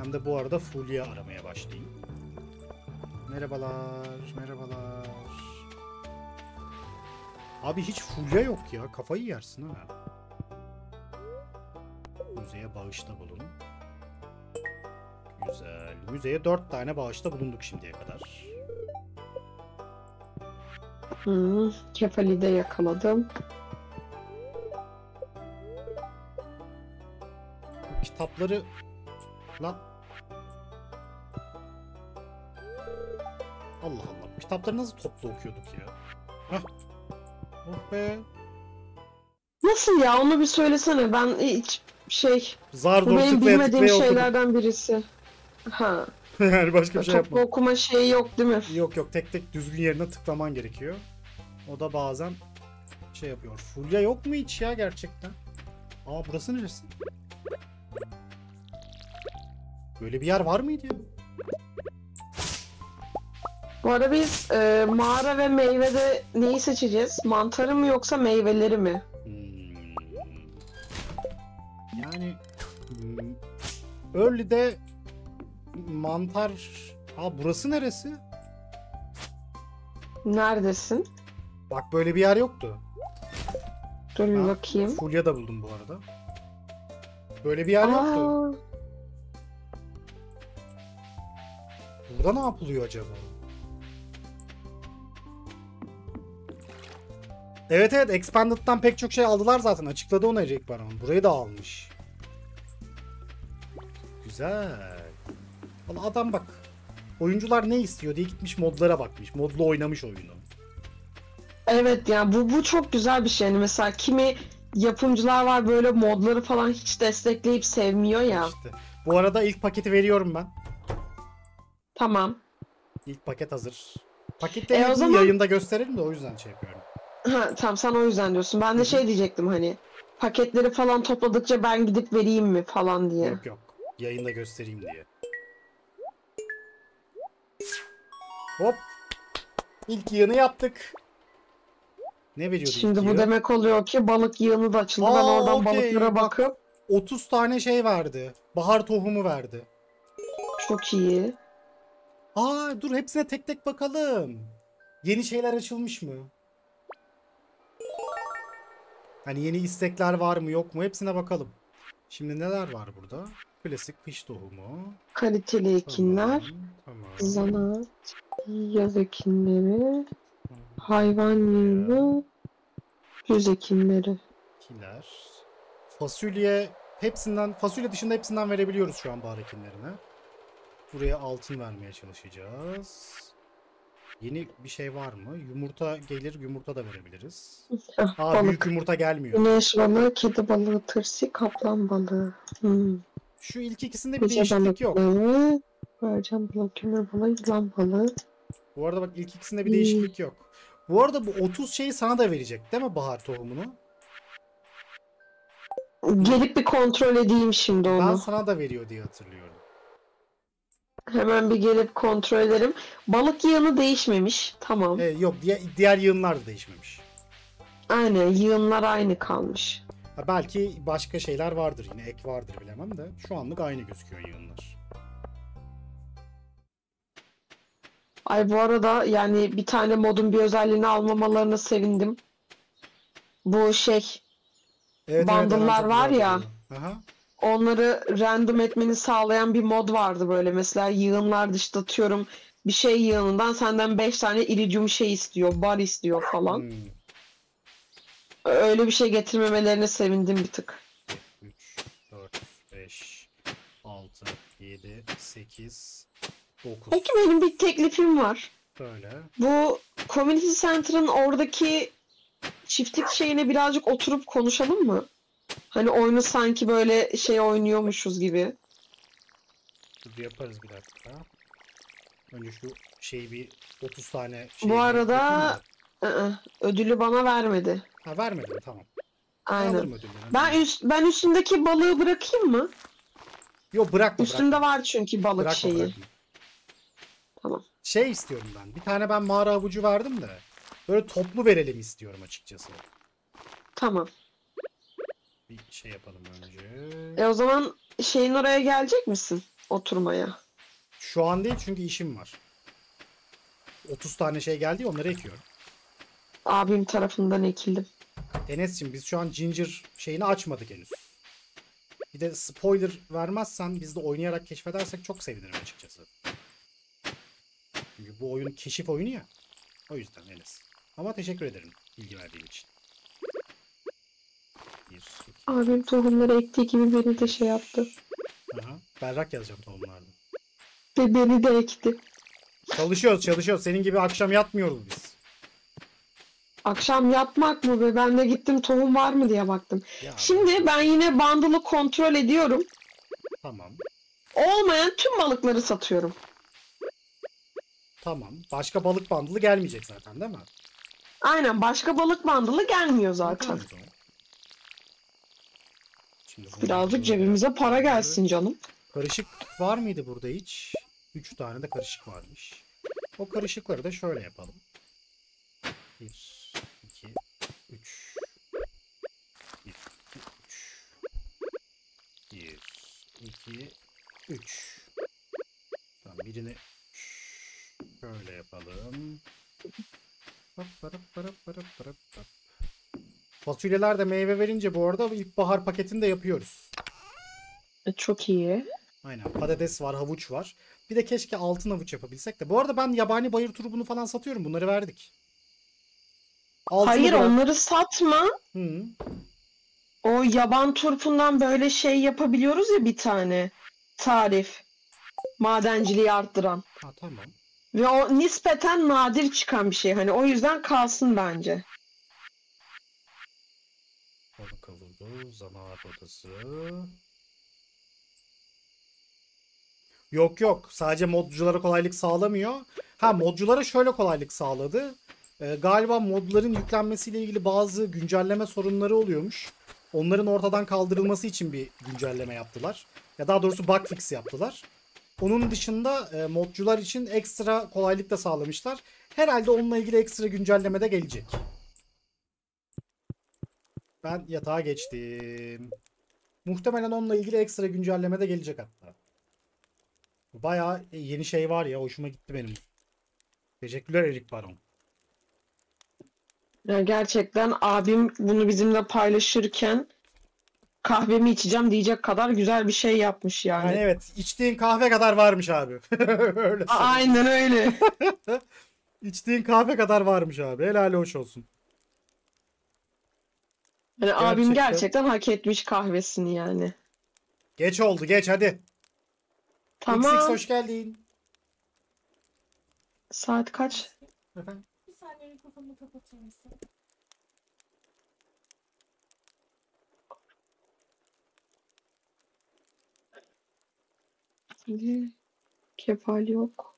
Hem de bu arada Fulya aramaya başlayayım. Merhabalar, merhabalar. Abi hiç Fulya yok ya. Kafayı yersin ha. Müzeye bağışta bulun. Güzel. Müzeye dört tane bağışta bulunduk şimdiye kadar. Hmm, Kefali de yakaladım. Kitapları... Lan... Allah Allah. Bu kitapları nasıl toplu okuyorduk ya? Hah. Oh be. Nasıl ya onu bir söylesene ben hiç şey Zar bu benim tıklaya bilmediğim tıklaya okudum. şeylerden birisi. Ha. yani başka bir şey toplu yapmadım. okuma şeyi yok değil mi? Yok yok tek tek düzgün yerine tıklaman gerekiyor. O da bazen şey yapıyor. Fulya yok mu hiç ya gerçekten? Aa burası neresi? Böyle bir yer var mıydı ya? Bu arada biz e, mağara ve meyvede neyi seçeceğiz? Mantarı mı yoksa meyveleri mi? Hmm. Yani hmm, Early'de mantar... Aa burası neresi? Neredesin? Bak böyle bir yer yoktu. Dur bir Ha, bakayım. Fulya da buldum bu arada. Böyle bir yer yoktu. Burada ne yapılıyor acaba? Evet evet Expanded'dan pek çok şey aldılar zaten. Açıkladı onu Eric Baron. Burayı da almış. Güzel. Valla adam bak. Oyuncular ne istiyor diye gitmiş modlara bakmış. Modlu oynamış oyunu. evet ya bu bu çok güzel bir şey. Yani mesela kimi yapımcılar var böyle modları falan hiç destekleyip sevmiyor ya. İşte. Bu arada ilk paketi veriyorum ben. Tamam. İlk paket hazır. Pakette E, o zaman- yayında gösterelim de o yüzden şey yapıyorum. Ha, tamam sen o yüzden diyorsun. Ben de şey diyecektim hani paketleri falan topladıkça ben gidip vereyim mi falan diye. Yok yok. Yayında göstereyim diye. Hop. İlk yığını yaptık. Ne veriyordu Şimdi bu yığın? demek oluyor ki balık yığını da açıldı. ben Aa, oradan okey, balıklara bak. bakıp 30 tane şey verdi. Bahar tohumu verdi. çok iyi. Aa dur hepsine tek tek bakalım. Yeni şeyler açılmış mı? Hani yeni istekler var mı yok mu hepsine bakalım. Şimdi neler var burada? Klasik kış tohumu. Kaliteli ekinler, Tamam. tamam. zanaat, yaz ekinleri, hayvan yığını, yüz ekinleri. Kiler. Fasulye hepsinden fasulye dışında hepsinden verebiliyoruz şu an bahar ekinlerine. Buraya altın vermeye çalışacağız. Yeni bir şey var mı? Yumurta gelir, yumurta da verebiliriz. Heh, Aa büyük balık. yumurta gelmiyor. Güneş balığı, kedi balığı, tırsi, kaplan balığı. Hmm. Şu ilk ikisinde bir Gece değişiklik yok. mercan balığı, kömür balığı, yılan balığı. Bu arada bak ilk ikisinde bir değişiklik yok. Bu arada bu 30 şeyi sana da verecek değil mi bahar tohumunu? Gelip bir kontrol edeyim şimdi Ben onu. sana da veriyor diye hatırlıyorum. Hemen bir gelip kontrol ederim. Balık yığını değişmemiş. Tamam. Ee, yok diğer, diğer yığınlar da değişmemiş. Aynen yığınlar aynı kalmış. Ha, belki başka şeyler vardır yine ek vardır bilemem de şu anlık aynı gözüküyor yığınlar. Ay bu arada yani bir tane modun bir özelliğini almamalarına sevindim. Bu şey Evet, Bundle'lar evet, var ya. Aha. Onları random etmeni sağlayan bir mod vardı böyle. Mesela yığınlar dışında atıyorum bir şey yığınından senden 5 tane iridium şey istiyor, bar istiyor falan. Hmm. Öyle bir şey getirmemelerine sevindim bir tık. 3, 4, 5, 6, 7, 8, 9. Peki benim bir teklifim var. Böyle. Bu Community Center'ın oradaki çiftlik şeyine birazcık oturup konuşalım mı? Hani oyunu sanki böyle şey oynuyormuşuz gibi. Dur yaparız bir dakika. Önce şu şeyi bir 30 tane şey Bu arada- da. Aa, ödülü bana vermedi. Ha vermedim tamam. Aynen. alırım ödülünü. Ben üst, ben üstündeki balığı bırakayım mı? Yok bırakma Üstünde bırakma. var çünkü balık Bırakma, şeyi. bırakma. Tamam. Şey istiyorum ben. Bir tane ben mağara avucu verdim de. Böyle toplu verelim istiyorum açıkçası. Tamam. Bir şey yapalım önce. E o zaman şeyin oraya gelecek misin? oturmaya. Şu an değil çünkü işim var. 30 tane şey geldi ya, onları ekiyorum. Abim tarafından ekildim. Enes'cim biz şu an Ginger şeyini açmadık henüz. Bir de spoiler vermezsen biz de oynayarak keşfedersek çok sevinirim açıkçası. Çünkü bu oyun keşif oyunu ya. O yüzden Enes. Ama teşekkür ederim bilgi verdiğin için. İki, Abim tohumları ektiği gibi beni de şey yaptı. aha. Berrak yazacağım tohumlarda. Ve beni de ekti. Çalışıyoruz çalışıyoruz. Senin gibi akşam yatmıyoruz biz. Akşam yatmak mı be? Ben de gittim tohum var mı diye baktım. Ya, Şimdi ben yine bandılı kontrol ediyorum. Tamam. Olmayan tüm balıkları satıyorum. Tamam. Başka balık bandılı gelmeyecek zaten değil mi? Aynen başka balık bandılı gelmiyor zaten. Zaman. Şimdi Birazcık cebimize para gelsin canım. Karışık var mıydı burada hiç? 3 tane de karışık varmış. O karışıkları da şöyle yapalım. 1, 2, 3. 1, 2, 3. 1, 2, 3. Tamam birini şöyle yapalım. Hop, hop, hop, hop, hop, hop. Fasulyeler de meyve verince bu arada ilkbahar paketini de yapıyoruz. E, Çok iyi. Aynen patates var, havuç var. Bir de keşke altın havuç yapabilsek de. Bu arada ben yabani bayır turubunu falan satıyorum. Bunları verdik. Altını Hayır da- onları satma. Hı. O yaban turpundan böyle şey yapabiliyoruz ya bir tane. Tarif. Madenciliği arttıran. Ha tamam. Ve o nispeten nadir çıkan bir şey. Hani o yüzden kalsın bence. Balık havuzu, zanaat odası. Yok yok. Sadece modculara kolaylık sağlamıyor. Ha modculara şöyle kolaylık sağladı. Ee, galiba modların yüklenmesiyle ilgili bazı güncelleme sorunları oluyormuş. Onların ortadan kaldırılması için bir güncelleme yaptılar. Ya daha doğrusu bug fix yaptılar. Onun dışında e, modcular için ekstra kolaylık da sağlamışlar. Herhalde onunla ilgili ekstra güncelleme de gelecek. Ben yatağa geçtim. Muhtemelen onunla ilgili ekstra güncelleme de gelecek hatta. Bayağı yeni şey var ya hoşuma gitti benim. Teşekkürler Erik Baron. Ya gerçekten abim bunu bizimle paylaşırken kahvemi içeceğim diyecek kadar güzel bir şey yapmış yani. Yani evet içtiğin kahve kadar varmış abi. Öyle A-. Aynen öyle. İçtiğin kahve kadar varmış abi. Helal hoş olsun. Yani abim Gerçekten. gerçekten hak etmiş kahvesini yani. Geç oldu geç hadi. Tamam. XX hoş geldin. Saat kaç? Efendim? Bir saniye mikrofonumu kapatır mısın? Şimdi Kefal yok.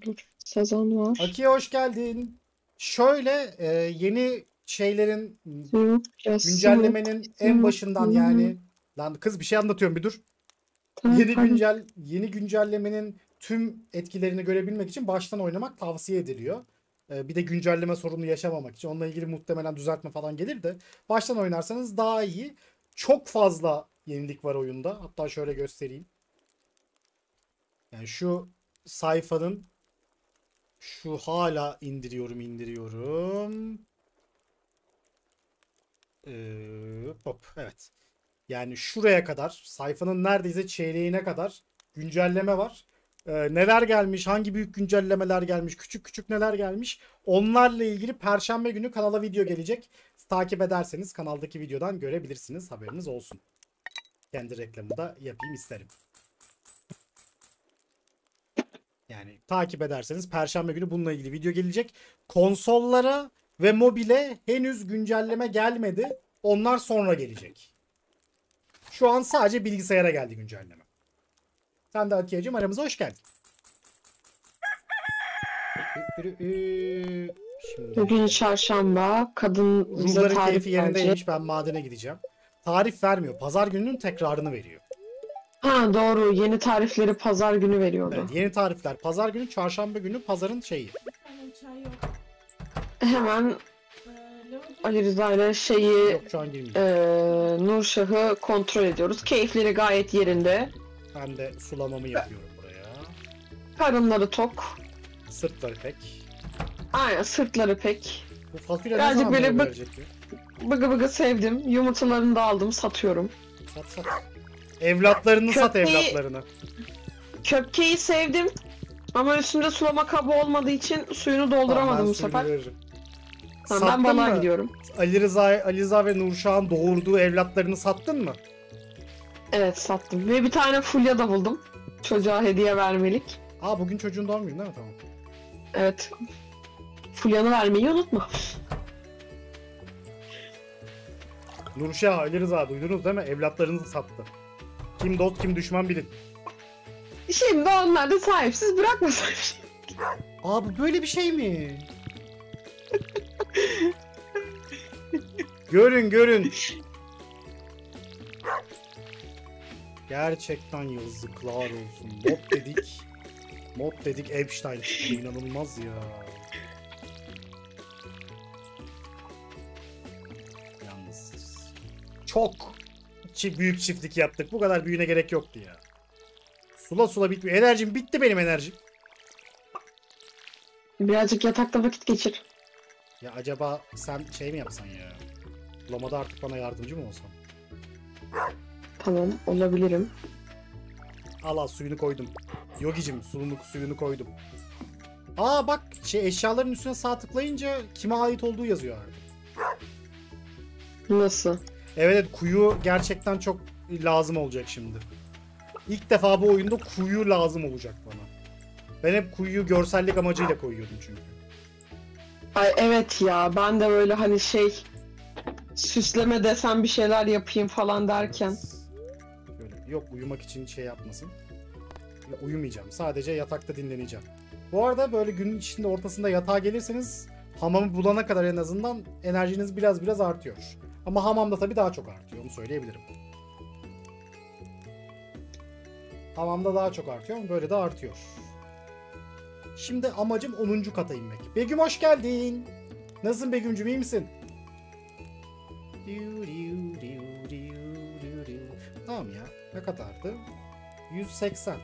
Dur. Sezon var. Akiye hoş geldin. Şöyle e, yeni şeylerin güncellemenin en başından yani lan kız bir şey anlatıyorum bir dur. Yeni güncel yeni güncellemenin tüm etkilerini görebilmek için baştan oynamak tavsiye ediliyor. Ee, bir de güncelleme sorunu yaşamamak için. Onunla ilgili muhtemelen düzeltme falan gelir de baştan oynarsanız daha iyi. Çok fazla yenilik var oyunda. Hatta şöyle göstereyim. Yani şu sayfanın şu hala indiriyorum indiriyorum. Ee, hop evet. Yani şuraya kadar sayfanın neredeyse çeyreğine kadar güncelleme var. Ee, neler gelmiş, hangi büyük güncellemeler gelmiş, küçük küçük neler gelmiş. Onlarla ilgili perşembe günü kanala video gelecek. Takip ederseniz kanaldaki videodan görebilirsiniz. Haberiniz olsun. Kendi reklamı da yapayım isterim. Yani takip ederseniz perşembe günü bununla ilgili video gelecek. Konsollara ve mobile henüz güncelleme gelmedi. Onlar sonra gelecek. Şu an sadece bilgisayara geldi güncelleme. Sen de Atiyacığım aramıza hoş geldin. Şimdi Bugün çarşamba. Kadın bize ruhların tarif keyfi verecek. yerindeymiş. Ben madene gideceğim. Tarif vermiyor. Pazar gününün tekrarını veriyor. Ha doğru. Yeni tarifleri pazar günü veriyordu. Evet, yeni tarifler. Pazar günü, çarşamba günü pazarın şeyi. Çay yok. Hemen Ali Rıza ile şeyi Yok şu an eee Nurşah'ı kontrol ediyoruz. Keyifleri gayet yerinde. Ben de sulamamı yapıyorum buraya. Karınları tok. Sırtları pek. Aynen sırtları pek. Bu fasulye ne Birazcık zaman böyle verecek ya? Bıgı bıgı sevdim. Yumurtalarını da aldım satıyorum. Sat sat. Evlatlarını sat Köpeği- evlatlarını. Köpkeyi sevdim. Ama üstünde sulama kabı olmadığı için suyunu Tamam, dolduramadım ben bu suyunu sefer. veririm. Tamam, ben Sattın balığa mı? gidiyorum. Ali Rıza, Ali Rıza ve Nurşah'ın doğurduğu evlatlarını sattın mı? Evet sattım. Ve bir tane fulya da buldum. Çocuğa hediye vermelik. Aa bugün çocuğun doğum günü değil mi? Tamam. Evet. Fulyanı vermeyi unutma. Nurşah, Ali Rıza duydunuz değil mi? Evlatlarınızı sattı. Kim dost kim düşman bilin. Şimdi onlar da sahipsiz bırakmasaymış. Aa bu böyle bir şey mi? görün görün. Gerçekten yazıklar olsun. Mod dedik. Mod dedik Epstein. İnanılmaz ya. Yalnız çok büyük çiftlik yaptık. Bu kadar büyüğüne gerek yoktu ya. Sula sula bitmiyor. Enerjim bitti benim enerjim. Birazcık yatakta vakit geçir. Ya acaba sen şey mi yapsan ya? Bulamada artık bana yardımcı mı olsan? Tamam olabilirim. Al al suyunu koydum. Yogicim suyunu, suyunu koydum. Aa bak şey eşyaların üstüne sağ tıklayınca kime ait olduğu yazıyor artık. Nasıl? Evet evet kuyu gerçekten çok lazım olacak şimdi. İlk defa bu oyunda kuyu lazım olacak bana. Ben hep kuyuyu görsellik amacıyla koyuyordum çünkü. Ay evet ya ben de böyle hani şey süsleme desem bir şeyler yapayım falan derken. Şöyle, yok uyumak için şey yapmasın. Ya, uyumayacağım. Sadece yatakta dinleneceğim. Bu arada böyle günün içinde ortasında yatağa gelirseniz hamamı bulana kadar en azından enerjiniz biraz biraz artıyor. Ama hamamda tabii daha çok artıyor. Onu söyleyebilirim. Hamamda daha çok artıyor ama böyle de artıyor. Şimdi amacım 10. kata inmek. Begüm hoş geldin. Nasılsın Begümcüm iyi misin? Tamam ya. Ne kadardı? 180.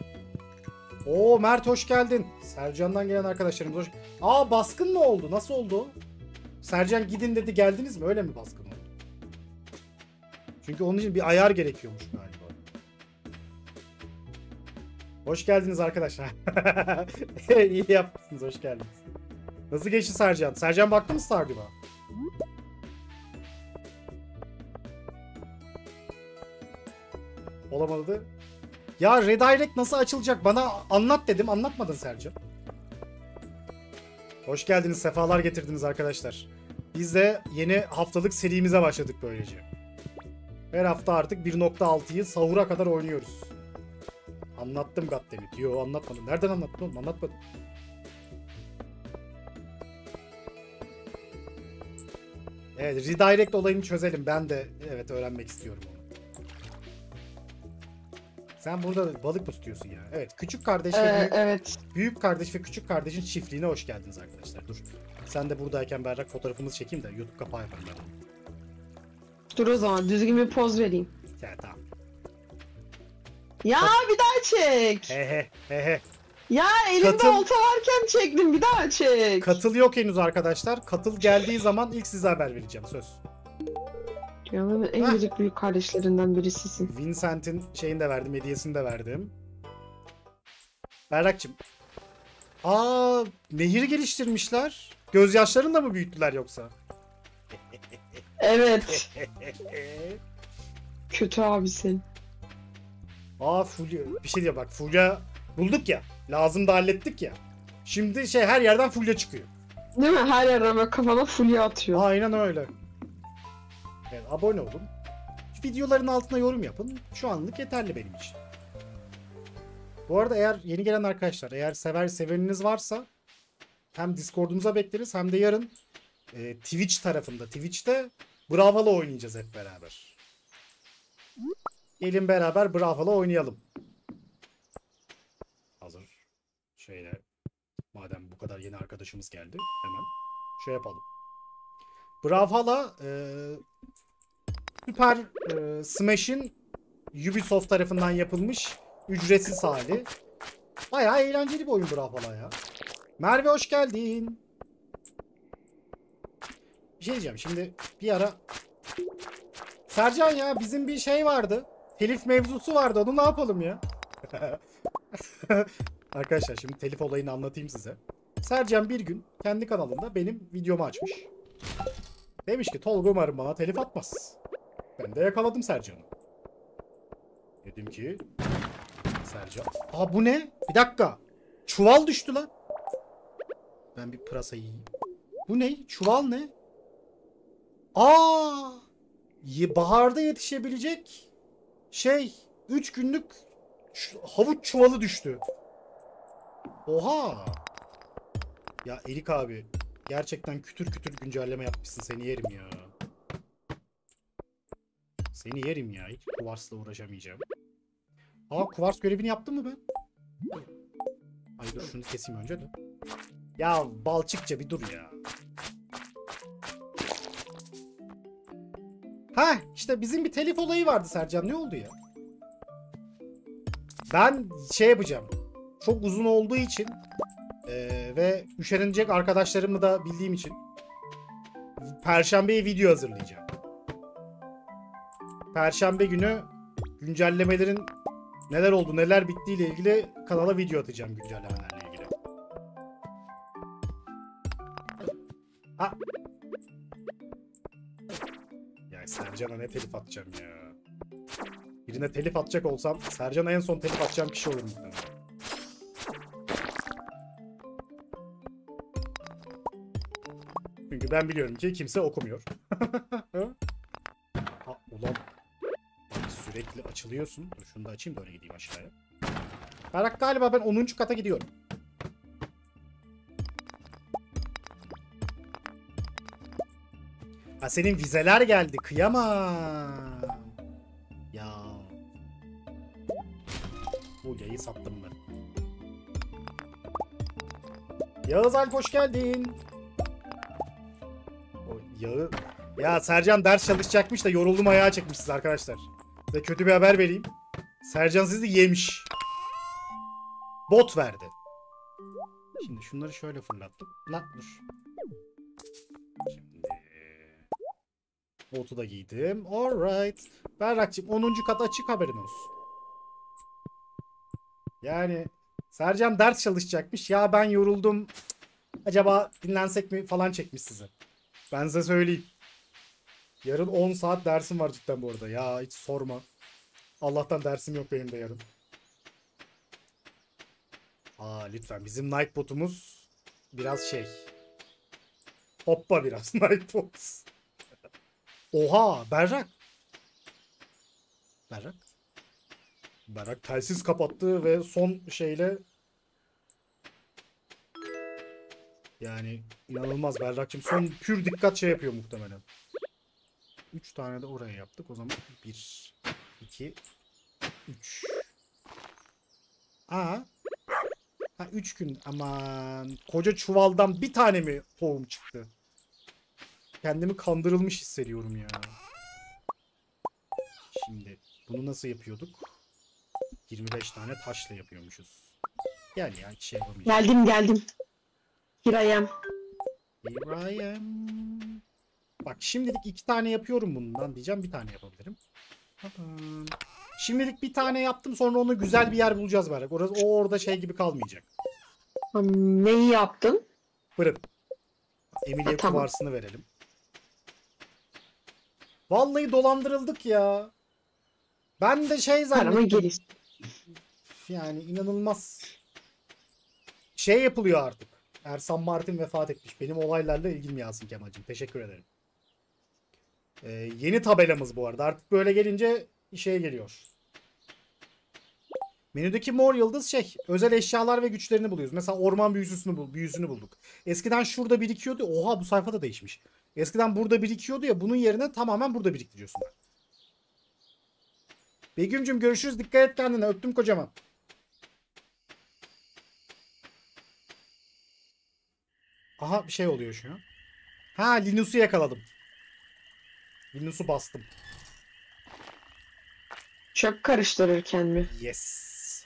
Oo Mert hoş geldin. Sercan'dan gelen arkadaşlarımız hoş. Aa baskın mı oldu? Nasıl oldu? Sercan gidin dedi geldiniz mi? Öyle mi baskın oldu? Çünkü onun için bir ayar gerekiyormuş galiba. Hoş geldiniz arkadaşlar. İyi yapmışsınız. Hoş geldiniz. Nasıl geçti Sercan? Sercan baktı mı Stardew'a? Olamadı. Ya redirect nasıl açılacak? Bana anlat dedim. Anlatmadın Sercan. Hoş geldiniz. Sefalar getirdiniz arkadaşlar. Biz de yeni haftalık serimize başladık böylece. Her hafta artık 1.6'yı sahura kadar oynuyoruz. Anlattım Goddammit. Yo anlatmadım. Nereden anlattın oğlum? Anlatmadım. Evet redirect olayını çözelim. Ben de evet öğrenmek istiyorum onu. Sen burada balık mı tutuyorsun ya? Evet küçük kardeş ve Ee, büyük, evet. büyük kardeş ve küçük kardeşin çiftliğine hoş geldiniz arkadaşlar. Dur. Sen de buradayken Berrak fotoğrafımızı çekeyim de YouTube kapağı yaparım ben. Dur o zaman düzgün bir poz vereyim. Ya tamam. Ya bir daha çek. Ya elimde Katıl- olta varken çektim bir daha çek. Katıl yok henüz arkadaşlar. Katıl geldiği zaman ilk size haber vereceğim söz. Dünyanın en gıcık büyük kardeşlerinden birisisin. Vincent'in şeyini de verdim, hediyesini de verdim. Berrak'cığım. Aa, nehir geliştirmişler. Gözyaşlarını da mı büyüttüler yoksa? Evet. Kötü abisin. Aa Fulya, bir şey diyor bak Fulya bulduk ya. Lazım da hallettik ya. Şimdi şey her yerden Fulya çıkıyor. Değil mi? Her yerden böyle kafana fulya atıyor. Aynen öyle. Evet, abone olun. Videoların altına yorum yapın. Şu anlık yeterli benim için. Bu arada eğer yeni gelen arkadaşlar eğer sever seveniniz varsa hem Discord'umuza bekleriz hem de yarın e, Twitch tarafında Twitch'te Bravo'la oynayacağız hep beraber. Gelin beraber Bravo'la oynayalım. Hazır. Şöyle madem bu kadar yeni arkadaşımız geldi hemen şey yapalım. Brawlhalla e, Super e, Smash'in Ubisoft tarafından yapılmış Ücretsiz hali. Bayağı eğlenceli bir oyun Brawlhalla ya. Merve hoş geldin. Bir şey diyeceğim şimdi bir ara Sercan ya bizim bir şey vardı. Telif mevzusu vardı. Onu ne yapalım ya? Arkadaşlar şimdi telif olayını anlatayım size. Sercan bir gün kendi kanalında benim videomu açmış. Demiş ki Tolga umarım bana telif atmaz. Ben de yakaladım Sercan'ı. Dedim ki Sercan. Aa bu ne? Bir dakika. Çuval düştü lan. Ben bir pırasa yiyeyim. Bu ne? Çuval ne? Aa! Baharda yetişebilecek şey 3 günlük havuç çuvalı düştü. Oha! Ya Erik abi gerçekten kütür kütür güncelleme yapmışsın seni yerim ya. Seni yerim ya hiç kuvarsla uğraşamayacağım. Aa kuvars görevini yaptın mı ben? Ay dur şunu keseyim önce de. Ya balçıkça bir dur ya. Ha işte bizim bir telif olayı vardı Sercan. Ne oldu ya? Ben şey yapacağım. Çok uzun olduğu için eee, ve üşenecek arkadaşlarımı da bildiğim için Perşembeye video hazırlayacağım. Perşembe günü güncellemelerin neler oldu neler bittiğiyle ilgili kanala video atacağım güncellemelerle ilgili. Ha. Sercan'a ne telif atacağım ya. Birine telif atacak olsam Sercan'a en son telif atacağım kişi olur muhtemelen. Çünkü ben biliyorum ki kimse okumuyor. ha, ulan bak sürekli açılıyorsun. Dur şunu da açayım da öyle gideyim aşağıya. Berak galiba ben 10. kata gidiyorum. Ha senin vizeler geldi. Kıyamam. Ya. Bu yayı sattım ben. Yağız Alp hoş geldin. O yağı... Ya Sercan ders çalışacakmış da yoruldum ayağa çekmişsiniz arkadaşlar. Size kötü bir haber vereyim. Sercan sizi yemiş. Bot verdi. Şimdi şunları şöyle fırlattım. Lan dur. Botu da giydim. Alright. Berrak'cığım 10. kat açık haberin olsun. Yani Sercan ders çalışacakmış. Ya ben yoruldum. Acaba dinlensek mi falan çekmiş size. Ben size söyleyeyim. Yarın 10 saat dersim var cidden bu arada. Ya hiç sorma. Allah'tan dersim yok benim de yarın. Aa lütfen bizim Nightbot'umuz biraz şey. Hoppa biraz Nightbot. Oha Berrak. Berrak. Berrak telsiz kapattı ve son şeyle yani inanılmaz Berrak'cığım son pür dikkat şey yapıyor muhtemelen. 3 tane de oraya yaptık. O zaman 1 2 3 Aa. Ha 3 gün aman koca çuvaldan bir tane mi tohum çıktı? Kendimi kandırılmış hissediyorum ya. Şimdi bunu nasıl yapıyorduk? 25 tane taşla yapıyormuşuz. Gel ya hiç şey yapamayacağım. Geldim geldim. Here I am. Here I am. Bak şimdilik iki tane yapıyorum bundan diyeceğim. Bir tane yapabilirim. Tamam. Şimdilik bir tane yaptım sonra onu güzel bir yer bulacağız bari. Orası, o orada şey gibi kalmayacak. Neyi yaptın? Fırın. Emily'e tamam. kuvarsını verelim. Vallahi dolandırıldık ya. Ben de şey Paramı zannettim. geri. Yani inanılmaz. Şey yapılıyor artık. Ersan Martin vefat etmiş. Benim olaylarla ilgim Yasin Kemal'cim. Teşekkür ederim. Ee, yeni tabelamız bu arada. Artık böyle gelince şeye geliyor. Menüdeki mor yıldız şey özel eşyalar ve güçlerini buluyoruz. Mesela orman büyüsünü, bul büyüsünü bulduk. Eskiden şurada birikiyordu. Oha bu sayfa da değişmiş. Eskiden burada birikiyordu ya bunun yerine tamamen burada biriktiriyorsun. Begüm'cüm görüşürüz. Dikkat et kendine. Öptüm kocaman. Aha bir şey oluyor şu an. Ha Linus'u yakaladım. Linus'u bastım. Çöp karıştırırken mi? Yes.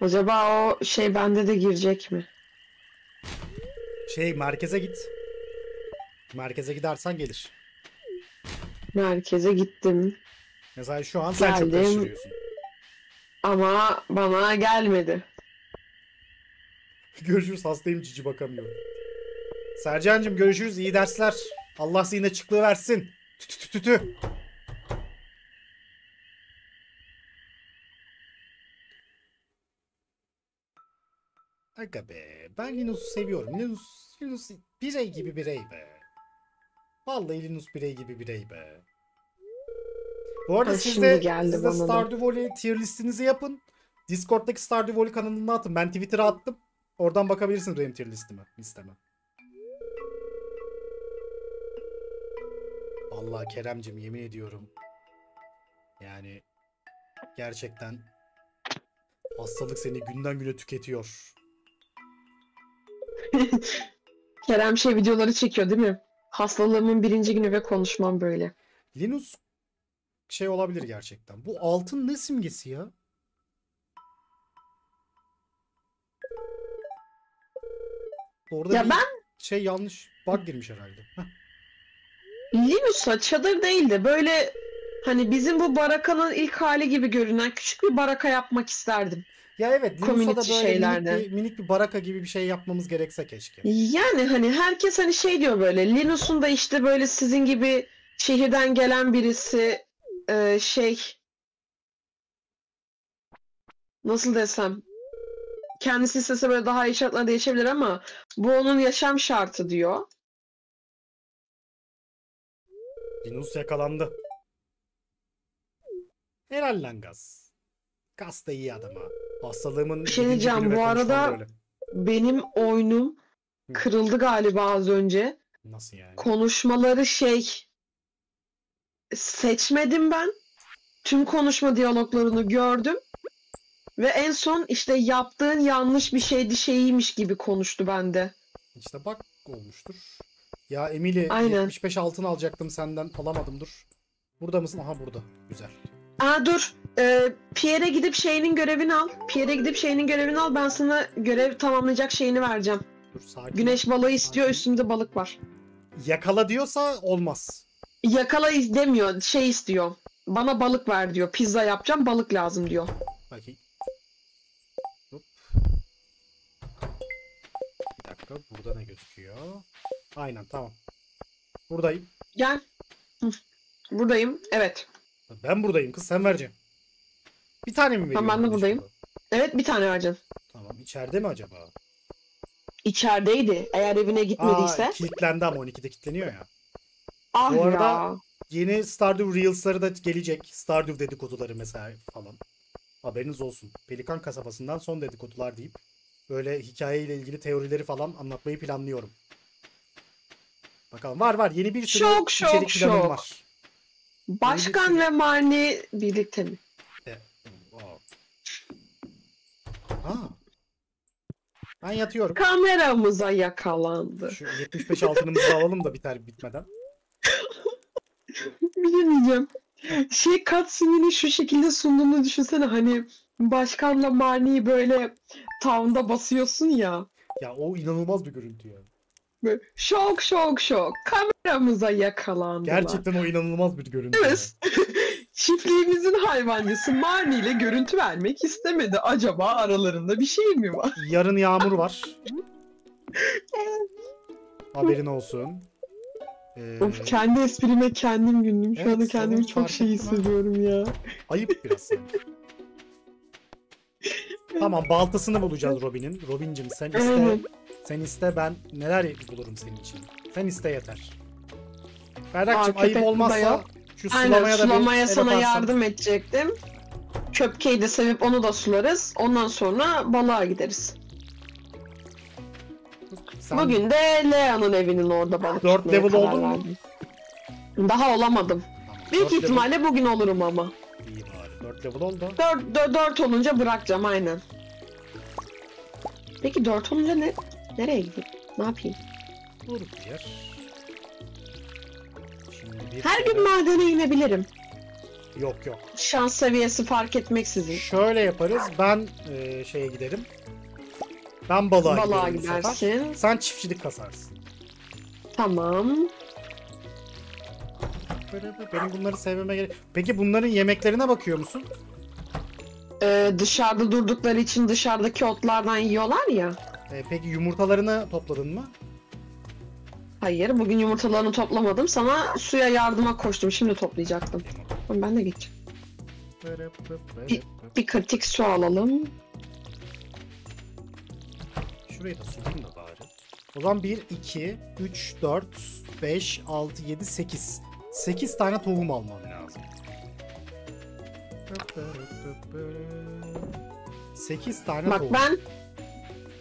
Acaba o şey bende de girecek mi? Şey merkeze git. Merkeze gidersen gelir. Merkeze gittim Mesela şu an sen çok Geldim. karıştırıyorsun. ama bana gelmedi. görüşürüz hastayım cici bakamıyorum. Sercan'cığım görüşürüz iyi dersler. Allah zihin açıklığı versin. Tü tü tü tü. Aga be ben Linus'u seviyorum. Linus, Linus birey gibi birey be. Vallahi Linus birey gibi birey be. Bu arada Ha, siz de, siz de. Stardew Valley tier listinizi yapın. Discord'daki Stardew Valley kanalına atın. Ben Twitter'a attım. Oradan bakabilirsiniz benim tier listime. listeme. Vallahi Keremcim yemin ediyorum. Yani gerçekten hastalık seni günden güne tüketiyor. Kerem şey videoları çekiyor değil mi? Hastalığımın birinci günü ve konuşmam böyle. Linus şey olabilir gerçekten. Bu altın ne simgesi ya? Orada Ya bir ben şey yanlış. Bug girmiş herhalde. Linus'a çadır değil de böyle hani bizim bu barakanın ilk hali gibi görünen küçük bir baraka yapmak isterdim. Ya evet Linus'a da böyle minik şeylerde. bir, minik bir baraka gibi bir şey yapmamız gerekse keşke. Yani hani herkes hani şey diyor böyle Linus'un da işte böyle sizin gibi şehirden gelen birisi e, şey nasıl desem kendisi istese böyle daha iyi şartlarda yaşayabilir ama bu onun yaşam şartı diyor. Linus yakalandı. Helal lan Gaz. Gaz da iyi adam ha. Hastalığımın Bir şey diyeceğim, bu arada- böyle. Benim oyunum kırıldı galiba az önce. Nasıl yani? Konuşmaları şey seçmedim ben. Tüm konuşma diyaloglarını gördüm. Ve en son işte yaptığın yanlış bir şeydi şeyiymiş gibi konuştu bende. İşte bak olmuştur. Ya Emily Aynen. 75 altın alacaktım senden alamadım dur. Burada mısın? Aha burada. Güzel. Aa dur. Ee, Pierre'e gidip şeyinin görevini al. Pierre'e gidip şeyinin görevini al. Ben sana görev tamamlayacak şeyini vereceğim. Dur sakin. Güneş balığı istiyor. Sakin. Üstümde balık var. Yakala diyorsa olmaz. Yakala demiyor. Şey istiyor. Bana balık ver diyor. Pizza yapacağım. Balık lazım diyor. Bakayım. Hop. Bir dakika burada ne gözüküyor? Aynen tamam. Buradayım. Gel. Buradayım. Evet. Ben buradayım kız sen vereceksin. Bir tane mi veriyorsun? Tamam, ben de buradayım. balığı? Evet bir tane vereceksin. Tamam içeride mi acaba? İçerideydi. Eğer evine gitmediyse. Aa kilitlendi ama 12'de kilitleniyor ya. ah bu arada- ya. Yeni Stardew Reels'ları da gelecek. Stardew dedikoduları mesela falan. Haberiniz olsun. Pelikan kasabasından son dedikodular deyip böyle hikayeyle ilgili teorileri falan anlatmayı planlıyorum. Bakalım var var yeni bir sürü Şok, şok, içerik planım şok. var. Başkan ve Marni birlikte mi? E. Ha. Ben yatıyorum. Kameramıza yakalandı. Şu 75 altınımızı alalım da biter bitmeden. Bir şey. Şey cutscene'ini şu şekilde sunduğunu düşünsene hani başkanla Marni'yi böyle town'da basıyorsun ya. Ya o inanılmaz bir görüntü ya. Böyle şok şok şok. Kameramıza yakalandılar. Gerçekten o inanılmaz bir görüntü. Evet. Çiftliğimizin hayvancısı Marni ile görüntü vermek istemedi. Acaba aralarında bir şey mi var? Yarın yağmur var. Haberin olsun. Ee, Of kendi esprime kendim güldüm. Şu Evet, anda kendimi çok şey hissediyorum ya. ayıp biraz. Tamam baltasını bulacağız Robin'in. Robin'cim sen iste. Sen iste ben neler bulurum senin için. Sen iste yeter. Aa, Berrak'cığım köpek ayıp olmazsa şu Aynen sulamaya da sulamaya sana yardım edecektim. Köpkeyi de sevip onu da sularız. Ondan sonra balığa gideriz. Sen Bugün de Lea'nın evinin orada balık Dört tutmaya level karar oldun mu? Daha olamadım. Büyük dört level- ihtimalle bugün olurum ama. İyi bari. 4 level oldu. 4, 4 olunca bırakacağım aynen. Peki 4 olunca ne? Nereye gideyim? Ne yapayım? Dur bir yer. Şimdi bir Her gün madene inebilirim. Yok yok. Şans seviyesi fark etmeksizin. Şöyle yaparız. Ben e, şeye giderim. Ben balığa, Balığa giderim bu sefer. gidersin. Sen çiftçilik kasarsın. Tamam. Benim bunları sevmeme gerek. Peki bunların yemeklerine bakıyor musun? Ee, dışarıda durdukları için dışarıdaki otlardan yiyorlar ya. E, peki yumurtalarını topladın mı? Hayır, bugün yumurtalarını toplamadım. Sana suya yardıma koştum. Şimdi toplayacaktım. Tamam, ben de geçeceğim. Bir kritik su alalım. Şurayı da sulayayım da bari. O zaman 1, 2, 3, 4, 5, 6, 7, 8. 8 tane tohum almam lazım. 8 tane Bak tohum. ben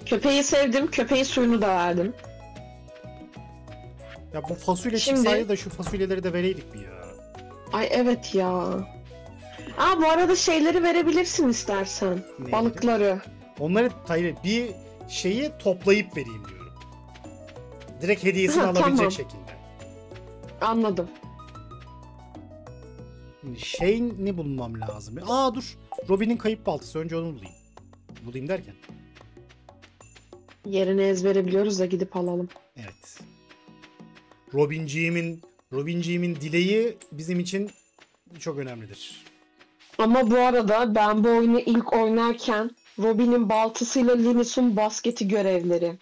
köpeği sevdim. Köpeğin suyunu da verdim. Ya bu fasulye Şimdi- çıksaydı da şu fasulyeleri de vereydik bir ya. Ay evet ya. Aa bu arada şeyleri verebilirsin istersen. Neydi? Balıkları. Onları hayır bir şeyi toplayıp vereyim diyorum. Direkt hediyesini Ha, alabilecek tamam. şekilde. Anladım. Şimdi Shane'i bulmam lazım. Aa dur. Robin'in kayıp baltası. Önce onu bulayım. Bulayım derken. Yerini ezbere biliyoruz da gidip alalım. Evet. Robinciğimin Robinciğimin dileği bizim için çok önemlidir. Ama bu arada ben bu oyunu ilk oynarken Robin'in baltasıyla Linus'un basketi görevleri.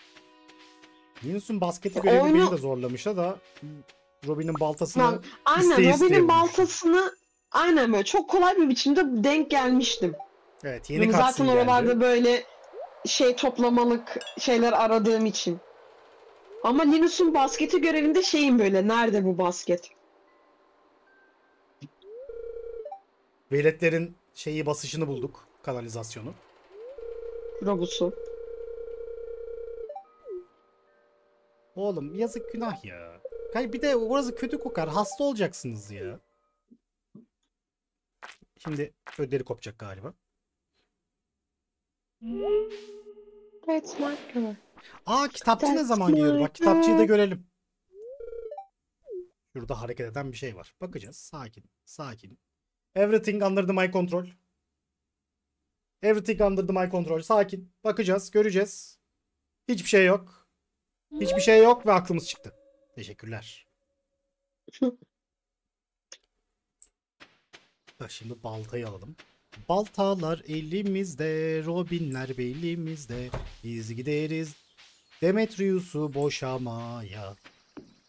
Linus'un basketi görevi Oyunu- beni de zorlamış da Robin'in baltasını Bak, aynen Robin'in baltasını aynen böyle çok kolay bir biçimde denk gelmiştim. evet yeni zaten geldi. oralarda böyle şey toplamalık şeyler aradığım için. Ama Linus'un basketi görevinde şeyim böyle nerede bu basket? Veletlerin şeyi basışını bulduk. Kanalizasyonu. Robusu. Oğlum yazık günah ya. Hayır bir de orası kötü kokar. Hasta olacaksınız ya. Şimdi ödleri kopacak galiba. Evet, marker. Aa kitapçı ne That's zaman geliyor? my Bak kitapçıyı da görelim. Şurada hareket eden bir şey var. Bakacağız. Sakin. Sakin. Everything under the my control. Everything under the my control. Sakin. Bakacağız. Göreceğiz. Hiçbir şey yok. Hiçbir şey yok ve aklımız çıktı. Teşekkürler. Şimdi baltayı alalım. Baltalar elimizde, Robinler belimizde. Biz gideriz Demetrius'u boşamaya.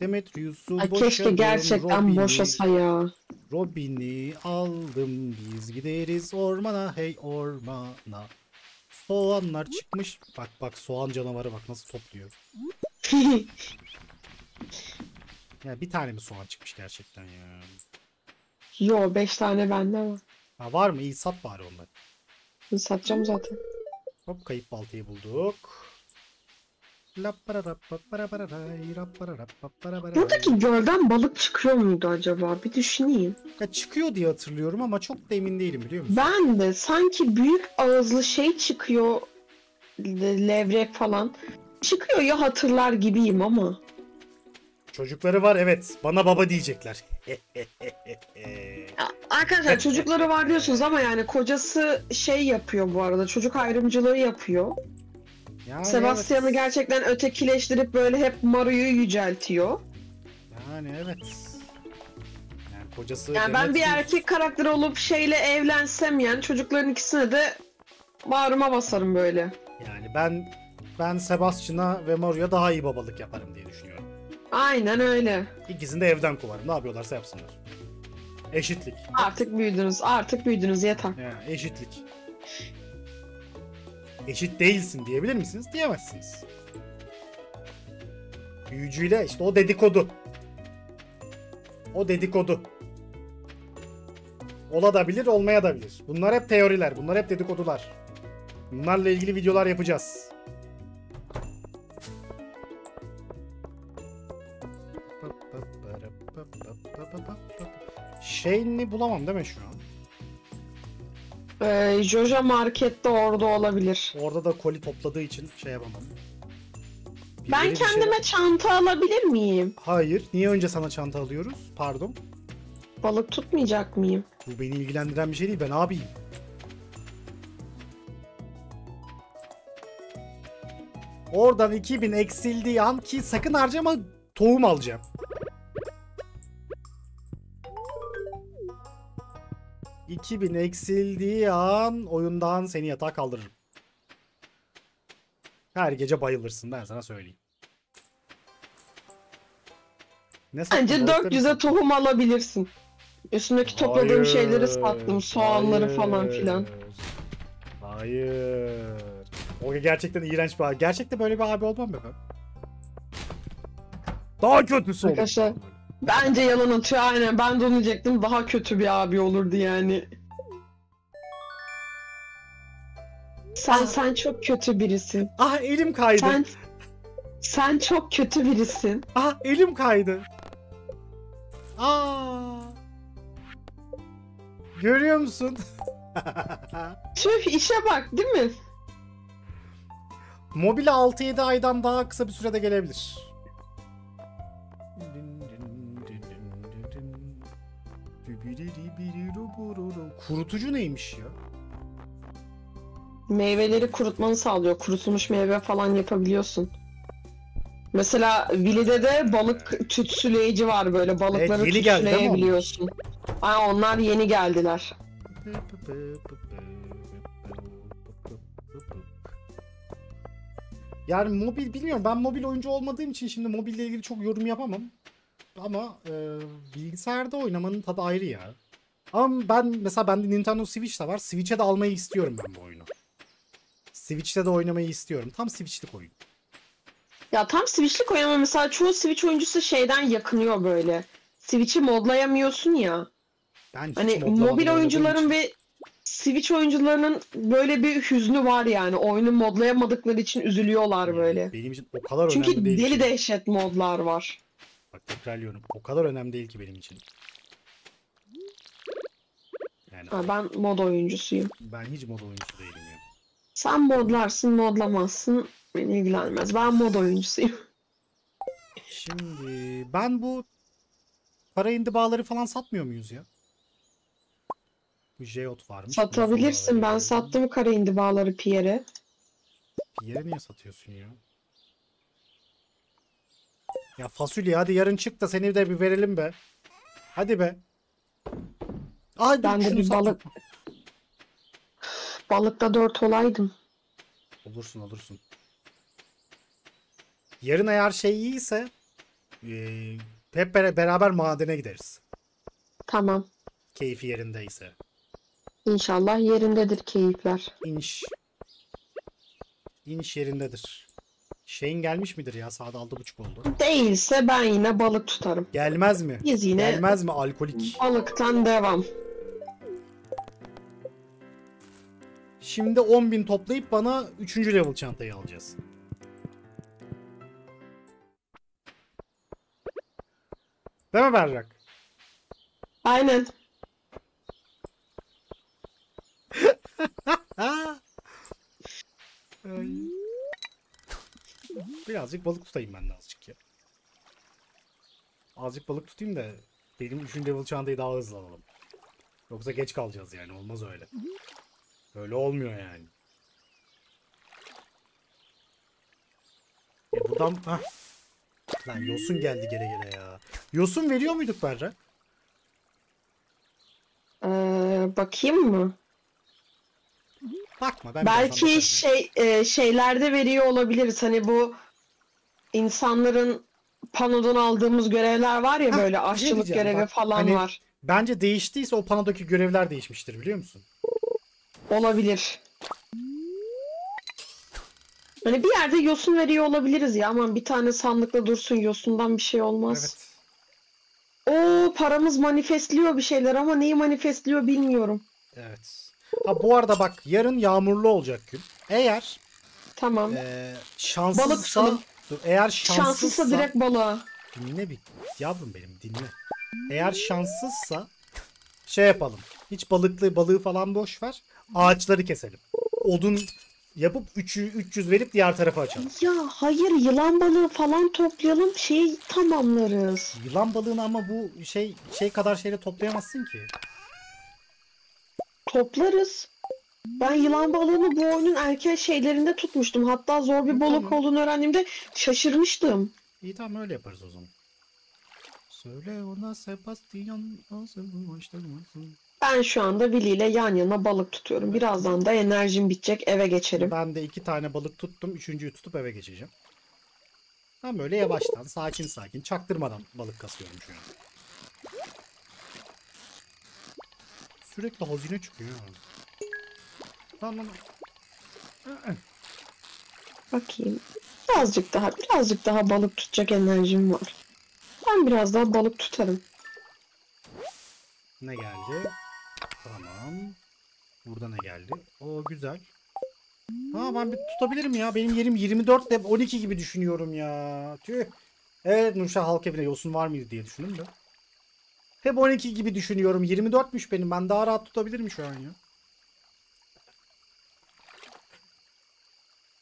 Demetrius'u boşadım. keşke gerçekten Robin'i- boşasa ya. Robin'i aldım biz gideriz ormana hey ormana. Soğanlar çıkmış. Bak bak soğan canavarı bak nasıl topluyor. Ya bir tane mi soğan çıkmış gerçekten ya. Yo 5 tane bende var. Ha var mı? İyi sat bari onları. Satacağım zaten. Hop kayıp baltayı bulduk. Buradaki gölden balık çıkıyor muydu acaba? Bir düşüneyim. Ya çıkıyor diye hatırlıyorum ama çok da emin değilim biliyor musun? Ben de sanki büyük ağızlı şey çıkıyor. Le- Levrek falan. Çıkıyor ya hatırlar gibiyim ama. Çocukları var evet. Bana baba diyecekler. Arkadaşlar çocukları var diyorsunuz ama yani kocası şey yapıyor bu arada. Çocuk ayrımcılığı yapıyor. yani Sebastian'ı evet. gerçekten ötekileştirip böyle hep Maru'yu yüceltiyor. Yani evet. Yani kocası Yani ben bir erkek karakteri olup şeyle evlensem yani çocukların ikisine de bağrıma basarım böyle. Yani ben ben Sebastian'a ve Mario'ya daha iyi babalık yaparım diye düşünüyorum. Aynen öyle. İkisini de evden kovarım. Ne yapıyorlarsa yapsınlar. Eşitlik. Artık büyüdünüz, artık büyüdünüz yeter. Yani eşitlik. Eşit değilsin diyebilir misiniz? Diyemezsiniz. Büyücüyle işte o dedikodu. O dedikodu. Ola da bilir, olmaya da bilir. Bunlar hep teoriler, bunlar hep dedikodular. Bunlarla ilgili videolar yapacağız. Shane'i bulamam değil mi şu an? Ee, Joja markette orada olabilir. Orada da koli topladığı için şey yapamam. Ben bir şey- kendime çanta alabilir miyim? Hayır. Niye önce sana çanta alıyoruz? Pardon. Balık tutmayacak mıyım? Bu beni ilgilendiren bir şey değil. Ben abiyim. Oradan 2000 eksildiği an ki sakın harcama tohum alacağım. ...2000 eksildiği an oyundan seni yatağa kaldırırım. Her gece bayılırsın ben sana söyleyeyim. Ne? Bence Balıkları mı 400'e sattın? tohum alabilirsin. Üstündeki topladığım şeyleri Hayır, sattım. Soğanları falan filan. Hayır. O gerçekten iğrenç bir abi. Gerçekten böyle bir abi olmam be ben. Daha kötüsü olur. Arkadaşlar, Bence yalan atıyor aynen. Ben de onu diyecektim. Daha kötü bir abi olurdu yani. Sen sen çok kötü birisin. Ah elim kaydı. Sen sen çok kötü birisin. Ah elim kaydı. Aa. Görüyor musun? Tüh işe bak değil mi? Mobile 6-7 aydan daha kısa bir sürede gelebilir. Kurutucu neymiş ya? Meyveleri kurutmanı sağlıyor. Kurutulmuş meyve falan yapabiliyorsun. Mesela Vili'de de balık tütsüleyici var böyle. Balıkları Evet, yeni geldi değil mi onlar? tütsüleyebiliyorsun. Aa, onlar yeni geldiler. Yani mobil bilmiyorum. Ben mobil oyuncu olmadığım için şimdi mobille ilgili çok yorum yapamam. Ama e, bilgisayarda oynamanın tadı ayrı ya. Ama ben mesela bende Nintendo Switch de var. Switch'e de almayı istiyorum ben bu oyunu. Switch'te de oynamayı istiyorum. Tam Switch'lik oyun. Ya tam Switch'lik oyun ama mesela çoğu Switch oyuncusu şeyden yakınıyor böyle. Switch'i modlayamıyorsun ya. Ben Hani mobil oyuncuların ve Switch oyuncularının böyle bir hüznü var yani. Oyunu modlayamadıkları için üzülüyorlar böyle. Benim için o kadar Çünkü önemli değil. deli ki. dehşet modlar var. Bak tekrarlıyorum. O kadar önemli değil ki benim için. Yani Ha, ben mod oyuncusuyum. ben hiç mod oyuncusu değilim ya. Sen modlarsın, modlamazsın. Beni ilgilenmez. Ben mod oyuncusuyum. Şimdi ben bu para indi bağları falan satmıyor muyuz ya? Bu Jeot varmış. Satabilirsin. Ben veriyorum. sattım kara indi bağları Pierre'e. Yere niye satıyorsun ya? Ya fasulye hadi yarın çık da seni de bir verelim be. Hadi be. Ay Ben de bir balık- Balıkta dört olaydım. Olursun olursun. Yarın eğer şey iyiyse eee, hep bere- beraber madene gideriz. Tamam. Keyfi yerindeyse. İnşallah yerindedir keyifler. İnş. İnş yerindedir. Şeyin gelmiş midir ya? Saat altı buçuk oldu. Değilse ben yine balık tutarım. Gelmez mi? Biz yine Gelmez mi alkolik? balıktan devam. Şimdi 10.000 toplayıp bana 3. level çantayı alacağız. Değil mi Berrak? Aynen. Ay. Birazcık balık tutayım ben de azıcık ya. Azıcık balık tutayım da benim 3. level çantayı daha hızlı alalım. Yoksa geç kalacağız yani olmaz öyle. Öyle olmuyor yani. E buradan... Hah. Lan yosun geldi gele gele ya. Yosun veriyor muyduk Berra? Ee, bakayım mı? Bakma ben Belki şey e, şeylerde veriyor olabiliriz. Hani bu insanların panodan aldığımız görevler var ya Hah, böyle şey aşçılık diyeceğim, görevi bak, falan hani- var. Bence değiştiyse o panodaki görevler değişmiştir biliyor musun? Olabilir. Hani bir yerde yosun veriyor olabiliriz ya aman bir tane sandıkta dursun yosundan bir şey olmaz. Evet. Oo paramız manifestliyor bir şeyler ama neyi manifestliyor bilmiyorum. Evet. Ha bu arada bak yarın yağmurlu olacak gün. Eğer Tamam. e, şanssızsa Balık dur, eğer şanssızsa Şanslıysa direkt balığa. dinle bir yavrum benim dinle. Eğer şanssızsa şey yapalım. Hiç balıklı balığı falan boş ver. Ağaçları keselim. Odun yapıp 3'ü 300 verip diğer tarafa açalım. Ya hayır yılan balığı falan toplayalım şey tamamlarız. Yılan balığını ama bu şey şey kadar şeyle toplayamazsın ki. Toplarız. Ben yılan balığını bu oyunun erken şeylerinde tutmuştum. Hatta zor bir balık tamam. olduğunu öğrendiğimde şaşırmıştım. İyi tamam öyle yaparız o zaman. Söyle ona Sebastian ağzını açtırmasın. Ben şu anda Willy ile yan yana balık tutuyorum. Birazdan da enerjim bitecek eve geçerim. Ben de iki tane balık tuttum. Üçüncüyü tutup eve geçeceğim. Ben böyle yavaştan, sakin sakin, çaktırmadan balık kasıyorum şu an. Sürekli hazine çıkıyor. Tamam. Bakayım. Birazcık daha, birazcık daha balık tutacak enerjim var. Ben biraz daha balık tutarım. Ne geldi? Tamam. Burada ne geldi? O güzel. Ha ben bir tutabilirim ya. Benim yerim 24 ile 12 gibi düşünüyorum ya. Tüh. Evet Nurşah halk evine yosun var mıydı diye düşündüm de. Hep 12 gibi düşünüyorum. 24'müş benim. Ben daha rahat tutabilirim şu an ya.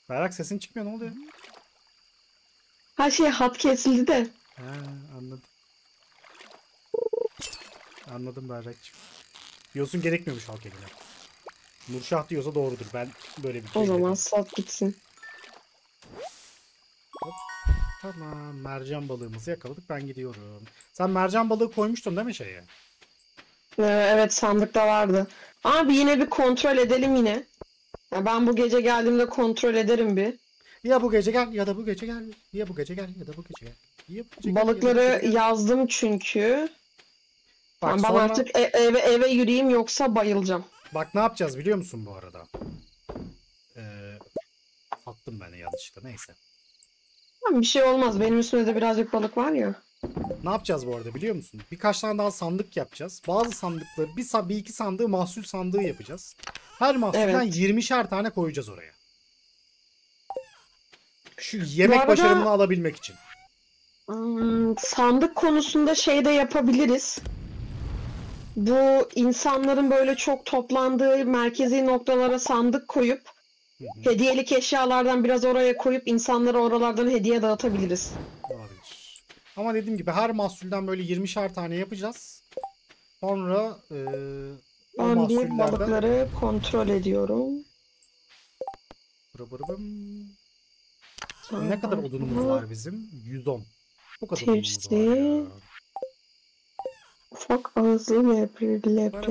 Berrak sesin çıkmıyor ne oluyor? Her şey hat kesildi de. He anladım. Anladım Berrak'cığım. Yosun gerekmiyormuş halk evine. Nurşah diyorsa doğrudur. Ben böyle bir O şey zaman dedim. sat gitsin. Tamam. Mercan balığımızı yakaladık. Ben gidiyorum. Sen mercan balığı koymuştun değil mi şeye? Ee, evet sandıkta vardı. Abi yine bir kontrol edelim yine. Ya ben bu gece geldiğimde kontrol ederim bir. Ya bu gece gel ya da bu gece gel. Ya bu gece gel ya da bu gece gel. Ya bu gece gel, ya da bu Balıkları gece gel. yazdım çünkü. Bak, ben sonra- artık e- eve eve yürüyeyim yoksa bayılacağım. Bak ne yapacağız biliyor musun bu arada? Ee, attım ben yanlışlıkla neyse. Tamam, bir şey olmaz. Benim üstümde de birazcık balık var ya. Ne yapacağız bu arada biliyor musun? Birkaç tane daha sandık yapacağız. Bazı sandıkları bir, sa- bir iki sandığı mahsul sandığı yapacağız. Her mahsulden Evet. 20'şer tane koyacağız oraya. Şu yemek arada- başarımını alabilmek için. Hmm, sandık konusunda şey de yapabiliriz. Bu insanların böyle çok toplandığı merkezi noktalara sandık koyup hediyelik eşyalardan biraz oraya koyup insanlara oralardan hediye dağıtabiliriz. olabilir. Ama dediğim gibi her mahsulden böyle 20'şer tane yapacağız. Sonra o Ben bir mahsullerden balıkları kontrol ediyorum. Bırı bırı bım. Ne kadar odunumuz var bizim? 110. Bu kadar odunumuz var Tepsi. ya. Ufak ağızlı lepre, Para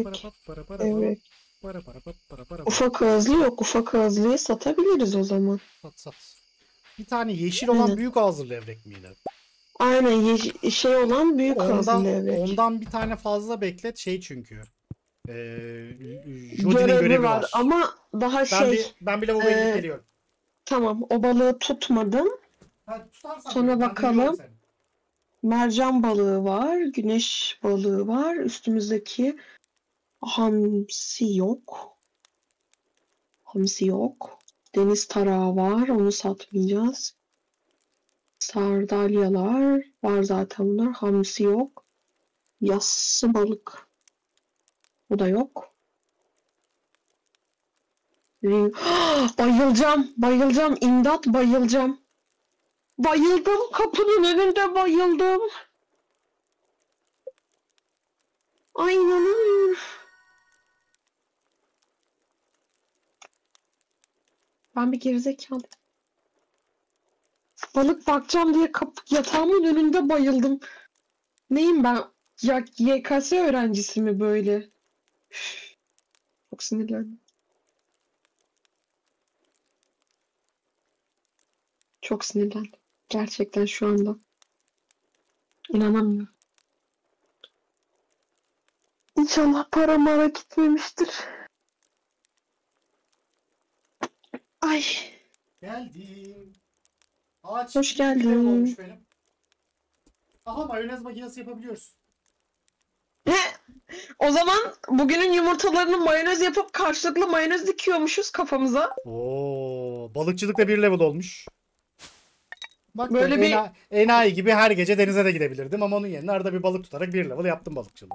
leprek. Para para para para Ufak ağızlı yok. Ufak ağızlıyı satabiliriz o zaman. Sat sat. Bir tane yeşil olan Aynen. büyük ağızlı levrek miydi? Aynen ye- şey olan büyük Ondan, ağızlı levrek. ondan bir tane fazla beklet şey çünkü. Ee, Jodie'nin Görevi, var. ama daha ben şey bir ben bir lavaboya gidip e, geliyorum. tamam o balığı tutmadım. Ha, tutarsan sonra ben bakalım. seni. Mercan balığı var, güneş balığı var. Üstümüzdeki hamsi yok. Hamsi yok. Deniz tarağı var, onu satmayacağız. Sardalyalar var zaten bunlar. Hamsi yok. Yassı balık. Bu da yok. Ring- bayılacağım, bayılacağım. İmdat bayılacağım. Bayıldım. Kapının önünde bayıldım. Ay inanamıyorum. Ben bir gerizekalı. Balık bakacağım diye kapı yatağımın önünde bayıldım. Neyim ben? Ya YKS öğrencisi mi böyle? Çok sinirlendim. Çok sinirlendim. Gerçekten şu anda. İnanamıyorum. İnşallah para mara gitmemiştir. Ay. Geldim. Ağaç Hoş geldin. olmuş benim. Aha mayonez makinesi yapabiliyoruz. O zaman bugünün yumurtalarını mayonez yapıp karşılıklı mayonez dikiyormuşuz kafamıza. Oo, balıkçılıkta bir level olmuş. Bak Böyle bir- ena- enayi gibi her gece denize de gidebilirdim ama onun yerine arada bir balık tutarak bir level yaptım balıkçılığı.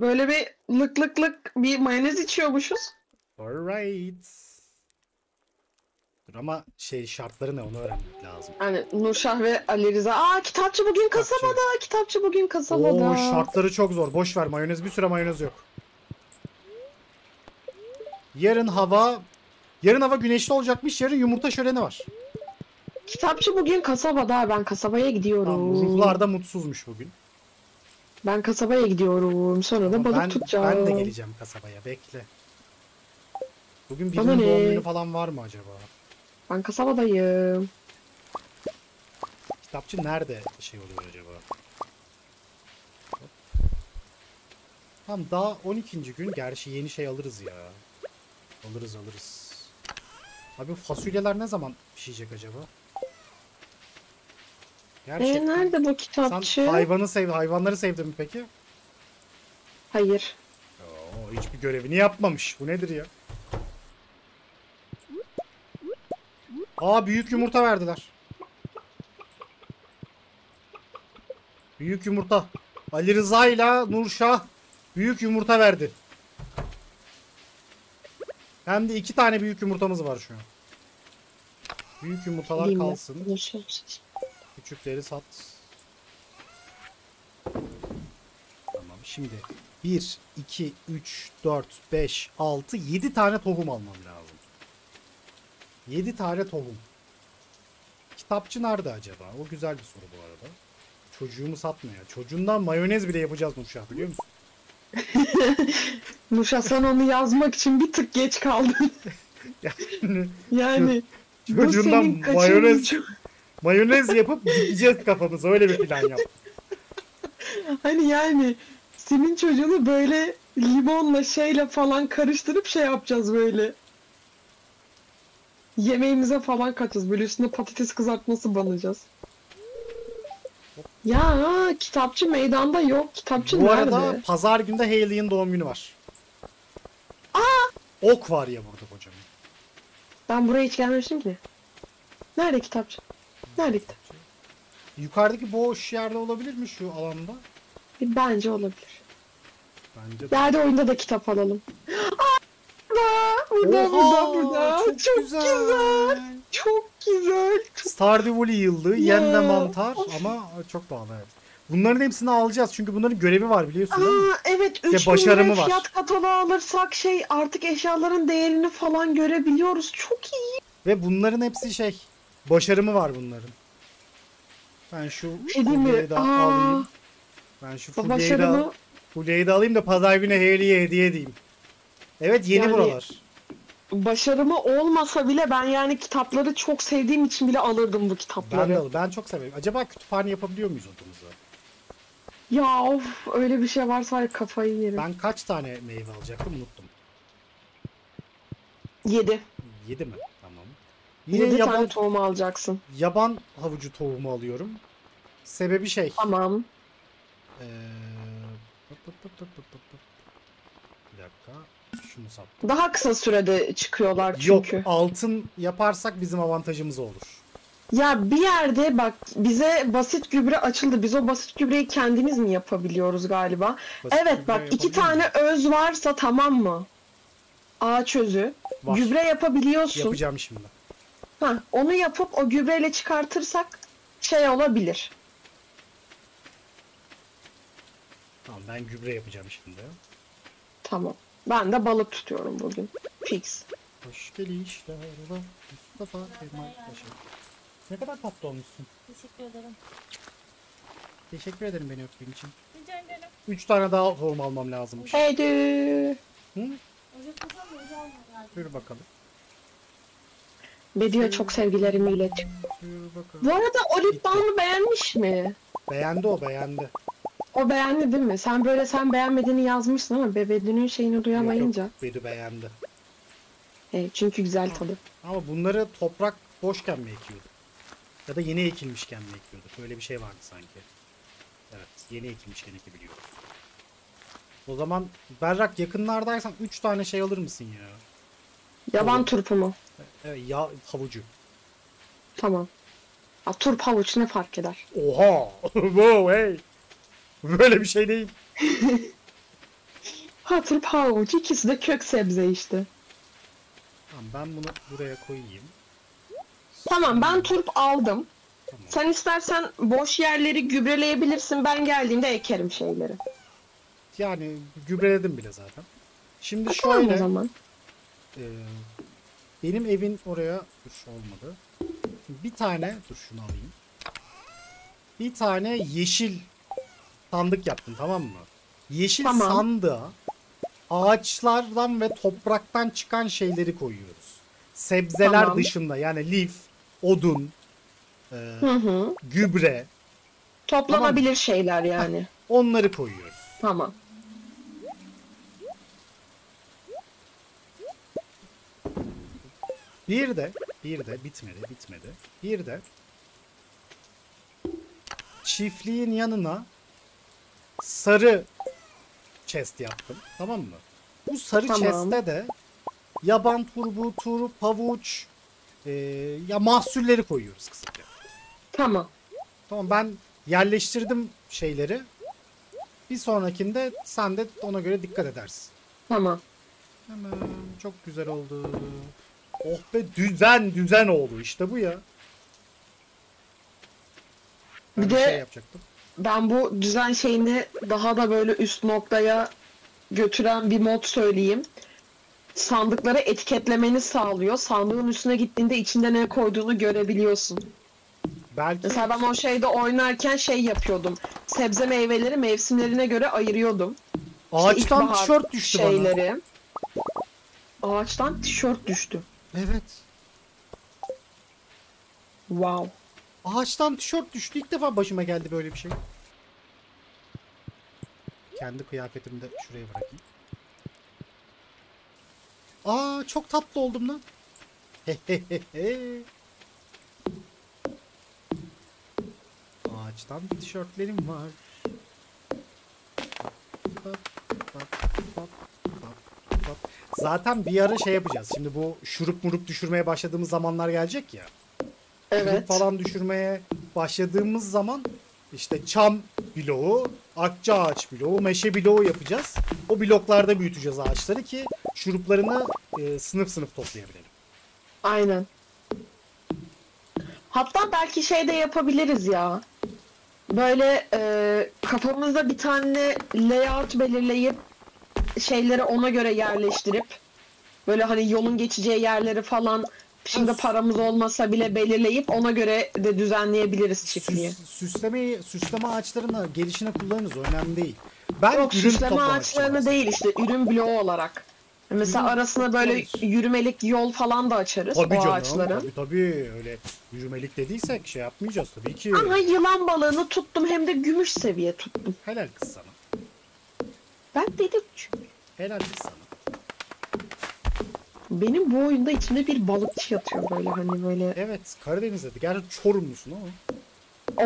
Böyle bir lık lık lık bir mayonez içiyormuşuz. Alright. Dur ama şey şartları ne onu öğrenmek lazım. Yani Nurşah ve Ali Rıza. Aa kitapçı bugün kasabada. Kitapçı bugün kasabada. Oo şartları çok zor. Boş ver mayonez bir süre mayonez yok. Yarın hava yarın hava güneşli olacakmış. Yarın yumurta şöleni var. Kitapçı bugün kasabada. Ben kasabaya gidiyorum. Tamam, ruhlar da mutsuzmuş bugün. Ben kasabaya gidiyorum. Sonra da Ama balık ben, tutacağım. ben de geleceğim kasabaya. Bekle. Bugün Bana birinin doğum ne? günü falan var mı acaba? Ben kasabadayım. Kitapçı nerede şey oluyor acaba? Hop. Tamam daha 12. gün. Gerçi yeni şey alırız ya. Alırız alırız. Abi fasulyeler ne zaman pişecek acaba? E nerede bu Sen kitapçı? hayvanı sev hayvanları sevdin mi peki? Hayır. Oo, hiçbir görevini yapmamış. Bu nedir ya? Aa büyük yumurta verdiler. Büyük yumurta. Ali Rıza ile Nurşah büyük yumurta verdi. Hem de iki tane büyük yumurtamız var şu an. Büyük yumurtalar kalsın. Görüşürüz. Küçükleri sat. Tamam şimdi 1, 2, 3, 4, 5, 6, 7 tane tohum almam lazım. 7 tane tohum. Kitapçı nerede acaba? O güzel bir soru bu arada. Çocuğumu satmıyor. Çocuğundan mayonez bile yapacağız Nurşah biliyor musun? Nuşa sen onu yazmak için bir tık geç kaldın. Yani Yani çocuğundan mayonez, mayonez yapıp dikeceğiz kafamıza. Öyle bir plan yap. Hani yani senin çocuğunu böyle limonla şeyle falan karıştırıp şey yapacağız böyle. Yemeğimize falan katacağız. Böyle üstüne patates kızartması banacağız. Ya kitapçı meydanda yok. Kitapçı Bu nerede? arada pazar günde Hayley'in doğum günü var. Aa! Ok var ya burada kocaman. Ben buraya hiç gelmemiştim ki. Nerede kitapçı? Nerede kitap? Yukarıdaki boş yerde olabilir mi şu alanda? Bir Bence olabilir. Bence de. Geldi oyunda da kitap alalım. Aa, burada, burada, Oha, burada, burada. Çok, Çok, güzel. güzel. Çok güzel. Stardew Valley yıldı. Ve mantar ama çok pahalı evet. Bunların hepsini alacağız çünkü bunların görevi var biliyorsun değil mi? Aa, evet 3 başarımı var. fiyat kataloğu alırsak şey artık eşyaların değerini falan görebiliyoruz. Çok iyi. Ve bunların hepsi şey başarımı var bunların. Ben şu şey fulyeyi de alayım. Ben şu fulyeyi de, fulyeyi de alayım da pazar günü Hayley'e hediye edeyim. Evet yeni Yani- buralar. başarımı olmasa bile ben yani kitapları çok sevdiğim için bile alırdım bu kitapları. Ben de ben çok severim. Acaba kütüphane yapabiliyor muyuz odamızda? Ya of öyle bir şey varsa kafayı yerim. Ben kaç tane meyve alacaktım unuttum. 7. 7 mi? Tamam. Yine 7 yaban, tane tohum alacaksın. yaban havucu tohumu alıyorum. Sebebi şey. Tamam. Ee, pıp pıp pıp pıp pıp pıp pıp. Bir dakika. Şunu sattım. Daha kısa sürede çıkıyorlar Yok çünkü. altın yaparsak bizim avantajımız olur. Ya bir yerde bak bize basit gübre açıldı. Biz o basit gübreyi kendimiz mi yapabiliyoruz galiba? Basit evet bak iki tane öz varsa tamam mı? Ağaç özü. Var. Gübre yapabiliyorsun. Yapacağım şimdi. Ha, onu yapıp o gübreyle çıkartırsak şey olabilir. Tamam ben gübre yapacağım şimdi. Tamam. Ben de balık tutuyorum bugün. Fix. Hoş gelişler var. Mustafa Kemal Paşa. Ne kadar tatlı olmuşsun. Teşekkür ederim. Teşekkür ederim beni öptüğün için. Rica ederim. 3 tane daha tohum almam lazımmış. Heydi. Hı? Dur bakalım. Bediye çok sevgilerimi ilet. Bakalım. Bu arada o lip balmı beğenmiş mi? Beğendi o beğendi. O beğendi değil mi? Sen böyle sen beğenmediğini yazmışsın ama bebedinin şeyini duyamayınca. yok, Bedü beğendi. E, çünkü güzel tadı. Ama bunları toprak boşken mi ekiyordu? Ya da yeni ekilmişken mi ekiyorduk? Öyle bir şey vardı sanki. Evet, yeni ekilmişken ekebiliyoruz. O zaman Berrak yakınlardaysan 3 tane şey alır mısın ya? Yaban Olur. turpu mu? Evet, ya havucu. Tamam. Ya, turp havuç ne fark eder? Oha! wow, hey! Böyle bir şey değil. Ha turp havuç ikisi de kök sebze işte. Tamam ben bunu buraya koyayım. Tamam ben turp aldım. Tamam. Sen istersen boş yerleri gübreleyebilirsin. Ben geldiğimde ekerim şeyleri. Yani gübreledim bile zaten. Şimdi Tamam o şöyle zaman. Ee, benim evin oraya dur olmadı. Bir tane dur şunu alayım. Bir tane yeşil sandık yaptım tamam mı? Yeşil Tamam. sandığa ağaçlardan ve topraktan çıkan şeyleri koyuyoruz. Sebzeler Tamam. dışında yani lif, odun, e, Hı hı. gübre Toplanabilir şeyler yani. onları koyuyoruz. Tamam. Bir de, bir de bitmedi, bitmedi. Bir de çiftliğin yanına sarı chest yaptım. Tamam mı? Bu sarı Tamam. chest'te de yaban turbu, turp, havuç, e, ya mahsulleri koyuyoruz kısaca. Tamam. Tamam ben yerleştirdim şeyleri. Bir sonrakinde sen de ona göre dikkat edersin. Tamam. Hemen çok güzel oldu. Oh be düzen düzen oldu işte bu ya. Ben Bir bir de- şey yapacaktım. Ben bu düzen şeyini daha da böyle üst noktaya götüren bir mod söyleyeyim. Sandıkları etiketlemeni sağlıyor. Sandığın üstüne gittiğinde içinde ne koyduğunu görebiliyorsun. Belki Mesela ben o şeyde oynarken şey yapıyordum. Sebze meyveleri mevsimlerine göre ayırıyordum. İşte ağaçtan ilkbahar tişört düştü bana. şeyleri. Ağaçtan tişört düştü. Evet. Wow. Ağaçtan tişört düştü. İlk defa başıma geldi böyle bir şey. Kendi kıyafetimi de şuraya bırakayım. Aa çok tatlı oldum lan. Ağaçtan tişörtlerim var. Zaten bir ara şey yapacağız. Şimdi bu şurup murup düşürmeye başladığımız zamanlar gelecek ya. Evet. falan düşürmeye başladığımız zaman işte çam bloğu, akça ağaç bloğu, meşe bloğu yapacağız. O bloklarda büyüteceğiz ağaçları ki şuruplarını e, sınıf sınıf toplayabilelim. Aynen. Hatta belki şey de yapabiliriz ya. Böyle e, kafamızda bir tane layout belirleyip şeyleri ona göre yerleştirip böyle hani yolun geçeceği yerleri falan şimdi paramız olmasa bile belirleyip ona göre de düzenleyebiliriz çiftliği. Süs, süslemeyi, süsleme ağaçlarını gelişine kullanırız. Önemli değil. Ben Yok ürün süsleme ağaçlarını için değil işte ürün bloğu olarak. Mesela Ürün arasına böyle yürümelik yol falan da açarız Tabii o canım. ağaçların. Tabii tabii. Öyle yürümelik dediysek şey yapmayacağız tabii ki. Ama yılan balığını tuttum hem de gümüş seviye tuttum. Helal kız sana. Ben dedim çünkü. Helal kız sana. Benim bu oyunda içinde bir balıkçı yatıyor böyle hani böyle Evet Karadeniz'de. Gerçi Çorumlusun ama.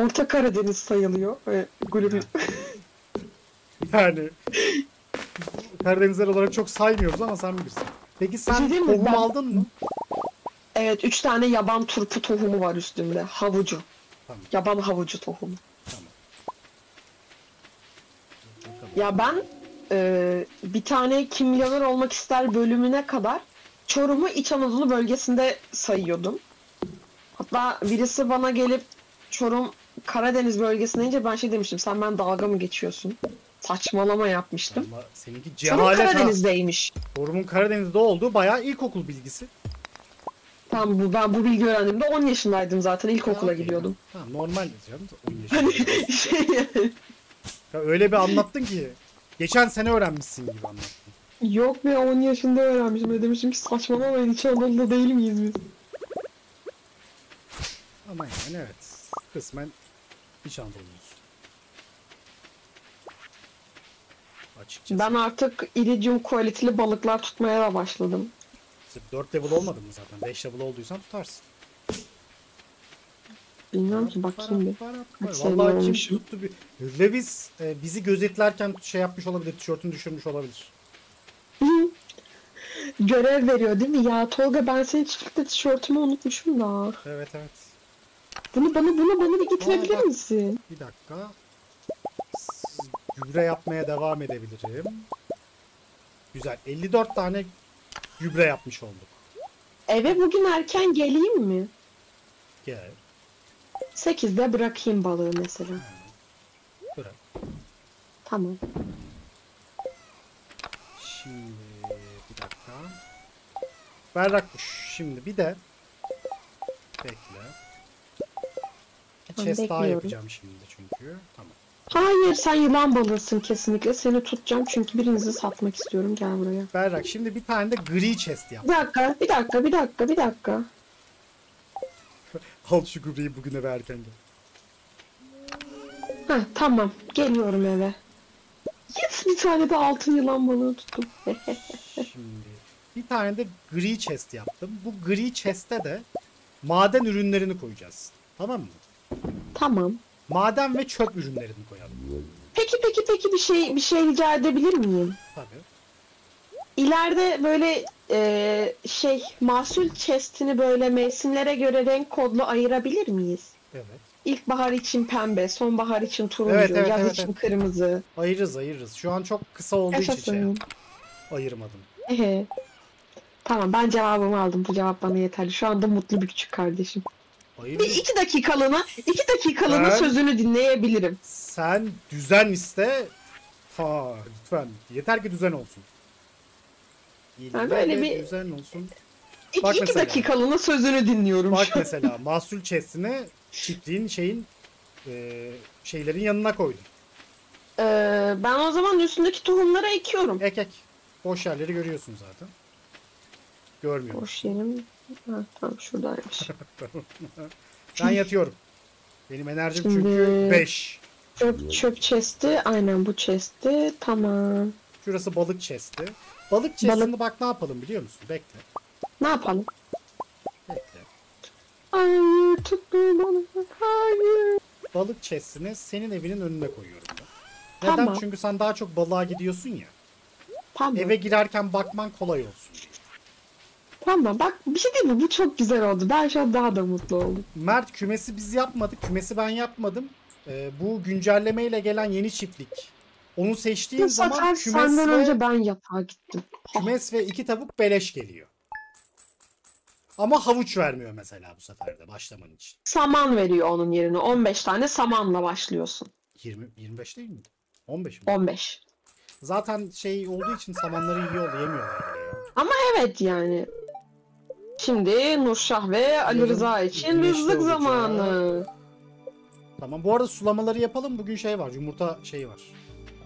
Orta Karadeniz sayılıyor. Ve gurur. Yani Karadenizler olarak çok saymıyoruz ama sen bilirsin. Peki sen şey tohum Ben- aldın mı? evet üç tane yaban turpu tohumu var üstünde. Havucu. Tamam. Yaban havucu tohumu. Tamam. Ya ben e, bir tane kimyager olmak ister bölümüne kadar Çorum'u İç Anadolu bölgesinde sayıyordum. Hatta birisi bana gelip Çorum Karadeniz bölgesine ince ben şey demiştim. Sen ben dalga mı geçiyorsun? Saçmalama yapmıştım. Ama seninki Çorum cehalet ha. Karadeniz'deymiş. Çorum'un Karadeniz'de olduğu bayağı ilkokul bilgisi. Tamam bu ben bu bilgi öğrendiğimde 10 yaşındaydım zaten ilkokula Ya, gidiyordum. Tamam normal canım. 10 Hani yaşında. şey yani, Ya öyle bir anlattın ki. Geçen sene öğrenmişsin gibi anlattın. Yok be 10 yaşında öğrenmişim ve demiştim ki saçmalamayın İç Anadolu'da değil miyiz biz? Ama yani evet. Kısmen İç Anadolu'yuz. Açıkçası. Ben artık iridium quality'li balıklar tutmaya da başladım. İşte 4 level olmadın mı zaten? 5 level olduysan tutarsın. Bilmiyorum ki bakayım bir. Kaç Vallahi kim tuttu bir... Lewis e, bizi gözetlerken şey yapmış olabilir. Tişörtünü düşürmüş olabilir. Görev veriyor değil mi? Ya Tolga ben senin çiftlikte tişörtümü unutmuşum da. Evet evet. Bunu bana bunu bana bir getirebilir Aa, bak. misin? Bir dakika. Gübre yapmaya devam edebilirim. Güzel. 54 tane gübre yapmış olduk. Eve bugün erken geleyim mi? Gel. 8'de bırakayım balığı mesela. Bırak. Tamam. Şimdi bir dakika. Berrakmış. Şimdi bir de bekle. Bir chest daha yapacağım şimdi çünkü. Tamam. Hayır sen yılan balığısın kesinlikle. Seni tutacağım çünkü birinizi satmak istiyorum. Gel buraya. Berrak şimdi bir tane de gri chest yap. Bir dakika, bir dakika, bir dakika, bir dakika. Al şu griyi bugüne ve erken gel. Heh, tamam. Geliyorum eve. Yes bir tane de altın yılan balığı tuttum. Şimdi bir tane de gri chest yaptım. Bu gri chest'e de maden ürünlerini koyacağız. Tamam mı? tamam. Maden ve çöp ürünlerini koyalım. Peki peki peki bir şey bir şey rica edebilir miyim? Tabii. İleride böyle e, şey mahsul chest'ini böyle mevsimlere göre renk kodlu ayırabilir miyiz? Evet. İlkbahar için pembe, sonbahar için turuncu, Evet, evet, yaz evet, için evet. kırmızı. Ayırırız ayırırız. Şu an çok kısa olduğu için şey ayırmadım. Ehe. Tamam ben cevabımı aldım. Bu cevap bana yeterli. Şu anda mutlu bir küçük kardeşim. Bir Ayırırız. iki dakikalığına, iki dakikalığına Ben- sözünü dinleyebilirim. Sen düzen iste. Ha lütfen. Yeter ki düzen olsun. İlle böyle de bir- düzen olsun. İki, Bak iki mesela. dakikalığına sözünü dinliyorum. Bak mesela mahsul chest'ini çiftliğin şeyin e, şeylerin yanına koydum. Ee, ben o zaman üstündeki tohumları ekiyorum. Ek ek. Boş yerleri görüyorsun zaten. Görmüyorum. Boş yerim. Ha, tamam şuradaymış. ben yatıyorum. Benim enerjim Şimdi- çünkü 5. çöp, çöp chest'i. Aynen bu chest'i. Tamam. Şurası balık chest'i. Balık chest'ini bak ne yapalım biliyor musun? Bekle. Ne yapalım? Bekle. Hayır tutma bana. Hayır. Balık chest'ini senin evinin önüne koyuyorum ben. Neden? Tamam. Çünkü sen daha çok balığa gidiyorsun ya. Tamam. Eve girerken bakman kolay olsun. Tamam. Bak bir şey değil mi? Bu çok güzel oldu. Ben şu an daha da mutlu oldum. Mert kümesi biz yapmadık. Kümesi ben yapmadım. Ee, bu güncellemeyle gelen yeni çiftlik. Onu seçtiğin Bu zaman sefer kümes senden önce ben yatağa gittim. kümes ve iki tavuk beleş geliyor. Ama havuç vermiyor mesela bu sefer de başlaman için. Saman veriyor onun yerine. 15 tane samanla başlıyorsun. 20 25 değil mi? 15 mi? 15. Zaten şey olduğu için samanları yiyor yemiyorlar bile ya. Evet yani. Şimdi Nurşah ve Ali Rıza için güneşli olacak. zamanı. Tamam. Bu arada sulamaları yapalım. Bugün şey var. Yumurta şeyi var.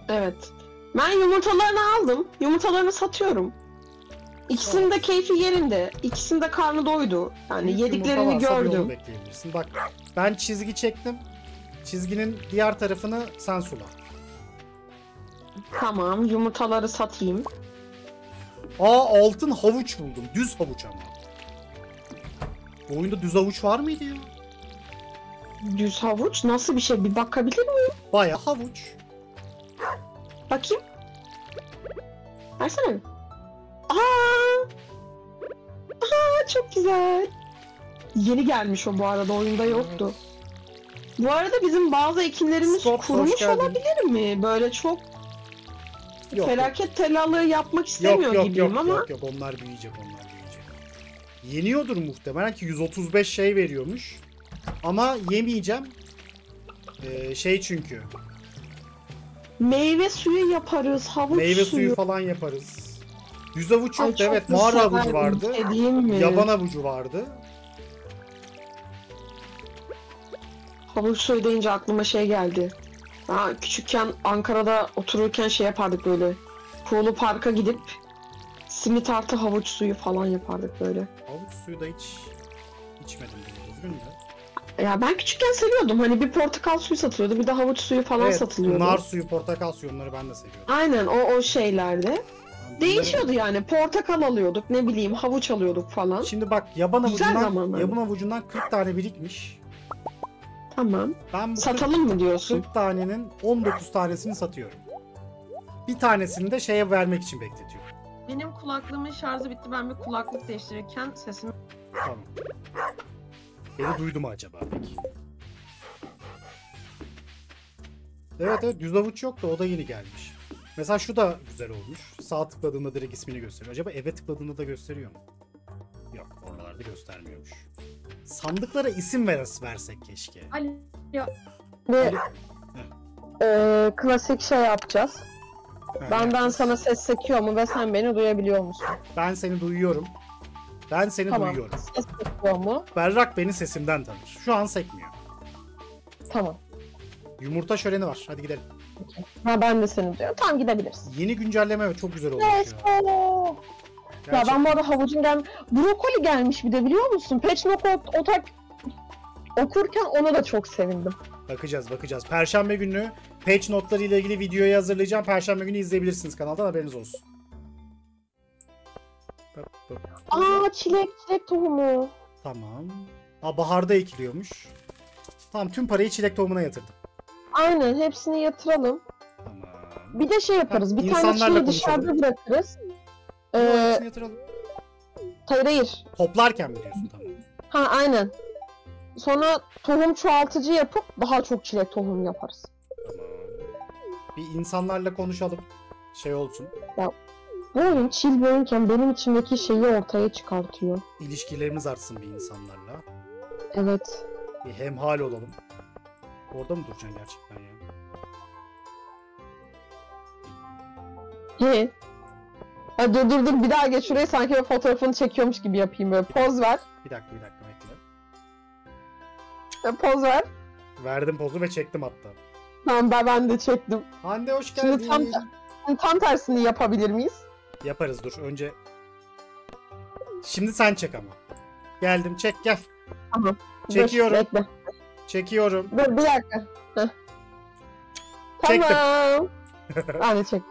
Evet. Ben yumurtalarını aldım. Yumurtalarını satıyorum. İkisinin de keyfi yerinde. İkisinin de karnı doydu. Yani Büyük yediklerini gördüm. bekleyebilirsin. Bak ben çizgi çektim. Çizginin diğer tarafını sen sula. Tamam yumurtaları satayım. Aa altın havuç buldum. Düz havuç ama. Bu oyunda düz havuç var mıydı ya? Düz havuç nasıl bir şey bir bakabilir miyim? Baya havuç. Bakayım. Versene. bir. Aa! Aa çok güzel. Yeni gelmiş o bu arada oyunda yoktu. Bu arada bizim bazı ekinlerimiz hoş kurumuş olabilir mi? Böyle çok Yok, felaket telallığı yapmak yok istemiyor yok gibiyim yok, ama yok yok onlar büyüyecek onlar büyüyecek. Yeniyordur muhtemelen ki 135 şey veriyormuş. Ama yemeyeceğim. Ee, şey çünkü meyve suyu yaparız, havuç meyve suyu suyu. falan yaparız. Ay, yoktu çok evet mağara severim, havucu vardı. Mi? Yaban havucu vardı. Havuç suyu deyince aklıma şey geldi. Ha, küçükken Ankara'da otururken şey yapardık böyle. Kuğulu Park'a gidip simit artı havuç suyu falan yapardık böyle. Havuç suyu da hiç içmedim doğru düzgün de. Ya ben küçükken seviyordum. Hani bir portakal suyu satılıyordu, bir de havuç suyu falan Evet, satılıyordu. nar suyu, portakal suyu onları ben de seviyorum. Aynen o o şeylerde. Değişiyordu yani. Portakal alıyorduk, ne bileyim havuç alıyorduk falan. Şimdi bak yaban Güzel avucundan, zamanlar. yaban avucundan 40 tane birikmiş. Tamam. Ben bu 40, Satalım mı diyorsun? 40 tanenin 19 tanesini satıyorum. Bir tanesini de şeye vermek için bekletiyorum. Benim kulaklığımın şarjı bitti. Ben bir kulaklık değiştirirken sesimi Tamam. Beni duydu mu acaba peki? Evet evet düz avuç yoktu o da yeni gelmiş. Mesela şu da güzel olmuş. Sağ tıkladığında direkt ismini gösteriyor. Acaba eve tıkladığında da gösteriyor mu? Yok oralarda göstermiyormuş. Sandıklara isim ver- versek keşke. Ve eee, klasik şey yapacağız. Ha, Benden yapacağız. sana ses sekiyor mu ve sen beni duyabiliyor musun? Ben seni duyuyorum. Ben seni Tamam. duyuyorum. Ses sekiyor mu? Berrak beni sesimden tanır. Şu an sekmiyor. Tamam. Yumurta şöleni var. Hadi gidelim. Ha ben de seni duyuyorum. Tamam gidebiliriz. Yeni güncelleme çok güzel olmuş Let's ya. go. Ya Gerçekten. ben bu arada havucun gel... Brokoli gelmiş bir de biliyor musun? Patch Knockout otak okurken ona da çok sevindim. Bakacağız bakacağız. Perşembe günü patch notları ile ilgili videoyu hazırlayacağım. Perşembe günü izleyebilirsiniz kanaldan haberiniz olsun. Aa çilek, çilek tohumu. Tamam. Aa, baharda ekiliyormuş. Tamam tüm parayı çilek tohumuna yatırdım. Aynen hepsini yatıralım. Tamam. Bir de şey yaparız. Ha, bir tane insanlarla çileği dışarıda bırakırız. Ee, hepsini yatıralım. hayır hayır. Toplarken mi diyorsun tamam. Ha aynen. Sonra tohum çoğaltıcı yapıp daha çok çilek tohum yaparız. Bir insanlarla konuşalım. Şey olsun. Bu oyun chill bir oyunken benim içimdeki şeyi ortaya çıkartıyor. İlişkilerimiz artsın bir insanlarla. Evet. Bir hemhal olalım. Orada mı duracaksın gerçekten ya? He. Ha, dur dur dur bir daha geç şuraya sanki bir fotoğrafını çekiyormuş gibi yapayım böyle poz ver. Bir dakika bir dakika bekle. Poz ver. Verdim pozu ve çektim hatta. Tamam ben, ben de çektim. Hande hoş Şimdi geldin. tam- Şimdi tam tersini yapabilir miyiz? Yaparız dur önce. Şimdi sen çek ama. Geldim çek gel. Tamam. Çekiyorum. Dur, bekle. Çekiyorum. Dur bir dakika. Heh. Tamam. de çek.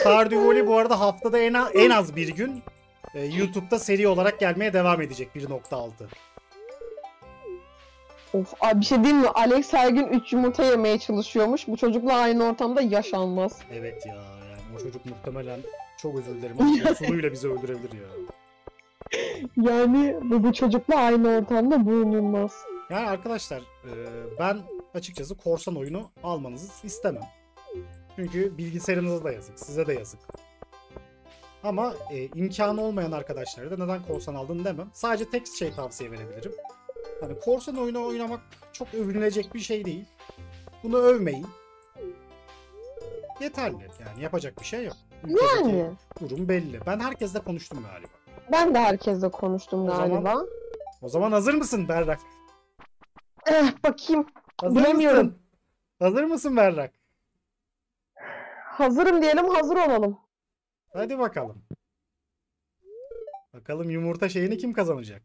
Stardew Valley bu arada haftada en, a- en az bir gün e, YouTube'da seri olarak gelmeye devam edecek 1.6. Of abi bir şey diyeyim mi? Alex her gün 3 yumurta yemeye çalışıyormuş. Bu çocukla aynı ortamda yaşanmaz. Evet ya yani o çocuk muhtemelen çok özür dilerim ama bizi öldürebilir ya. Yani bu, bu çocukla aynı ortamda bulunulmaz. Yani arkadaşlar e, ben açıkçası korsan oyunu almanızı istemem. Çünkü bilgisayarınıza da yazık, size de yazık. Ama e, imkanı olmayan arkadaşlara da neden korsan aldın demem. Sadece tek şey tavsiye verebilirim. Hani korsan oyunu oynamak çok övünülecek bir şey değil. Bunu övmeyin. Yeterli. Yani yapacak bir şey yok. Ülkedeki Yani. durum belli. Ben herkesle konuştum galiba. Ben de herkesle konuştum O zaman- galiba. O zaman hazır mısın Berrak? Eh, bakayım. Hazır Bilemiyorum. mısın? Hazır mısın Berrak? Hazırım diyelim hazır olalım. Hadi bakalım. Bakalım yumurta şeyini kim kazanacak?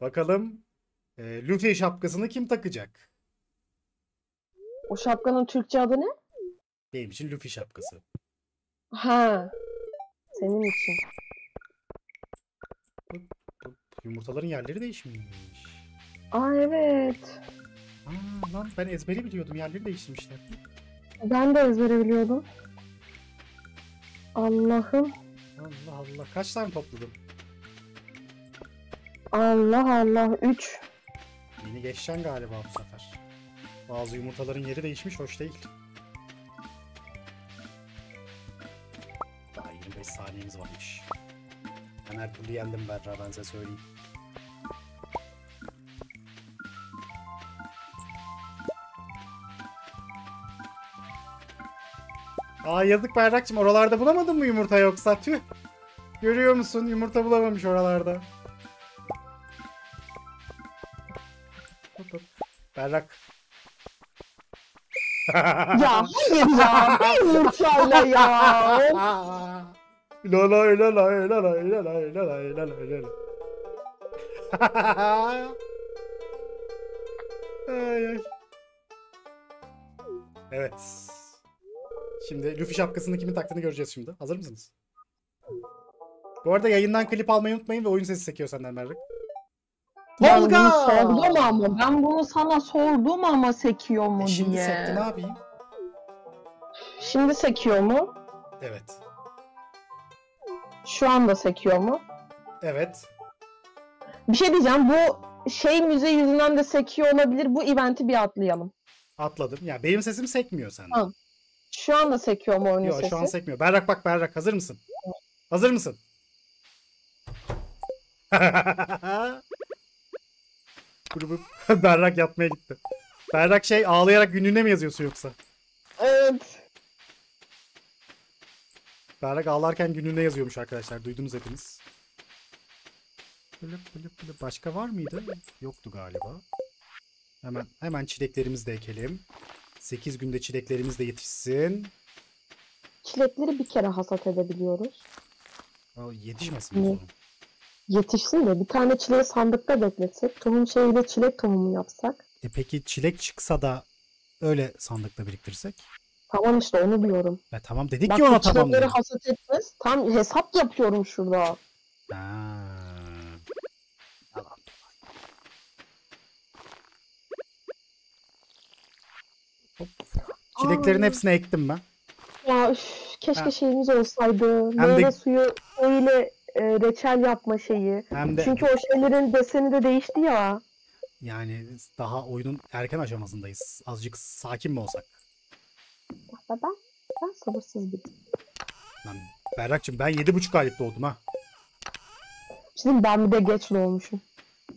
Bakalım e, Luffy şapkasını kim takacak? O şapkanın Türkçe adı ne? Benim için Luffy şapkası. Ha. Senin için. Yumurtaların yerleri değişmiş. Aa evet. Aa, lan ben ezberi biliyordum yerleri değiştirmişler. Ben de ezbere biliyordum. Allah'ım. Allah Allah kaç tane topladın? Allah Allah. 3. Yeni geçeceksin galiba bu sefer. Bazı yumurtaların yeri değişmiş hoş değil. Daha 25 saniyemiz varmış. Ben her türlü yendim Berra ben size söyleyeyim. Aa yazık Berrak'cığım oralarda bulamadın mı yumurta yoksa? Tüh. Görüyor musun? Yumurta bulamamış oralarda. Berrak. Ya hayır ya. Bir yumurtayla ya. La la la la la la la la la la la la. Evet. Şimdi Luffy şapkasını kimin taktığını göreceğiz şimdi. Hazır mısınız? Bu arada yayından klip almayı unutmayın ve oyun sesi sekiyor senden Berrak. Ben Tolga! bunu sordum ama. Ben bunu sana sordum ama sekiyor mu E şimdi diye. sekti ne yapayım? Şimdi sekiyor mu? Evet. Şu anda sekiyor mu? Evet. Bir şey diyeceğim. Bu şey müze yüzünden de sekiyor olabilir. Bu eventi bir atlayalım. Atladım. Ya benim sesim sekmiyor sende. Tamam. Şu anda sekiyor mu oyunun Yok sesi? şu an sekmiyor. Berrak bak Berrak hazır mısın? Hazır mısın? Berrak yatmaya gitti. Berrak şey ağlayarak günlüğüne mi yazıyorsun yoksa? Evet. Berrak ağlarken günlüğüne yazıyormuş arkadaşlar. Duydunuz hepiniz. Böyle, böyle, böyle. Başka var mıydı? Yoktu galiba. Hemen hemen çileklerimizi de ekelim. 8 günde çileklerimiz de yetişsin. Çilekleri bir kere hasat edebiliyoruz. O yetişmesin Ne? zaman. Yetişsin de bir tane çileği sandıkta bekletsek, tohum şeyiyle çilek tohumu yapsak. E peki çilek çıksa da öyle sandıkta biriktirsek? Tamam işte onu diyorum. E tamam dedik Bak ki ona tamam dedik. hasat etmez. Tam hesap yapıyorum şurada. Ha. Tamam. Çileklerin Aa. hepsini ektim ben. Ya üf, keşke Ha. şeyimiz olsaydı. Hem Meyve de- suyu ile e, reçel yapma şeyi. Hem de Çünkü o şeylerin deseni de değişti ya. yani daha oyunun erken aşamasındayız. Azıcık sakin mi olsak? Ben, ben, ben sabırsız bir. Lan Berrak'cığım ben 7,5 aylık doğdum ha. Şimdi ben bir de geç doğmuşum.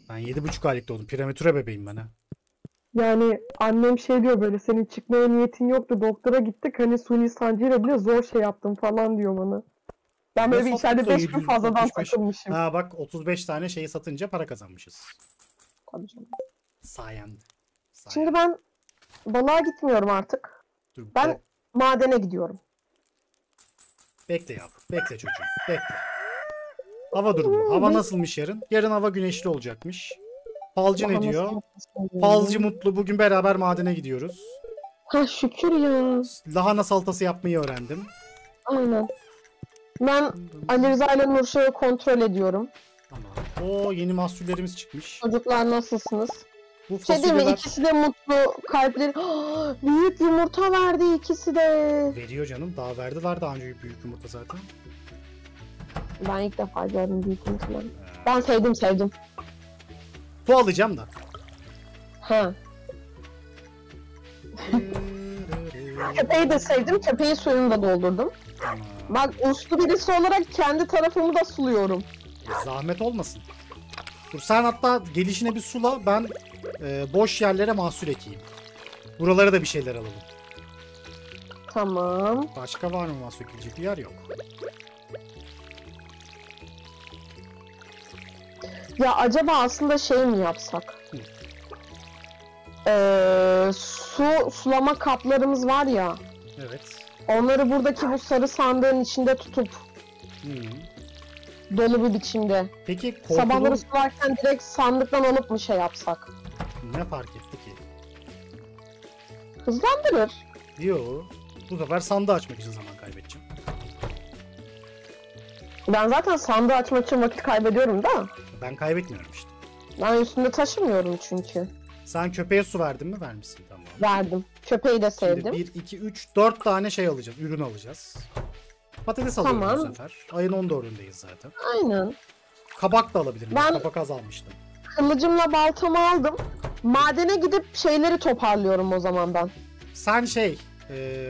Ben 7,5 aylık doğdum. Prematüre bebeğim ben ha. Yani annem şey diyor böyle senin çıkmaya niyetin yoktu doktora gittik hani suni sancıyla bile zor şey yaptım falan diyor bana. Ben böyle bir içeride sattık da 5 gün fazladan 765? takılmışım. Ha bak 35 tane şeyi satınca para kazanmışız. Tabii canım. Sayende. Sayende. Şimdi ben balığa gitmiyorum artık. Dur, ben- be- Madene gidiyorum. bekle yavrum. Bekle çocuğum. Bekle. Hava durumu. Hava nasılmış yarın? Yarın hava güneşli olacakmış. Falcı ne diyor? diyorum. mutlu. Bugün beraber madene gidiyoruz. Ha şükür ya. Lahana salatası yapmayı öğrendim. Aynen. Ben Ali Rıza ile Nurşah'ı kontrol ediyorum. Tamam. Oo yeni mahsullerimiz çıkmış. Çocuklar nasılsınız? Bu Şey değil mi? fasulyeler İkisi de mutlu. Kalpleri... Büyük yumurta verdi ikisi de. veriyor canım. Daha verdiler daha önce büyük yumurta zaten. Ben ilk defa gördüm büyük yumurtaları. Ee, Ben sevdim sevdim. su alacağım da. Ha. Köpeği de sevdim. Köpeğin suyunu da doldurdum. Bak uslu birisi olarak kendi tarafımı da suluyorum. Zahmet olmasın. Dur sen hatta gelişine bir sula ben e, boş yerlere mahsul ekeyim. Buralara da bir şeyler alalım. Tamam. Başka var mı mahsul ekilecek bir yer yok. Ya acaba aslında şey mi yapsak? Hı. Ee, su sulama kaplarımız var ya. Evet. Onları buradaki bu sarı sandığın içinde tutup Hı. Dolu bir biçimde. Peki korkulu Sabahları sularken direkt sandıktan alıp mı şey yapsak? ne fark etti ki? Hızlandırır. Yo. Bu sefer sandığı açmak için zaman kaybedeceğim. Ben zaten sandığı açmak için vakit kaybediyorum da. Ben kaybetmiyorum işte. Ben üstünde taşımıyorum çünkü. Sen köpeğe su verdin mi? Vermişsin tamam. Verdim. Köpeği de Şimdi sevdim. 1, 2, 3, 4 tane şey alacağız. Ürün alacağız. Patates alıyorum bu Tamam. sefer. Ayın 14'ündeyiz zaten. Aynen. Kabak da alabilirim. Ben- Kabak az almıştım. Kılıcımla baltamı aldım. Madene gidip şeyleri toparlıyorum o zaman ben. Sen şey e,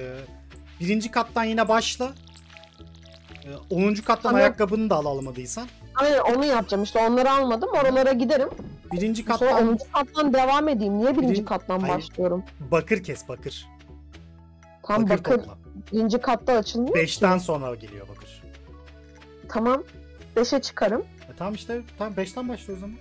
birinci kattan yine başla. E, 10. kattan Ama- ayakkabını da al almadıysan. Aynen onu yapacağım işte onları almadım. Oralara giderim. Birinci Sonra kattan 10. kattan devam edeyim. Niye birinci Birin- kattan Hayır. başlıyorum? bakır kes bakır. Tam bakır, bakır, topla. Birinci katta açılmıyor. 5'ten sonra geliyor bakır. Tamam. 5'e çıkarım. E, tamam işte tamam 5'ten başla o zaman.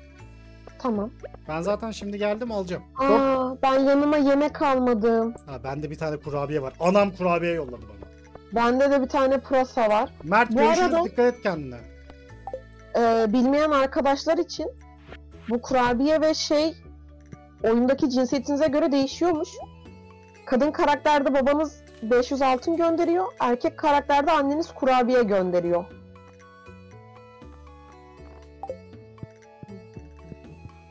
Tamam. Ben zaten şimdi geldim alacağım. Dört- Aa, ben yanıma yemek almadım. Ha, bende bir tane kurabiye var. Anam kurabiye yolladı bana. Bende de bir tane pırasa var. Mert Bu görüşürüz arada- dikkat et kendine. Ee, bilmeyen arkadaşlar için bu kurabiye ve şey oyundaki cinsiyetinize göre değişiyormuş. Kadın karakterde babanız 500 altın gönderiyor. Erkek karakterde anneniz kurabiye gönderiyor.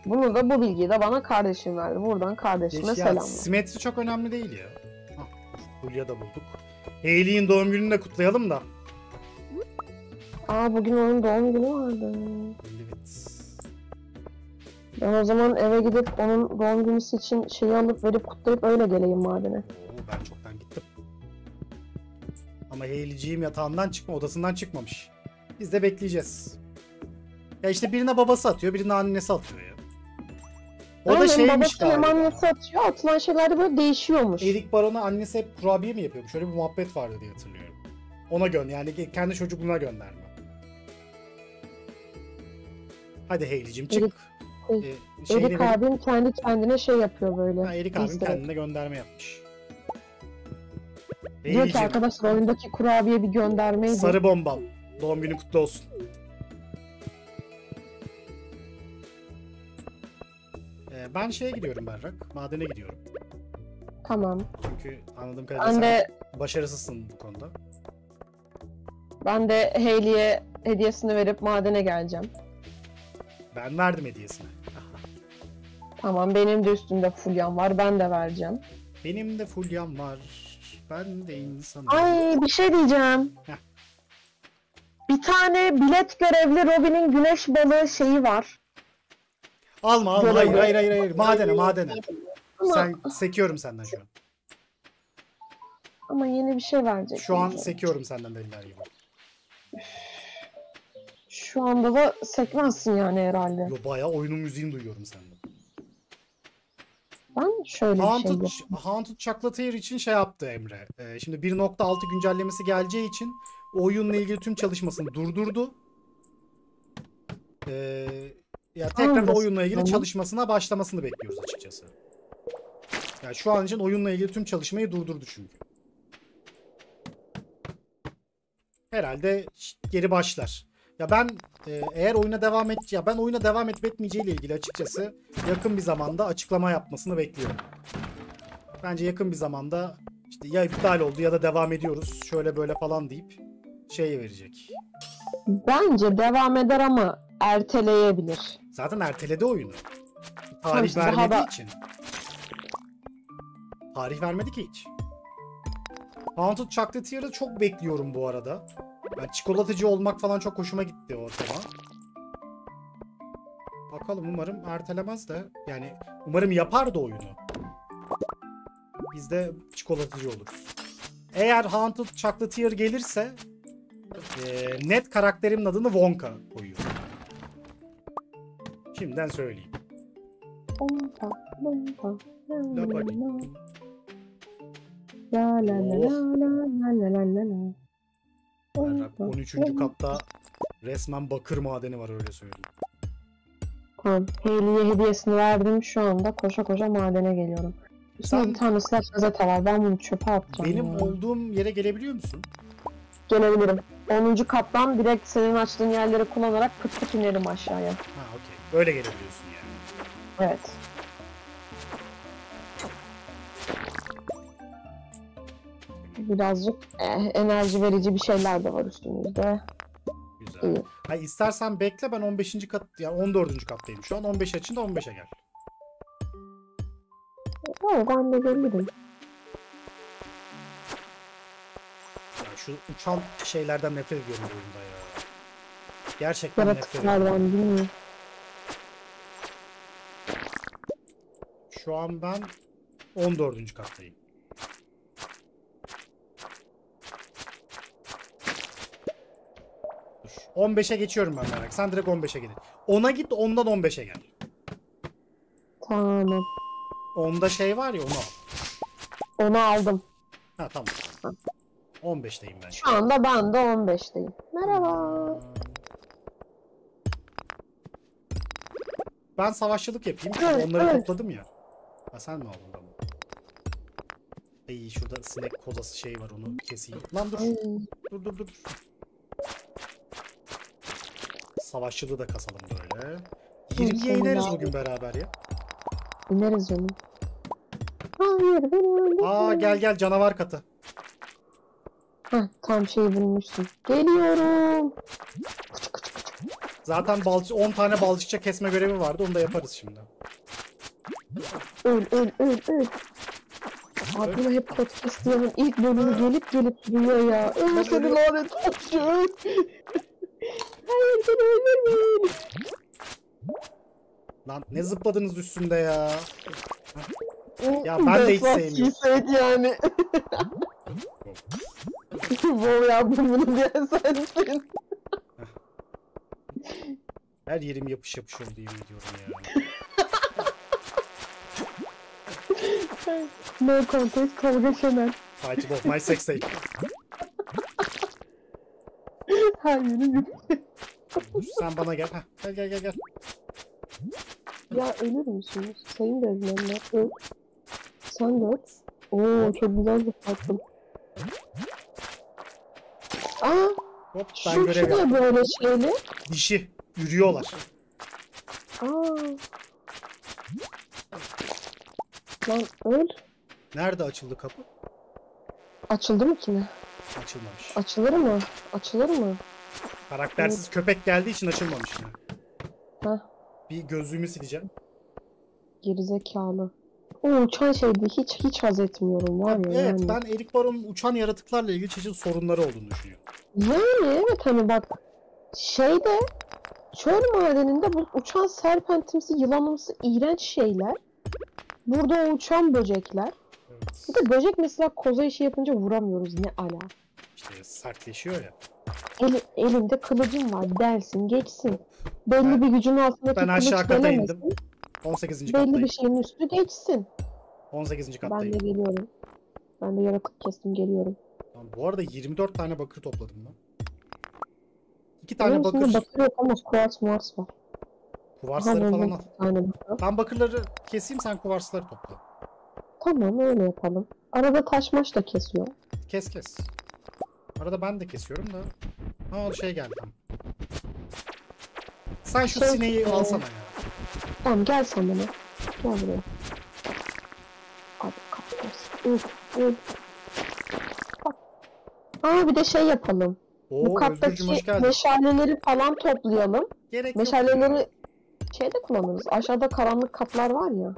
Bunu da bu bilgiyi de bana kardeşim verdi. Buradan kardeşime ya, selamlar. simetri çok önemli değil ya. Hulya da bulduk. Hayley'in doğum gününü de kutlayalım da. Aa bugün onun doğum günü vardı. Evet. Ben o zaman eve gidip onun doğum günü için şeyi alıp verip kutlayıp öyle geleyim madene. Oo, ben gittim. Ama Hayley'ciğim yatağından çıkma, odasından çıkmamış. Biz de bekleyeceğiz. Ya işte birine babası atıyor, birine annesi atıyor ya. O da Aynen, şeymiş babası hem galiba. annesi atıyor. Atılan şeyler de böyle değişiyormuş. Erik Baron'a annesi hep kurabiye mi yapıyormuş? Öyle bir muhabbet vardı diye hatırlıyorum. Ona gön yani kendi çocukluğuna gönderme. Hadi Hayley'cim çık. Erik- Ee, şeyini Erik ver- abim kendi kendine şey yapıyor böyle. Ha, Erik abim kendine gönderme yapmış. Diyor ki arkadaşlar oyundaki kurabiye bir göndermeydi. sarı bombam. Doğum günün kutlu olsun. Ee, ben şeye gidiyorum Berrak. Madene gidiyorum. Tamam. Çünkü anladığım kadarıyla Ben sen de başarısızsın bu konuda. ben de Hayley'e hediyesini verip madene geleceğim. Ben verdim hediyesini. Tamam benim de üstümde fulyan var ben de vereceğim. Benim de fulyam var. Ben de insanım. Ay bir şey diyeceğim. Heh. Bir tane bilet görevli Robin'in güneş balığı şeyi var. Alma alma. Hayır hayır hayır. hayır. Madene madene. Ama, Sen sekiyorum senden şu an. ama yeni bir şey verecek. Şu an sekiyorum senden deliler gibi. Şu anda da sekmezsin yani herhalde. Yo bayağı oyunun müziğini duyuyorum senden. Ben şöyle bir şey Haunted, yapayım. Haunted Chocolatier için şey yaptı Emre. Ee, şimdi 1.6 güncellemesi geleceği için oyunla ilgili tüm çalışmasını durdurdu. Ee, ya tekrar Anladım. oyunla ilgili çalışmasına başlamasını bekliyoruz açıkçası. Yani şu an için oyunla ilgili tüm çalışmayı durdurdu çünkü. Herhalde geri başlar. Ya ben e, eğer oyuna devam et ya ben oyuna devam etip etmeyeceğiyle ilgili açıkçası yakın bir zamanda açıklama yapmasını bekliyorum. Bence yakın bir zamanda işte ya iptal oldu ya da devam ediyoruz şöyle böyle falan deyip şey verecek. Bence devam eder ama erteleyebilir. Zaten erteledi oyunu. Tarih işte vermediği da- için. Tarih vermedi ki hiç. Haunted Chocolatier'ı çok bekliyorum bu arada. Ben çikolatacı olmak falan çok hoşuma gitti o tema. Bakalım umarım ertelemez de. Yani umarım yapar da oyunu. Biz de çikolatacı oluruz. Eğer Haunted Chocolatier gelirse eee, net karakterimin adını Wonka koyuyorum. Şimdiden söyleyeyim. Bomba, bomba, la La la la. La la la la la Bomba, 13. bomba. katta resmen bakır madeni var öyle söyleyeyim. Tamam. Hayley'e hediyesini verdim. Şu anda koşa koşa madene geliyorum. Üstünde Sen- bir tane silah gazete var. Ben bunu çöpe atacağım. Benim ya. olduğum yere gelebiliyor musun? Gelebilirim. 10. kattan direkt senin açtığın yerleri kullanarak pıt pıt inerim aşağıya. Ha okey. Öyle gelebiliyorsun yani. Evet. Birazcık eh, enerji verici bir şeyler de var üstümüzde. Güzel. İyi. Ha, istersen bekle ben 15. kat yani 14. kattayım şu an. 15 açın da 15'e gel. Oo, ben de gelirim. Ya şu uçan şeylerden nefret ediyorum bu oyunda ya. Gerçekten nefret ediyorum. Yaratıklardan değil mi? Şu an ben 14. kattayım. 15'e geçiyorum ben merak. Sen direkt 15'e gidin. 10'a git 10'dan 15'e gel. Tamam. 10'da şey var ya onu al. Onu aldım. Ha tamam. 15'teyim ben. Şu anda ben de 15'teyim. Merhaba. Ben savaşçılık yapayım. Evet, Onları evet. topladım ya. Ha sen mi aldın tamam. Ay şurada sinek kozası şey var onu keseyim. Lan dur. Ay, Dur dur dur. Savaşçılığı da kasalım böyle. 20'ye sonunda ineriz bugün beraber ya. ineriz canım. Hayır beni öldürme. Aa gel gel canavar katı. Heh, tam şeyi bulmuşsun. Geliyorum. Zaten balçı 10 tane balçıkça kesme görevi vardı. Onu da yaparız şimdi. Öl öl öl öl. Aklıma hep podcast diyenin ilk bölümü gelip gelip duruyor ya. Öl seni lanet olsun. Hayır beni öldürmeyin. Lan ne zıpladınız üstünde ya. Ya ben de hiç sevmiyorum. yani. Bol yaptım bunu diye sensin. Her yerim yapış yapış oldu yemin ediyorum ya. No contest kavga şener. Fight of my sex tape. Her yürü. Dur, Sen bana gel. Heh, gel gel gel gel. Ya ölür müsünüz? Sayın gözlemler. Öl. Sen de öt. Oo çok güzel bir farkım. Aa Hop ben şu, görev şu ne böyle şeyli? Dişi. Yürüyorlar. Aa. Lan öl. Nerede açıldı kapı? Açıldı mı ki ne? Açılmamış. Açılır mı? Açılır mı? Karaktersiz köpek geldiği için açılmamış yine. Heh. Bir gözlüğümü sileceğim. Gerizekalı. O uçan şeydi hiç hiç haz etmiyorum var ya Evet yani. ben Erik Baron'un uçan yaratıklarla ilgili çeşitli sorunları olduğunu düşünüyorum. Yani evet hani bak şeyde çöl madeninde bu uçan serpentimsi yılanımsı iğrenç şeyler. Burada o uçan böcekler. Evet. Bir de böcek mesela koza işi yapınca vuramıyoruz ne ala. İşte sertleşiyor ya. Eli, elinde kılıcın var delsin geçsin. Belli Ben- bir gücün altındaki ben aşağı kata indim. 18. Belli kattayım. bir şeyin üstü geçsin. 18. Ben de kattayım. geliyorum. Ben de yaratık kestim geliyorum. Tamam, bu arada 24 tane bakır topladım ben. 2 tane Benim bakır, bakır yok ama kuars muars var. kuvarsları falan al. Ben bakırları keseyim sen kuvarsları topla. Tamam öyle yapalım. Arada taş maş da kesiyor. Kes kes. Arada ben de kesiyorum da. Ha şey geldi tamam. Sen şu Şey, sineği e, alsana ya. Tamam gel sen bana. Gel buraya. Abi kapatırız. Uf uf. Bak. Aa bir de şey yapalım. Oo Bu kattaki meşaleleri falan toplayalım. Gerek yok. Meşaleleri şeyde kullanırız. Aşağıda karanlık katlar var ya.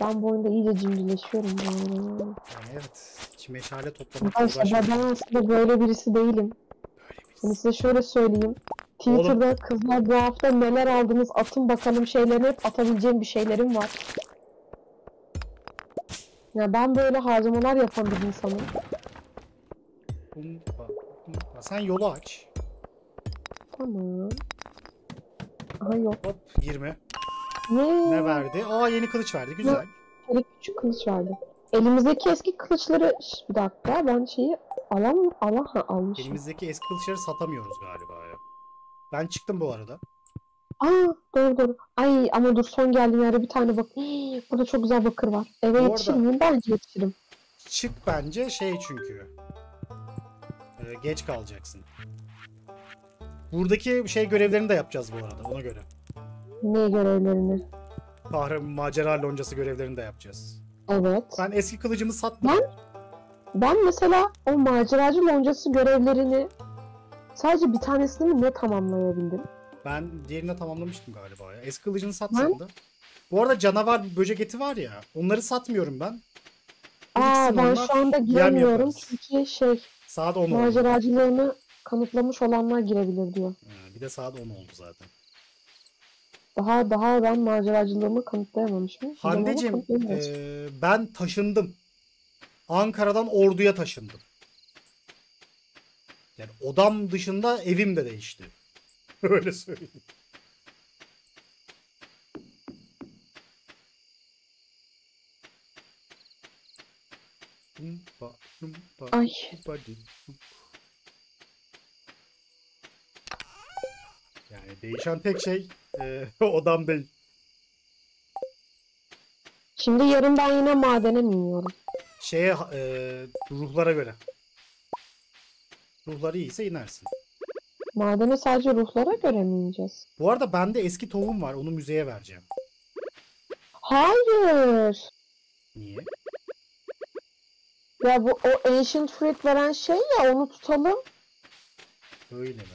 Ben bu oyunda iyice cimrileşiyorum. Yani evet. Meşale toplamak Arkadaşlar ben aslında böyle birisi değilim. Böyle birisi. Hani size şöyle söyleyeyim. Twitter'da kızlar bu hafta neler aldınız atın bakalım şeylerini hep atabileceğim bir şeylerim var. Ya ben böyle harcamalar yapan bir insanım. Humpa, humpa. Sen yolu aç. Tamam. Aha yok. Hop 20. Ne? Ne verdi? Aa yeni kılıç verdi. Güzel. Şöyle küçük kılıç verdi. Elimizdeki eski kılıçları... Şş, bir dakika ben şeyi alam Allah ha, almışım. Elimizdeki eski kılıçları satamıyoruz galiba ya. Ben çıktım bu arada. Aa doğru doğru. Ay ama dur son geldiğim yerde bir tane bak. Hii, burada çok güzel bakır var. Eve Bu yetişir arada- miyim? Bence yetişirim. Çık bence şey çünkü. Ee, geç kalacaksın. Buradaki şey görevlerini de yapacağız bu arada ona göre. Ne görevlerini? Kahraman macera loncası görevlerini de yapacağız. Evet. Ben eski kılıcımı sattım. Ben- Ben mesela o maceracı loncası görevlerini sadece bir tanesini mi ne tamamlayabildim? Ben diğerini tamamlamıştım galiba ya. Eski kılıcını satsam da. Bu arada canavar böcek eti var ya. Onları satmıyorum ben. Aa ben şu anda giremiyorum çünkü şey Saat 10 oldu. maceracılığını kanıtlamış olanlar girebilir diyor. Ha, bir de saat 10 oldu zaten. Daha daha ben maceracılığımı kanıtlayamamışım. Kanıtlayamıyorum. eee, ben taşındım. Ankara'dan Ordu'ya taşındım. Yani odam dışında evim de değişti. Öyle söyleyeyim. Ay. Yani değişen tek şey odam değil. şimdi yarın ben yine madene mi iniyorum? Şeye eee, ruhlara göre. Ruhları iyiyse inersin. Madene sadece ruhlara göre mi ineceğiz? Bu arada bende eski tohum var. Onu müzeye vereceğim. Hayır. Niye? Ya bu o Ancient Fruit veren şey ya onu tutalım. Öyle mi?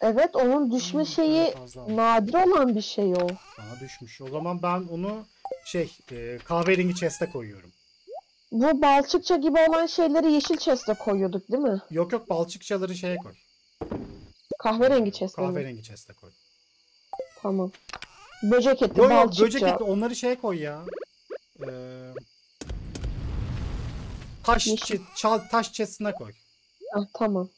Evet onun düşme Hmm, şeyi fazla nadir olan bir şey o. Bana düşmüş. O zaman ben onu şey eee, kahverengi chest'e koyuyorum. Bu balçıkça gibi olan şeyleri yeşil chest'e koyuyorduk değil mi? Yok yok balçıkçaları şeye koy. Kahverengi chest'e? Kahverengi chest'e koy. Tamam. Böcek eti, Yok balçıkça. böcek eti onları şeye koy ya. Eee taş Yeşil. çal taş chest'ine koy. Ah, tamam.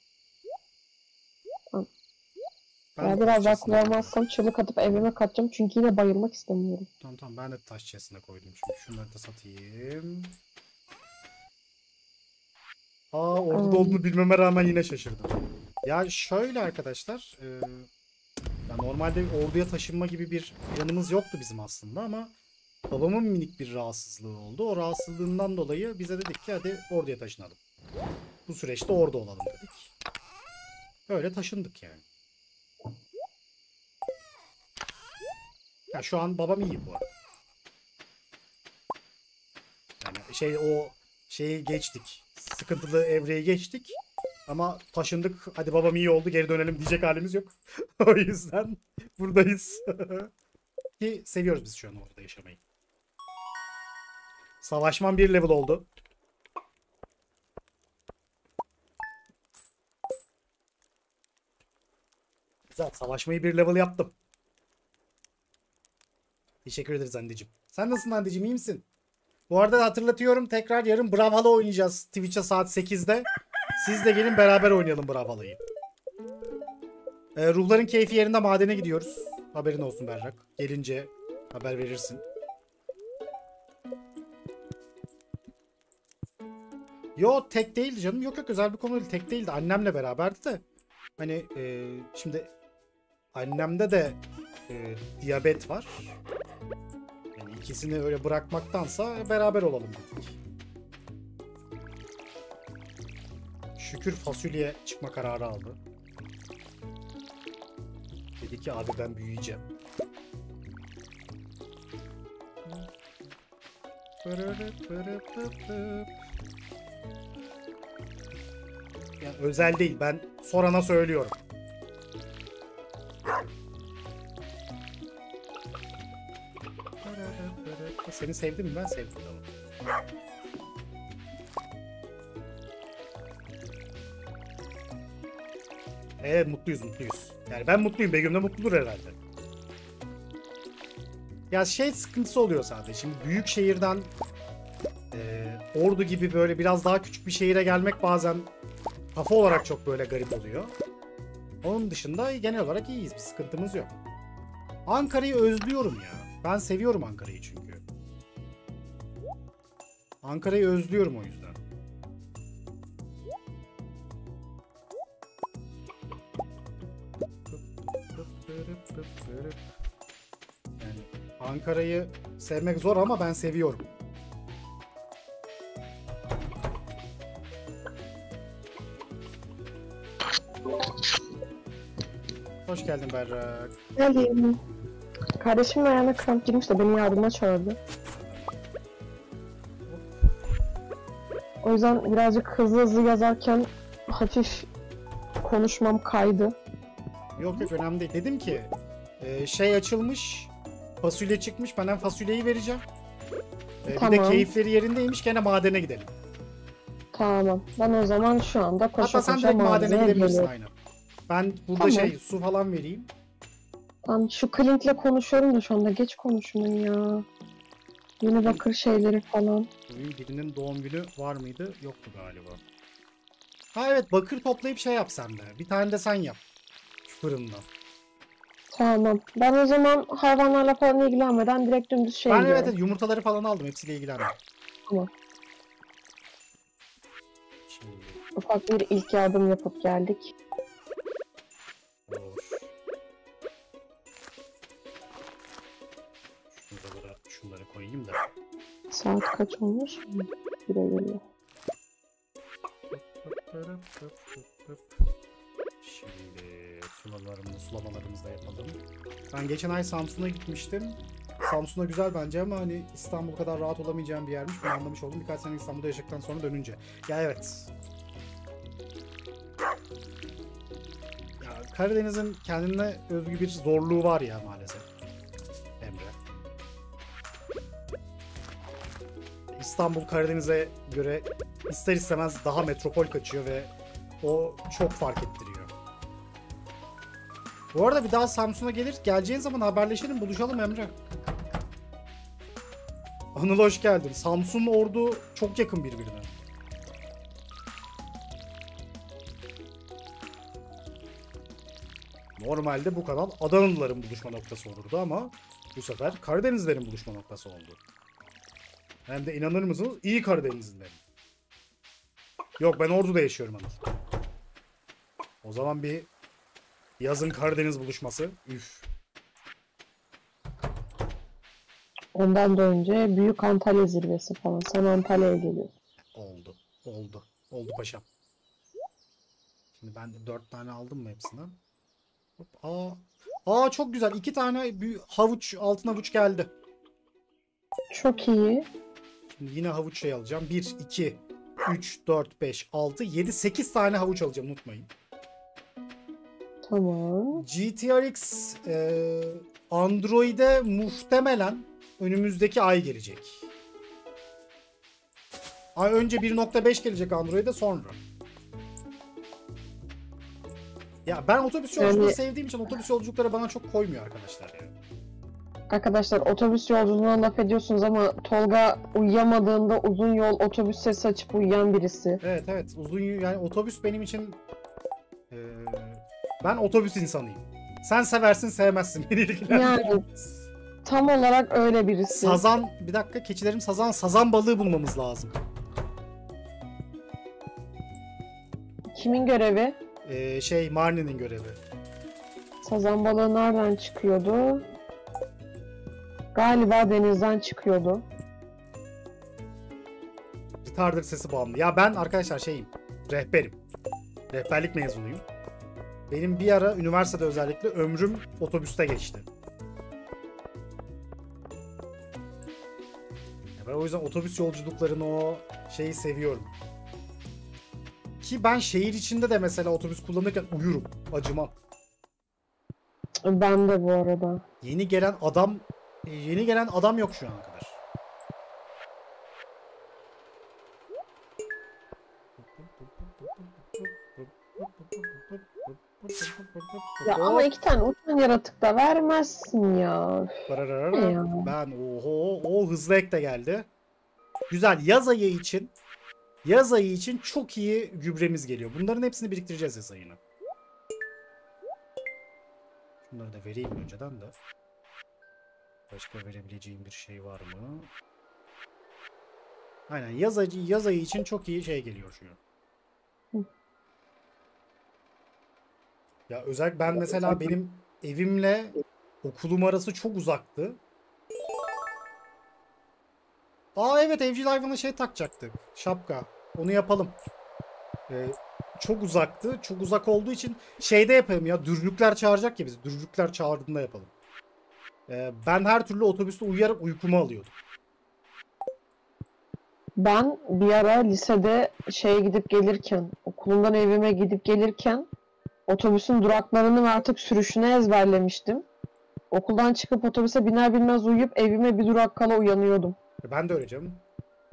Ben ya biraz daha kullanmazsam çığlık atıp evime kaçacağım çünkü yine bayılmak istemiyorum. Tamam tamam ben de taş chest'ine koydum şimdi. Şunları da satayım. Aa orada Hmm. olduğunu bilmeme rağmen yine şaşırdım. Ya şöyle arkadaşlar. E, ya normalde orduya taşınma gibi bir planımız yoktu bizim aslında ama babamın minik bir rahatsızlığı oldu. O rahatsızlığından dolayı bize dedik ki hadi orduya taşınalım. Bu süreçte orada olalım dedik. Öyle taşındık yani. Ya şu an babam iyi bu. Yani şey o şeyi geçtik. Sıkıntılı evreyi geçtik. Ama taşındık. Hadi babam iyi oldu geri dönelim diyecek halimiz yok. o yüzden buradayız. Ki seviyoruz biz şu an orada yaşamayı. Savaşman bir level oldu. Güzel. Savaşmayı bir level yaptım. Teşekkür ederiz anneciğim. Sen nasılsın anneciğim iyi misin? Bu arada hatırlatıyorum tekrar yarın Brawlhalla oynayacağız Twitch'e saat 8'de. Siz de gelin beraber oynayalım Brawlhalla'yı. Ee, ruhların keyfi yerinde madene gidiyoruz. Haberin olsun Berrak. Gelince haber verirsin. Yo tek değildi canım. Yok yok özel bir konu değil. Tek değildi. Annemle beraberdi de. Hani e, şimdi annemde de e, diyabet var. İkisini öyle bırakmaktansa beraber olalım dedik. Şükür fasulye çıkma kararı aldı. Dedi ki abi ben büyüyeceğim. Yani özel değil ben sorana söylüyorum. Seni sevdim mi? Ben sevdim. Tamam. Evet mutluyuz mutluyuz. Yani ben mutluyum. Begüm de mutludur herhalde. Ya şey sıkıntısı oluyor sadece. Şimdi büyük şehirden e, Ordu gibi böyle biraz daha küçük bir şehire gelmek bazen kafa olarak çok böyle garip oluyor. Onun dışında genel olarak iyiyiz. Bir sıkıntımız yok. Ankara'yı özlüyorum ya. Ben seviyorum Ankara'yı çünkü. Ankara'yı özlüyorum o yüzden. Yani Ankara'yı sevmek zor ama ben seviyorum. Hoş geldin Berrak. Geldim. Kardeşimin ayağına kramp girmiş de beni yardıma çağırdı. Yüzden birazcık hızlı hızlı yazarken hafif konuşmam kaydı. Yok yok önemli değil. Dedim ki e, şey açılmış. Fasulye çıkmış. Ben hem fasulyeyi vereceğim. E, Bir de Tamam. keyifleri yerindeymiş. Gene madene gidelim. Tamam. Ben o zaman şu anda koşa Hatta sen koşa direkt madene gidebilirsin geliyorum. aynen. Ben burada Tamam. şey su falan vereyim. Tamam şu Clint'le konuşuyorum da şu anda geç konuşmayın ya. Yeni bakır şeyleri falan. Bugün birinin doğum günü var mıydı? Yoktu galiba. Ha evet bakır toplayıp şey yap sen de. Bir tane de sen yap. Şu fırından. Tamam. Ben o zaman hayvanlarla falan ilgilenmeden direkt dümdüz şey ben evet, evet yumurtaları falan aldım. Hepsiyle ilgilendim. Tamam. Şimdi Ufak bir ilk yardım yapıp geldik. Olur. Koyayım da. Saat kaç olmuş? Bire geliyor. Şimdi sulamalarımızı, sulamalarımızı da yapalım. Ben geçen ay Samsun'a gitmiştim. Samsun'a güzel bence ama hani İstanbul kadar rahat olamayacağım bir yermiş. Bunu anlamış oldum birkaç sene İstanbul'da yaşadıktan sonra dönünce. Ya evet. Ya Karadeniz'in kendine özgü bir zorluğu var ya maalesef. İstanbul Karadeniz'e göre ister istemez daha metropol kaçıyor ve o çok fark ettiriyor. Bu arada bir daha Samsun'a gelir. Geleceğin zaman haberleşelim. Buluşalım Emre. Anıl hoş geldin. Samsun Ordu çok yakın birbirine. Normalde bu kanal Adanalıların buluşma noktası olurdu ama bu sefer Karadenizlerin buluşma noktası oldu. Hem de inanır mısınız iyi Karadenizlilerin. Yok ben Ordu'da yaşıyorum Anıl. O zaman bir yazın Karadeniz buluşması. Üf. Ondan da önce Büyük Antalya zirvesi falan. Sen Antalya'ya geliyorsun. Oldu. Oldu. Oldu paşam. Şimdi ben de dört tane aldım mı hepsinden? Hop. Aa. Aa çok güzel. İki tane havuç, altın havuç geldi. Çok iyi. Şimdi yine havuç şey alacağım. 1, 2, 3, 4, 5, 6, 7, 8 tane havuç alacağım unutmayın. Tamam. GTRX e, Android'e muhtemelen önümüzdeki ay gelecek. Ay önce 1.5 gelecek Android'e sonra. Ya ben otobüs yolculuğunu Yani- sevdiğim için otobüs yolculukları bana çok koymuyor arkadaşlar ya. Arkadaşlar otobüs yolculuğuna laf ediyorsunuz ama Tolga uyuyamadığında uzun yol otobüs sesi açıp uyuyan birisi. Evet evet uzun yani otobüs benim için e, ben otobüs insanıyım. Sen seversin sevmezsin beni ilgilendirmez. Yani tam olarak öyle birisi. Sazan bir dakika keçilerim sazan sazan balığı bulmamız lazım. Kimin görevi? Ee, şey Marnie'nin görevi. Sazan balığı nereden çıkıyordu? Galiba denizden çıkıyordu. Retarder sesi bağımlı. Ya ben arkadaşlar şeyim. Rehberim. Rehberlik mezunuyum. Benim bir ara üniversitede özellikle ömrüm otobüste geçti. Ben o yüzden otobüs yolculuklarını o şeyi seviyorum. Ki ben şehir içinde de mesela otobüs kullanırken uyurum. Acımam. Ben de bu arada. Yeni gelen adam yeni gelen adam yok şu ana kadar. Ya ama iki tane uçan yaratık da vermezsin ya. Ya? Ben oho o hızlı ek de geldi. Güzel yaz ayı için yaz ayı için çok iyi gübremiz geliyor. Bunların hepsini biriktireceğiz yaz ayına. Şunları da vereyim önceden de. Başka verebileceğim bir şey var mı? Aynen yaz ayı, yaz ayı için çok iyi şey geliyor şu. Ya özellikle ben mesela benim evimle okulum arası çok uzaktı. Aa evet evcil hayvana şey takacaktık. Şapka. Onu yapalım. Ee, çok uzaktı. Çok uzak olduğu için şeyde yapalım ya. Dürlükler çağıracak ya bizi. Dürlükler çağırdığında yapalım. Ee, ben her türlü otobüste uyuyarak uykumu alıyordum. Ben bir ara lisede şeye gidip gelirken, okulumdan evime gidip gelirken otobüsün duraklarını ve artık sürüşünü ezberlemiştim. Okuldan çıkıp otobüse biner binmez uyuyup evime bir durak kala uyanıyordum. E, Ben de öyle canım.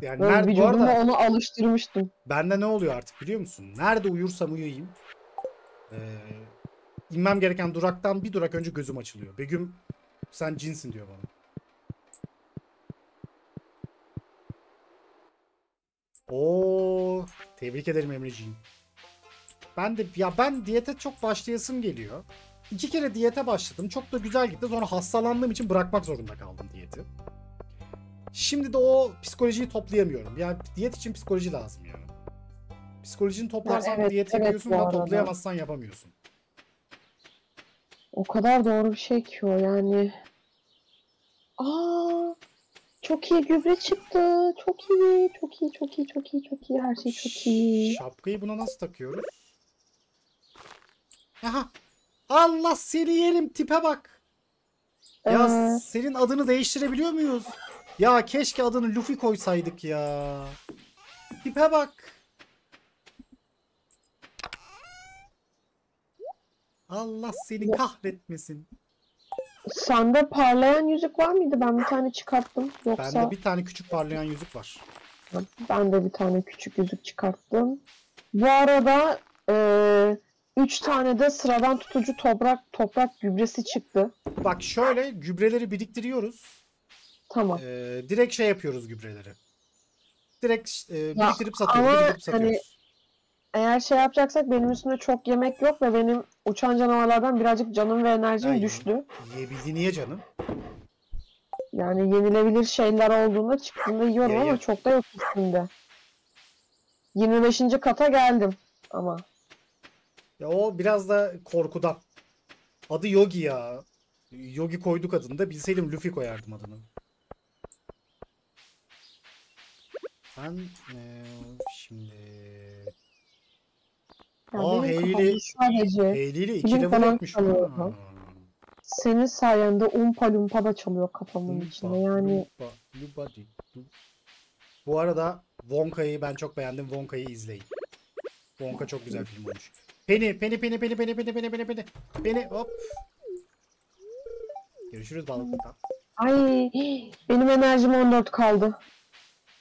Yani Böyle nerede, bu arada onu alıştırmıştım. bende ne oluyor artık biliyor musun? Nerede uyursam uyuyayım. Ee, inmem gereken duraktan bir durak önce gözüm açılıyor. Begüm sen cinsin diyor bana. Oo, tebrik ederim Emreciğim. Ben de ya ben diyete çok başlayasım geliyor. İki kere diyete başladım. Çok da güzel gitti. Sonra hastalandığım için bırakmak zorunda kaldım diyeti. Şimdi de o psikolojiyi toplayamıyorum. Yani diyet için psikoloji lazım yani. Psikolojini toplarsan evet, diyet evet yapıyorsun da toplayamazsan yapamıyorsun. O kadar doğru bir şey ki o yani. Aa, çok iyi gübre çıktı. Çok iyi, çok iyi, çok iyi, çok iyi, çok iyi. Her şey çok iyi. Şapkayı buna nasıl takıyoruz? Aha. Allah seni yerim tipe bak. Ya Ee, senin adını değiştirebiliyor muyuz? Ya keşke adını Luffy koysaydık ya. Tipe bak. Allah seni kahretmesin. sende parlayan yüzük var mıydı? Ben bir tane çıkarttım. Yoksa Bende bir tane küçük parlayan yüzük var. ben de bir tane küçük yüzük çıkarttım. Bu arada eee üç tane de sıradan tutucu toprak toprak gübresi çıktı. Bak şöyle gübreleri biriktiriyoruz. Tamam. Ee, direkt şey yapıyoruz gübreleri. Direkt e, biriktirip satıyoruz. ama biriktirip satıyoruz. hani- Eğer şey yapacaksak benim üstümde çok yemek yok ve benim uçan canavarlardan birazcık canım ve enerjim Ay. düştü. Yiyebildiği niye canım? Yani yenilebilir şeyler olduğunda çıktığında yiyorum Ya, ama ya. çok da yok üstünde. 25. kata geldim ama. Ya o biraz da korkudan. Adı Yogi ya. Yogi koyduk adını da bilseydim Luffy koyardım adını. Ben eee, şimdi Aa, Hayley- sadece Hayley iki level Ha. lan. senin sayende umpa lumpa da çalıyor kafamın Lumpa, içinde. Yani lumpa, lumpa Bu arada Wonka'yı ben çok beğendim. Wonka'yı izleyin. Wonka çok güzel film olmuş. Penny, Penny, Penny, Penny, Penny, Penny, Penny, Penny, Penny, Penny, hop. Görüşürüz balıkta. ay benim enerjim 14 kaldı.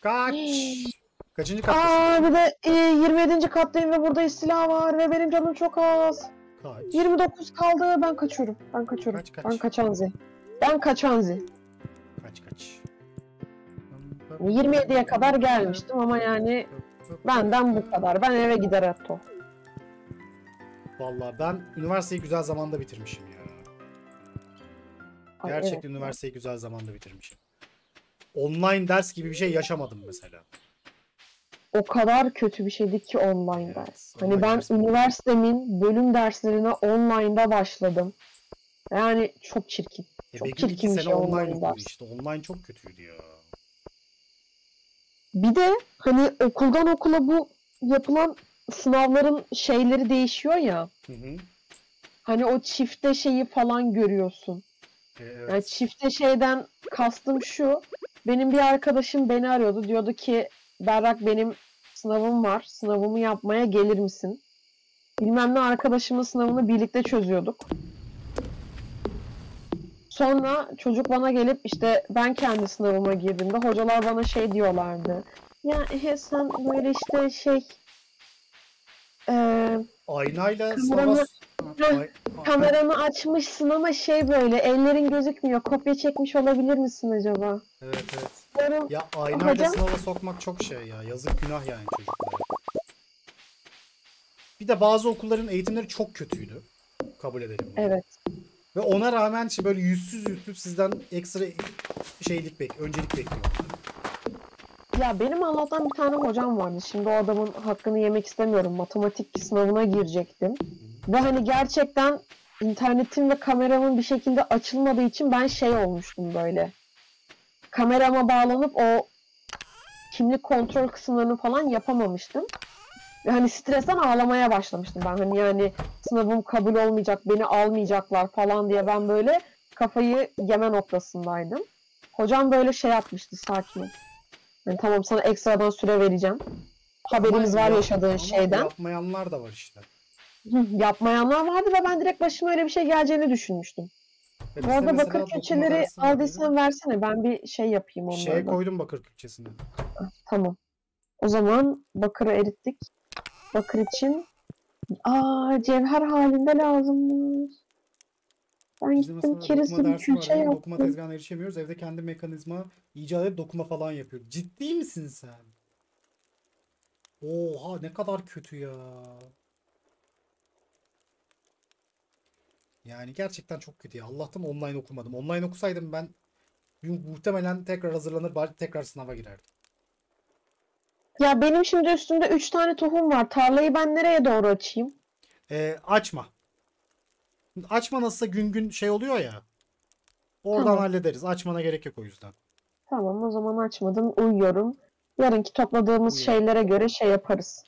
Kaç. Kaçıncı kattasın? Aa bir de e, 27. kattayım ve burada istila var ve benim canım çok az. Kaç. 29 kaldı. Ben kaçıyorum. Ben kaçıyorum. Kaç, kaç. Ben kaçanzi. Ben kaçanzi. Kaç kaç. 27'ye kadar gelmiştim ama yani benden bu kadar. Ben eve gider Atto. Vallahi ben üniversiteyi güzel zamanda bitirmişim ya. Ay, Gerçekten evet. üniversiteyi güzel zamanda bitirmişim. Online ders gibi bir şey yaşamadım mesela. O kadar kötü bir şeydi ki online Evet, ders. online Hani ben ders. üniversitemin bölüm derslerine online'da başladım. Yani çok çirkin. E Çok çirkin bir şey online online ders. işte. Online çok kötüydü ya. Bir de hani okuldan okula bu yapılan sınavların şeyleri değişiyor ya. Hı hı. Hani o çifte şeyi falan görüyorsun. E, Yani evet. çifte şeyden kastım şu. Benim bir arkadaşım beni arıyordu. Diyordu ki Berrak benim sınavım var. Sınavımı yapmaya gelir misin? Bilmem ne arkadaşımın sınavını birlikte çözüyorduk. Sonra çocuk bana gelip işte ben kendi sınavıma girdiğimde hocalar bana şey diyorlardı. Ya he, sen böyle işte şey eee Aynayla Kameramı- sınava... Ay- Kameranı açmışsın ama şey böyle ellerin gözükmüyor. Kopya çekmiş olabilir misin acaba? Evet evet. Diyorum, Ya aynayla Hocam? sınava sokmak çok şey ya. Yazık günah yani çocuklara. Bir de bazı okulların eğitimleri çok kötüydü. Kabul edelim. bunu. evet. Ve ona rağmen işte böyle yüzsüz yüzsüz sizden ekstra şeylik bek, öncelik bekliyor. Ya benim Allah'tan bir tane hocam vardı. Şimdi o adamın hakkını yemek istemiyorum. Matematik sınavına girecektim. Ve hani gerçekten internetim ve kameramın bir şekilde açılmadığı için ben şey olmuştum böyle. Kamerama bağlanıp o kimlik kontrol kısımlarını falan yapamamıştım. Hani stresten ağlamaya başlamıştım ben. Hani yani sınavım kabul olmayacak, beni almayacaklar falan diye ben böyle kafayı yeme noktasındaydım. Hocam böyle şey yapmıştı, sakin ol. Yani tamam sana ekstradan süre vereceğim. Haberimiz var yaşadığın ama şeyden. Yapmayanlar da var işte. Hı, Yapmayanlar vardı ve ben direkt başıma öyle bir şey geleceğini düşünmüştüm. Bu arada bakır külçeleri aldıysan versene. Ben bir şey yapayım onlardan. Şeye koydum bakır külçesini. Tamam. O zaman bakırı erittik. Bakır için Aa cevher halinde lazımmış. Ben Bizde gittim dokuma bir külçe yani Dokuma yaptım. tezgahına erişemiyoruz. Evde kendi mekanizma icat edip dokuma falan yapıyor. Ciddi misin sen? Oha ne kadar kötü ya. Yani gerçekten çok kötü ya. Allah'tan online okumadım. Online okusaydım ben muhtemelen tekrar hazırlanır bari tekrar sınava girerdim. Ya benim şimdi üstümde 3 tane tohum var. Tarlayı ben nereye doğru açayım? Ee, açma. Açma nasılsa gün gün şey oluyor ya. Oradan Tamam. hallederiz. Açmana gerek yok o yüzden. Tamam o zaman açmadım. Uyuyorum. Yarınki topladığımız Uyu. şeylere göre şey yaparız.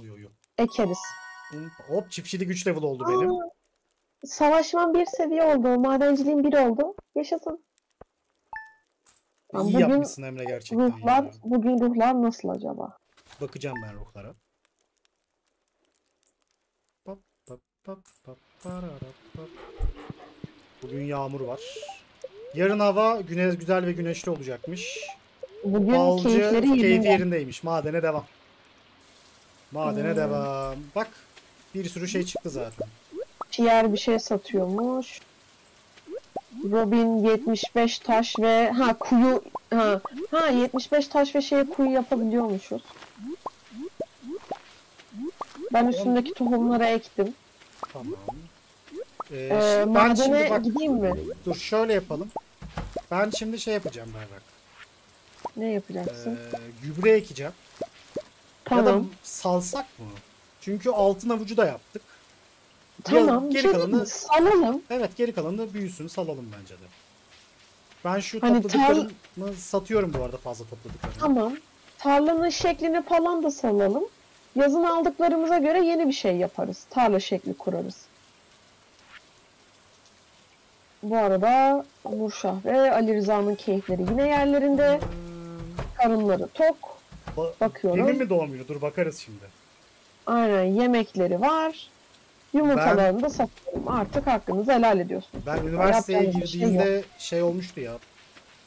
Uyu uyu. Ekeriz. Hop çiftçilik 3 level oldu benim. Aa, savaşmam bir seviye oldu. Madenciliğim bir oldu. Yaşasın. Tamam, İyi bugün yapmışsın Emre gerçekten Ruhlar, ya. bugün ruhlar nasıl acaba? Bakacağım ben ruhlara. Bugün yağmur var. Yarın hava güne güzel ve güneşli olacakmış. Bugün Balcı keyifleri keyfi yerinde. yerindeymiş. Madene devam. Madene Hmm. devam. Bak bir sürü şey çıktı zaten. Pierre bir şey satıyormuş. Robin 75 taş ve ha kuyu ha ha 75 taş ve şeye kuyu yapabiliyormuşuz. Ben üstündeki tohumları ektim. Tamam. Ee, Ee, ben şimdi bak gideyim mi? dur şöyle yapalım. Ben şimdi şey yapacağım Berrak. Ne yapacaksın? Ee, gübre ekeceğim. Ya da Tamam. salsak mı? Çünkü altın avucu da yaptık. Tamam. geri kalanı-? Salalım. Evet geri kalanı büyüsün salalım bence de. Ben şu Hani topladıklarımı satıyorum bu arada fazla topladıklarımı. Tamam. Tarlanın şeklini falan da salalım. Yazın aldıklarımıza göre yeni bir şey yaparız. Tarla şekli kurarız. Bu arada Nurşah ve Ali Rıza'nın keyifleri yine yerlerinde. Karınları tok. Ba- bakıyorum. Benim mi günü? Dur bakarız şimdi. Aynen yemekleri var. Yumurtalarını da satıyorum. Artık hakkınızı helal ediyorsunuz. Ben üniversiteye şey girdiğimde şey, olmuştu ya.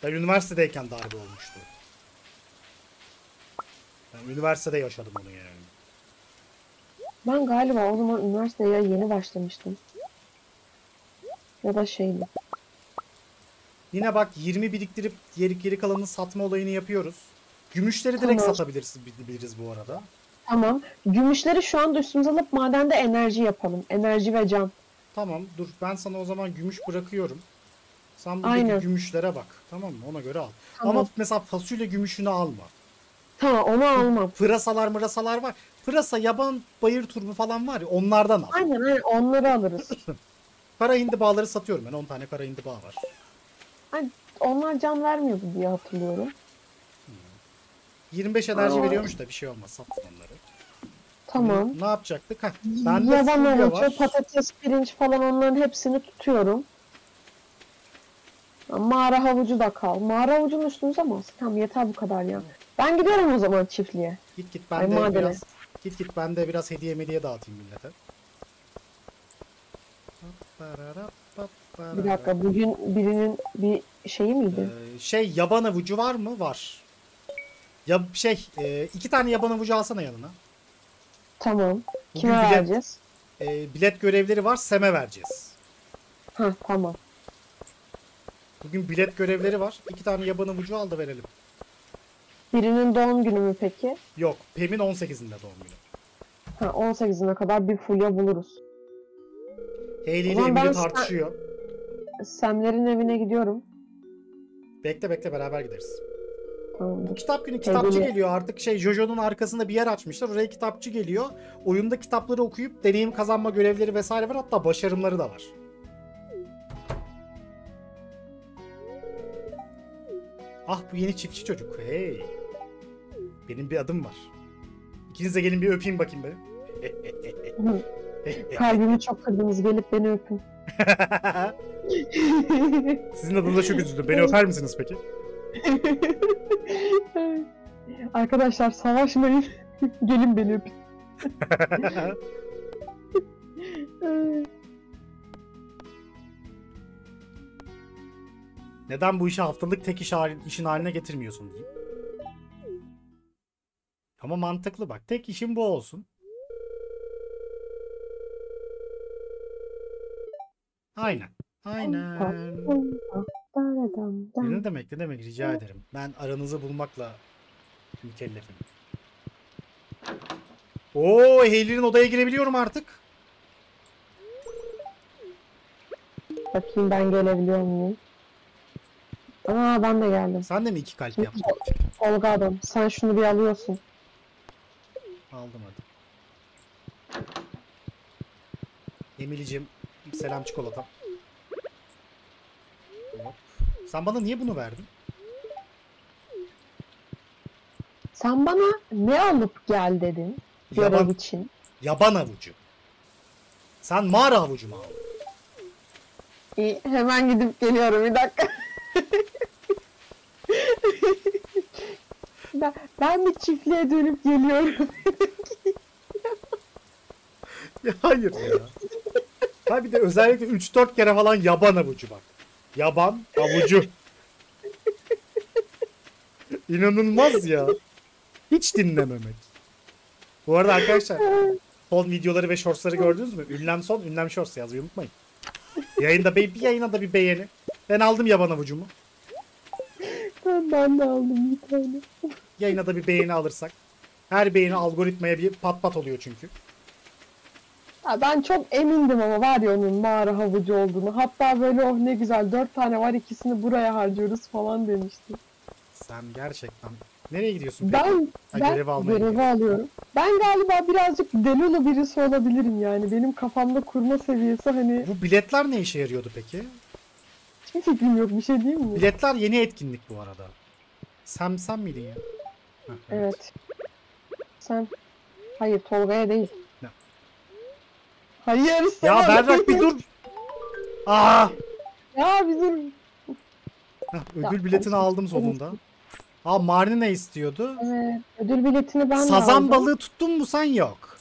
Ben üniversitedeyken darbe olmuştu. Ben üniversitede yaşadım onu yani. Ben galiba o zaman üniversiteye yeni başlamıştım. Ya da şeydi. Yine bak 20 biriktirip geri, geri kalanını satma olayını yapıyoruz. Gümüşleri direkt Tamam. satabiliriz biliriz bu arada. Tamam. Gümüşleri şu anda üstümüze alıp madende enerji yapalım. Enerji ve can. Tamam dur ben sana o zaman gümüş bırakıyorum. Sen buradaki Aynen. gümüşlere bak. Tamam mı? Ona göre al. Tamam. Ama mesela fasulye gümüşünü alma. Tamam onu almam. Pırasalar mırasalar var. Pırasa, yaban, bayır turbu falan var ya onlardan al. Aynen aynen onları alırız. Kara hindibaları satıyorum ben. 10 tane kara hindiba var. Onlar can vermiyordu diye hatırlıyorum. 25 enerji veriyormuş da bir şey olmaz. Sattım onları. Tamam. Ne yapacaktık? Heh, bende Yaban fulya havucu, var. patates, pirinç falan onların hepsini tutuyorum. Mağara havucu da kal. Mağara havucunun üstümüze mi alsın? Tamam yeter bu kadar ya. Ben gidiyorum o zaman çiftliğe. Git git Ay, ben de madene. biraz git git ben de biraz hediye mediye dağıtayım millete. Bir dakika bugün birinin bir şeyi miydi? Ee, şey yaban avucu var mı? Var. Ya şey e, iki tane yaban avucu alsana yanına. Tamam. Bugün Kime bilet, vereceğiz? e, bilet görevleri var. Sem'e vereceğiz. Ha tamam. Bugün bilet görevleri var. İki tane yaban avucu al da verelim. Birinin doğum günü mü peki? Yok. Pem'in 18'inde doğum günü. Ha 18'ine kadar bir fulya buluruz. Hayley ile Ulan Emily tartışıyor. Semler'in evine gidiyorum. Bekle bekle beraber gideriz. Tamam. Bu kitap günü kitapçı Hayley- geliyor artık şey Jojo'nun arkasında bir yer açmışlar. Oraya kitapçı geliyor. Oyunda kitapları okuyup deneyim kazanma görevleri vesaire var. Hatta başarımları da var. Ah bu yeni çiftçi çocuk. Hey. Benim bir adım var. İkiniz de gelin bir öpeyim bakayım beni. Kalbimi çok kırdınız. Gelip beni öpün. Sizin adınıza çok üzüldüm. Beni öper misiniz peki? Arkadaşlar savaşmayın. Gelin beni öpün. Neden bu işi haftalık tek iş hali- işin haline getirmiyorsun diyeyim. Ama mantıklı bak. Tek işin bu olsun. Aynen. Aynen. Ne demek ne demek rica ederim. Ben aranızı bulmakla mükellefim. Oo Hayley'nin odaya girebiliyorum artık. Bakayım ben gelebiliyor muyum? Aa ben de geldim. Sen de mi iki kalp yaptın? Tolga adam. Sen şunu bir alıyorsun. Aldım hadi. Emilicim selam çikolatam. Hop. Sen bana niye bunu verdin? Sen bana ne alıp gel dedin görev Yaban, için. yaban avucu. Sen mağara avucu mu aldın? İyi, hemen gidip geliyorum bir dakika. ben, ben bir çiftliğe dönüp geliyorum. Ya hayır ya. Ha bir de özellikle 3-4 kere falan yaban avucu bak. Yaban avucu. İnanılmaz ya. Hiç dinlememek. Bu arada arkadaşlar son videoları ve shortsları gördünüz mü? Ünlem son, ünlem shorts yazmayı unutmayın. Yayında be bir yayına da bir beğeni. Ben aldım yaban avucumu. ben de aldım bir tane. Yayına da bir beğeni alırsak. Her beğeni algoritmaya bir pat pat oluyor çünkü. Ha, ben çok emindim ama var ya onun mağara havucu olduğunu. Hatta böyle oh ne güzel dört tane var ikisini buraya harcıyoruz falan demiştim. Sen gerçekten Nereye gidiyorsun peki? Ben Ha, ben görevi almaya gidiyorsun. alıyorum. Ben galiba birazcık delulu birisi olabilirim yani. Benim kafamda kurma seviyesi hani Bu biletler ne işe yarıyordu peki? hiçbir fikrim yok bir şey değil mi? Biletler yeni etkinlik bu arada. Sen sen miydin ya? Heh, Evet. Sen hayır Tolga'ya değil. Hayır Ya sana Berrak bir dur. Aa! Ya bir dur. Heh, Ya, ödül biletini aldım sonunda. Aa Marni ne istiyordu? Evet. Ödül biletini ben de Sazan aldım. balığı tuttun mu sen yok.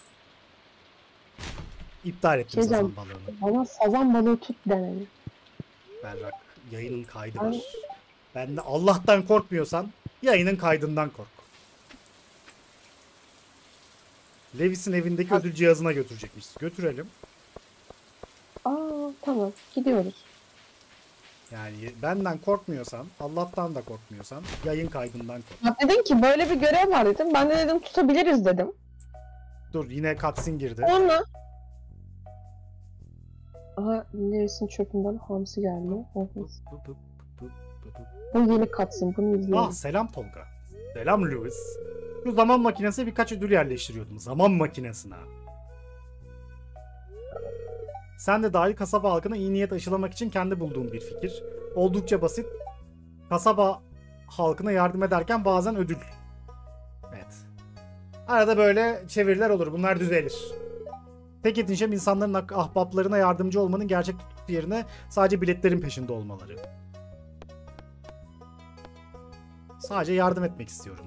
İptal ettim Şey sazan balığını. Bana sazan balığı tut denedi. Berrak yayının kaydı var. Ben de Allah'tan korkmuyorsan yayının kaydından kork. Levis'in evindeki Ha. ödül cihazına götürecekmişiz. Götürelim. Aa tamam gidiyoruz. Yani benden korkmuyorsan, Allah'tan da korkmuyorsan yayın kaydından kork. Bak dedin ki böyle bir görev var dedim. Ben de dedim tutabiliriz dedim. Dur yine cutscene girdi. Sonra Aha Levis'in çöpünden hamsi geldi. Hamsi. Bu yeni katsın bunu izleyelim. Ah selam Tolga. Selam Lewis. Şu zaman makinesine birkaç ödül yerleştiriyordum. Zaman makinesine. Sen de dahil kasaba halkına iyi niyet aşılamak için kendi bulduğum bir fikir. Oldukça basit. Kasaba halkına yardım ederken bazen ödül. Evet. Arada böyle çeviriler olur. Bunlar düzelir. Tek edinçem insanların ah- ahbaplarına yardımcı olmanın gerçek tutku yerine sadece biletlerin peşinde olmaları. Sadece yardım etmek istiyorum.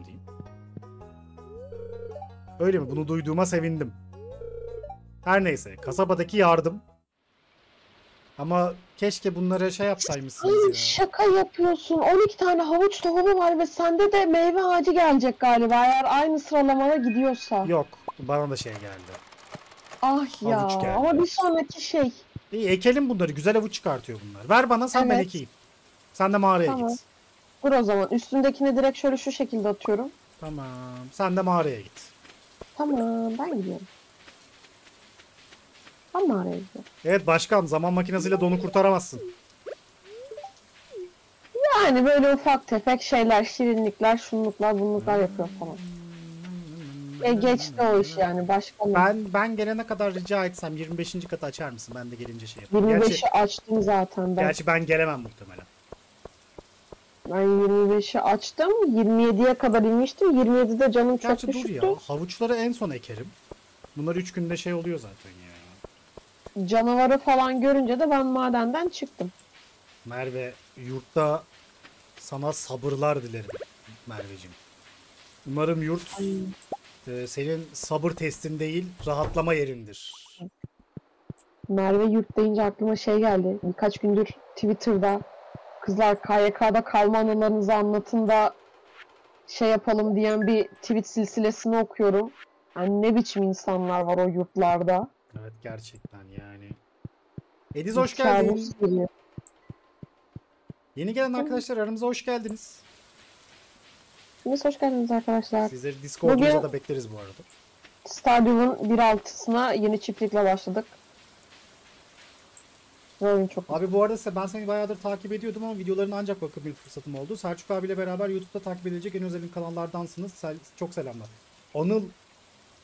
Öyle mi? Bunu duyduğuma sevindim. Her neyse. Kasabadaki yardım. Ama keşke bunlara şey Ay, yapsaymışsınız ya. şaka yapıyorsun. 12 tane havuç tohumu var ve sende de meyve ağacı gelecek galiba eğer aynı sıralamada gidiyorsa. Yok. Bana da şey geldi. Ah ya Havuç geldi. ama bir sonraki şey. İyi ekelim bunları. Güzel avuç çıkartıyor bunlar. Ver bana sen ben Evet. ekeyim. Sen de mağaraya Tamam. git. Dur o zaman üstündekini direkt şöyle şu şekilde atıyorum. Tamam. Sen de mağaraya git. Tamam ben gidiyorum. Ben mağaraya gidiyorum. Evet başkan zaman makinesiyle donu kurtaramazsın. Yani böyle ufak tefek şeyler, şirinlikler, şunluklar, bunluklar yapıyor falan. E geçti o iş yani başka ne? Ben ben gelene kadar rica etsem 25. katı açar mısın? Ben de gelince şey yapayım. Gerçi, 25'i açtım zaten ben. gerçi ben gelemem muhtemelen. Ben 25'i açtım. 27'ye kadar inmiştim. 27'de canım çok Gerçi dur ya. Havuçları en son ekerim. Bunlar 3 günde şey oluyor zaten ya. Canavarı falan görünce de ben madenden çıktım. Merve yurtta sana sabırlar dilerim Merveciğim. Umarım yurt e, senin sabır testin değil rahatlama yerindir. Merve yurt deyince aklıma şey geldi. Birkaç gündür Twitter'da kızlar KYK'da kalma anılarınızı anlatın da şey yapalım diyen bir tweet silsilesini okuyorum. Yani ne biçim insanlar var o yurtlarda. Evet gerçekten yani. Ediz hoş geldin. Yeni gelen arkadaşlar aramıza hoş geldiniz. Hepiniz hoş geldiniz arkadaşlar. Sizleri Discord'umuza da bekleriz bu arada. Stardew'un 1.6'sına yeni çiftlikle başladık. Oyun çok Abi bu arada ben seni bayağıdır takip ediyordum ama videolarına ancak bakabilme fırsatım oldu. Selçuk abiyle beraber YouTube'da takip edilecek en özel kanallardansınız. Sel- çok selamlar. Anıl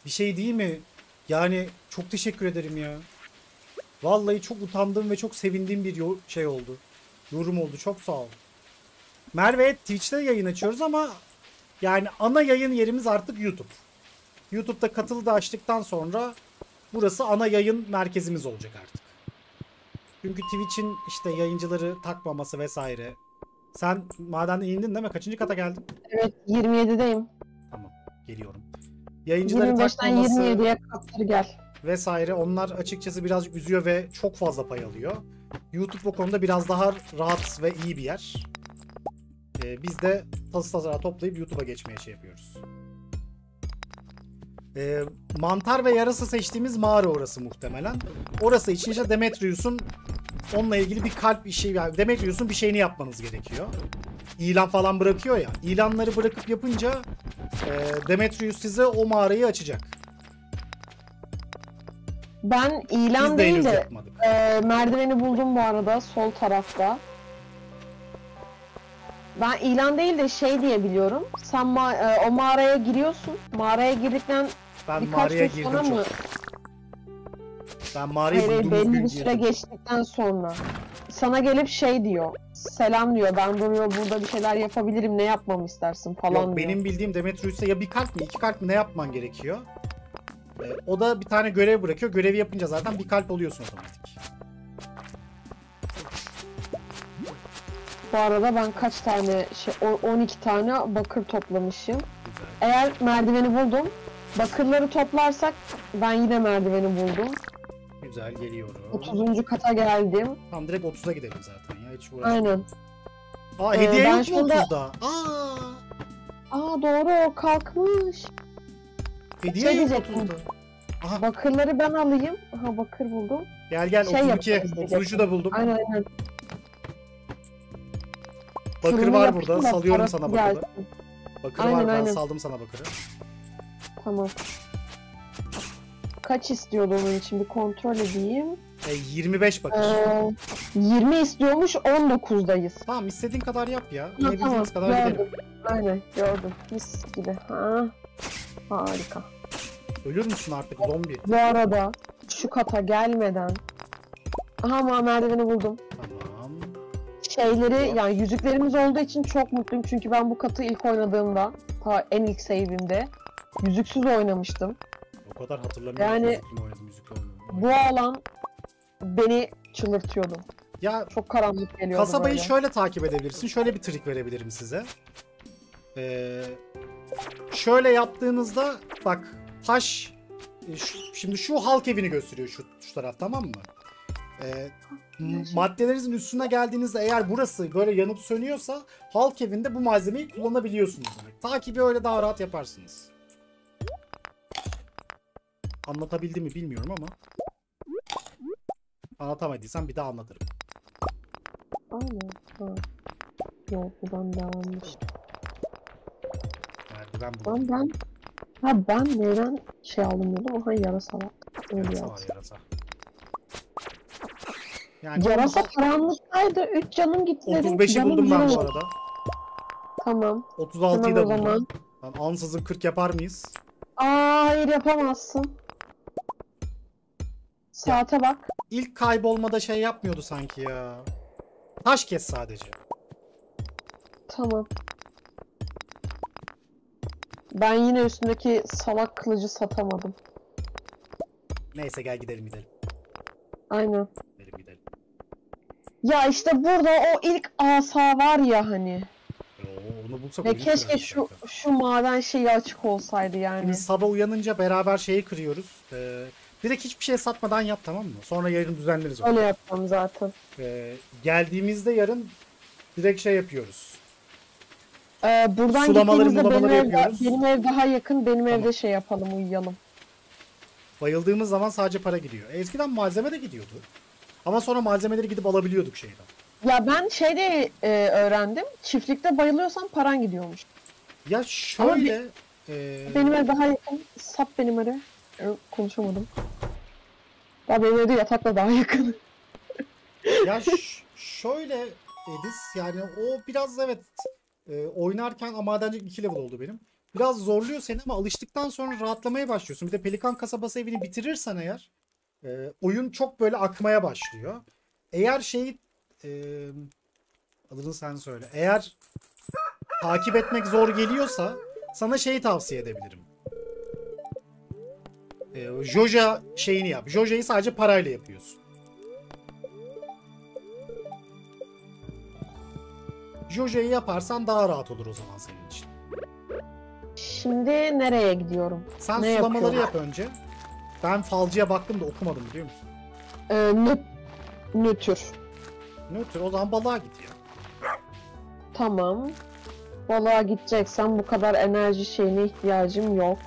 bir şey değil mi? Yani çok teşekkür ederim ya. Vallahi çok utandığım ve çok sevindiğim bir şey oldu. Yorum oldu. Çok sağ ol. Merve Twitch'te yayın açıyoruz ama yani ana yayın yerimiz artık YouTube. YouTube'da katılı da açtıktan sonra burası ana yayın merkezimiz olacak artık. Çünkü Twitch'in işte yayıncıları takmaması vesaire. Sen madenden indin değil mi? Kaçıncı kata geldin? Evet 27'deyim. Tamam. Geliyorum. Yayıncıları 25'ten takmaması 27'ye kaptır gel. vesaire onlar açıkçası birazcık üzüyor ve çok fazla pay alıyor. YouTube o konuda biraz daha rahat ve iyi bir yer. Ee, biz de tası tasarı toplayıp YouTube'a geçmeye şey yapıyoruz. Ee, mantar ve yarası seçtiğimiz mağara orası muhtemelen. Orası için işte Demetrius'un onunla ilgili bir kalp işi yani Demetrius'un bir şeyini yapmanız gerekiyor. İlan falan bırakıyor ya. İlanları bırakıp yapınca e, Demetrius size o mağarayı açacak. Ben Biz ilan de değil de yapmadık. e, merdiveni buldum bu arada sol tarafta. Ben ilan değil de şey diye biliyorum. Sen ma- e, o mağaraya giriyorsun. Mağaraya girdikten Ben birkaç mağaraya girdim sonra mı? çok. Ben mağarayı Hayır, hayır, bulduğumuz belli bir süre girdim. geçtikten sonra. Sana gelip şey diyor. Selam diyor. Ben duruyor burada bir şeyler yapabilirim. Ne yapmamı istersin falan Yok diyor. benim bildiğim Demetrius'ta ya bir kalp mi iki kalp mi ne yapman gerekiyor? Ee, o da bir tane görev bırakıyor. Görevi yapınca zaten bir kalp oluyorsun otomatik. Bu arada ben kaç tane şey o- 12 tane bakır toplamışım. Güzel. Eğer merdiveni buldum. Bakırları toplarsak ben yine merdiveni buldum. Güzel geliyorum. 30. kata geldim. Tam direkt 30'a gidelim zaten ya hiç uğraşma. Aynen. Aa Ee, hediye ben yok mu şu anda- 30'da? Aa Aa doğru o kalkmış. hediye Şey yok diyecektim. 30'da. Aha Bakırları ben alayım. Aha bakır buldum. gel gel Şey 32 yaparız 33'ü de buldum. Aynen aynen. Bakır Fırını var burada. da Salıyorum sana bakırı. gelsin. Bakır Aynen, var ben aynen. saldım sana bakırı. Tamam. Kaç istiyordu onun için bir kontrol edeyim. E, 25 bakır. Ee, 20 istiyormuş 19'dayız. Tamam istediğin kadar yap ya. İnebildiğiniz tamam kadar gördüm. gidelim. Aynen gördüm. Mis gibi. Ha. Harika. Ölür müsün artık zombi? Bu arada şu kata gelmeden Aha ama merdiveni buldum. Tamam. Şeyleri yani yüzüklerimiz olduğu için çok mutluyum çünkü ben bu katı ilk oynadığımda ta en ilk save'imde yüzüksüz oynamıştım. O kadar hatırlamıyorum. Yani- oynadım, oynadım. Bu alan beni çıldırtıyordu. Ya Çok karanlık geliyordu kasabayı böyle. şöyle takip edebilirsin. Şöyle bir trik verebilirim size. Ee, şöyle yaptığınızda bak taş e, şimdi şu halk evini gösteriyor şu, şu taraf tamam mı? Ee, maddelerinizin üstüne geldiğinizde eğer burası böyle yanıp sönüyorsa halk evinde bu malzemeyi kullanabiliyorsunuz demek. Takibi öyle daha rahat yaparsınız. Anlatabildim mi bilmiyorum ama. Anlatamadıysam bir daha anlatırım. Aynen. Ha. Yok buradan devammış. Merdiven bu. Lan ben Ha ben neden şey aldım dedim. Aha yarasa var. Öyle Yarasa var yarasa. Yani Yarasa karanlıktaydı. 3 canım gitti dedim. 35'i Canım buldum ben bu arada. Tamam. 36'yı Tamam da o buldum. zaman. Lan ansızın 40 yapar mıyız? Aa hayır yapamazsın. Saate bak. İlk kaybolmada şey yapmıyordu sanki ya. Taş kes sadece. Tamam. Ben yine üstündeki salak kılıcı satamadım. Neyse gel gidelim gidelim. Aynen. Gidelim gidelim. Ya işte burada o ilk asa var ya hani. Yo, onu bulsak Ve keşke şu şu maden şeyi açık olsaydı yani. Şimdi sabah uyanınca beraber şeyi kırıyoruz. Ee, direkt hiçbir şey satmadan yap tamam mı? Sonra yarın düzenleriz onu. Öyle yapacağım zaten. Ee, geldiğimizde yarın direkt şey yapıyoruz. Ee, buradan Sulamaları, gittiğimizde benim mulamaları ev, yapıyoruz. benim ev daha yakın. Benim Tamam. evde şey yapalım uyuyalım. Bayıldığımız zaman sadece para gidiyor. Eskiden malzeme de gidiyordu. Ama sonra malzemeleri gidip alabiliyorduk şeyden. Ya ben şeyde e, öğrendim. Çiftlikte bayılıyorsan paran gidiyormuş. Ya şöyle... e, Benim ev daha yakın. Sap benim eve. Konuşamadım. Ya benim evde yatakla daha yakın. ya şöyle Edis yani o biraz evet e, oynarken madencilik 2 level oldu benim. Biraz zorluyor seni ama alıştıktan sonra rahatlamaya başlıyorsun. Bir de Pelikan kasabası evini bitirirsen eğer e, oyun çok böyle akmaya başlıyor. Eğer şeyi e, adını sen söyle. Eğer takip etmek zor geliyorsa sana şeyi tavsiye edebilirim. E, Joja şeyini yap. Joja'yı sadece parayla yapıyorsun. Joja'yı yaparsan daha rahat olur o zaman senin için. Şimdi nereye gidiyorum? Sen Ne sulamaları yapıyorum? yap önce. Ben falcıya baktım da okumadım biliyor musun? Ee, nö- nötr. Nötr o zaman balığa git ya. Tamam. Balığa gideceksem bu kadar enerji şeyine ihtiyacım yok.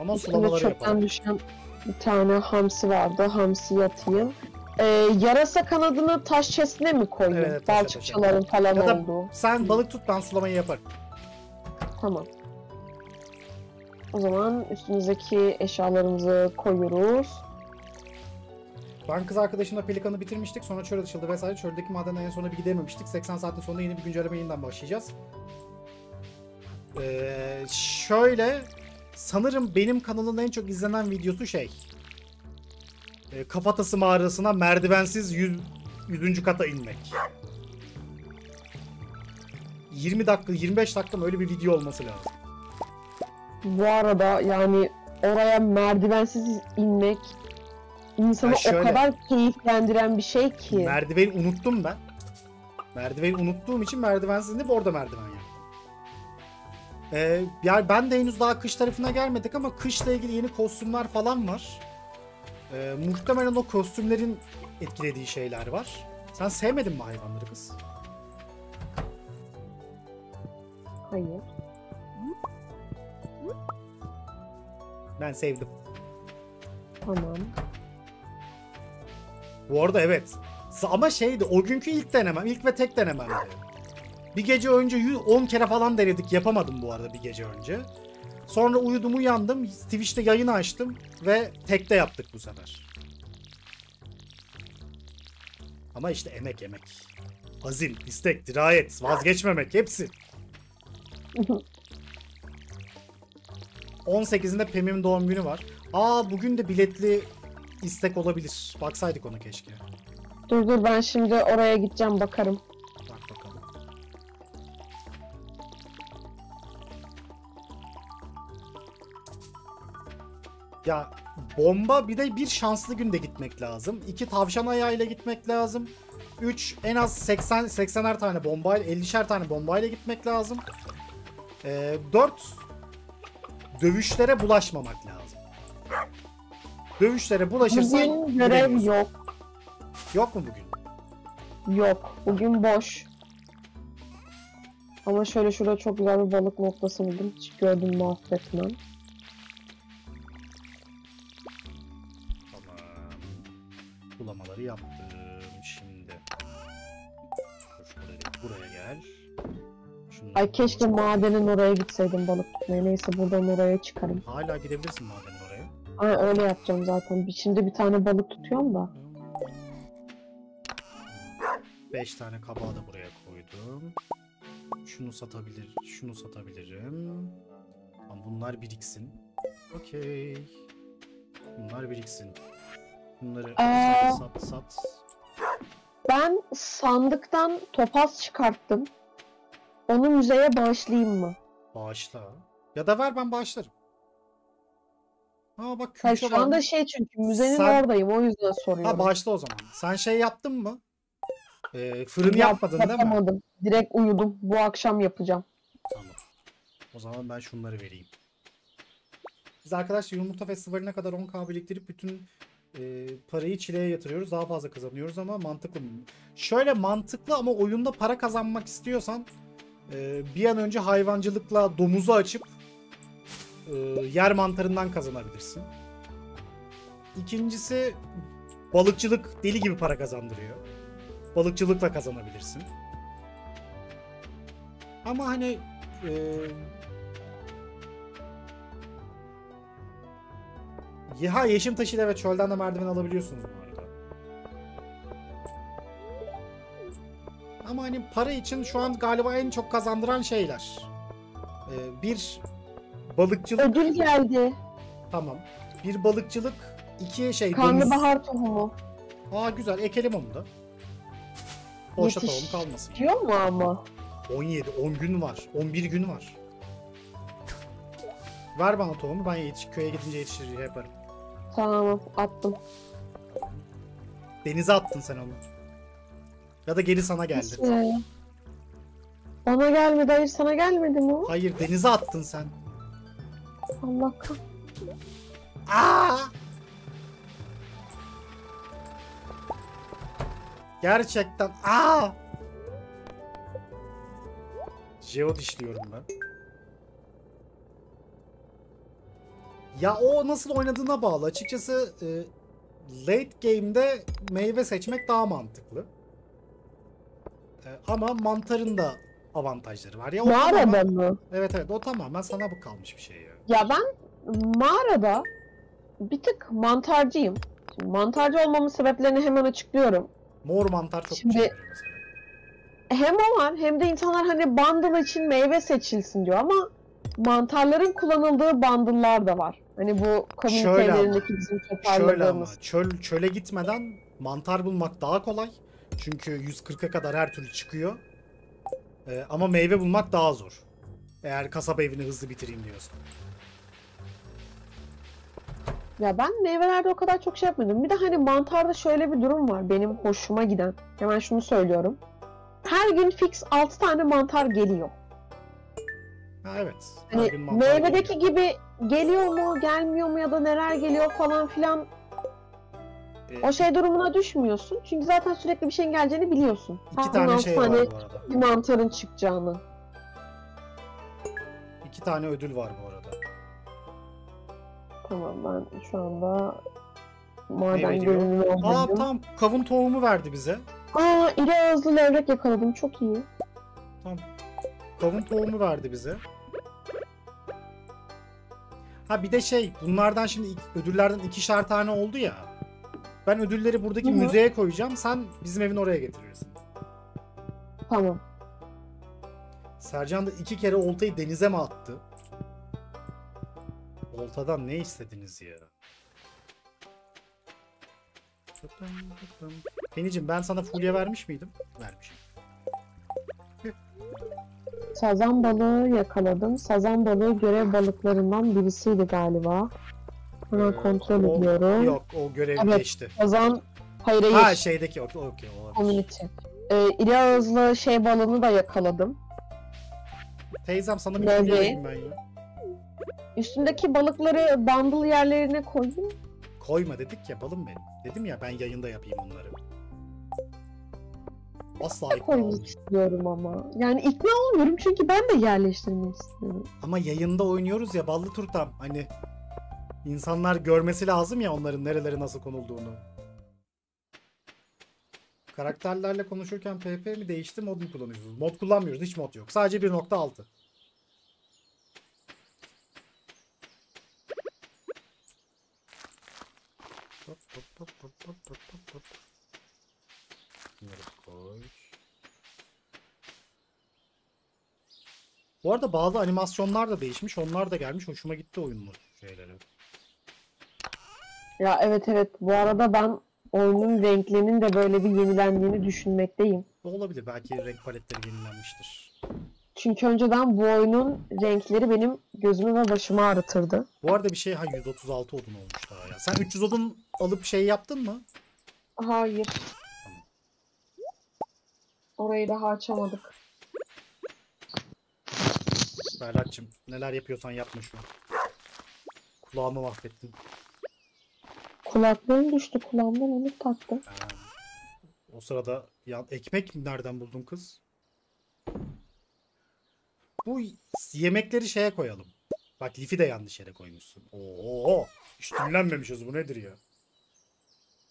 Ama Üstünde sulamaları çöpten yapalım. düşen bir tane hamsi vardı. Hamsi atayım. Ee, yarasa kanadını taş chest'ine mi koyayım? Evet, evet, falan Ya da olduğu. sen balık tut ben sulamayı yaparım. Tamam. O zaman üstümüzdeki eşyalarımızı koyuyoruz. Ben kız arkadaşımla Pelikan'ı bitirmiştik. Sonra çöl açıldı vesaire. Çöldeki madene en sona bir gidememiştik. 80 saatin sonunda yeni bir güncelleme yeniden başlayacağız. Ee, şöyle sanırım benim kanalın en çok izlenen videosu şey. Ee, kafatası mağarasına merdivensiz 100, 100. kata inmek. 20 dakika 25 dakika mı öyle bir video olması lazım. Bu arada yani oraya merdivensiz inmek insanı Ya şöyle- o kadar keyiflendiren bir şey ki. Merdiveni unuttum ben. Merdiveni unuttuğum için merdivensiz inip orada merdiven. Ee, yani ben de henüz daha kış tarafına gelmedik ama kışla ilgili yeni kostümler falan var. Ee, muhtemelen o kostümlerin etkilediği şeyler var. Sen sevmedin mi hayvanları kız? Hayır. Ben sevdim. Tamam. Bu arada evet. Ama şeydi o günkü ilk denemem. ilk ve tek denememdi. Bir gece önce 100 10 kere falan denedik. Yapamadım bu arada bir gece önce. Sonra uyudum uyandım. Twitch'te yayın açtım. Ve tekte yaptık bu sefer. Ama işte emek emek. Azim, istek, dirayet, vazgeçmemek hepsi. 18'inde Pem'in doğum günü var. Aa bugün de biletli istek olabilir. Baksaydık onu keşke. Dur dur ben şimdi oraya gideceğim bakarım. Ya bomba bir de bir şanslı günde gitmek lazım. İki tavşan ayağıyla gitmek lazım. 3 en az 80 80'er tane bombayla 50'şer tane bombayla gitmek lazım. Ee, 4 dövüşlere bulaşmamak lazım. Dövüşlere bulaşırsan Bugün görev yok. Yok mu bugün? Yok. Bugün boş. Ama şöyle şurada çok güzel bir balık noktası buldum. Hiç gördüm mü Bulamaları yaptım. Şimdi. Buraya, gel. Şunları Ay keşke madenin oraya gitseydim balık tutmaya. Neyse buradan oraya çıkarım. Hala gidebilirsin madenin oraya. Ay öyle yapacağım zaten. Şimdi bir tane balık tutuyorum da. 5 tane kabağı da buraya koydum. Şunu satabilir, şunu satabilirim. Bunlar biriksin. Okey. Bunlar biriksin. Bunları Aa. sat, sat, sat. Ben sandıktan topaz çıkarttım. Onu müzeye bağışlayayım mı? Bağışla. Ya da ver ben bağışlarım. Aa bak külçe şu anda varmış. şey çünkü müzenin Sen- oradayım o yüzden Ha soruyorum. bağışla o zaman. Sen şey yaptın mı? Ee, fırın Yap- yapmadın değil mi? Yapamadım. Direkt uyudum. Bu akşam yapacağım. Tamam. O zaman ben şunları vereyim. Biz arkadaşlar yumurta festivaline kadar 10k biriktirip bütün e, parayı çileye yatırıyoruz. Daha fazla kazanıyoruz ama mantıklı mı? Şöyle mantıklı ama oyunda para kazanmak istiyorsan e, bir an önce hayvancılıkla domuzu açıp e, yer mantarından kazanabilirsin. İkincisi balıkçılık deli gibi para kazandırıyor. Balıkçılıkla kazanabilirsin. Ama hani e, ya yeşim taşıyla ve çölden de merdiven alabiliyorsunuz bu arada. Ama hani para için şu an galiba en çok kazandıran şeyler. E, bir balıkçılık Ödül geldi. tamam. Bir balıkçılık, iki şey domuz. Karnabahar tohumu. Aa güzel ekelim onu da. Boşta tohum kalmasın. Diyor mu ama? 17, 10 gün var. 11 gün var. Ver bana tohumu ben yetiş köye gidince yetiştirir yaparım. Tamam attım. Denize attın sen onu. Ya da geri sana geldi. Nasıl ya? Bana gelmedi. Hayır sana gelmedi mi o? Hayır denize attın sen. Allah kah. Aa! Gerçekten aa! Jeod işliyorum ben. Ya o nasıl oynadığına bağlı. Açıkçası e, late game'de meyve seçmek daha mantıklı. E, ama mantarın da avantajları var. Ya o tamamen- Mağarada mı? Evet evet o tamamen sana bu kalmış bir şey ya. Ya ben mağarada bir tık mantarcıyım. Şimdi mantarcı olmamın sebeplerini hemen açıklıyorum. Mor mantar çok Şimdi- şey mesela. Hem o var hem de insanlar hani bundle için meyve seçilsin diyor ama mantarların kullanıldığı bundle'lar da var. Hani bu komünite Şöyle ama. evlerindeki bizim Şöyle ama toparladığımız. çöl çöle gitmeden mantar bulmak daha kolay. Çünkü 140'a kadar her türlü çıkıyor. Ee, ama meyve bulmak daha zor. Eğer kasaba evini hızlı bitireyim diyorsan. Ya ben meyvelerde o kadar çok şey yapmadım. Bir de hani mantarda şöyle bir durum var benim hoşuma giden. Hemen şunu söylüyorum. Her gün fix 6 tane mantar geliyor. Ha evet. Hani meyvedeki geliyor. gibi geliyor mu, gelmiyor mu ya da neler geliyor falan filan Ee, o şey durumuna düşmüyorsun. Çünkü zaten sürekli bir şeyin geleceğini biliyorsun. iki gün tane şey tane var bu arada. bir mantarın çıkacağını. İki tane ödül var bu arada. Tamam ben şu anda maden gölünü Aa öldürdüm. tam kavun tohumu verdi bize. Aa iri ağızlı levrek yakaladım çok iyi. Tam kavun tohumu verdi bize. Ha bir de şey bunlardan şimdi ödüllerden ikişer tane oldu ya. Ben ödülleri buradaki Hı hı. müzeye koyacağım. Sen bizim evin oraya getirirsin. Tamam. Sercan da iki kere oltayı denize mi attı? Oltadan ne istediniz ya? Penicim ben sana fulya vermiş miydim? Vermişim. Sazan balığı yakaladım. Sazan balığı görev balıklarından birisiydi galiba. Hemen Ee, kontrol o- ediyorum. Yok o görev Evet. geçti. Sazan hayır hayır. Ha şeydeki okey okey. Community. Ee, iri ağızlı şey balığını da yakaladım. Teyzem sana bir vereyim ben ya. Üstündeki balıkları bundle yerlerine koydum. Koyma dedik ya balım benim. Dedim ya ben yayında yapayım onları. Asla ikna Koymak olmuyorum. istiyorum ama. Yani ikna olmuyorum çünkü ben de yerleştirmek istiyorum. Ama yayında oynuyoruz ya ballı turtam. Hani insanlar görmesi lazım ya onların nerelere nasıl konulduğunu. Karakterlerle konuşurken PP mi değişti mod mu kullanıyorsunuz? Mod kullanmıyoruz. Hiç mod yok. Sadece 1.6. Hop, hop, hop, hop, hop, hop, hop, hop. Bunları koy. Bu arada bazı animasyonlar da değişmiş. Onlar da gelmiş. Hoşuma gitti oyunun şeyleri. Ya evet evet bu arada ben oyunun renklerinin de böyle bir yenilendiğini düşünmekteyim. Olabilir. Belki renk paletleri yenilenmiştir. Çünkü önceden bu oyunun renkleri benim gözümü ve başımı ağrıtırdı. Bu arada bir şey ha 136 odun olmuş daha ya. Sen 300 odun alıp şey yaptın mı? Hayır. Orayı daha açamadık. Berrak'cığım neler yapıyorsan yapma şu an. Kulağımı mahvettin. Kulaklığım düştü kulağımdan onu taktım. O sırada ya ekmek nereden buldun kız? Bu yemekleri şeye koyalım. Bak lifi de yanlış yere koymuşsun. Oo, hiç dinlenmemişiz bu nedir ya?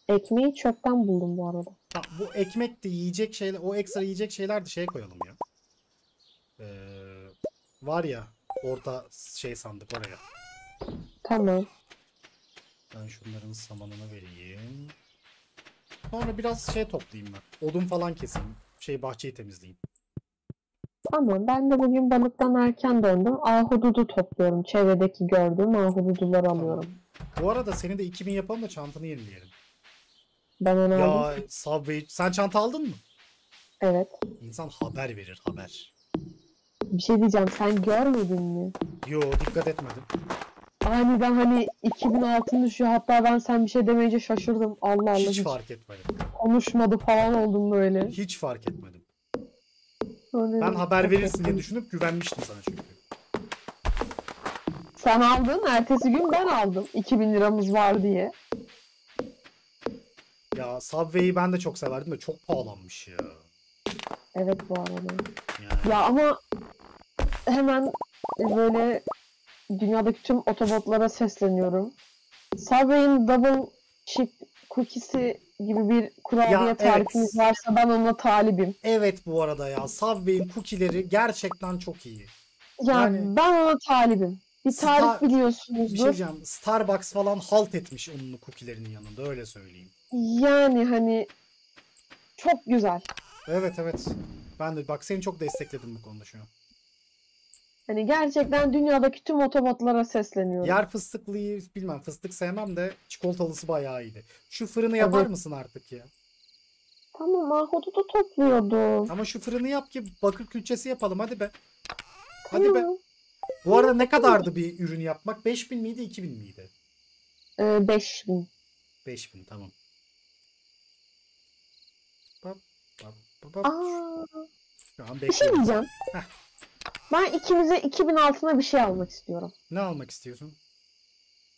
Ekmeği çöpten buldum bu arada. Ha, bu ekmek de yiyecek şeyler, o ekstra yiyecek şeyler de şey koyalım ya. Ee, var ya orta şey sandık oraya. Tamam. Ben şunların samanını vereyim. Sonra biraz şey toplayayım ben. Odun falan keseyim. Şey bahçeyi temizleyeyim. Tamam. Ben de bugün balıktan erken döndüm. Ahududu topluyorum. Çevredeki gördüğüm ahududuları alıyorum. Bu arada seni de 2000 yapalım da çantanı yenileyelim. Ben onu aldım. Ya Subway sen çanta aldın mı? Evet. İnsan haber verir haber. Bir şey diyeceğim. Sen görmedin mi? Yo dikkat etmedim. Aniden hani 2006'ın düşüyor. Hatta ben sen bir şey demeyince şaşırdım. Allah Allah. Hiç Hiç, fark etmedim. konuşmadı falan oldum böyle. Hiç fark etmedim. Öyle Ben haber çok verirsin diye düşünüp güvenmiştim sana çünkü. Sen aldın. Ertesi gün ben aldım. 2000 liramız var diye. Ya Subway'i ben de çok severdim de çok pahalanmış ya. Evet bu arada. Yani. Ya ama hemen böyle dünyadaki tüm otobotlara sesleniyorum. Subway'in double chip cookie'si gibi bir kurabiye Ya, tarifiniz evet. varsa ben ona talibim. Evet bu arada ya Subway'in cookie'leri gerçekten çok iyi. Ya Yani- ben ona talibim. Bir Star- tarif Bir şey biliyorsunuzdur. diyeceğim. Starbucks falan halt etmiş onun cookie'lerinin yanında öyle söyleyeyim. Yani hani çok güzel. Evet evet. Ben de bak seni çok destekledim bu konuda şu an. Hani gerçekten dünyadaki tüm otobotlara sesleniyorum. Yer fıstıklıyı bilmem fıstık sevmem de çikolatalısı bayağı iyiydi. Şu fırını yapar Evet. mısın artık ya? Tamam ahududu topluyordu. Ama şu fırını yap ki bakır külçesi yapalım hadi be. Hadi be. Bu arada ne kadardı bir ürün yapmak? 5000 miydi 2000 miydi? Ee, 5000. 5000 tamam. Bap, bap, bap. Aa, Şu an bir şey bekliyorum. diyeceğim. Heh. Ben ikimize 2000 altına bir şey almak istiyorum. Ne almak istiyorsun?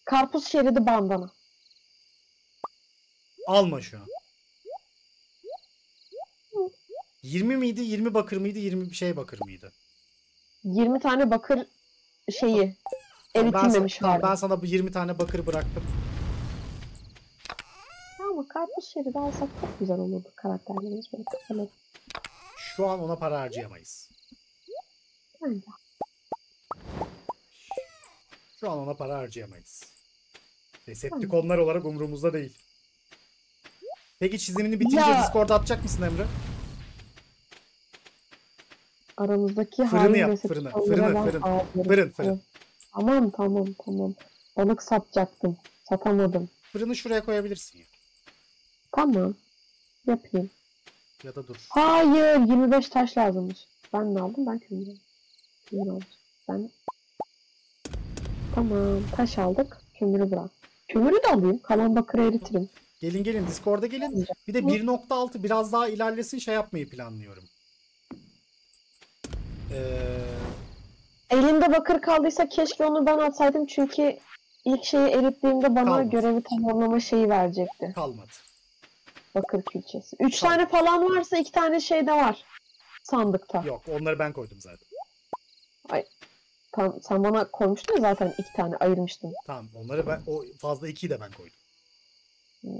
Karpuz şeridi bandana. Alma şu an. 20 miydi? 20 bakır mıydı? 20 bir şey bakır mıydı? 20 tane bakır şeyi. Ben, Eritilmemiş tamam, hali. ben sana bu 20 tane bakır bıraktım. Ama karpuz şeridi alsak çok güzel olurdu karakterlerimiz böyle. Şu an ona para harcayamayız. Bence. Şu an ona para harcayamayız. Decepticonlar olarak umurumuzda değil. Peki çizimini bitince Ya. Discord'a atacak mısın Emre? Aramızdaki Fırını yap, fırını, fırını, fırın. Fırın, fırın. Tamam tamam tamam. Balık satacaktım. Satamadım. Fırını şuraya koyabilirsin ya. Tamam. Yapayım. Ya da dur. Hayır 25 taş lazımmış. Ben ne aldım? Ben aldım. Kömür aldım. Ben... Tamam taş aldık. Kömürü bırak. Kömürü de alayım. Kalan bakırı eritirim. Gelin gelin Discord'a gelin. Bir de 1.6 biraz daha ilerlesin şey yapmayı planlıyorum. Ee, Elinde bakır kaldıysa keşke onu ben atsaydım çünkü ilk şeyi erittiğimde bana Kalmadı. görevi tamamlama şeyi verecekti. kalmadı. Bakır külçesi. Üç Tamam. tane falan varsa iki tane şey de var. Sandıkta. Yok onları ben koydum zaten. Tam, sen bana koymuştun ya zaten iki tane ayırmıştın. Tamam onları ben o fazla 2'yi de ben koydum. Hmm.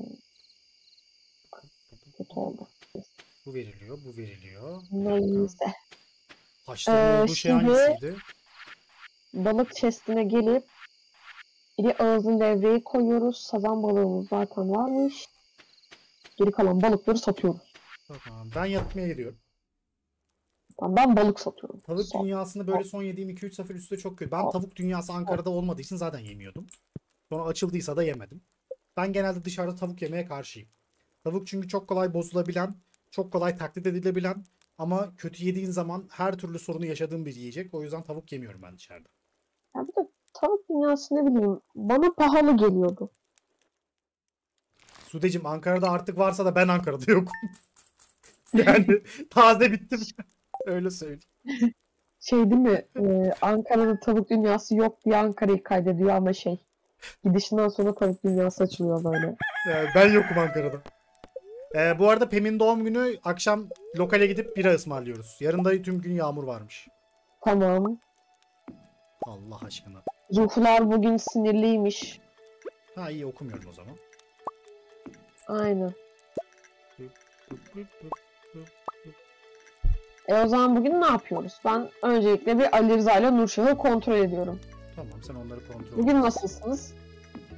Kötü oldu. Bu veriliyor, bu veriliyor. Bir. Neyse. Haşların Ee, olduğu şey hangisiydi? Balık chestine gelip iri ağzın levreyi koyuyoruz. Sazan balığımız zaten varmış. Geri kalan balıkları satıyoruz. Tamam ben yatmaya gidiyorum. Tamam, ben balık satıyorum. Tavuk Sat. dünyasını böyle son yediğim 2-3 sefer üstte çok kötü. Ben tavuk dünyası Ankara'da olmadığı için zaten yemiyordum. Sonra açıldıysa da yemedim. Ben genelde dışarıda tavuk yemeye karşıyım. Tavuk çünkü çok kolay bozulabilen, çok kolay taklit edilebilen ama kötü yediğin zaman her türlü sorunu yaşadığın bir yiyecek. O yüzden tavuk yemiyorum ben dışarıda. Ya bir de tavuk dünyası ne bileyim bana pahalı geliyordu. Sudecim Ankara'da artık varsa da ben Ankara'da yokum. yani taze bittim. Öyle söyleyeyim. Şey değil mi? e, Ankara'da tavuk dünyası yok diye Ankara'yı kaydediyor ama şey. Gidişinden sonra tavuk dünyası açılıyor böyle. Ee, ben yokum Ankara'da. Ee, bu arada Pem'in doğum günü akşam lokale gidip bira ısmarlıyoruz. Yarın da tüm gün yağmur varmış. Tamam. Allah aşkına. Ruhlar bugün sinirliymiş. Ha iyi okumuyorum o zaman. Aynen. E o zaman bugün ne yapıyoruz? Ben öncelikle bir Ali Rıza ile Nurşah'ı kontrol ediyorum. Tamam sen onları kontrol et. Bugün nasılsınız?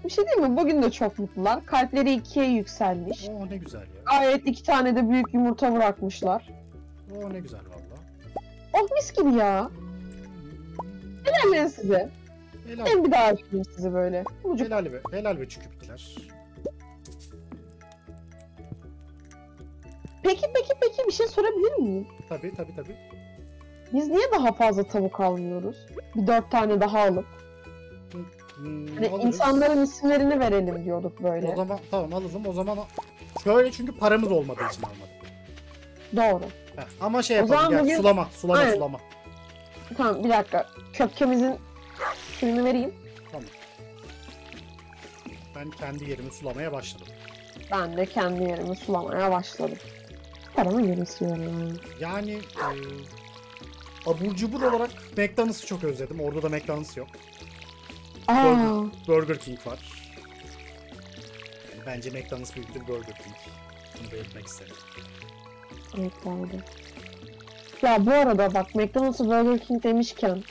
Bir şey değil mi? Bugün de çok mutlular. Kalpleri ikiye yükselmiş. Oo ne güzel ya. Gayet iki tane de büyük yumurta bırakmışlar. Oo ne güzel valla. Oh mis gibi ya. Helal size. Helal, Ben bir daha öpeyim sizi böyle. Ucuk. helal ve helal ve çüküptiler. Peki peki peki bir şey sorabilir miyim? Tabi tabi tabi. Biz niye daha fazla tavuk almıyoruz? Bir dört tane daha alıp. Hmm, Hani alırız. insanların isimlerini verelim diyorduk böyle. O zaman tamam alalım o zaman şöyle çünkü paramız olmadığı için almadık. Doğru. Heh, ama şey yapalım gel bugün- sulama sulama Aynen. sulama. Tamam bir dakika. Köpkemizin suyunu vereyim. Ben kendi yerimi sulamaya başladım. Ben de kendi yerimi sulamaya başladım. Paramı geri istiyorum. Yani e, abur cubur olarak McDonald's'ı çok özledim. Orada da McDonald's yok. Aa, Burger King var. Yani bence McDonald's büyüktür Burger King. Bunu belirtmek isterim. evet vardı. Ya bu arada bak McDonald's Burger King demişken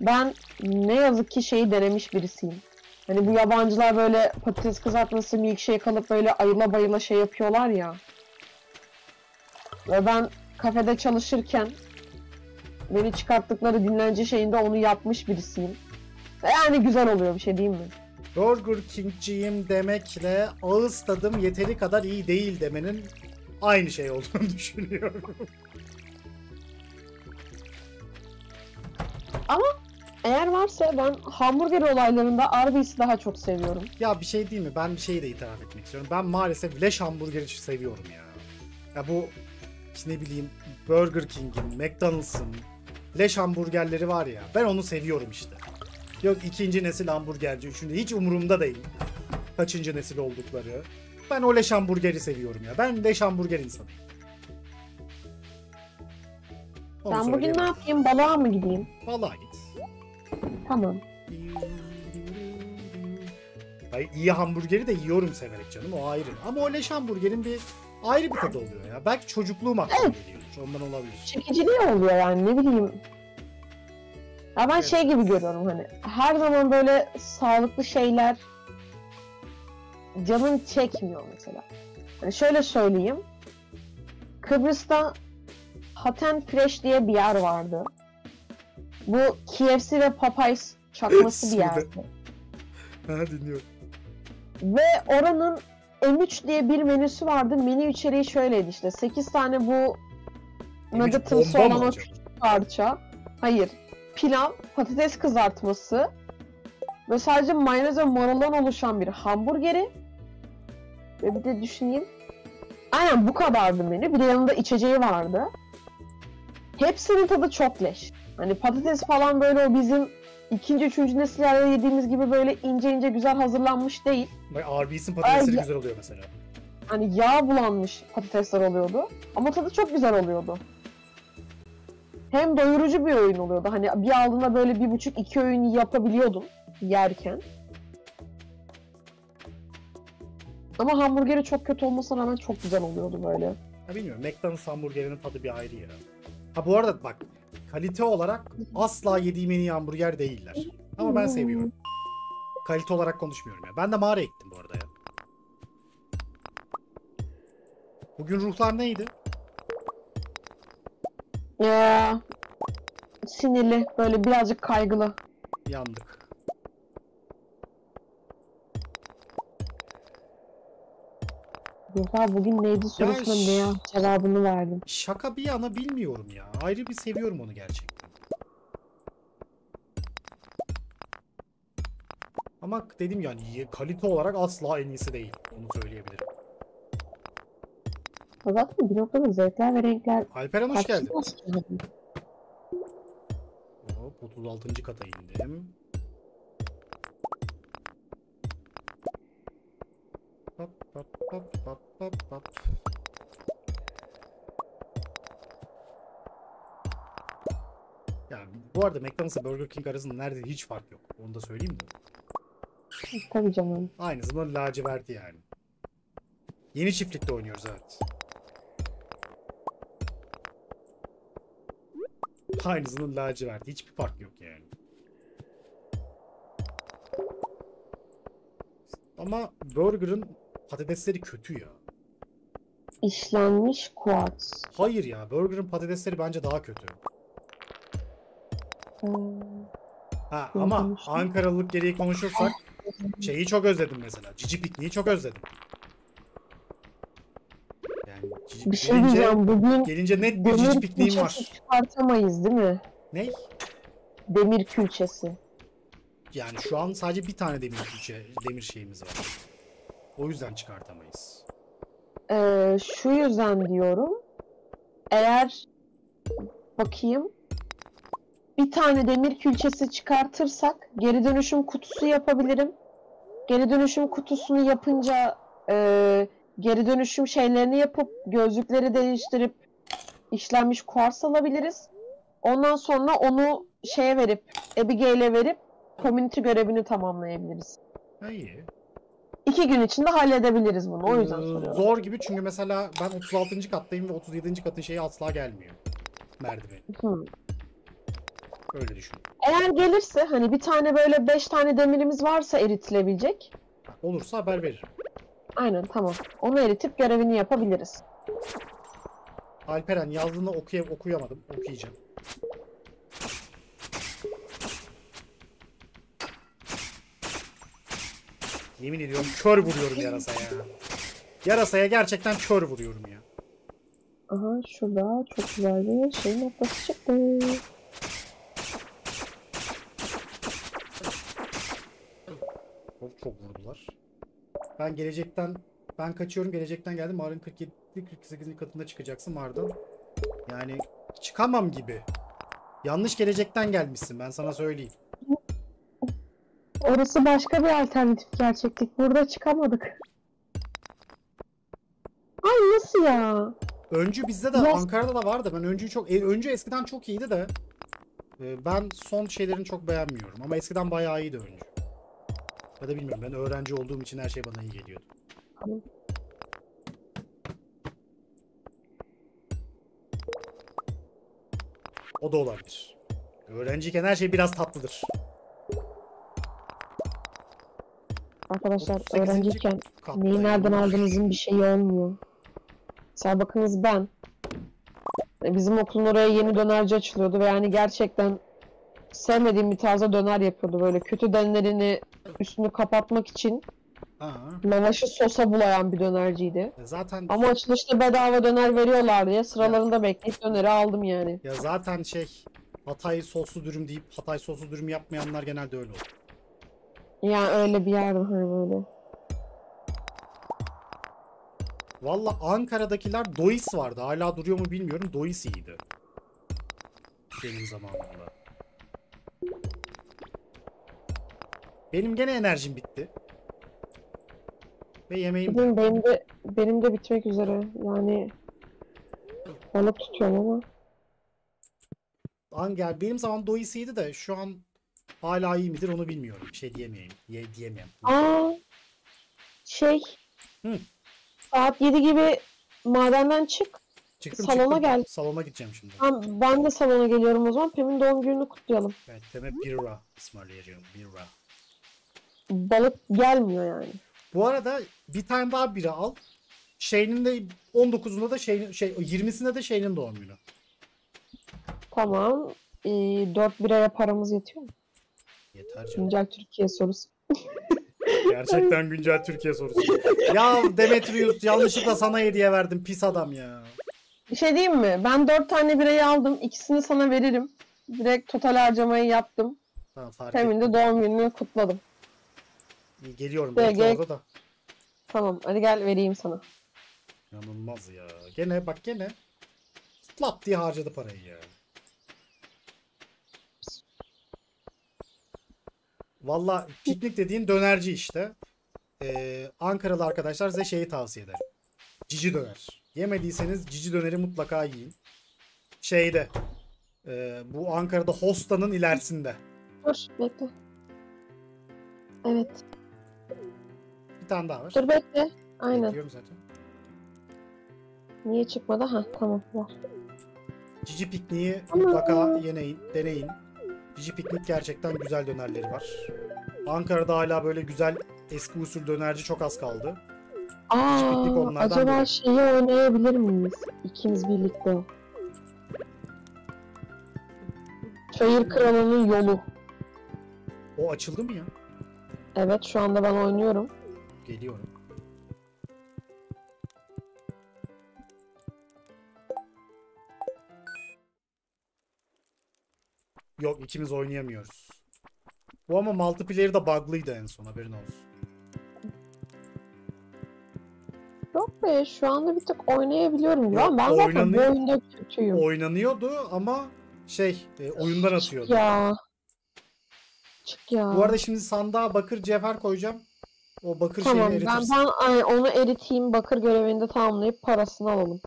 Ben ne yazık ki şeyi denemiş birisiyim. Hani bu yabancılar böyle patates kızartması milkshake alıp böyle ayıla bayıla şey yapıyorlar ya. Ve ben kafede çalışırken beni çıkarttıkları dinlence şeyinde onu yapmış birisiyim. Ve Yani güzel oluyor bir şey diyeyim mi? Burger King'ciyim demekle ağız tadım yeteri kadar iyi değil demenin aynı şey olduğunu düşünüyorum. Eğer varsa ben hamburger olaylarında Arby's'i daha çok seviyorum. ya bir şey değil mi? Ben bir şeyi de itiraf etmek istiyorum. Ben maalesef leş hamburgeri seviyorum ya. Ya bu ne bileyim Burger King'in, McDonald's'ın leş hamburgerleri var ya. Ben onu seviyorum işte. Yok ikinci nesil hamburgerci, üçüncü hiç umurumda değil. Kaçıncı nesil oldukları. Ben o leş hamburgeri seviyorum ya. Ben leş hamburger insanıyım. Onu ben bugün ne yapayım? Balığa mı gideyim? Vallahi git. Tamam. Hayır, iyi hamburgeri de yiyorum severek canım o ayrı. Ama o leş hamburgerin bir ayrı bir tadı oluyor ya. Belki çocukluğum aklıma geliyordur. Ondan olabilir. çekiciliği oluyor yani ne bileyim. Ya ben Evet. şey gibi görüyorum hani her zaman böyle sağlıklı şeyler canın çekmiyor mesela. Hani şöyle söyleyeyim. Kıbrıs'ta and Fresh diye bir yer vardı. Bu KFC ve Popeyes çakması bir yerdi. Ha dinliyorum. Ve oranın M3 diye bir menüsü vardı. Menü içeriği şöyleydi işte. 8 tane bu nuggetımsı olan o küçük parça. Hayır. Pilav, patates kızartması ve sadece mayonez ve maruldan oluşan bir hamburgeri. Ve bir de düşüneyim. Aynen bu kadardı menü. Bir de yanında içeceği vardı. Hepsinin tadı çok leş. Hani patates falan böyle o bizim ikinci, üçüncü nesillerde yediğimiz gibi böyle ince ince güzel hazırlanmış değil. Bak Arby's'in patatesleri Ay, güzel oluyor mesela. Hani yağ bulanmış patatesler oluyordu. Ama tadı çok güzel oluyordu. Hem doyurucu bir öğün oluyordu. Hani bir aldığında böyle bir buçuk iki öğün yapabiliyordun yerken. Ama hamburgeri çok kötü olmasına rağmen çok güzel oluyordu böyle. Ha bilmiyorum. McDonald's hamburgerinin tadı bir ayrı ya. Ha bu arada bak kalite olarak asla yediğim en iyi hamburger değiller. Ama ben seviyorum. Kalite olarak konuşmuyorum ya. Ben de mağaraya gittim bu arada ya. Bugün ruhlar neydi? Ya, sinirli, böyle birazcık kaygılı. Yandık. Yuha bugün neydi sorusuna ne ya cevabını verdim. Şaka bir yana bilmiyorum ya. Ayrı bir seviyorum onu gerçekten. Ama dedim yani kalite olarak asla en iyisi değil. Onu söyleyebilirim. Zaten bir noktada zevkler ve renkler Alperen hoş geldin. Hop 36. kata indim. Hop hop. Yani bu arada McDonald's'la Burger King arasında neredeyse hiç fark yok. Onu da söyleyeyim mi? Tabii canım. Aynı zamanda laciverti yani. Yeni çiftlikte oynuyoruz evet. Aynısının laciverti. Hiçbir fark yok yani. Ama Burger'ın patatesleri kötü ya. İşlenmiş kuartz. Hayır ya. Burger'ın patatesleri bence daha kötü. Hmm. Ha ama? Ankaralılık gereği konuşursak şeyi çok özledim mesela. Cici pikniği çok özledim. Yani cici Bir şey gelince, diyeceğim bugün gelince net bir cici pikniğim var. çıkartamayız değil mi? Ne? Demir külçesi. Yani şu an sadece bir tane demir külçe, demir şeyimiz var. O yüzden çıkartamayız. Ee, şu yüzden diyorum. Eğer bakayım bir tane demir külçesi çıkartırsak geri dönüşüm kutusu yapabilirim. Geri dönüşüm kutusunu yapınca e, geri dönüşüm şeylerini yapıp gözlükleri değiştirip işlenmiş kuars alabiliriz. Ondan sonra onu şeye verip Abigail'e verip community görevini tamamlayabiliriz. Ha iyi. İki gün içinde halledebiliriz bunu. O yüzden Ee, soruyorum. Zor gibi çünkü mesela ben 36. kattayım ve 37. katın şeyi asla gelmiyor. Merdiven. Hmm. Öyle düşün. Eğer gelirse hani bir tane böyle beş tane demirimiz varsa eritilebilecek. Olursa haber veririm. Aynen tamam. Onu eritip görevini yapabiliriz. Alperen yazdığını okuya okuyamadım. Okuyacağım. Yemin ediyorum kör vuruyorum yarasaya. Yarasaya gerçekten kör vuruyorum ya. Aha şurada çok güzel bir şey noktası çıktı. Çok, çok vurdular. Ben gelecekten ben kaçıyorum gelecekten geldim. Mağaranın 47 48. katında çıkacaksın mağaradan. Yani çıkamam gibi. Yanlış gelecekten gelmişsin ben sana söyleyeyim. Orası başka bir alternatif gerçeklik. Burada çıkamadık. Ay nasıl ya? Öncü bizde de Biraz- Ankara'da da vardı. Ben öncüyü çok e, öncü eskiden çok iyiydi de e, ben son şeylerini çok beğenmiyorum ama eskiden bayağı iyiydi öncü. Ya da bilmiyorum ben öğrenci olduğum için her şey bana iyi geliyordu. Tamam. O da olabilir. Öğrenciyken her şey biraz tatlıdır. Arkadaşlar 38. öğrenciyken Katta neyi nereden yani. aldığınızın bir şeyi olmuyor. Mesela bakınız ben. e, Bizim okulun oraya yeni dönerci açılıyordu ve yani gerçekten sevmediğim bir tarzda döner yapıyordu. Böyle kötü denlerini üstünü kapatmak için Ha, lavaşı sosa bulayan bir dönerciydi. e, zaten Ama açılışta bedava döner veriyorlar diye sıralarında bekleyip döneri aldım yani. ya zaten şey Hatay soslu dürüm deyip Hatay soslu dürüm yapmayanlar genelde öyle olur. Yani öyle bir yer var böyle. Valla Ankara'dakiler Dois vardı. Hala duruyor mu bilmiyorum. Dois iyiydi. Benim zamanımda. Benim gene enerjim bitti. Ve yemeğim. Benim, benim de benim de bitmek üzere. Yani balık tutuyorum ama. Anger benim zaman Dois iyiydi de şu an hala iyi midir onu bilmiyorum. Bir şey diyemeyeyim. Ye, diyemem. Aa şey Hı. saat 7 gibi madenden çık. Çıktım, salona çıktım. gel. Salona gideceğim şimdi. Tamam, ben de salona geliyorum o zaman. Prim'in doğum gününü kutlayalım. Evet, deme birra ısmarlayacağım. Birra. Balık gelmiyor yani. Bu arada bir tane daha bira al. Şeyinin de 19'unda da şeyin şey 20'sinde de şeyinin doğum günü. Tamam. Ee, 4 biraya paramız yetiyor mu? Yeter canım. Güncel Türkiye sorusu. Gerçekten güncel Türkiye sorusu. ya Demetrius yanlışlıkla sana hediye verdim pis adam ya. Bir şey diyeyim mi? Ben 4 tane birayı aldım. İkisini sana veririm. Direkt total harcamayı yaptım. Tamam fark Temin de doğum gününü kutladım. İyi, Geliyorum Gel, belki gel. orada da. Tamam hadi gel vereyim sana. Yanılmaz ya. Gene bak gene. Lap diye harcadı parayı ya. Valla piknik dediğin dönerci işte. Ee, Ankaralı arkadaşlar size şeyi tavsiye ederim. Cici döner. Yemediyseniz cici döneri mutlaka yiyin. Şeyde. e, bu Ankara'da Hosta'nın ilerisinde. Dur bekle. Evet. Bir tane daha var. Dur bekle. Aynen. Bekliyorum zaten. Niye çıkmadı? Ha tamam var. Cici pikniği mutlaka yeneyin, deneyin. Cici piknik gerçekten güzel dönerleri var. Ankara'da hala böyle güzel eski usul dönerci çok az kaldı. Aa, piknik onlardan acaba biri. şeyi oynayabilir miyiz? İkimiz birlikte. Çayır Kralı'nın yolu. O açıldı mı ya? Evet şu anda ben oynuyorum. Geliyorum. Yok ikimiz oynayamıyoruz. Bu ama multiplayer da bug'lıydı en son haberin olsun. Yok be şu anda bir tık oynayabiliyorum ama ben zaten bu oyunda kötüyüm. Oynanıyordu ama şey e, oyundan atıyordu. Ya. Çık ya. Bu arada şimdi sandığa bakır cevher koyacağım. O bakır tamam şeyini ben, eritirsin. ben ay, onu eriteyim bakır görevini de tamamlayıp parasını alalım.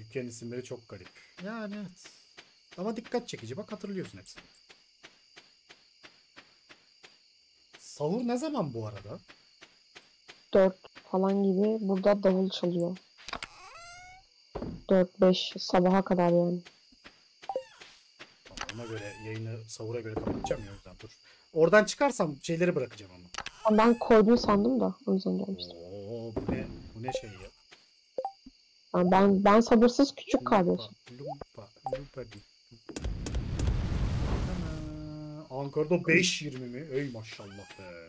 Dükkan isimleri çok garip. Yani evet. Ama dikkat çekici. Bak hatırlıyorsun hepsini. Sahur ne zaman bu arada? 4 falan gibi burada davul çalıyor. 4-5 sabaha kadar yani. göre yayını sahura göre kapatacağım ya yüzden dur. Oradan çıkarsam şeyleri bırakacağım ama. Ama Ben koyduğunu sandım da o yüzden gelmiştim. Oo bu ne? Bu ne şey ya? Yani ben ben sabırsız küçük kardeşim. Lumpa, lumpa, lumpa. Ana, Ankara'da 5.20 mi? Ey maşallah be.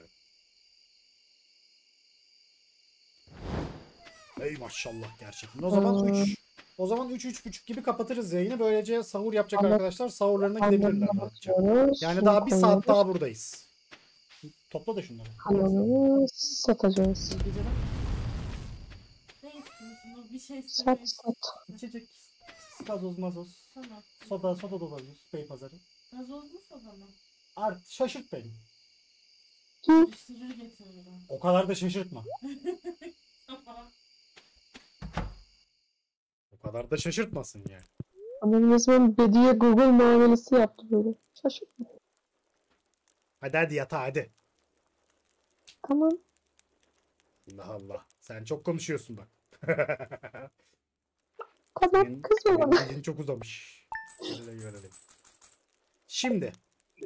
Ey maşallah gerçekten. O zaman Hmm. 3 o zaman 3 3.30 gibi kapatırız yayını. Böylece sahur yapacak Anladım. arkadaşlar sahurlarına gidebilirler rahatça. Yani daha bir saat daha buradayız. Topla da şunları. Kalanını satacağız. Ne istiyorsunuz? Bir şey Sat sat. İçecek, gazoz, mazoz, Tamam. soda, soda da olabilir. Bey pazarı. Gazoz mu soda mı? Art, şaşırt beni. Karıştırır getiririm. O kadar da şaşırtma. Tamam. O kadar da şaşırtmasın yani. Annem resmen Bediye Google muamelesi yaptı böyle. Şaşırtma. Hadi hadi yatağa hadi. Tamam. Allah Allah. Sen çok konuşuyorsun bak. Senin, kızma senin bana. dilin çok uzamış. Şöyle görelim. Şimdi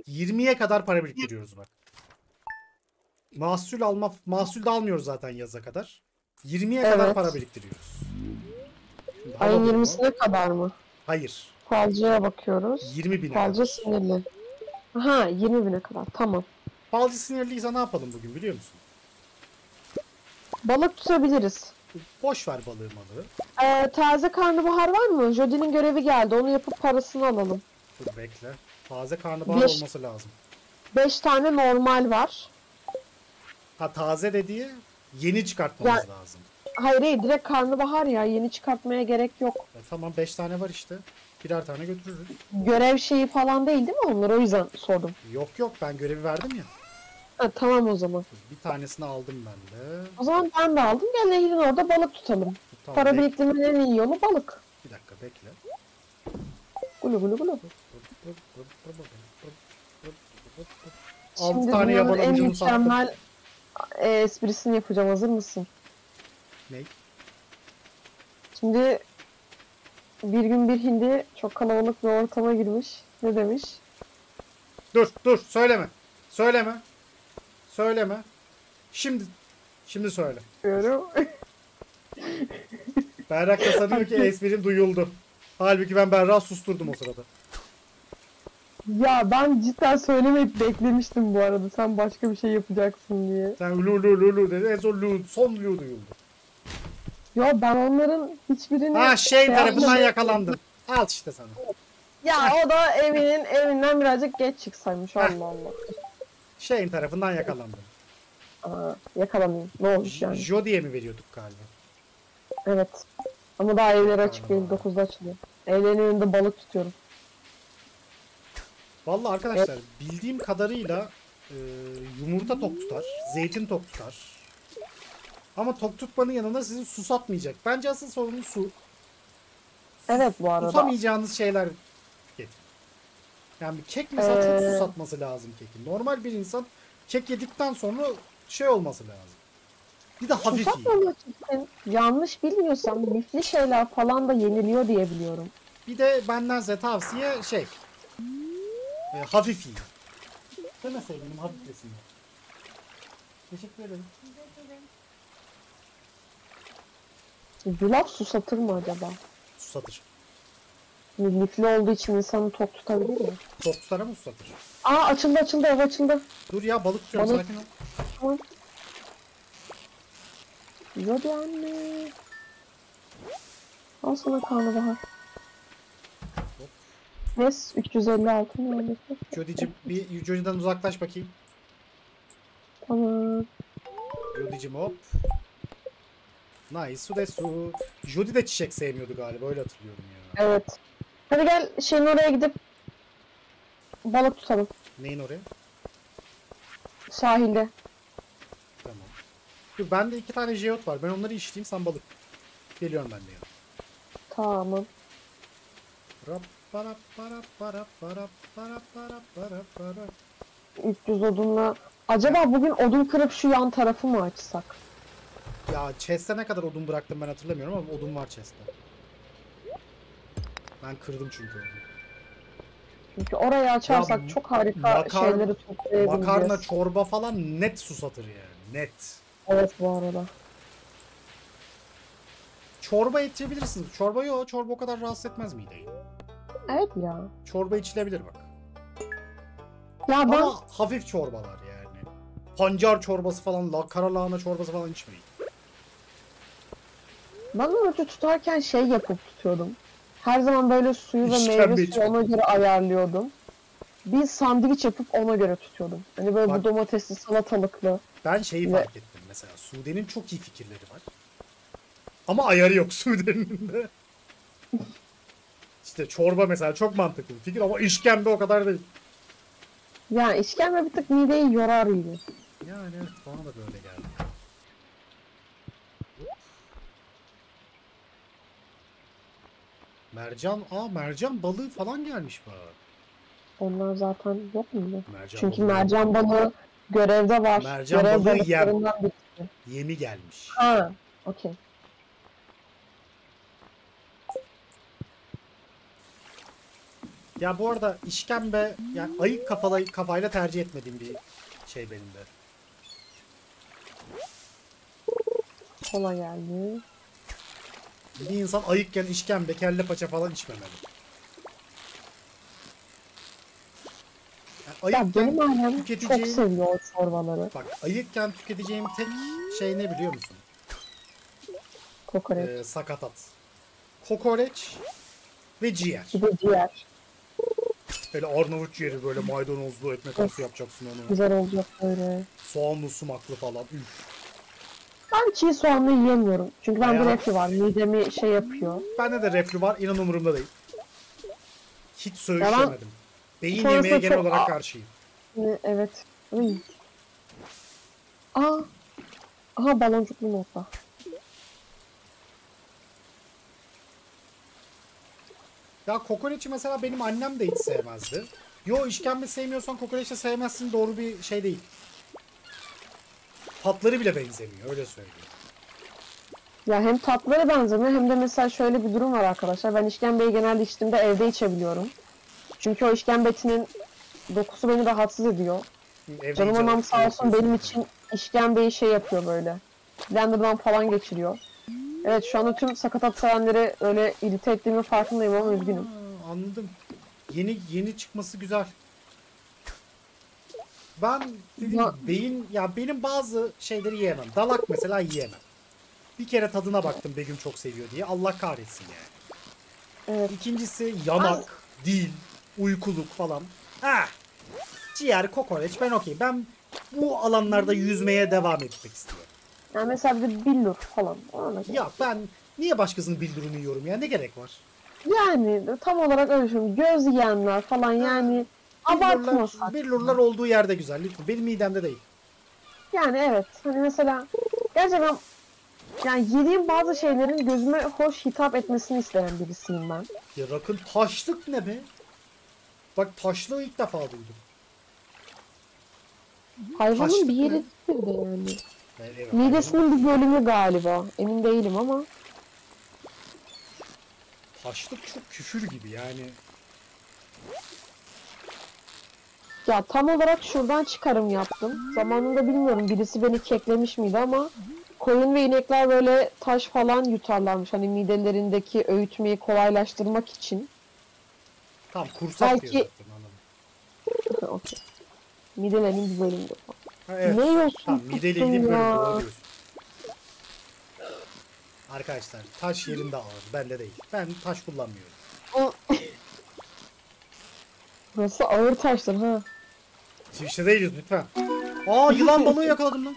20'ye kadar para biriktiriyoruz bak. Mahsul alma mahsul de almıyoruz zaten yaza kadar. 20'ye kadar Evet. para biriktiriyoruz. Ayın hava durumu- 20'sine kadar mı? Hayır. Falcıya bakıyoruz. 20 bine Falcı kadar. sinirli. Ha 20 bine kadar tamam. Falcı sinirliyse ne yapalım bugün biliyor musun? Balık tutabiliriz. Boş ver balığı malığı. Ee, taze karnabahar var mı? Jodie'nin görevi geldi. Onu yapıp parasını alalım. Dur bekle. Taze karnabahar Beş- olması lazım. 5 tane normal var. Ha taze dediği yeni çıkartmamız Ya- lazım. Hayır hayır direkt karnabahar ya. Yeni çıkartmaya gerek yok. E, tamam 5 tane var işte. Birer tane götürürüz. Görev şeyi falan değil değil mi onlar? O yüzden sordum. Yok yok ben görevi verdim ya. Ha, tamam o zaman. Bir tanesini aldım ben de. O zaman ben de aldım. Gel nehrin orada balık tutalım. Tamam, Para biriktirmenin en iyi yolu balık. Bir dakika bekle. Gulu gulu gulu. 6 Şimdi tane dünyanın yaban en sattım. mükemmel e, esprisini yapacağım. Hazır mısın? Ney? Şimdi bir gün bir hindi çok kalabalık bir ortama girmiş. Ne demiş? Dur dur söyleme. Söyleme. Söyleme. Şimdi şimdi söyle. Diyorum. Berrak da sanıyor ki esprim duyuldu. Halbuki ben Berrak'ı susturdum o sırada. Ya ben cidden söylemek beklemiştim bu arada. Sen başka bir şey yapacaksın diye. Sen lu lu lu lu dedi. En son lu, son lu duyuldu. Ya ben onların hiçbirini... Ha şey tarafından yapmadım. yakalandın. Al işte sana. Ya o da evinin evinden birazcık geç çıksaymış. Allah Allah. Şeyin tarafından yakalandın. Aa, yakalamayayım. Ne olmuş yani? Jodie'ye mi veriyorduk galiba? Evet. Ama daha evleri açık değil. 9'da açılıyor. Evlerin önünde balık tutuyorum. Vallahi arkadaşlar bildiğim kadarıyla e, yumurta tok tutar, zeytin tok tutar. Ama tok tutmanın yanında sizi susatmayacak. Bence asıl sorunu su. Evet bu arada. Susamayacağınız şeyler getirin. Yani bir kek mesela çok Ee, susatması lazım kekin. Normal bir insan kek yedikten sonra şey olması lazım. Bir de hafif yiyin. Yanlış bilmiyorsam lifli şeyler falan da yeniliyor diye biliyorum. Bir de benden size tavsiye şey. E, hafif yiyin. Deme sevgilim hafiflesin. Teşekkür ederim. Yulaf susatır mı acaba? Susatır. Şimdi lifli olduğu için insanı tok tutabilir mi? Çok tutar ama susatır. Aa açıldı açıldı ev açıldı. Dur ya balık tutuyorum Balık. sakin ol. Tamam. Hadi anne. Al sana karnabahar. Yes 356 mı öyle? Jodicim bir Jodie'den uzaklaş bakayım. Tamam. Jodicim hop. Nice su de su. Jodie de çiçek sevmiyordu galiba öyle hatırlıyorum ya. Evet. Hadi gel şeyin oraya gidip balık tutalım. Neyin oraya? Sahilde. Tamam. Dur bende iki tane jeot var. Ben onları işleyeyim sen balık. Geliyorum ben de ya. Tamam. Rap, para, para, para, para, para, para, para, para. 300 odunla. Acaba bugün odun kırıp şu yan tarafı mı açsak? Ya chest'e ne kadar odun bıraktım ben hatırlamıyorum ama odun var chest'te. Ben kırdım çünkü odun. Çünkü orayı açarsak Ya, çok harika makar- şeyleri toplayabileceğiz. Makarna, çorba falan net susatır yani. Net. Evet bu arada. Çorba içebilirsiniz. Çorba yok. Çorba o kadar rahatsız etmez mideyi. Evet ya. Çorba içilebilir bak. Ya ben Ama hafif çorbalar yani. Pancar çorbası falan, la, kara lahana çorbası falan içmeyin. ben orucu tutarken şey yapıp tutuyordum. Her zaman böyle suyu ve meyve suyu ona göre ayarlıyordum. Bir sandviç yapıp ona göre tutuyordum. Hani böyle Bak- bu domatesli salatalıklı. Ben şeyi Ve- fark ettim mesela. Sude'nin çok iyi fikirleri var. Ama ayarı yok Sude'nin de. İşte çorba mesela çok mantıklı bir fikir ama işkembe o kadar değil. Yani işkembe bir tık mideyi yorar gibi. Yani evet bana da böyle geldi. Mercan, aa mercan balığı falan gelmiş bak. Onlar zaten yok muydu? Mercan Çünkü balığı mercan balığı görevde var. Mercan Görev balığı yem. balıklarından yemi gelmiş. Ha, okey. Ya bu arada işkembe yani ayık kafalı kafayla tercih etmediğim bir şey benim de. Kola geldi. Bir insan ayıkken işkembe, kelle paça falan içmemeli. Yani Ya ayıkken, ailem çok tüketeceğim- seviyor çorbaları. bak ayıkken tüketeceğim tek şey ne biliyor musun? Kokoreç. Ee, sakatat. Kokoreç ve ciğer. De ciğer. Böyle Arnavut ciğeri böyle maydanozlu ekmek arası yapacaksın onu. Güzel olacak böyle. Soğanlı sumaklı falan. Üf. Ben çiğ soğanlı yiyemiyorum. Çünkü bende Bayağı- reflü var. Midemi şey yapıyor. Bende de reflü var. İnan umurumda değil. Hiç söğüşlemedim. Beyin sonrasında yemeye genel çok- olarak karşıyım. Ee, Evet. Uy. Aa. Aha baloncuklu nokta. Ya kokoreçi mesela benim annem de hiç sevmezdi. Yo işkembe sevmiyorsan kokoreç de sevmezsin doğru bir şey değil. Tatları bile benzemiyor öyle söyleyeyim. Ya hem tatları benzemiyor hem de mesela şöyle bir durum var arkadaşlar. Ben işkembeyi genelde içtiğimde evde içebiliyorum. Çünkü o işkembe etinin dokusu beni rahatsız ediyor. Evde Canım anam sağ olsun benim için işkembeyi şey yapıyor böyle. Blender'dan falan geçiriyor. Evet şu anda tüm sakatat sevenleri öyle irite ettiğimin farkındayım ama üzgünüm. Aa, anladım. Yeni yeni çıkması güzel. Ben dedim Ya- beyin ya benim bazı şeyleri yiyemem. Dalak mesela yiyemem. Bir kere tadına baktım Begüm çok seviyor diye. Allah kahretsin yani. Evet. İkincisi yanak, dil, uykuluk falan. Ha. Ciğer, kokoreç ben okey. Ben bu alanlarda yüzmeye devam etmek istiyorum. Yani mesela bir billur falan. Ona Ya ben niye başkasının bildurunu yiyorum ya? Ne gerek var? Yani tam olarak öyle düşünüyorum. Göz yiyenler falan yani abartmasak. Billurlar, olduğu yerde güzel. Lütfen benim midemde değil. Yani evet. Hani mesela gerçekten yani yediğim bazı şeylerin gözüme hoş hitap etmesini isteyen birisiyim ben. Ya rakın taşlık ne be? Bak taşlığı ilk defa duydum. Hayvanın Taşlık bir de yani. Midesinin bir bölümü galiba. Emin değilim ama. Taşlık çok küfür gibi yani. Ya tam olarak şuradan çıkarım yaptım. Zamanında bilmiyorum birisi beni keklemiş miydi ama koyun ve inekler böyle taş falan yutarlarmış. Hani midelerindeki öğütmeyi kolaylaştırmak için. Tam kursak Belki- diyor zaten anladım. Okey. Midelerinin bir bölümü. Ha, evet. Ne yiyorsun Tamam mideyle bir bölüm ya? doğru diyorsun. Arkadaşlar taş yerinde ağır. Bende değil. Ben taş kullanmıyorum. Burası ağır taştır ha. Twitch'te değiliz lütfen. Aa yılan balığı yakaladım lan.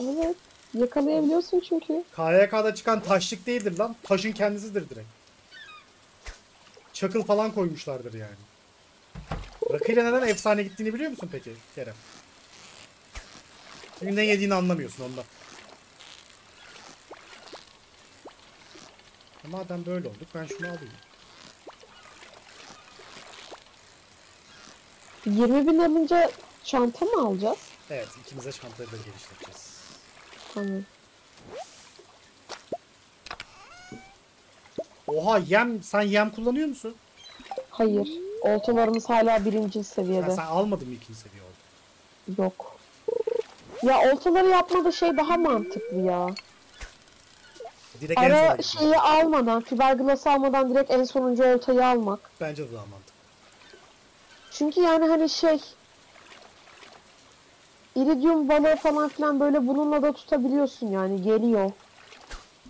Evet. Yakalayabiliyorsun çünkü. KYK'da çıkan taşlık değildir lan. Taşın kendisidir direkt. Çakıl falan koymuşlardır yani. Rakıyla neden efsane gittiğini biliyor musun peki Kerem? Çünkü ne yediğini anlamıyorsun ondan. E Madem böyle olduk ben şunu alayım. 20 bin alınca çanta mı alacağız? Evet ikimize çantayı da geliştireceğiz. Tamam. Oha yem sen yem kullanıyor musun? Hayır. Oltalarımız hala birinci Ya seviyede. sen almadın mı ikinci seviye oldu? Yok. Ya oltaları yapmada şey daha mantıklı ya. Direkt en Ara gidiyor. şeyi almadan, fiberglass almadan direkt en sonuncu oltayı almak. Bence de daha mantıklı. Çünkü yani hani şey iridium balığı falan filan böyle bununla da tutabiliyorsun yani geliyor.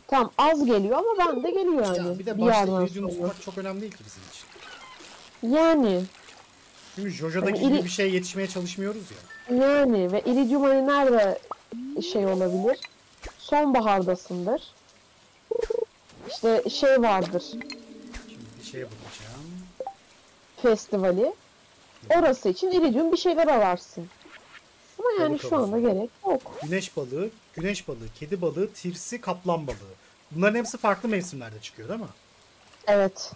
Tam az geliyor ama bende geliyor yani. Ya bir de başta yerden sonra. tutmak çok önemli değil ki bizim için. Yani Çünkü Jojo'daki Yani iri- gibi bir şeye yetişmeye çalışmıyoruz ya. Yani ve iridium hani nerede şey olabilir? Sonbahardasındır. İşte şey vardır Şimdi bir şeye bakacağım. festivali. Orası için iridium bir şeyler ararsın. Ama yani Balık şu anda gerek yok. Güneş balığı, güneş balığı, kedi balığı, tirsi, kaplan balığı. Bunların hepsi farklı mevsimlerde çıkıyor değil mi? Evet.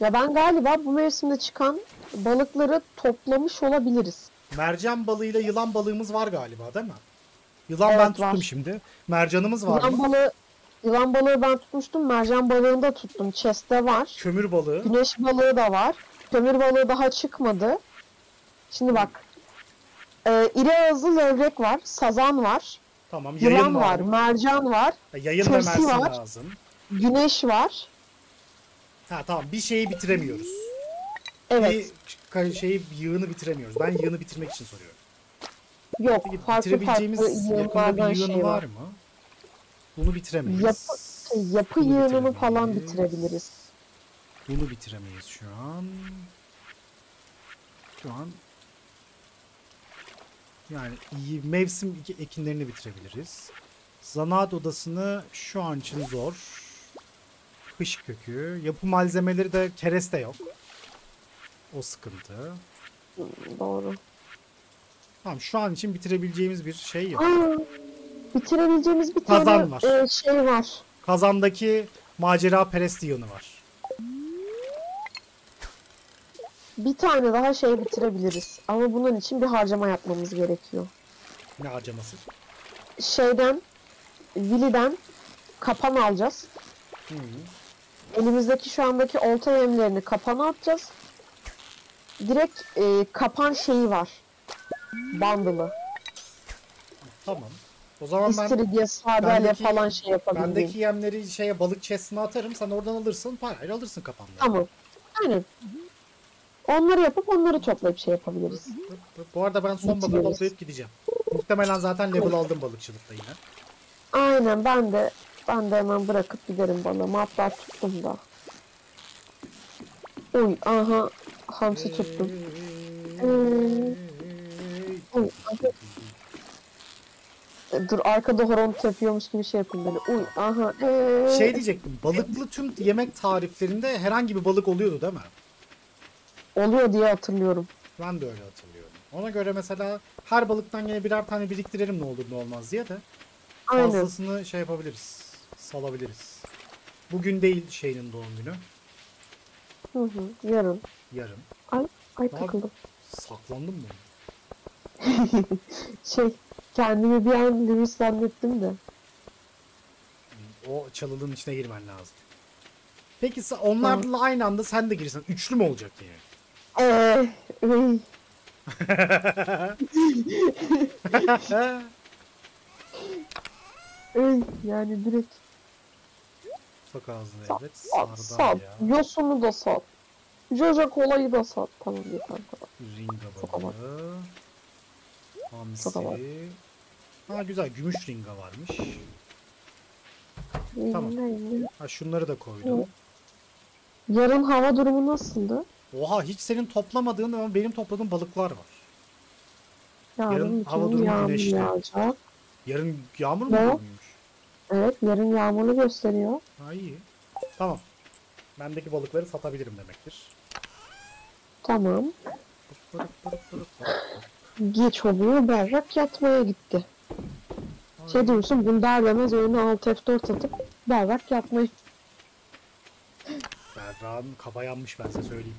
Ya ben galiba bu mevsimde çıkan balıkları toplamış olabiliriz. Mercan balığıyla yılan balığımız var galiba değil mi? Yılan Evet, ben tuttum var. şimdi. Mercanımız var Yılan mı? balığı Yılan balığı ben tutmuştum. Mercan balığını da tuttum. Chest'te var. Kömür balığı. Güneş balığı da var. Kömür balığı daha çıkmadı. Şimdi bak. Ee, iri ağızlı levrek var. Sazan var. Tamam. Yayın Yılan var. var. Mercan var. Ha, Yayın da mersin var. lazım. Güneş var. Ha tamam bir şeyi bitiremiyoruz. Evet. Bir şeyi yığını bitiremiyoruz. Ben yığını bitirmek için soruyorum. Yok. Peki Farklı bitirebileceğimiz farklı yığınlardan bir yığın şey var var. mı? Bunu bitiremeyiz. Yapı- Şey, yapı Bunu yığınını falan bitirebiliriz. Bunu bitiremeyiz şu an. Şu an yani iyi mevsim ekinlerini bitirebiliriz. Zanaat odasını şu an için zor. Kış kökü. Yapı malzemeleri de kereste yok. O sıkıntı. Doğru. Tamam şu an için bitirebileceğimiz bir şey yok. Aa, bitirebileceğimiz bir Kazan tane var. e, şey var. Kazandaki macera perest yığını var. Bir tane daha şey bitirebiliriz. Ama bunun için bir harcama yapmamız gerekiyor. Ne harcaması? Şeyden, Willy'den kapan alacağız. Hı -hı. Elimizdeki şu andaki olta yemlerini kapana atacağız. Direkt e, kapan şeyi var. Bundle'ı. Tamam. O zaman ben İstiridye, sardalya bendeki- falan şey yapabildiğim. Bendeki yemleri şeye balık chest'ine atarım. Sen oradan alırsın. Parayla alırsın kapandan. Tamam. Aynen. Onları yapıp onları toplayıp şey yapabiliriz. Bu arada ben son balığı toplayıp gideceğim. Muhtemelen zaten level aldım balıkçılıkta yine. Aynen ben de ben de hemen bırakıp giderim balığımı. Hatta tuttum da. Uy aha hamsi tuttum. Uy aha. E, Dur arkada horon tepiyormuş gibi şey yapayım böyle. Uy aha. ee. Şey diyecektim. Balıklı tüm yemek tariflerinde herhangi bir balık oluyordu değil mi? Oluyor diye hatırlıyorum. Ben de öyle hatırlıyorum. Ona göre mesela her balıktan yine birer tane biriktirelim ne olur ne olmaz diye de Aynen. fazlasını şey yapabiliriz. Salabiliriz. Bugün değil şeyinin doğum günü. Hı hı. Yarın. Yarın. Ay Ne takıldım. Saklandım mı? Şey kendimi bir an Lewis zannettim de. O çalılığın içine girmen lazım. Peki sen- onlarla aynı anda sen de girsen üçlü mü olacak yani? Eee. Uy. Yani direkt Ağzına Sat, evet. sat, sat. Yosunu da sat. Jojo kolayı da sat. Tamam yeter tamam. ringa balığı, hamsi. Ha güzel gümüş ringa varmış. Tamam. Ha şunları da koydum. Yarın hava durumu nasıldı? Oha hiç senin toplamadığın ama benim topladığım balıklar var. Yarın, Yarın hava durumu güneşli. yağacak. Yarın yağmur mu Ne? Evet yarın yağmurlu gösteriyor. Ha iyi. Tamam. Bendeki balıkları satabilirim demektir. Tamam. Geç oluyor berrak yatmaya gitti. Şey diyorsun bunda demez oyunu alt F4 atıp berrak yatmayı. Berra'nın kaba yanmış ben size söyleyeyim.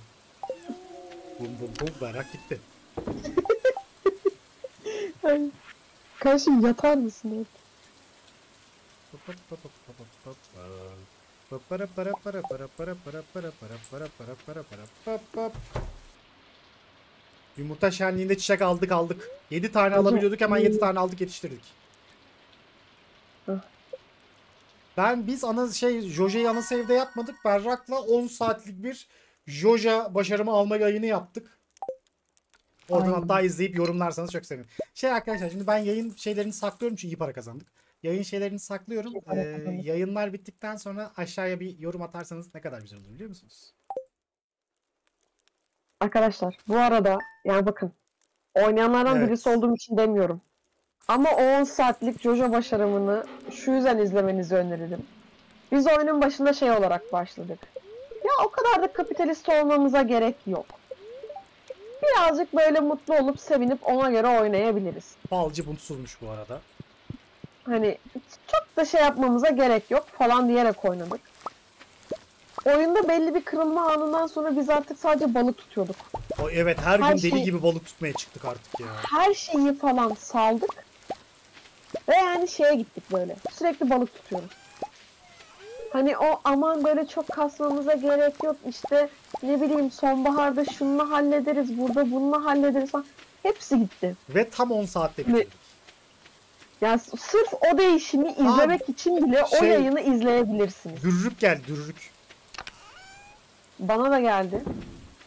Bum bum bum berrak gitti. Ay. Kardeşim yatar mısın? Para Yumurta şenliğinde çiçek aldık aldık. 7 tane alabiliyorduk hemen 7 hmm. tane aldık yetiştirdik. Hah. Ben biz ana şey Joje'yi ana save'de yapmadık. Berrak'la 10 saatlik bir Joja başarımı alma yayını yaptık. Oradan Aynen. hatta izleyip yorumlarsanız çok sevinirim. Şey arkadaşlar şimdi ben yayın şeylerini saklıyorum çünkü iyi para kazandık. Yayın şeylerini saklıyorum. Ee, yayınlar bittikten sonra aşağıya bir yorum atarsanız ne kadar güzel olur biliyor musunuz? Arkadaşlar bu arada yani bakın oynayanlardan Evet. birisi olduğum için demiyorum. Ama o 10 saatlik Jojo başarımını şu yüzden izlemenizi öneririm. Biz oyunun başında şey olarak başladık. Ya o kadar da kapitalist olmamıza gerek yok. Birazcık böyle mutlu olup sevinip ona göre oynayabiliriz. Balcı mutsuzmuş bu arada. Hani çok da şey yapmamıza gerek yok falan diyerek oynadık. Oyunda belli bir kırılma anından sonra biz artık sadece balık tutuyorduk. O, evet her, Her gün deli şey- gibi balık tutmaya çıktık artık ya. her şeyi falan saldık. Ve yani şeye gittik böyle. Sürekli balık tutuyoruz. Hani o aman böyle çok kasmamıza gerek yok işte ne bileyim sonbaharda şununla hallederiz burada bununla hallederiz falan. Hepsi gitti. Ve tam 10 saatte bitirdik. Yani sırf o değişimi izlemek için bile o şey- yayını izleyebilirsiniz. Dürrük geldi dürrük. Bana da geldi.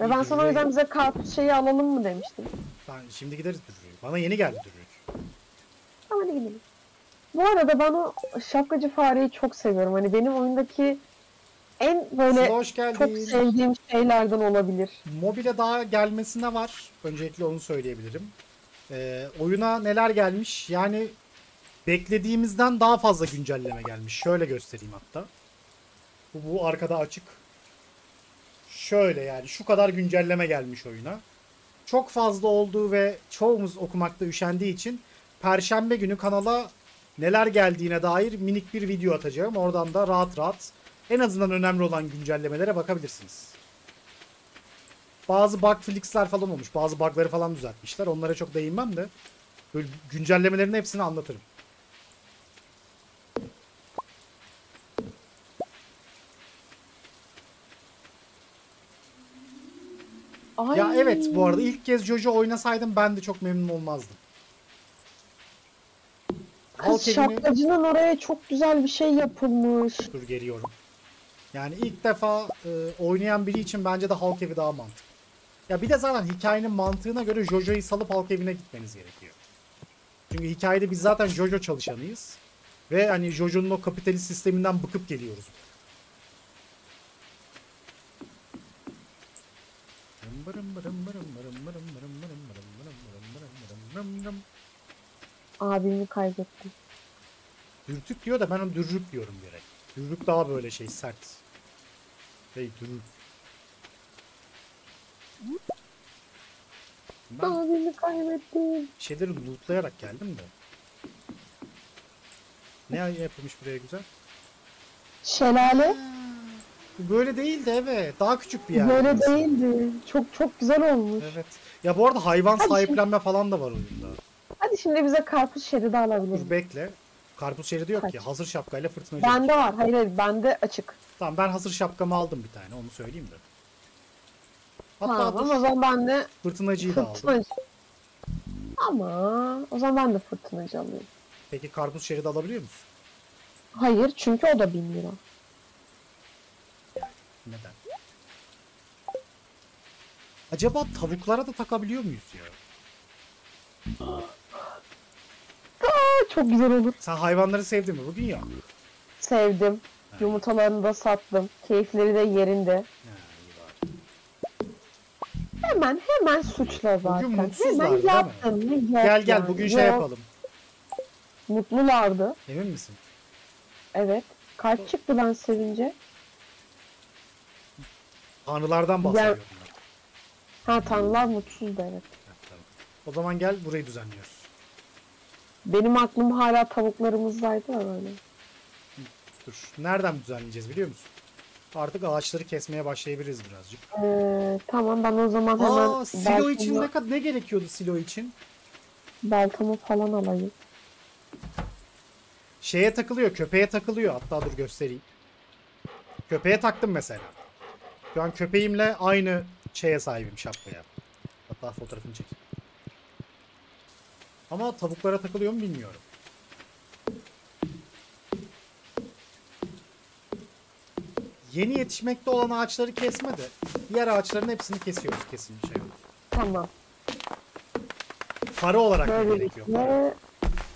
Ve ben sana o yüzden bize karpuz şeyi alalım mı demiştim. Ben şimdi gideriz dürrüğe. Bana yeni geldi dürrük. Tamam hadi gidelim. Bu arada ben o şapkacı fareyi çok seviyorum. Hani benim oyundaki en böyle çok sevdiğim şeylerden olabilir. Mobile daha gelmesine var. Öncelikle onu söyleyebilirim. Ee, oyuna neler gelmiş? Yani beklediğimizden daha fazla güncelleme gelmiş. Şöyle göstereyim hatta. Bu, bu arkada açık. Şöyle yani şu kadar güncelleme gelmiş oyuna. Çok fazla olduğu ve çoğumuz okumakta üşendiği için Perşembe günü kanala neler geldiğine dair minik bir video atacağım. Oradan da rahat rahat en azından önemli olan güncellemelere bakabilirsiniz. Bazı bug fixler falan olmuş. Bazı bug'ları falan düzeltmişler. Onlara çok değinmem de böyle güncellemelerin hepsini anlatırım. Ay. Ya evet bu arada ilk kez Jojo oynasaydım ben de çok memnun olmazdım. Kız evini şapkacının oraya çok güzel bir şey yapılmış. dur geliyorum. Yani ilk defa e, oynayan biri için bence de halk evi daha mantıklı. Ya bir de zaten hikayenin mantığına göre Jojo'yu salıp halk evine gitmeniz gerekiyor. Çünkü hikayede biz zaten Jojo çalışanıyız. Ve hani Jojo'nun o kapitalist sisteminden bıkıp geliyoruz. Abimi kaybettim. Dürtük diyor da ben onu dürrük diyorum direkt. Dürrük daha böyle şey sert. Hey dürrük. Ben Abimi kaybettim. şeyleri lootlayarak geldim de. Ne yapılmış buraya güzel? Şelale böyle değildi evet. Daha küçük bir yer. böyle burası. değildi. Çok çok güzel olmuş. Evet. Ya bu arada hayvan Hadi sahiplenme falan da var oyunda. Hadi şimdi bize karpuz şeridi alabilirim. Dur bekle. Karpuz şeridi yok Kaç? ki. Hazır şapkayla fırtınacı. Bende var. Hayır hayır bende açık. Tamam ben hazır şapkamı aldım bir tane onu söyleyeyim de. Hatta Tamam dur, o zaman ben de fırtınacıyı da aldım. Ama o zaman ben de fırtınacı alayım. Peki karpuz şeridi alabiliyor musun? Hayır çünkü o da 1000 lira. Neden? Acaba tavuklara da takabiliyor muyuz ya? Aa, çok güzel olur. Sen hayvanları sevdin mi? Bugün yok. Sevdim. Yumurtalarını da sattım. Keyifleri de yerinde. Ha. Hemen hemen suçla zaten. mutsuzlar, hemen değil? Yok Gel gel yani. bugün şey Yok, yapalım. Mutlulardı. Emin misin? Evet. Kaç çıktı ben sevince? Tanrılardan bahsediyorum ben. Ha tanrılar mutsuzdu evet. Ha, tamam. O zaman gel burayı düzenliyoruz. Benim aklım hala tavuklarımızdaydı da böyle. Dur. Nereden düzenleyeceğiz biliyor musun? Artık ağaçları kesmeye başlayabiliriz birazcık. Ee, tamam ben o zaman hemen Aa, silo için baltamı, ne kadar ne gerekiyordu silo için? baltamı falan alayım. Şeye takılıyor, köpeğe takılıyor. Hatta dur göstereyim. Köpeğe taktım mesela. Şu an köpeğimle aynı şeye sahibim şapkaya. Hatta fotoğrafını çekeyim. Ama tavuklara takılıyor mu bilmiyorum. Yeni yetişmekte olan ağaçları kesme de diğer ağaçların hepsini kesiyoruz kesin bir şey yok. Tamam. Para olarak ne gerekiyor? Para.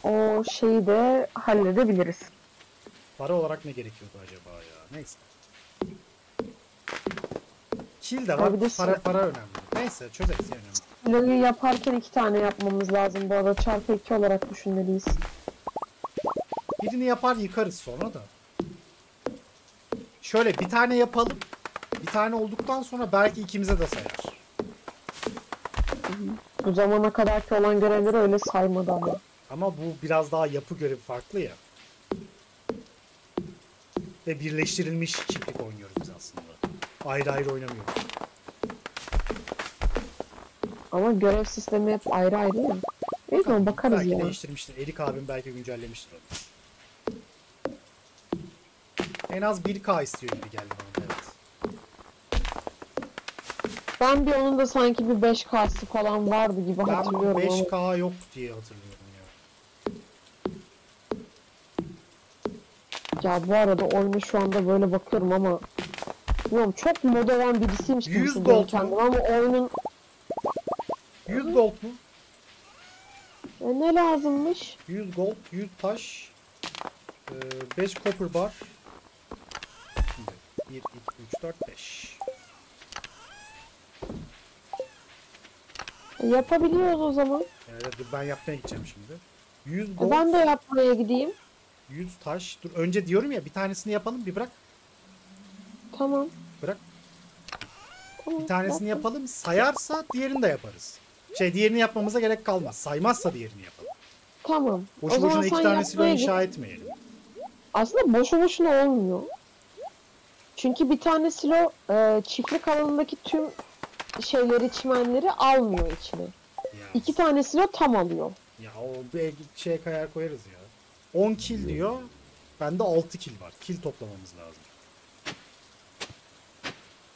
O şeyi de halledebiliriz. Para olarak ne gerekiyordu acaba ya? Neyse. Kil de var. Abi de Para şey- para önemli. Neyse çözeriz yani. Kiloyu yaparken iki tane yapmamız lazım. Bu arada çarpı iki olarak düşünmeliyiz. Birini yapar yıkarız sonra da. Şöyle bir tane yapalım. Bir tane olduktan sonra belki ikimize de sayar. Bu zamana kadarki olan görevleri öyle saymadı ama. Ama bu biraz daha yapı görevi farklı ya. Ve birleştirilmiş çiftlik oynuyoruz biz aslında. Ayrı ayrı oynamıyoruz. Ama görev sistemi hep ayrı ayrı ya. Neyse ama bakarız belki ya. değiştirmiştir. Erik abim belki güncellemiştir onu. En az 1K istiyor gibi geldi bana evet. Ben bir onun da sanki bir 5K'sı falan vardı gibi Ben hatırlıyorum ama. 5K yok diye hatırlıyorum ya. Ya bu arada oyunu şu anda böyle bakıyorum ama Bilmiyorum çok mod olan birisiymiş gibi 100 hissediyorum gold kendimi ama oyunun 100 gold mu? e, ne lazımmış? 100 gold, 100 taş, 5 copper bar. Şimdi 1, 2, 3, 4, 5. E, yapabiliyoruz o zaman. Evet, dur ben yapmaya gideceğim şimdi. 100 E, gold, ben de yapmaya gideyim. 100 taş. Dur önce diyorum ya bir tanesini yapalım bir bırak. Tamam. Bırak. tamam. Bir tanesini bak. yapalım. Sayarsa diğerini de yaparız. Şey diğerini yapmamıza gerek kalmaz. Saymazsa diğerini yapalım. Tamam. Boşu o boşuna iki sen tane silo yapmaya git. inşa etmeyelim. Aslında boşu boşuna olmuyor. Çünkü bir tane silo e, çiftlik alanındaki tüm şeyleri, çimenleri almıyor içine. Ya, İki tane silo tam alıyor. ya o bir şeye kayar koyarız ya. 10 kill diyor. Bende 6 kill var. Kill toplamamız lazım.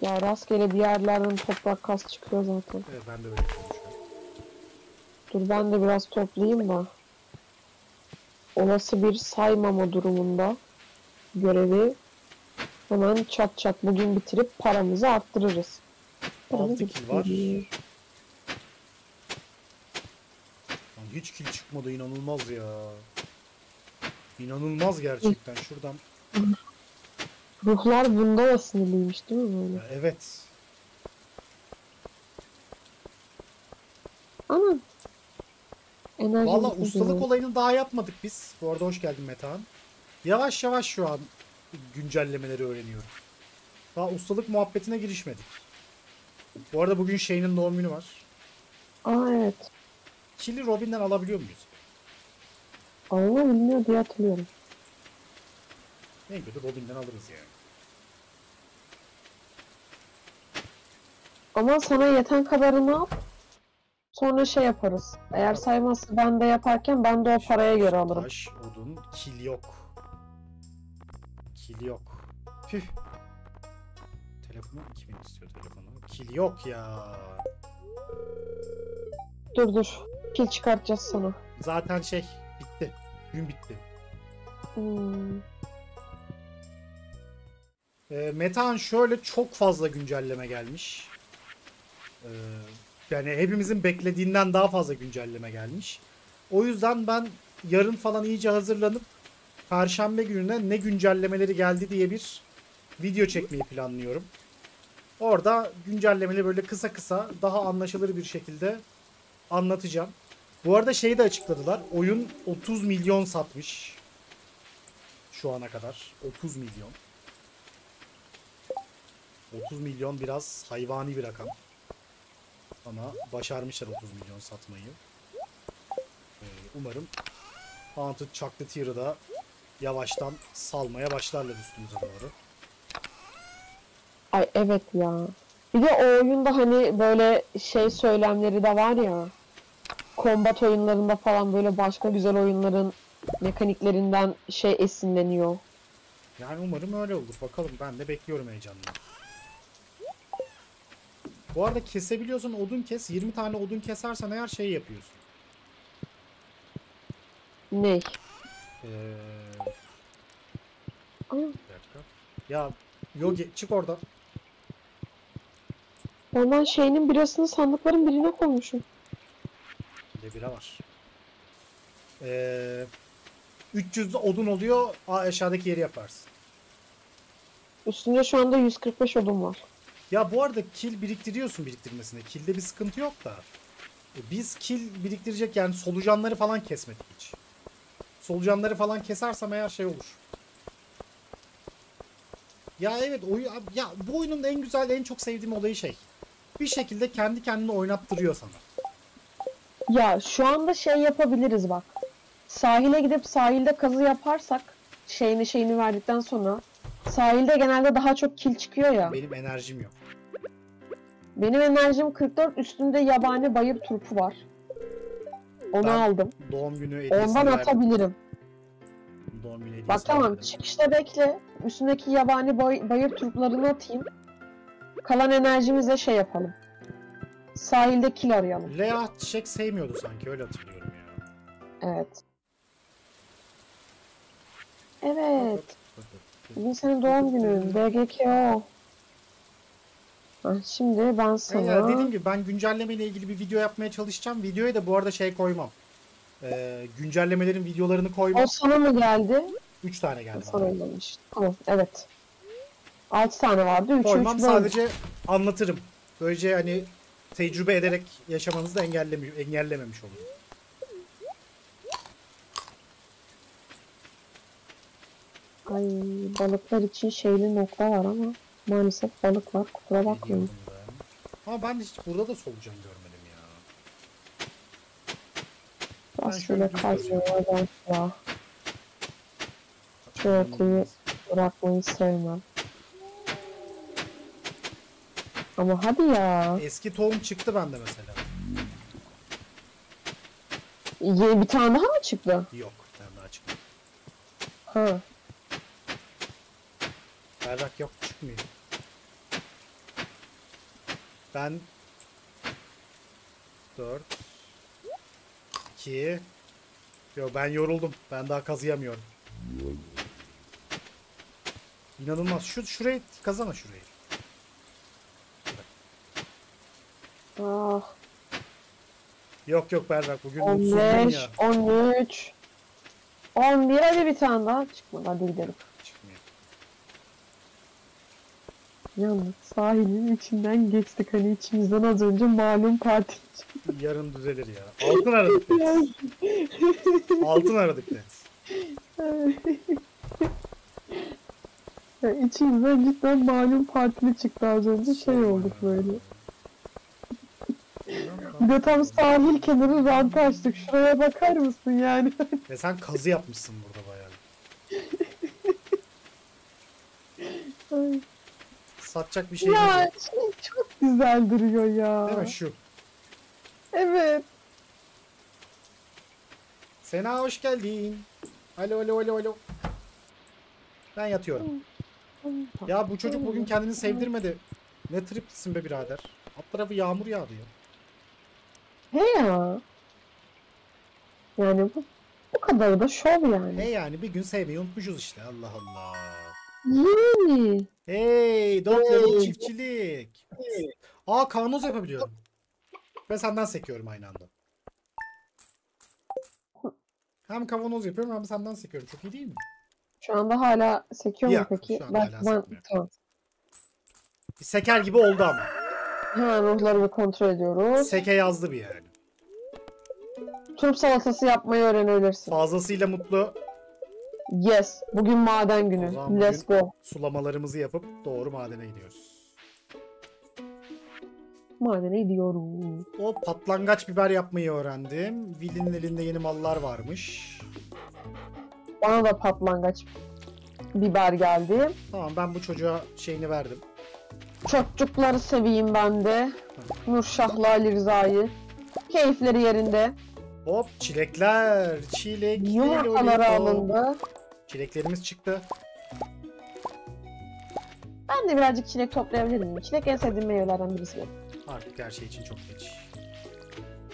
Ya rastgele bir yerlerden toprak kas çıkıyor zaten. Evet ben de öyle konuşuyorum. Dur ben de biraz toplayayım da. Olası bir saymama durumunda görevi hemen çat çat bugün bitirip paramızı arttırırız. Altı kill var. Lan hiç kill çıkmadı inanılmaz ya. İnanılmaz gerçekten. Şuradan. Ruhlar bunda da sinirliymiş değil mi böyle? Ya evet. Ama enerji Valla ustalık yani. olayını daha yapmadık biz. Bu arada hoş geldin Metehan. Yavaş yavaş şu an güncellemeleri öğreniyorum. Daha ustalık muhabbetine girişmedik. Bu arada bugün Shane'in doğum günü var. Aa evet. Kill'i Robin'den alabiliyor muyuz? Alma bilmiyor diye hatırlıyorum. En kötü Robin'den alırız yani. Ama sana yeten kadarını al. Sonra şey yaparız. Eğer saymazsa ben de yaparken ben de o paraya göre alırım. Taş, odun, kill yok. Kill yok. Püh. Telefonu 2000 istiyor telefonu. Kill yok ya. Dur dur. Pil çıkartacağız sana. Zaten şey bitti. Gün bitti. Hmm. E, Metehan şöyle çok fazla güncelleme gelmiş. Ee, yani hepimizin beklediğinden daha fazla güncelleme gelmiş. O yüzden ben yarın falan iyice hazırlanıp Perşembe gününe ne güncellemeleri geldi diye bir video çekmeyi planlıyorum. Orada güncellemeleri böyle kısa kısa daha anlaşılır bir şekilde anlatacağım. Bu arada şeyi de açıkladılar. Oyun 30 milyon satmış. Şu ana kadar. 30 milyon. 30 milyon biraz hayvani bir rakam. Ama başarmışlar 30 milyon satmayı. Ee, umarım Haunted Chocolatier'ı da yavaştan salmaya başlarlar üstümüze doğru. Ay evet ya. Bir de o oyunda hani böyle şey söylemleri de var ya. Kombat oyunlarında falan böyle başka güzel oyunların mekaniklerinden şey esinleniyor. Yani umarım öyle olur. Bakalım ben de bekliyorum heyecanla. Bu arada kesebiliyorsan odun kes. 20 tane odun kesersen eğer şey yapıyorsun. Ney? Ee, Aa, bir dakika. Ya Yogi çık orada. Ondan şeyinin birasını sandıkların birine koymuşum. Bir de bira var. Ee, 300 odun oluyor. Aşağıdaki yeri yaparsın. Üstünde şu anda 145 odun var. Ya bu arada kil biriktiriyorsun biriktirmesine. Kilde bir sıkıntı yok da. E, Biz kil biriktirecek yani solucanları falan kesmedik hiç. Solucanları falan kesersem eğer şey olur. Ya evet oyun ya bu oyunun en güzel en çok sevdiğim olayı şey. Bir şekilde kendi kendini oynattırıyor sana. Ya şu anda şey yapabiliriz bak. Sahile gidip sahilde kazı yaparsak şeyini şeyini verdikten sonra sahilde genelde daha çok kil çıkıyor ya. Benim enerjim yok. Benim enerjim 44 üstünde yabani bayır turpu var. Onu Ben aldım. Doğum günü hediyesini Ondan verdim. atabilirim. Doğum günü hediyesi Bak tamam verdim. çıkışta bekle. Üstündeki yabani bay- bayır turplarını atayım. Kalan enerjimizle şey yapalım. Sahilde kil arayalım. Lea çiçek sevmiyordu sanki öyle hatırlıyorum ya. Evet. Evet. Bugün senin doğum günün. BGKO. Ha, şimdi ben Yani sana... dediğim gibi ben güncelleme ile ilgili bir video yapmaya çalışacağım. Videoya da bu arada şey koymam. Ee, güncellemelerin videolarını koymam. O sana mı geldi? 3 tane geldi Sana yollamış. Tamam, evet. 6 tane vardı. 3'ü Koymam 3 sadece anlatırım. Böylece hani tecrübe ederek yaşamanızı da engellemi engellememiş olurum. Ay balıklar için şeyli nokta var ama maalesef balık var. Kusura bakmayın. Ama ben hiç burada da solucan görmedim ya. Ben şöyle kazmaya başla. Şöyle kuyu bırakmayı sevmem. Ama hadi ya. Eski tohum çıktı bende mesela. Yeni bir tane daha mı çıktı? Yok. Bir tane daha çıktı. Ha. Berrak yok çıkmıyor. Ben 4 2 Yo ben yoruldum. Ben daha kazıyamıyorum. İnanılmaz. Şu şurayı kazama şurayı. Ah. Yok yok Berrak bugün mutsuzum 15, ya. 13, 11 hadi bir tane daha çıkmadı hadi gidelim. Çıkmıyor. Yalnız sahilin içinden geçtik hani içimizden az önce malum parti. Yarın düzelir ya. Altın aradık net. Altın aradık net. Ya içimizden cidden malum partili çıktı az önce şey olduk böyle. Bir de tam sahil kenarı rantı açtık. Şuraya bakar mısın yani? Ve sen kazı yapmışsın burada bayağı. Ay, Satacak bir şey yok. ya çok güzel duruyor ya. Değil mi şu? Evet. Sena hoş geldin. Alo alo alo alo. Ben yatıyorum. Ya bu çocuk bugün kendini sevdirmedi. Ne triplisin be birader. Alt tarafı yağmur yağdı ya. He ya. Yani bu, bu kadar da şov yani. He yani bir gün sevmeyi unutmuşuz işte Allah Allah. Yani. Hey dört level Hey. çiftçilik. Aa kavanoz yapabiliyorum. Ve senden sekiyorum aynı anda. Hem kavanoz yapıyorum hem senden sekiyorum. Çok iyi değil mi? Şu anda hala sekiyor mu Yok, peki? şu anda Belki hala ben... sekmiyor. Tamam. Bir seker gibi oldu ama. Hemen ruhları bir kontrol ediyoruz. Seke yazdı bir yani. Turp salatası yapmayı öğrenebilirsin. Fazlasıyla mutlu Yes. Bugün maden O günü. zaman Let's bugün- go. sulamalarımızı yapıp doğru madene gidiyoruz. Madene gidiyorum. O patlangaç biber yapmayı öğrendim. Willy'nin elinde yeni mallar varmış. Bana da patlangaç biber geldi. Tamam ben bu çocuğa şeyini verdim. Çocukları seveyim ben de. Nurşah'la Ali Rıza'yı. Keyifleri yerinde. Hop çilekler. Çilek. Yumurtaları alındı. Çileklerimiz çıktı. Ben de birazcık çilek toplayabilir miyim? Çilek en sevdiğim meyvelerden birisi benim. Artık her şey için çok geç.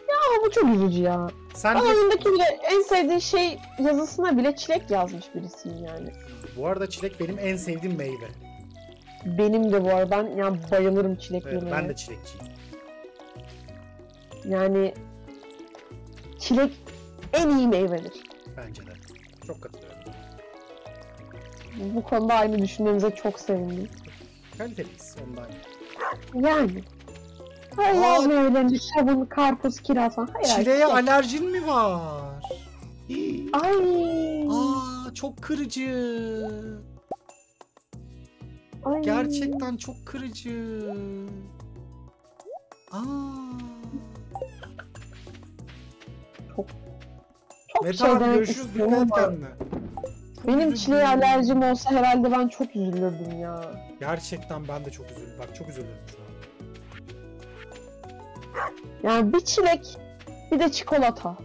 Ama bu çok üzücü ya. Sen de, oyundaki bile en sevdiği şey yazısına bile çilek yazmış birisiyim yani. bu arada çilek benim en sevdiğim meyve. Benim de bu arada ben yani bayılırım çilek Evet, yemeye. ben de çilekçiyim. Yani çilek en iyi meyvedir. Bence de. Çok katılıyorum. Bu konuda aynı düşünmemize çok sevindim. Kaliteliyiz ondan. Yani. Aa! Hayır meyvelerini sabun, karpuz, kiraz falan. Hayır, Çileğe hayır. alerjin mi var? Ay. Aa çok kırıcı. Ay. Gerçekten çok kırıcı. Aa. Çok Mete şey abi demek görüşürüz. Dikkat kendine. Benim çileğe alerjim olsa herhalde ben çok üzülürdüm ya. Gerçekten ben de çok üzüldüm. Bak çok üzüldüm şu an. Yani bir çilek, bir de çikolata.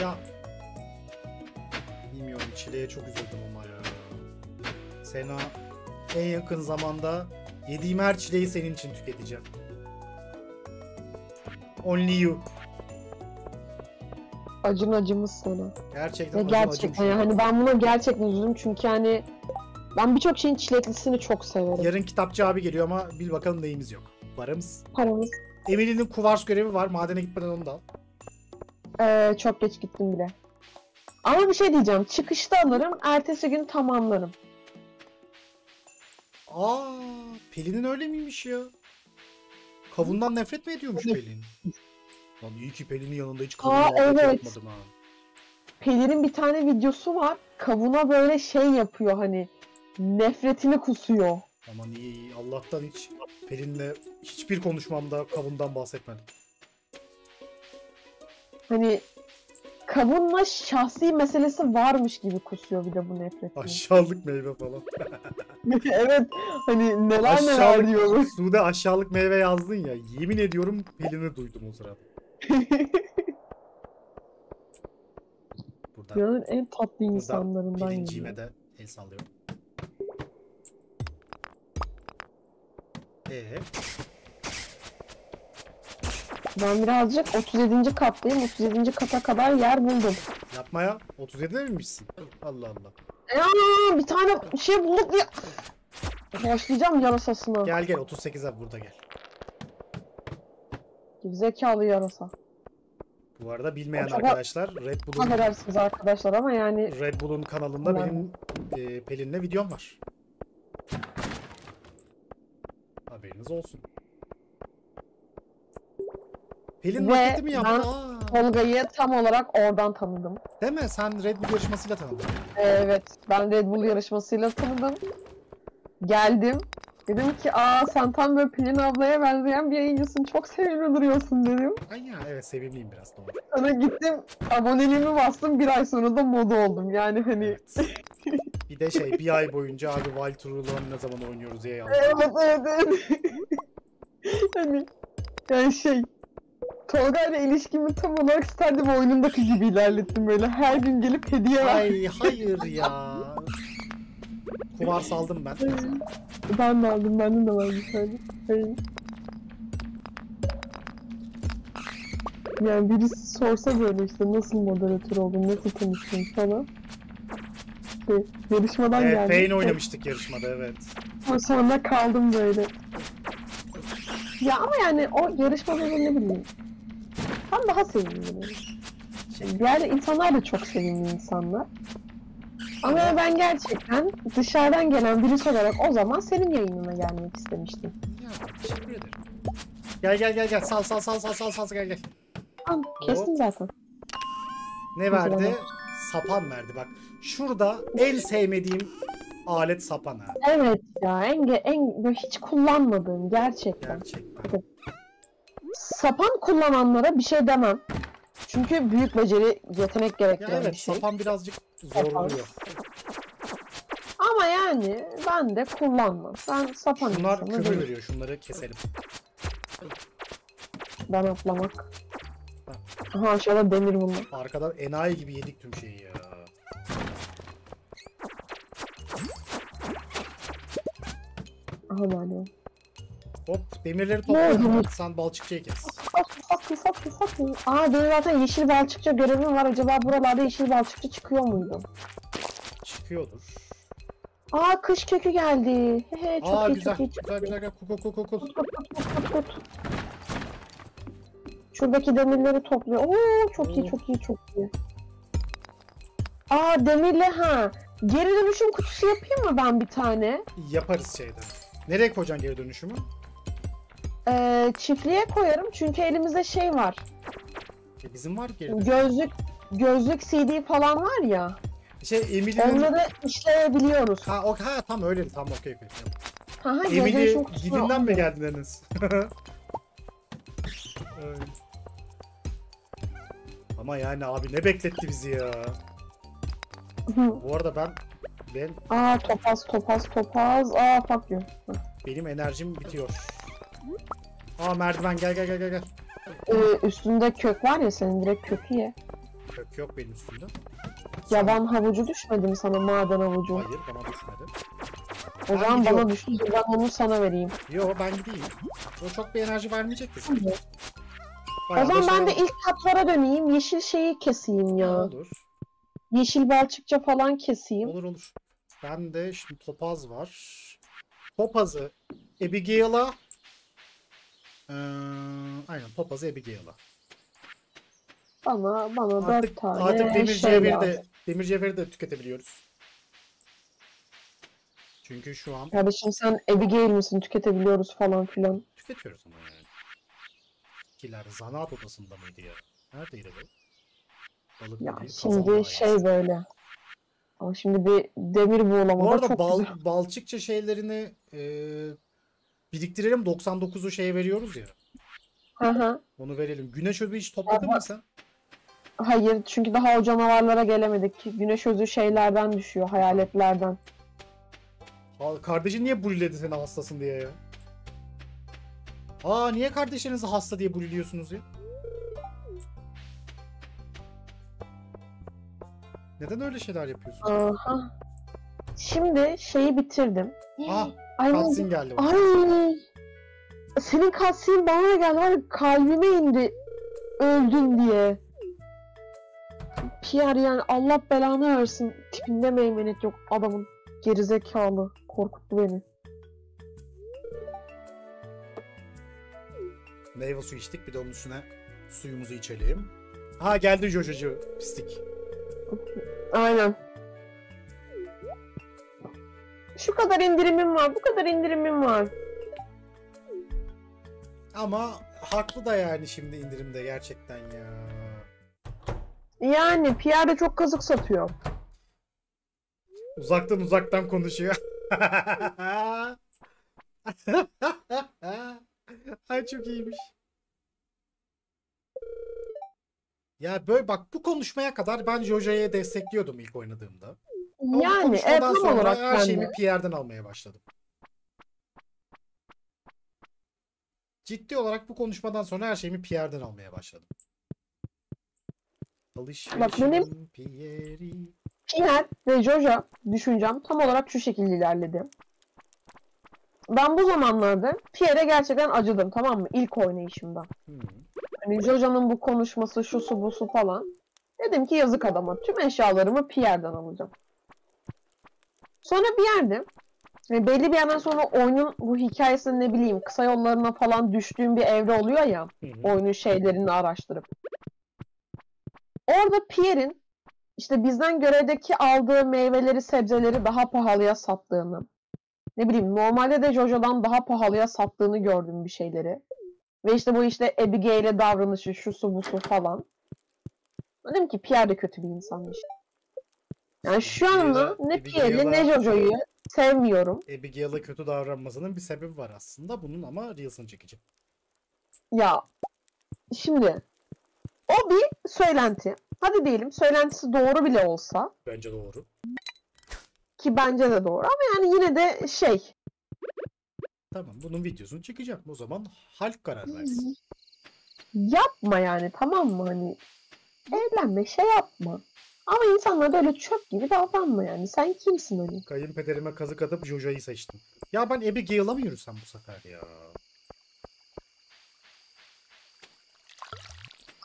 Ya. Bilmiyorum çileğe çok üzüldüm ama ya. Sena en yakın zamanda yediğim her çileği senin için tüketeceğim. Only you. Acın acımız sana. Gerçekten Ve acım acım gerçekten şu ya an. hani ben buna gerçekten üzüldüm çünkü hani ben birçok şeyin çileklisini çok severim. Yarın kitapçı abi geliyor ama bil bakalım neyimiz yok. Varımız. Paramız Emily'nin kuvars görevi var. Madene gitmeden onu da al. Ee, çok geç gittim bile. Ama bir şey diyeceğim. Çıkışta alırım, ertesi gün tamamlarım. Aa, Pelin'in öyle miymiş ya? Kavundan nefret mi ediyormuş. Pelin? Lan iyi ki Pelin'in yanında hiç kavun Aa, muhabbeti evet. yapmadım ha. Pelir'in bir tane videosu var. Kavuna böyle şey yapıyor hani nefretini kusuyor. Aman iyi iyi. Allah'tan hiç Pelin'le hiçbir konuşmamda kavundan bahsetmedim. Hani kavunla şahsi meselesi varmış gibi kusuyor bir de bu nefretini. Aşağılık meyve falan. evet hani neler neler Aşağılık, diyoruz. Sude aşağılık meyve yazdın ya. Yemin ediyorum Pelin'i duydum o sırada. Burada, Dünyanın en tatlı insanlarından Pelinciğime geliyor. de el sallıyorum. Ee, Ben birazcık 37. kattayım. 37. kata kadar yer buldum. yapmaya 37'de miymişsin? Allah Allah. Ya bir tane şey bulduk ya. Başlayacağım yarasasına. Gel gel 38'e burada gel. Zekalı yarasa. Bu arada bilmeyen Çok- arkadaşlar Red Bull'un Affedersiniz arkadaşlar ama yani Red Bull'un kanalında Ulan. benim e, Pelin'le videom var. Haberiniz olsun. Pelin Ve mi yaptı? ben- Tolga'yı tam olarak oradan tanıdım. değil mi? Sen Red Bull yarışmasıyla tanıdın. Evet ben Red Bull yarışmasıyla tanıdım. Geldim. Dedim ki aa sen tam böyle Pelin ablaya benzeyen bir yayıncısın. Çok sevimli duruyorsun dedim. Ay ya evet sevimliyim biraz doğru. Sonra gittim aboneliğimi bastım bir ay sonra da moda oldum. Yani hani Evet. bir de şey bir ay boyunca abi Wild True'ları ne zaman oynuyoruz diye yazdım. Evet evet evet. hani yani şey Tolga ile ilişkimi tam olarak Stardew oyunundaki gibi ilerlettim böyle. Her gün gelip hediye ver. Ay hayır ya. Kuvars aldım ben. Ben de aldım. Bende de var bir tane. Hayır. Yani birisi sorsa böyle işte nasıl moderatör oldun, nasıl tanıştın falan. İşte yarışmadan Evet, geldim. Pain oynamıştık yarışmada evet. Sonra kaldım böyle. Ya ama yani o yarışma böyle ne bileyim. Ben daha sevimli. Şey, diğer insanlar da çok sevimli insanlar. Ama ben gerçekten dışarıdan gelen birisi olarak o zaman senin yayınına gelmek istemiştim. Ya teşekkür ederim. Gel gel gel gel sal sal sal sal sal sal gel gel. Tamam, kestim zaten. Ne verdi? Sapan verdi bak. Şurada en sevmediğim alet sapan ha. Evet ya en, en böyle hiç kullanmadığım gerçekten. Gerçekten. Sapan kullananlara bir şey demem. Çünkü büyük beceri, yetenek gerektiren bir evet şey. sapan birazcık zorluyor. Ama yani ben de kullanmam. Ben sapan Şunlar kömür değilim. veriyor. Şunları keselim. Ben atlamak. Aha aşağıda demir bunlar. Arkadan enayi gibi yedik tüm şeyi ya. Aha Merdiven. Hop demirleri ben. Sen balçıkçıyı kes. Saklı saklı saklı. Aa benim zaten yeşil balçıkça görevim var. Acaba buralarda yeşil balçıkça çıkıyor muydu? Çıkıyordur. Aa kış kökü geldi. Hehe çok Aa iyi güzel. çok iyi. Güzel güzel güzel. Kuk kuk kuk kuk. Şuradaki demirleri topluyor. Oo çok iyi Oo. çok iyi çok iyi. Aa demirle ha. Geri dönüşüm kutusu yapayım mı ben bir tane? Yaparız şeyden. Nereye koyacaksın geri dönüşümü? Ee, çiftliğe koyarım çünkü elimizde şey var. E, bizim var geri dönüşüm. Gözlük gözlük CD falan var ya. Şey Emily'nin... Onları işleyebiliyoruz. Ha, o, ha tam öyle tam okey okey. Ha, geri Emily gidinden mi alıyor. geldin Enes? Ay. Ama yani abi ne bekletti bizi ya. Bu arada ben ben Aa topaz topaz topaz. Aa fuck you. benim enerjim bitiyor. Aa merdiven gel gel gel gel gel. Ee, üstünde kök var ya senin direkt kökü ye. Kök yok benim üstümde. Yaban havucu düşmedi mi sana maden havucu? Hayır bana düşmedi. O Ben zaman gidiyorum. bana düştü ben onu sana vereyim. Yo ben gideyim. O çok bir enerji vermeyecek ki. O da zaman ben de şey ilk katlara döneyim. Yeşil şeyi keseyim ya. Olur. Yeşil balçıkça falan keseyim. Olur olur. Ben de şimdi topaz var. Topazı Abigail'a ee, aynen topazı Abigail'a. Bana bana dört Artık, tane artık demir şey cevheri lazım. de demir cevheri de tüketebiliyoruz. Çünkü şu an Kardeşim sen Abigail misin? Tüketebiliyoruz falan filan. tüketiyoruz ama yani. Kiler zanaat odasında mıydı ya? Neredeydi bu? Balık Ya dediği kazanma şimdi ailesi. şey böyle. Ama şimdi bir demir Bu buğulamada arada çok bal, güzel. balçıkça şeylerini e, biriktirelim. 99'u şeye veriyoruz ya. Hı hı. Onu verelim. Güneş özü hiç topladın mı sen? Hayır çünkü daha o canavarlara gelemedik. Güneş özü şeylerden düşüyor, hayaletlerden. Ha, kardeşin niye bulliledi seni hastasın diye ya? Aa niye kardeşinizi hasta diye bulliliyorsunuz ya? Neden öyle şeyler yapıyorsun? Aha. Şimdi şeyi bitirdim. Ah Ay, cutscene geldi. ay. Senin kalsiyum bana da geldi var kalbime indi. Öldün diye. Pierre yani Allah belanı versin. Tipinde meymenet yok adamın. Gerizekalı. Korkuttu beni. Meyve suyu içtik bir de onun üstüne suyumuzu içelim. Ha geldi Jojo'cu pislik. Aynen. Şu kadar indirimim var, bu kadar indirimim var. Ama haklı da yani şimdi indirimde gerçekten ya. Yani Pierre de çok kazık satıyor. Uzaktan uzaktan konuşuyor. Ay çok iyiymiş. Ya böyle bak bu konuşmaya kadar ben Jojo'ya destekliyordum ilk oynadığımda. Ama bu yani konuşmadan evet tam sonra olarak her şeyimi Pierre'den almaya başladım. Ciddi olarak bu konuşmadan sonra her şeyimi Pierre'den almaya başladım. Alışverişim benim- Pierre'i. Pierre ve Joja düşüncem tam olarak şu şekilde ilerledi. Ben bu zamanlarda Pierre'e gerçekten acıdım tamam mı? İlk oynayışımda. Hı. Hani Joja'nın bu konuşması, şu su bu su falan. Dedim ki yazık adama. Tüm eşyalarımı Pierre'den alacağım. Sonra bir yerde e, belli bir yerden sonra oyunun bu hikayesini ne bileyim kısa yollarına falan düştüğüm bir evre oluyor ya. Hı hı. oyunun şeylerini araştırıp. Orada Pierre'in işte bizden görevdeki aldığı meyveleri, sebzeleri daha pahalıya sattığını, ne bileyim normalde de Jojo'dan daha pahalıya sattığını gördüm bir şeyleri. Ve işte bu işte Abigail'e davranışı, şu su bu su falan. Dedim ki Pierre de kötü bir insanmış. Yani şu anda ne Pierre'i ne Jojo'yu sevmiyorum. Abigail'a kötü davranmasının bir sebebi var aslında. Bunun ama Reels'ını çekeceğim. Ya şimdi o bir söylenti. Hadi diyelim söylentisi doğru bile olsa Bence doğru. ki bence de doğru ama yani yine de şey Tamam bunun videosunu çekeceğim. O zaman halk karar versin. yapma yani tamam mı hani evlenme şey yapma. Ama insanlar böyle çöp gibi davranma yani. Sen kimsin hani? Kayınpederime kazık atıp Jojo'yu seçtim. Ya ben Abigail'a mı yürüsem bu sefer ya?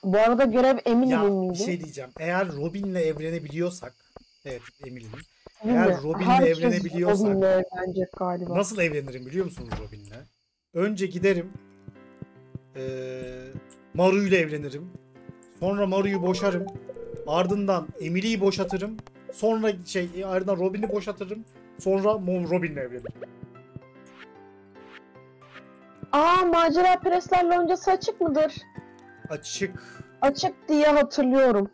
Bu arada görev Ya Emily'nin miydi? bir şey diyeceğim. Eğer Robin'le evlenebiliyorsak evet Emily'nin. Eğer? Robin'le Herkes evlenebiliyorsak- Robin'le evlenecek galiba. Nasıl evlenirim biliyor musunuz Robin'le? Önce giderim. Eee Maru'yla evlenirim. Sonra Maru'yu boşarım. Ardından Emily'yi boşatırım. Sonra şey ardından Robin'i boşatırım. Sonra Robin'le evlenirim. Aa macera presler loncası açık mıdır? Açık. Açık diye hatırlıyorum.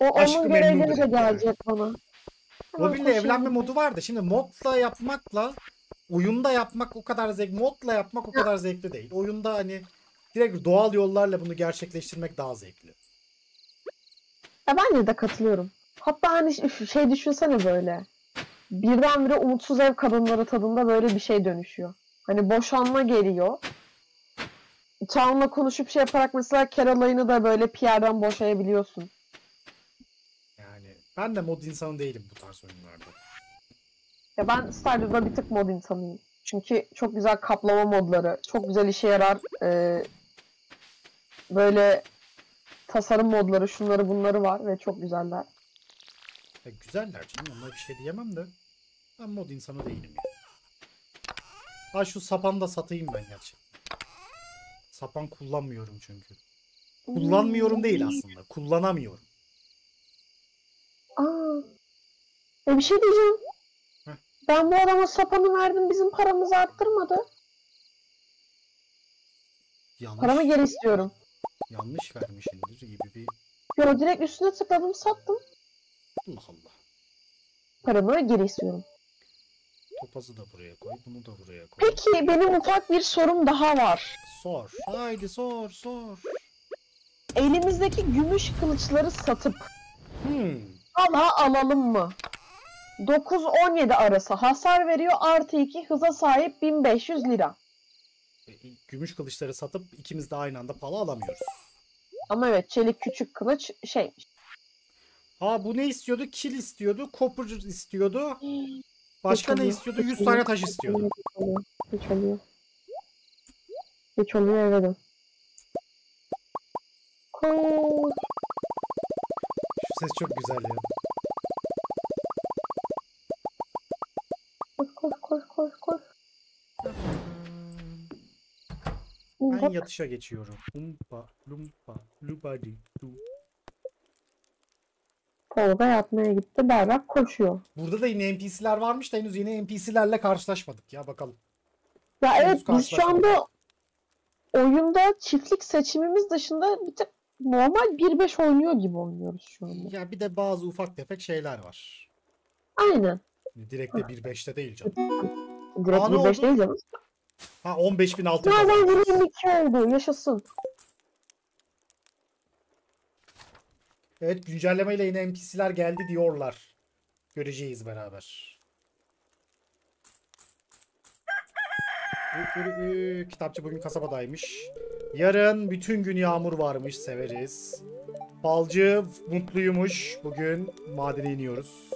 O Aşkı onun görevleri de gelecek bana. Robin'le evlenme modu var da şimdi modla yapmakla oyunda yapmak o kadar zevk modla yapmak o kadar zevkli değil. Oyunda hani direkt doğal yollarla bunu gerçekleştirmek daha zevkli. Ya bence de katılıyorum. Hatta hani şey düşünsene böyle. Birdenbire umutsuz ev kadınları tadında böyle bir şey dönüşüyor. Hani boşanma geliyor. Town'la konuşup şey yaparak mesela Caroline'ı da böyle Pierre'den boşayabiliyorsun. Yani ben de mod insanı değilim bu tarz oyunlarda. Ya ben Stardew'da bir tık mod insanıyım. Çünkü çok güzel kaplama modları, çok güzel işe yarar. Ee, böyle tasarım modları, şunları bunları var ve çok güzeller. Ya güzeller canım ona bir şey diyemem de. Ben mod insanı değilim ya. Ha şu sapanı da satayım ben gerçekten. Sapan kullanmıyorum çünkü. Kullanmıyorum değil aslında. Kullanamıyorum. Aa. E bir şey diyeceğim. Heh. Ben bu adama sapanı verdim, bizim paramızı arttırmadı. Yanlış, Paramı geri istiyorum. Yanlış vermişindir gibi bir Yo direkt üstüne tıkladım, sattım. Allah Allah. Paramı geri istiyorum. Topazı da buraya koy, bunu da buraya koy. Peki benim ufak bir sorum daha var. Sor. Haydi sor, sor. Elimizdeki gümüş kılıçları satıp Hmm. hala alalım mı? 9-17 arası hasar veriyor artı 2 hıza sahip 1500 lira. E, Gümüş kılıçları satıp ikimiz de aynı anda pala alamıyoruz. Ama evet çelik küçük kılıç şey Aa bu ne istiyordu? Kil istiyordu, copper istiyordu. Başka ne oluyor, istiyordu? geç 100 oluyor, tane taş istiyordu. Geç oluyor. Geç oluyor. Geç oluyor eve dön. Koş. Şu ses çok güzel ya. Bak, yatışa geçiyorum. Umpa, lumpa, lubadi, du. Tolga yatmaya gitti. Berrak koşuyor. Burada da yine NPC'ler varmış da henüz yine NPC'lerle karşılaşmadık ya bakalım. Ya Henüz evet biz şu anda oyunda çiftlik seçimimiz dışında bir tık normal 1-5 oynuyor gibi oynuyoruz şu anda. Ya bir de bazı ufak tefek şeyler var. Aynen. Direkt de 1.5'te değil canım. Direkt Aa, ne 1-5 oldu? değil canım. Ha 15.000 altın Nereden kazanıyoruz. 22 oldu? Yaşasın. Evet güncellemeyle yine NPC'ler geldi diyorlar. Göreceğiz beraber. Kitapçı bugün kasabadaymış. Yarın bütün gün yağmur varmış severiz. Balcı mutluymuş. Bugün madene iniyoruz.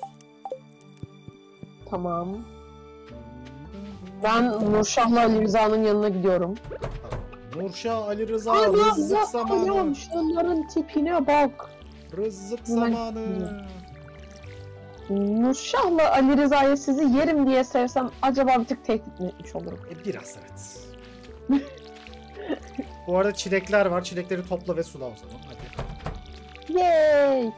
Tamam. Ben Nurşah'la Ali Rıza'nın yanına gidiyorum. Nurşah Ali Rıza Ay rızık ya, zamanı. ya, şunların tipine bak. Rızık zamanı. Nurşah'la Ali Rıza'yı sizi yerim diye sevsem acaba bir tık tehdit mi etmiş olurum? E, biraz evet. Bu arada çilekler var. Çilekleri topla ve sula o zaman. Hadi. Yay!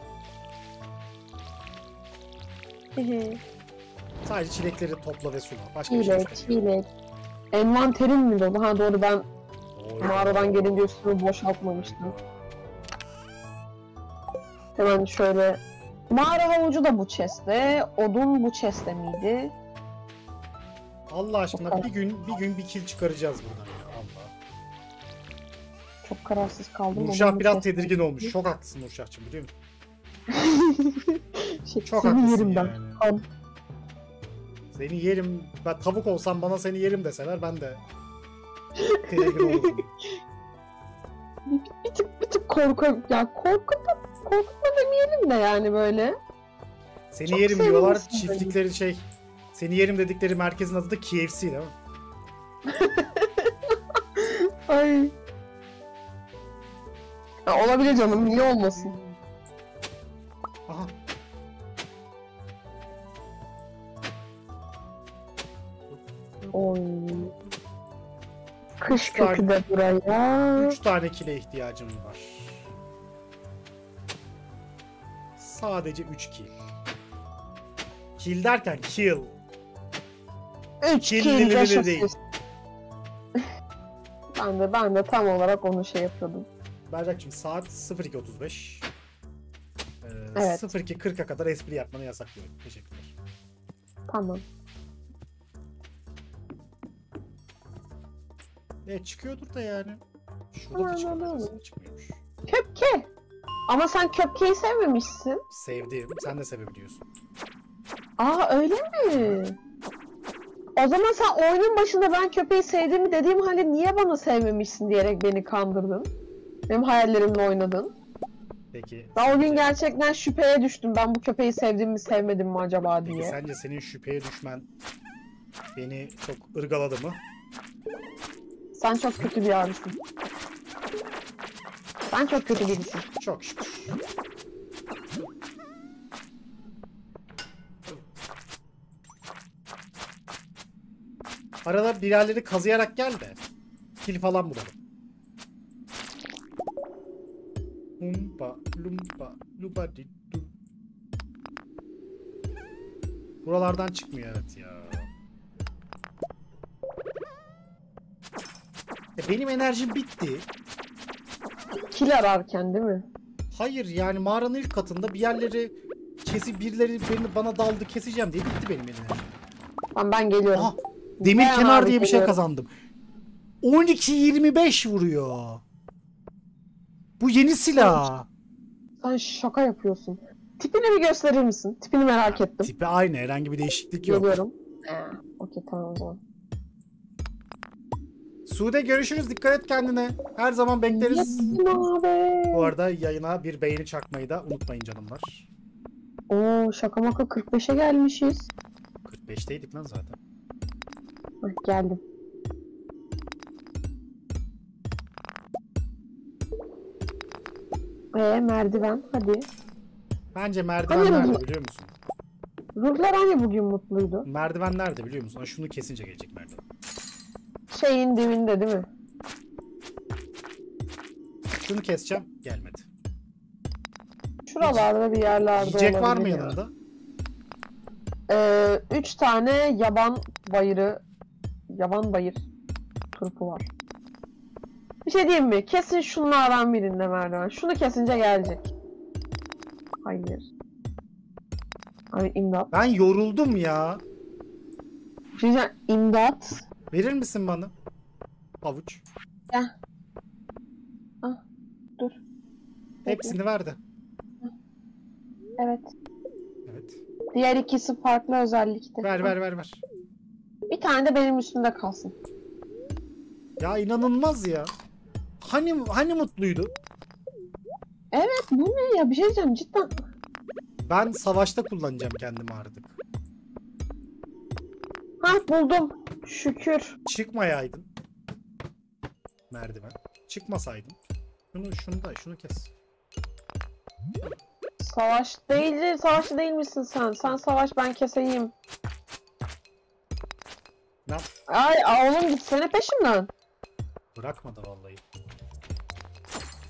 Sadece çilekleri topla ve sula. Başka bir şey çilek, istemiyorum. çilek. Envanterin mi dolu? Ha doğru ben Oy. mağaradan gelince üstümü boşaltmamıştım. Hemen şöyle... Mağara havucu da bu chest'te. Odun bu chest'te miydi? Allah aşkına bir gün bir gün bir kil çıkaracağız buradan ya. Allah. Çok kararsız kaldım. Nurşah Odun bu biraz chest'te tedirgin miydi? olmuş. Çok haklısın Nurşah'cığım biliyor musun? şey, Çok seni haklısın yerim ben. yani. Al. Seni yerim. Ben tavuk olsam bana seni yerim deseler ben de tedirgin olurum. bir, bir tık bir tık korku ya korkup korkutma demeyelim de yani böyle Seni Çok yerim diyorlar. sevinirsin Çiftlikleri şey Seni yerim dedikleri merkezin adı da KFC değil mi? Ay. Ya olabilir canım, niye olmasın? Aha. Oy. Kış Üç kökü de buraya. 3 tane kile ihtiyacım var. Sadece 3 kill. Kill derken kill. 3 Kill kill li- li- li- yaşasın. değil. ben de ben de tam olarak onu şey yapıyordum. Berrak'cığım saat 02.35. Ee, Evet. 02.40'a kadar espri yapmanı yasaklıyorum. Teşekkürler. Tamam. E çıkıyordur da yani. Şurada da çıkmıyor. Çıkmıyormuş. Köpke. Ama sen köpkeyi sevmemişsin. Sevdim. Sen de sevebiliyorsun. Aa öyle mi? O zaman sen oyunun başında ben köpeği sevdiğimi dediğim halde niye bana sevmemişsin diyerek beni kandırdın. Benim hayallerimle oynadın. Peki. Ben o gün gerçekten şüpheye düştüm. Ben bu köpeği sevdim mi sevmedim mi acaba Peki diye. sence senin şüpheye düşmen beni çok ırgaladı mı? Sen çok kötü bir abisın. Sen çok kötü birisin. Çok şükür. Arada bir yerleri kazıyarak gel de. Kil falan bulalım. Lumpa, di du. Buralardan çıkmıyor evet ya. E benim enerjim bitti. Kil ararken değil mi? Hayır yani mağaranın ilk katında bir yerleri kesi birileri beni bana daldı keseceğim diye bitti benim enerjim. Tamam ben geliyorum. Aha demir Ben kenar diye bir şey geliyorum. kazandım. 12-25 vuruyor. Bu yeni silah. Sen şaka yapıyorsun. Tipini bir gösterir misin? Tipini merak ettim. Tipi aynı herhangi bir değişiklik yok. Geliyorum. Ee, okey tamam o zaman. Sude görüşürüz dikkat et kendine. Her zaman bekleriz. Bu arada yayına bir beğeni çakmayı da unutmayın canımlar. Oo şaka maka 45'e gelmişiz. 45'teydik lan zaten. Hah, geldim. Ee merdiven hadi. Bence merdiven Hayır, nerede biliyor musun? Ruhlar hani bugün mutluydu? Merdiven nerede biliyor musun? Ha, Şunu kesince gelecek merdiven. Şeyin dibinde değil mi? Şunu keseceğim. Gelmedi. Şuralarda bir yerlerde Yiyecek var mı olabilir ya. yanında? Ee, üç tane yaban bayırı, yaban bayır turpu var. Bir şey diyeyim mi? Kesin şunlardan birinde merdiven. Şunu kesince gelecek. Hayır. Ay imdat. Ben yoruldum ya. Bir şey diyeceğim. İmdat. Verir misin bana? Havuç. Gel. Ah, dur. Hepsini verdi. Evet. Evet. Diğer ikisi farklı özellikte. Ver ver ver ver. Bir tane de benim üstümde kalsın. Ya inanılmaz ya. Hani hani mutluydu? Evet bu ne ya? Bir şey diyeceğim cidden. Ben savaşta kullanacağım kendimi artık. Ha buldum. Şükür. Çıkmayaydın. Merdiven. Çıkmasaydın. Şunu şunu da şunu kes. Savaş değil, savaşçı değil misin sen? Sen savaş ben keseyim. Ne? Ay aa, oğlum gitsene peşimden. Bırakmadı vallahi.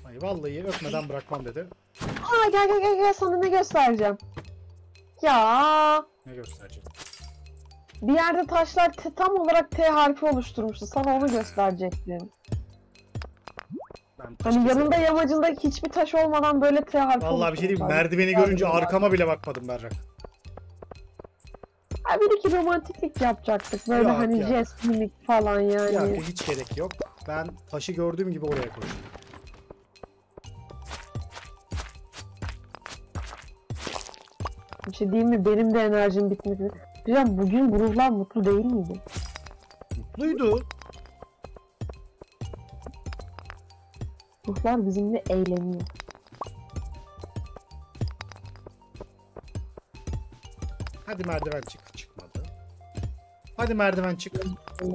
Ay vallahi öpmeden bırakmam dedi. Aa gel gel gel gel sana ne göstereceğim. Ya Ne göstereceğim? Bir yerde taşlar tam olarak T harfi oluşturmuştu. Sana onu gösterecektim. Ben taş Hani keserim. yanında yamacında hiçbir taş olmadan böyle T harfi Vallahi bir şey diyeyim mi? oluşturmuşlar. merdiveni görünce arkama bile bakmadım Berrak. Ha, bir iki romantiklik yapacaktık. Böyle Yok, hani jest mimik falan yani. Ya hiç gerek yok. Ben taşı gördüğüm gibi oraya koydum. Bir şey diyeyim mi? Benim de enerjim bitmedi. Güzel bugün bu ruhlar mutlu değil miydi? Mutluydu. Ruhlar bizimle eğleniyor. Hadi merdiven çık. Çıkmadı. Hadi merdiven çık. Ee,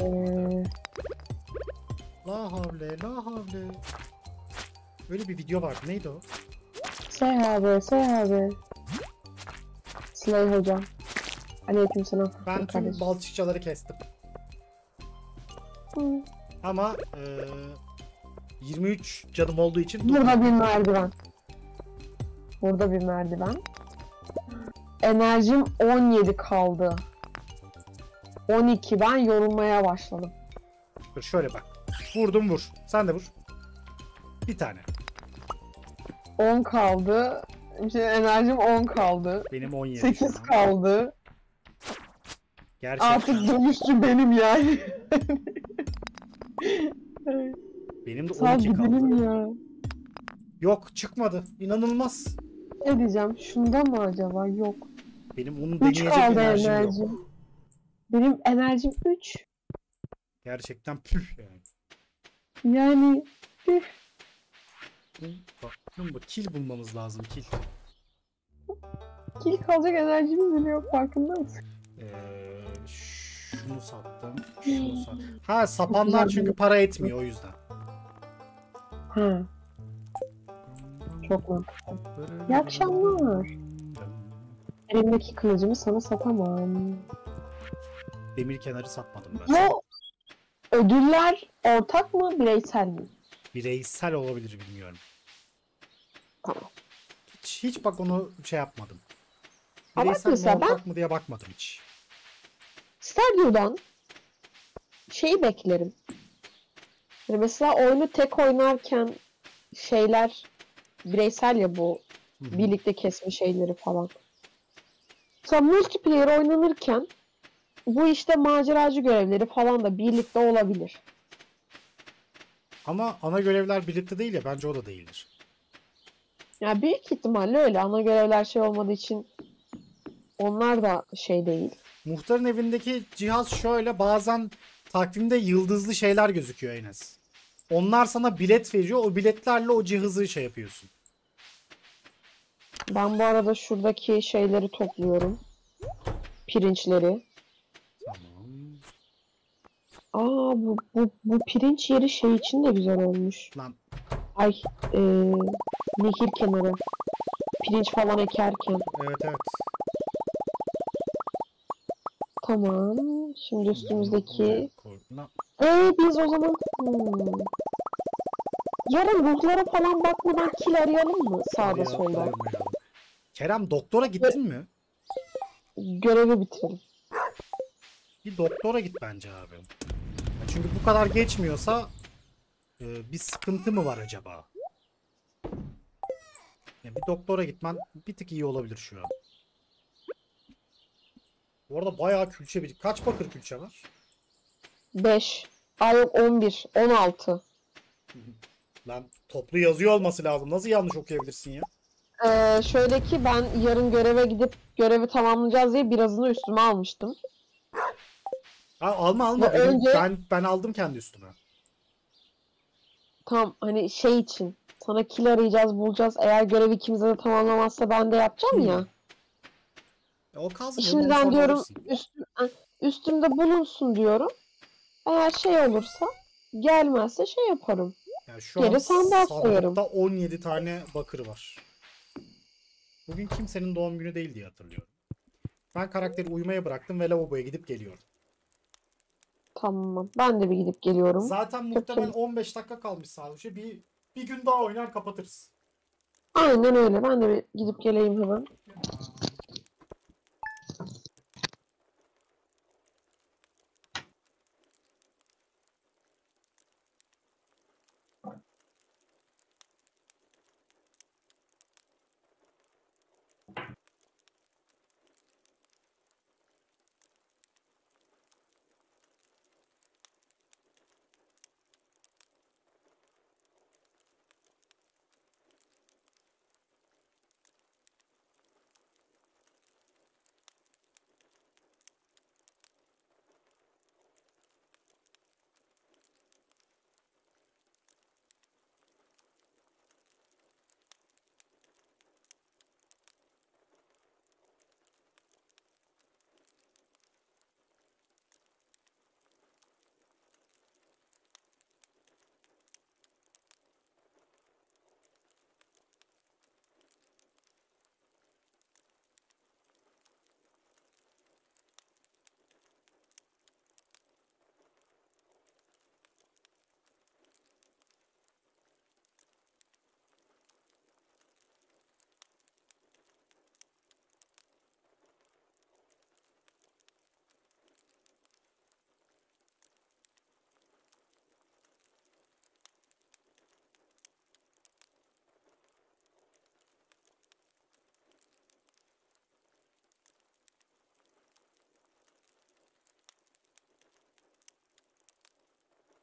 La havle la havle. Böyle bir video vardı. Neydi o? Say abi. Slay hocam. Aleyküm selam. Ben tüm kardeşim. balçıkçaları kestim. Hı. Ama eee 23 canım olduğu için Burada bir merdiven. Burada bir merdiven. Enerjim 17 kaldı. 12 ben yorulmaya başladım. Dur şöyle bak. Vurdum vur. Sen de vur. Bir tane. 10 kaldı. İşte enerjim 10 kaldı. Benim 17 şu 8 an. kaldı. Gerçekten. Artık dönüşçü benim yani. Benim de Sağ 12 kaldı. gidelim ya. Yok çıkmadı. İnanılmaz. Ne diyeceğim? Şunda mı acaba? Yok. Benim onu 3 deneyecek enerjim enerjim. yok. Benim enerjim 3. Gerçekten püh yani. Yani Bak, bu kill bulmamız lazım kill. kill kalacak enerjimiz bile yok farkında mısın? Ee, şunu sattım. Şunu sattım. Ha sapanlar çünkü para etmiyor o yüzden. Ha. Çok mantıklı. İyi akşamlar. Elimdeki kılıcımı sana satamam. Demir kenarı satmadım ben. Bu ödüller ortak mı bireysel mi? Bireysel olabilir bilmiyorum. Tamam. Hiç, hiç bak onu şey yapmadım. Ama Bireysel mi mesela ben- ortak mı diye bakmadım hiç. Stardew'dan şeyi beklerim. Yani mesela oyunu tek oynarken şeyler bireysel ya bu Hı hı. birlikte kesme şeyleri falan. Mesela multiplayer oynanırken bu işte maceracı görevleri falan da birlikte olabilir. Ama ana görevler birlikte değil ya bence o da değildir. Ya büyük ihtimalle öyle. Ana görevler şey olmadığı için onlar da şey değil. Muhtarın evindeki cihaz şöyle bazen takvimde yıldızlı şeyler gözüküyor Enes. Onlar sana bilet veriyor. O biletlerle o cihazı şey yapıyorsun. Ben bu arada şuradaki şeyleri topluyorum. Pirinçleri. Tamam. Aa bu, bu, bu pirinç yeri şey için de güzel olmuş. Lan Ay eee nehir kenarı. Pirinç falan ekerken. evet evet. Tamam. Şimdi üstümüzdeki... Lan, Ee biz o zaman... Hmm. Yarın ruhlara falan bakmadan kil arayalım mı sağda arayalım, solda? arayalım. Kerem doktora gittin mi? Görevi bitirelim. Bir doktora git bence abi. Ya Çünkü bu kadar geçmiyorsa e, bir sıkıntı mı var acaba? Ya bir doktora gitmen bir tık iyi olabilir şu an. Bu arada bayağı külçe bir... Kaç bakır külçe var? 5. Aa yok 11. 16. Lan toplu yazıyor olması lazım. Nasıl yanlış okuyabilirsin ya? Ee, şöyle ki ben yarın göreve gidip görevi tamamlayacağız diye birazını üstüme almıştım. Ha, alma alma. Benim- önce- Ben ben aldım kendi üstüme. Tam hani şey için sana kill arayacağız bulacağız. Eğer görevi ikimize de tamamlamazsa ben de yapacağım ya. E, O kalsın. Şimdiden diyorum üstüm, üstümde bulunsun diyorum. Eğer şey olursa gelmezse şey yaparım. Yani şu Geri an sandığa koyarım. sandıkta 17 tane bakır var. Bugün kimsenin doğum günü değil diye hatırlıyorum. Ben karakteri uyumaya bıraktım ve lavaboya gidip geliyorum. Tamam. Ben de bir gidip geliyorum. Zaten muhtemelen 15 dakika kalmış sadece. Bir bir gün daha oynar kapatırız. Aynen öyle. Ben de bir gidip geleyim hemen.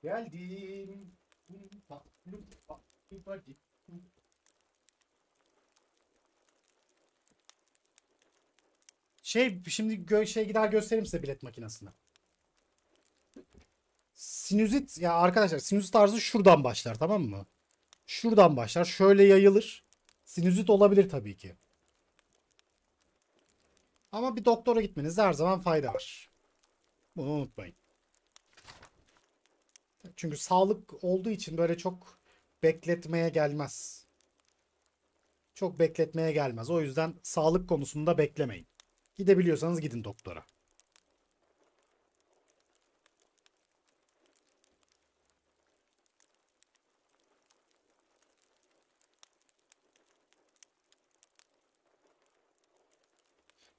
Geldim. Şey şimdi gö şey gider göstereyim size bilet makinesini. Sinüzit ya arkadaşlar sinüzit tarzı şuradan başlar tamam mı? Şuradan başlar. Şöyle yayılır. Sinüzit olabilir tabii ki. Ama bir doktora gitmenizde her zaman fayda var. Bunu unutmayın. Çünkü sağlık olduğu için böyle çok bekletmeye gelmez. Çok bekletmeye gelmez. O yüzden sağlık konusunda beklemeyin. Gidebiliyorsanız gidin doktora.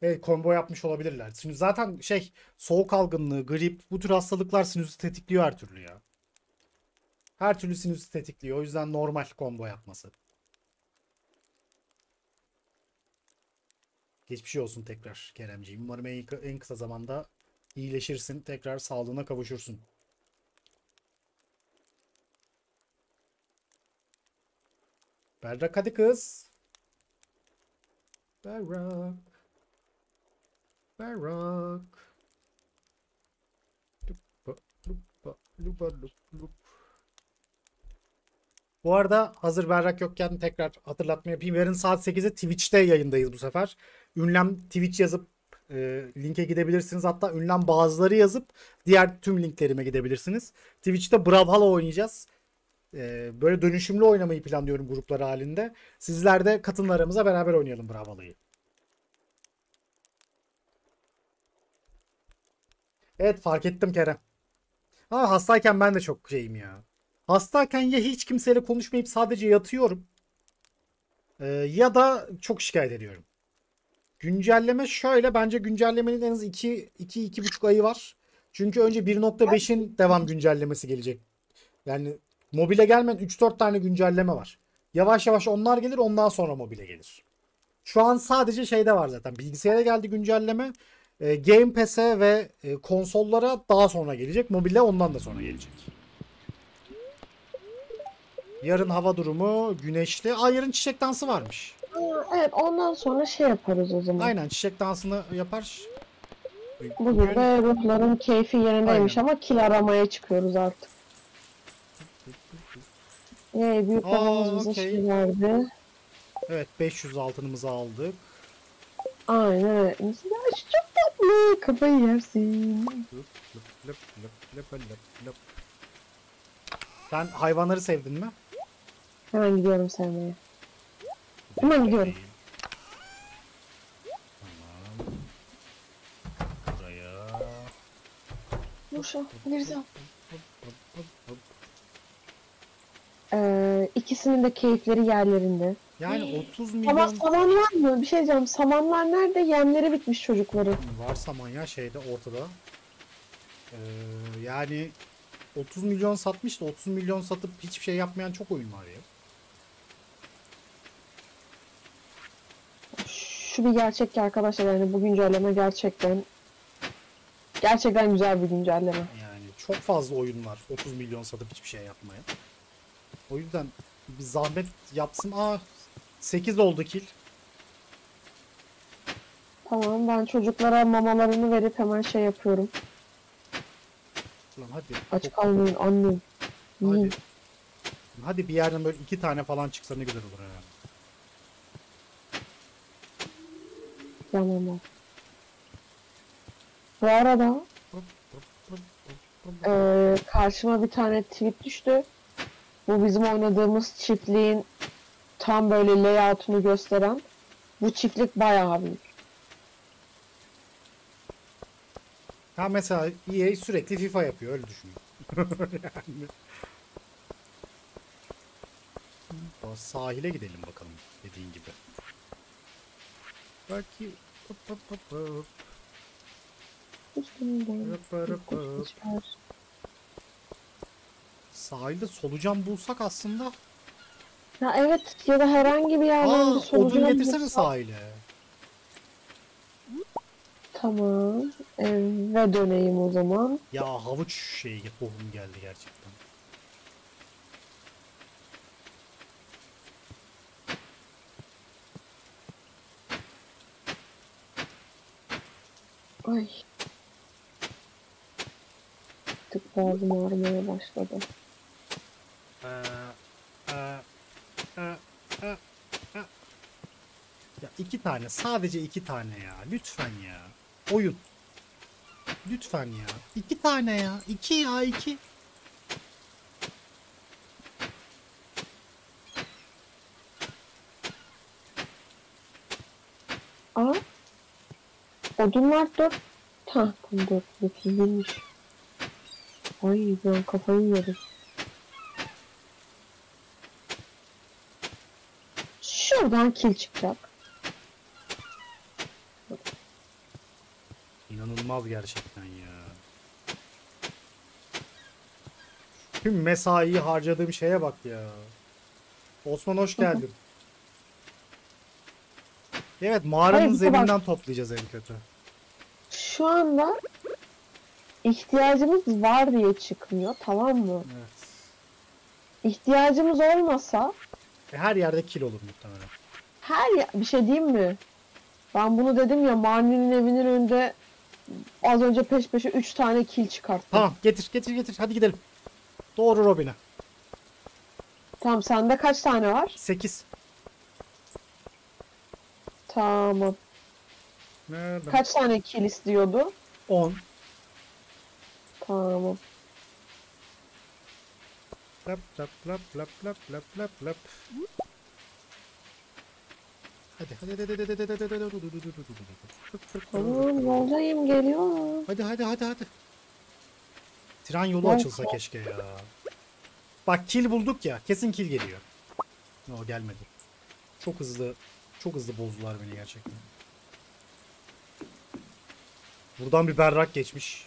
Evet combo yapmış olabilirler. Sinüz zaten şey soğuk algınlığı, grip bu tür hastalıklar sinüzü tetikliyor her türlü ya. Her türlü sinüzü tetikliyor. O yüzden normal combo yapması. Geçmiş olsun tekrar Keremciğim. Umarım en, en kısa zamanda iyileşirsin. Tekrar sağlığına kavuşursun. Berrak hadi kız. Berrak. Berrak. Lupa, lupa, lupa, lup, lup. Bu arada hazır Berrak yokken tekrar hatırlatma yapayım. Yarın saat 8'de Twitch'te yayındayız bu sefer. Ünlem Twitch yazıp e, linke gidebilirsiniz. Hatta ünlem bazıları yazıp diğer tüm linklerime gidebilirsiniz. Twitch'te Brawlhalla oynayacağız. E, böyle dönüşümlü oynamayı planlıyorum gruplar halinde. Sizler de katılın aramıza beraber oynayalım Brawlhalla'yı. Evet fark ettim Kerem. Ama hastayken ben de çok şeyim ya. Hastayken ya hiç kimseyle konuşmayıp sadece yatıyorum. e, ya da çok şikayet ediyorum. Güncelleme şöyle. Bence güncellemenin en az 2 2 2,5 ayı var. Çünkü önce 1.5'in devam güncellemesi gelecek. Yani mobile gelmeyen 3-4 tane güncelleme var. Yavaş yavaş onlar gelir ondan sonra mobile gelir. Şu an sadece şeyde var zaten. Bilgisayara geldi güncelleme. E, Game Pass'e ve e, konsollara daha sonra gelecek. Mobile ondan da sonra gelecek. Yarın hava durumu güneşli. Aa yarın çiçek dansı varmış. Evet ondan sonra şey yaparız o zaman. Aynen çiçek dansını yapar. Bugün de ruhların keyfi yerindeymiş Aynen. ama kil aramaya çıkıyoruz artık. Ee, büyük babamız bize okey. şey verdi. Evet 500 altınımızı aldık. Aynen şu çok tatlı. Kafayı yersin. Lıp lıp lıp lıp lıp lıp lıp. Sen hayvanları sevdin mi? Hemen gidiyorum sevmeye. Hemen gidiyorum. Tamam. Buraya. Muşa, gireceğim. Ee, ikisinin de keyifleri yerlerinde. Yani 30 Ama milyon saman var mı? Bir şey diyeceğim. Samanlar nerede? Yemleri bitmiş çocukların. varsa manya şeyde ortada. Ee, yani 30 milyon satmış da 30 milyon satıp hiçbir şey yapmayan çok oyun var ya. Şu bir gerçek ki arkadaşlar yani bu güncelleme gerçekten gerçekten güzel bir güncelleme. Yani çok fazla oyun var 30 milyon satıp hiçbir şey yapmayan. O yüzden bir zahmet yapsın. Aa 8 oldu kill. Tamam ben çocuklara mamalarını verip hemen şey yapıyorum. Lan hadi. Aç kalmayın annem. Hadi. Hadi bir yerden böyle iki tane falan çıksa ne güzel olur ha. Tamam. Bu arada eee, karşıma bir tane tweet düştü. Bu bizim oynadığımız çiftliğin tam böyle layout'unu gösteren. Bu çiftlik bayağı büyük. Ha mesela EA sürekli FIFA yapıyor öyle düşün. yani. Sahile gidelim bakalım dediğin gibi. Belki Hop, hop, hop, hop. Sahilde solucan bulsak aslında. Ya evet ya da herhangi bir yerden Aa bir odun solucan getirsene bulsak- sahile. Tamam. Eve döneyim o zaman. Ya havuç şeyi tohum geldi gerçekten. Ay. Tık boğazım ağrımaya başladı. Ee, e, e, e, e. Ya iki tane, sadece iki tane ya. Lütfen ya. Oyun. Lütfen ya. İki tane ya. İki ya iki. Aa. Odunlar dört. Ha, tam dört. Değilmiş. Ay ben kafayı yedim. Şuradan kil çıkacak. İnanılmaz gerçekten ya. Tüm mesaiyi harcadığım şeye bak ya. Osman hoş geldin. Evet mağaranın Hayır, bak- zeminden toplayacağız en kötü. Şu anda ihtiyacımız var diye çıkmıyor tamam mı? Evet. İhtiyacımız olmasa E, Her yerde kil olur muhtemelen. her ya- bir şey diyeyim mi? Ben bunu dedim ya Marni'nin evinin önünde az önce peş peşe 3 tane kil çıkarttım. Tamam getir getir getir hadi gidelim. Doğru Robin'e. Tamam sende kaç tane var? 8. Tamam. Nerede? Kaç tane kill istiyordu? 10. Tamam. Lap lap lap lap lap lap lap lap. Hadi hadi hadi hadi hadi hadi hadi Tamam yoldayım geliyor. Hadi hadi hadi hadi. Tren yolu açılsa keşke ya. Bak kil bulduk ya kesin kil geliyor. O gelmedi. Çok hızlı çok hızlı bozdular beni gerçekten. Buradan bir berrak geçmiş.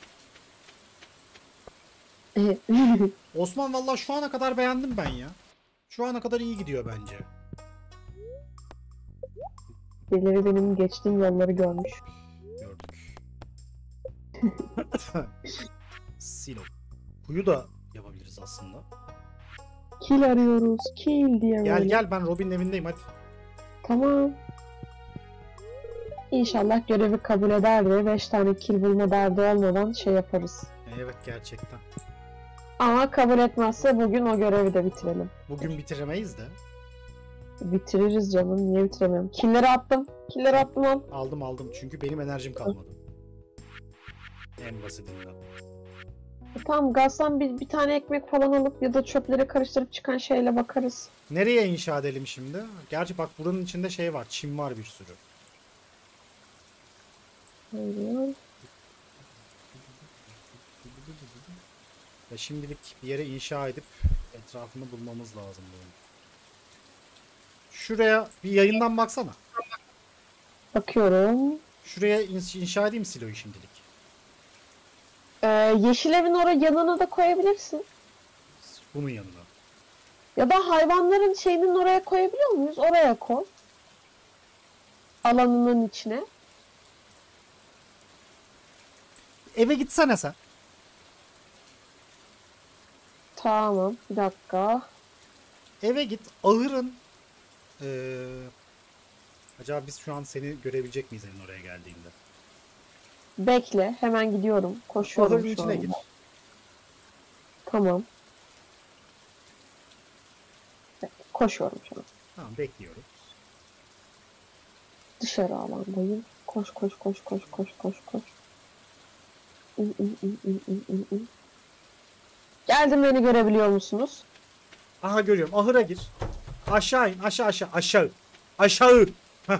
Osman valla şu ana kadar beğendim ben ya. Şu ana kadar iyi gidiyor bence. Birileri benim geçtiğim yolları görmüş. Gördük. Silo. Kuyu da yapabiliriz aslında. Kil arıyoruz. Kil diye Gel gel ben Robin'in evindeyim hadi. Tamam. İnşallah görevi kabul eder de 5 tane kill bulma derdi olmadan şey yaparız. Evet gerçekten. Ama kabul etmezse bugün o görevi de bitirelim. Bugün bitiremeyiz de. Bitiririz canım. Niye bitiremiyorum? Killleri attım. Killleri attım al. Aldım aldım çünkü benim enerjim kalmadı. En basitinden. E Tamam gazdan bir, bir tane ekmek falan alıp ya da çöpleri karıştırıp çıkan şeyle bakarız. Nereye inşa edelim şimdi? Gerçi bak buranın içinde şey var. Çim var bir sürü. Buyurun. Ve şimdilik bir yere inşa edip etrafını bulmamız lazım böyle. Şuraya bir yayından baksana. Bakıyorum. Şuraya in- inşa edeyim siloyu şimdilik. Ee, yeşil evin oraya yanına da koyabilirsin. Bunun yanına. Ya da hayvanların şeyinin oraya koyabiliyor muyuz? Oraya koy. Alanının içine. Eve gitsene sen. Tamam. Bir dakika. Eve git. Ahırın. Ee, acaba biz şu an seni görebilecek miyiz senin oraya geldiğinde? Bekle. Hemen gidiyorum. Koşuyorum Ahırın şu içine anda. gir. Tamam. Koşuyorum şu an. Tamam bekliyorum. Dışarı alandayım. Koş koş koş koş koş koş koş. İn, in, in, in, in, in, in. Geldim beni görebiliyor musunuz? Aha görüyorum. Ahıra gir. Aşağı in. Aşağı aşağı. Aşağı. Aşağı. Heh.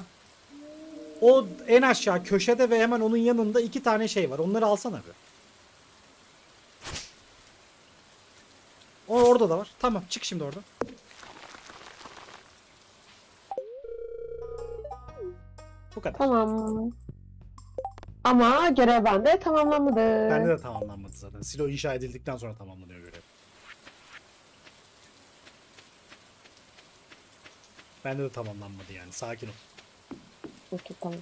O en aşağı köşede ve hemen onun yanında iki tane şey var. Onları alsana bir. O orada da var. Tamam çık şimdi oradan. Bu kadar. Tamam. Ama görev bende tamamlanmadı. Bende de tamamlanmadı zaten. Silo inşa edildikten sonra tamamlanıyor görev. Bende de tamamlanmadı yani. Sakin ol. Okey, tamam.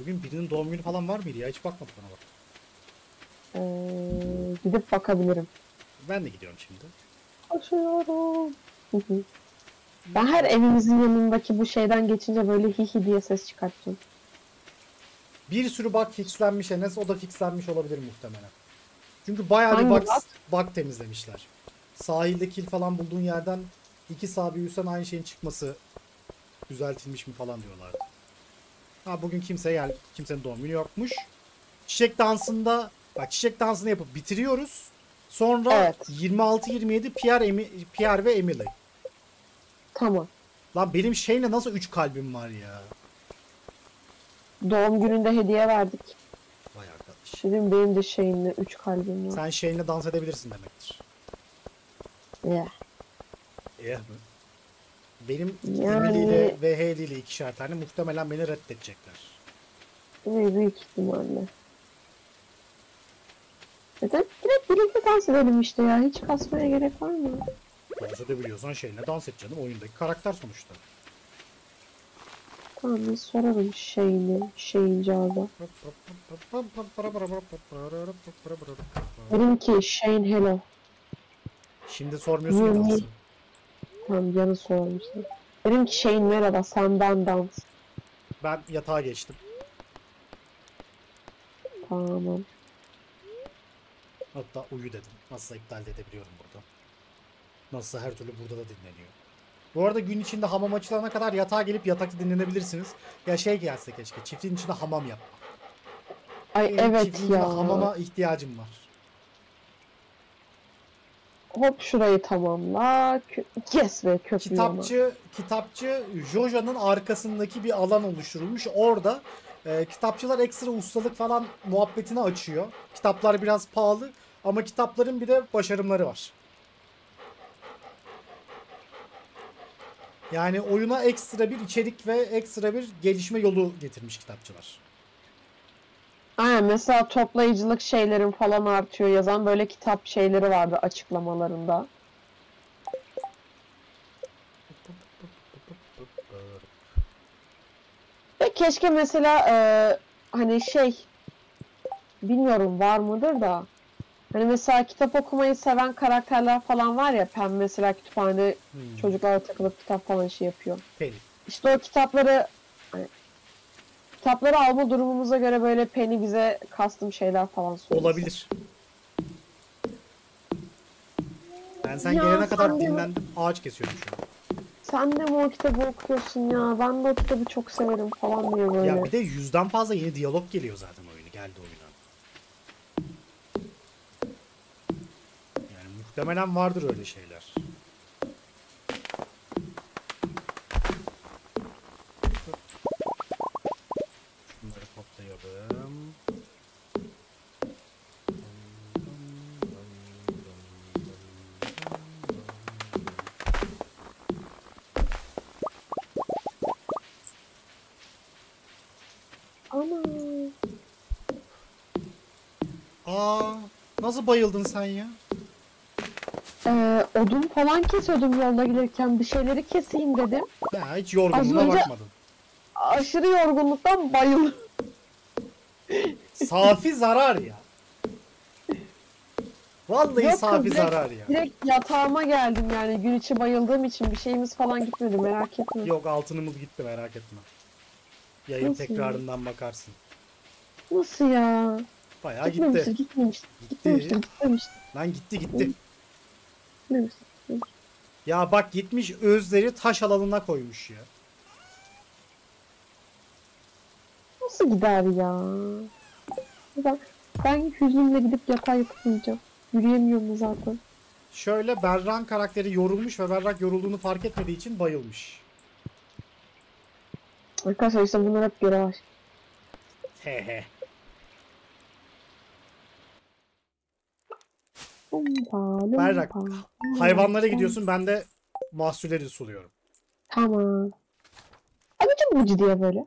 Bugün birinin doğum günü falan var mıydı ya? Hiç bakmadık ona bak. Ee, gidip bakabilirim. Ben de gidiyorum şimdi. Koşuyorum. Ben her evimizin yanındaki bu şeyden geçince böyle hihi diye ses çıkartıyorum. Bir sürü bug fixlenmiş Enes o da fixlenmiş olabilir muhtemelen. Çünkü bayağı bir bug, bug? temizlemişler. Sahilde kill falan bulduğun yerden iki sağ büyüsen aynı şeyin çıkması düzeltilmiş mi falan diyorlardı. Ha bugün kimse gel kimsenin doğum günü yokmuş. Çiçek dansında bak çiçek dansını yapıp bitiriyoruz. Sonra Evet. 26-27 Pierre, Emi, Pierre ve Emily. Tamam. Lan benim şeyle nasıl 3 kalbim var ya? Doğum gününde hediye verdik. Vay arkadaş. Dedim benim de şeyinle 3 kalbim var. Sen şeyinle dans edebilirsin demektir. Yeah. Eh mi? Benim Yani- Emily ile ve Hayley ile ikişer tane muhtemelen beni reddedecekler. Büyük, büyük ihtimalle. Neden? Direkt birlikte dans edelim işte ya. Hiç kasmaya gerek var mı? Dans edebiliyorsan şeyinle dans et canım. Oyundaki karakter sonuçta. Tamam bir sorarım şeyini, şeyin cevabı. Dedim ki Shane hello. Şimdi sormuyorsun ya Yirmi. dansı. Tamam canı sormuşsun. Dedim ki Shane merhaba senden dans. Ben yatağa geçtim. Tamam. Hatta uyu dedim. Nasılsa iptal de edebiliyorum burada. Nasılsa her türlü burada da dinleniyor. Bu arada gün içinde hamam açılana kadar yatağa gelip yatakta dinlenebilirsiniz. Ya şey gelse keşke. Çiftliğin içinde hamam yap. Ay Benim evet ya. hamama ihtiyacım var. Hop şurayı tamamla. Yes ve köprüyü ama. Kitapçı, kitapçı Joja'nın arkasındaki bir alan oluşturulmuş. Orada e, kitapçılar ekstra ustalık falan muhabbetini açıyor. Kitaplar biraz pahalı ama kitapların bir de başarımları var. Yani oyuna ekstra bir içerik ve ekstra bir gelişme yolu getirmiş kitapçılar. Aynen mesela toplayıcılık şeylerin falan artıyor yazan böyle kitap şeyleri vardı açıklamalarında. Ve keşke mesela e, hani şey bilmiyorum var mıdır da hani mesela kitap okumayı seven karakterler falan var ya Pem mesela kütüphanede Hmm. çocuklarla takılıp kitap falan şey yapıyor. Peri. İşte o kitapları hani, kitapları alma durumumuza göre böyle Penny bize custom şeyler falan söylesin. Olabilir. Ben sen Ya gelene kadar sen de- dinlendim. Ağaç kesiyorum şu an. Sen de mi o kitabı okuyorsun ya? Ben de o kitabı çok severim falan diye böyle. Ya bir de yüzden fazla yeni diyalog geliyor zaten oyunu. Geldi oyuna. Yani muhtemelen vardır öyle şeyler. Şunları toplayalım. Ana. Aa, nasıl bayıldın sen ya? Ee, odun falan kesiyordum yolda gelirken bir şeyleri keseyim dedim. Ya hiç yorgunluğuna Az önce- bakmadın. Aşırı yorgunluktan bayıldım. Safi zarar ya. Vallahi Yok safi direkt- zarar ya. Direkt yatağıma geldim yani gün içi bayıldığım için bir şeyimiz falan gitmedi merak etme. Yok altınımız gitti merak etme. Yayın Nasıl ya? tekrarından bakarsın. Nasıl ya? Bayağı Gitmemiştir, gitti. gitmemiştir, Gitti. gitmemiştir, gitmemiştir, Lan gitti gitti. Ya bak gitmiş özleri taş alanına koymuş ya. Nasıl gider ya? Ben, ben hüznümle gidip yatağa yapamayacağım. Yürüyemiyorum zaten. Şöyle Berran karakteri yorulmuş ve Berrak yorulduğunu fark etmediği için bayılmış. Arkadaşlar işte bunlar hep görev. He he. Lumpa, lumpa, Berrak hayvanlara gidiyorsun ben de mahsulleri suluyorum. Tamam. Abicim bu ciddiye böyle.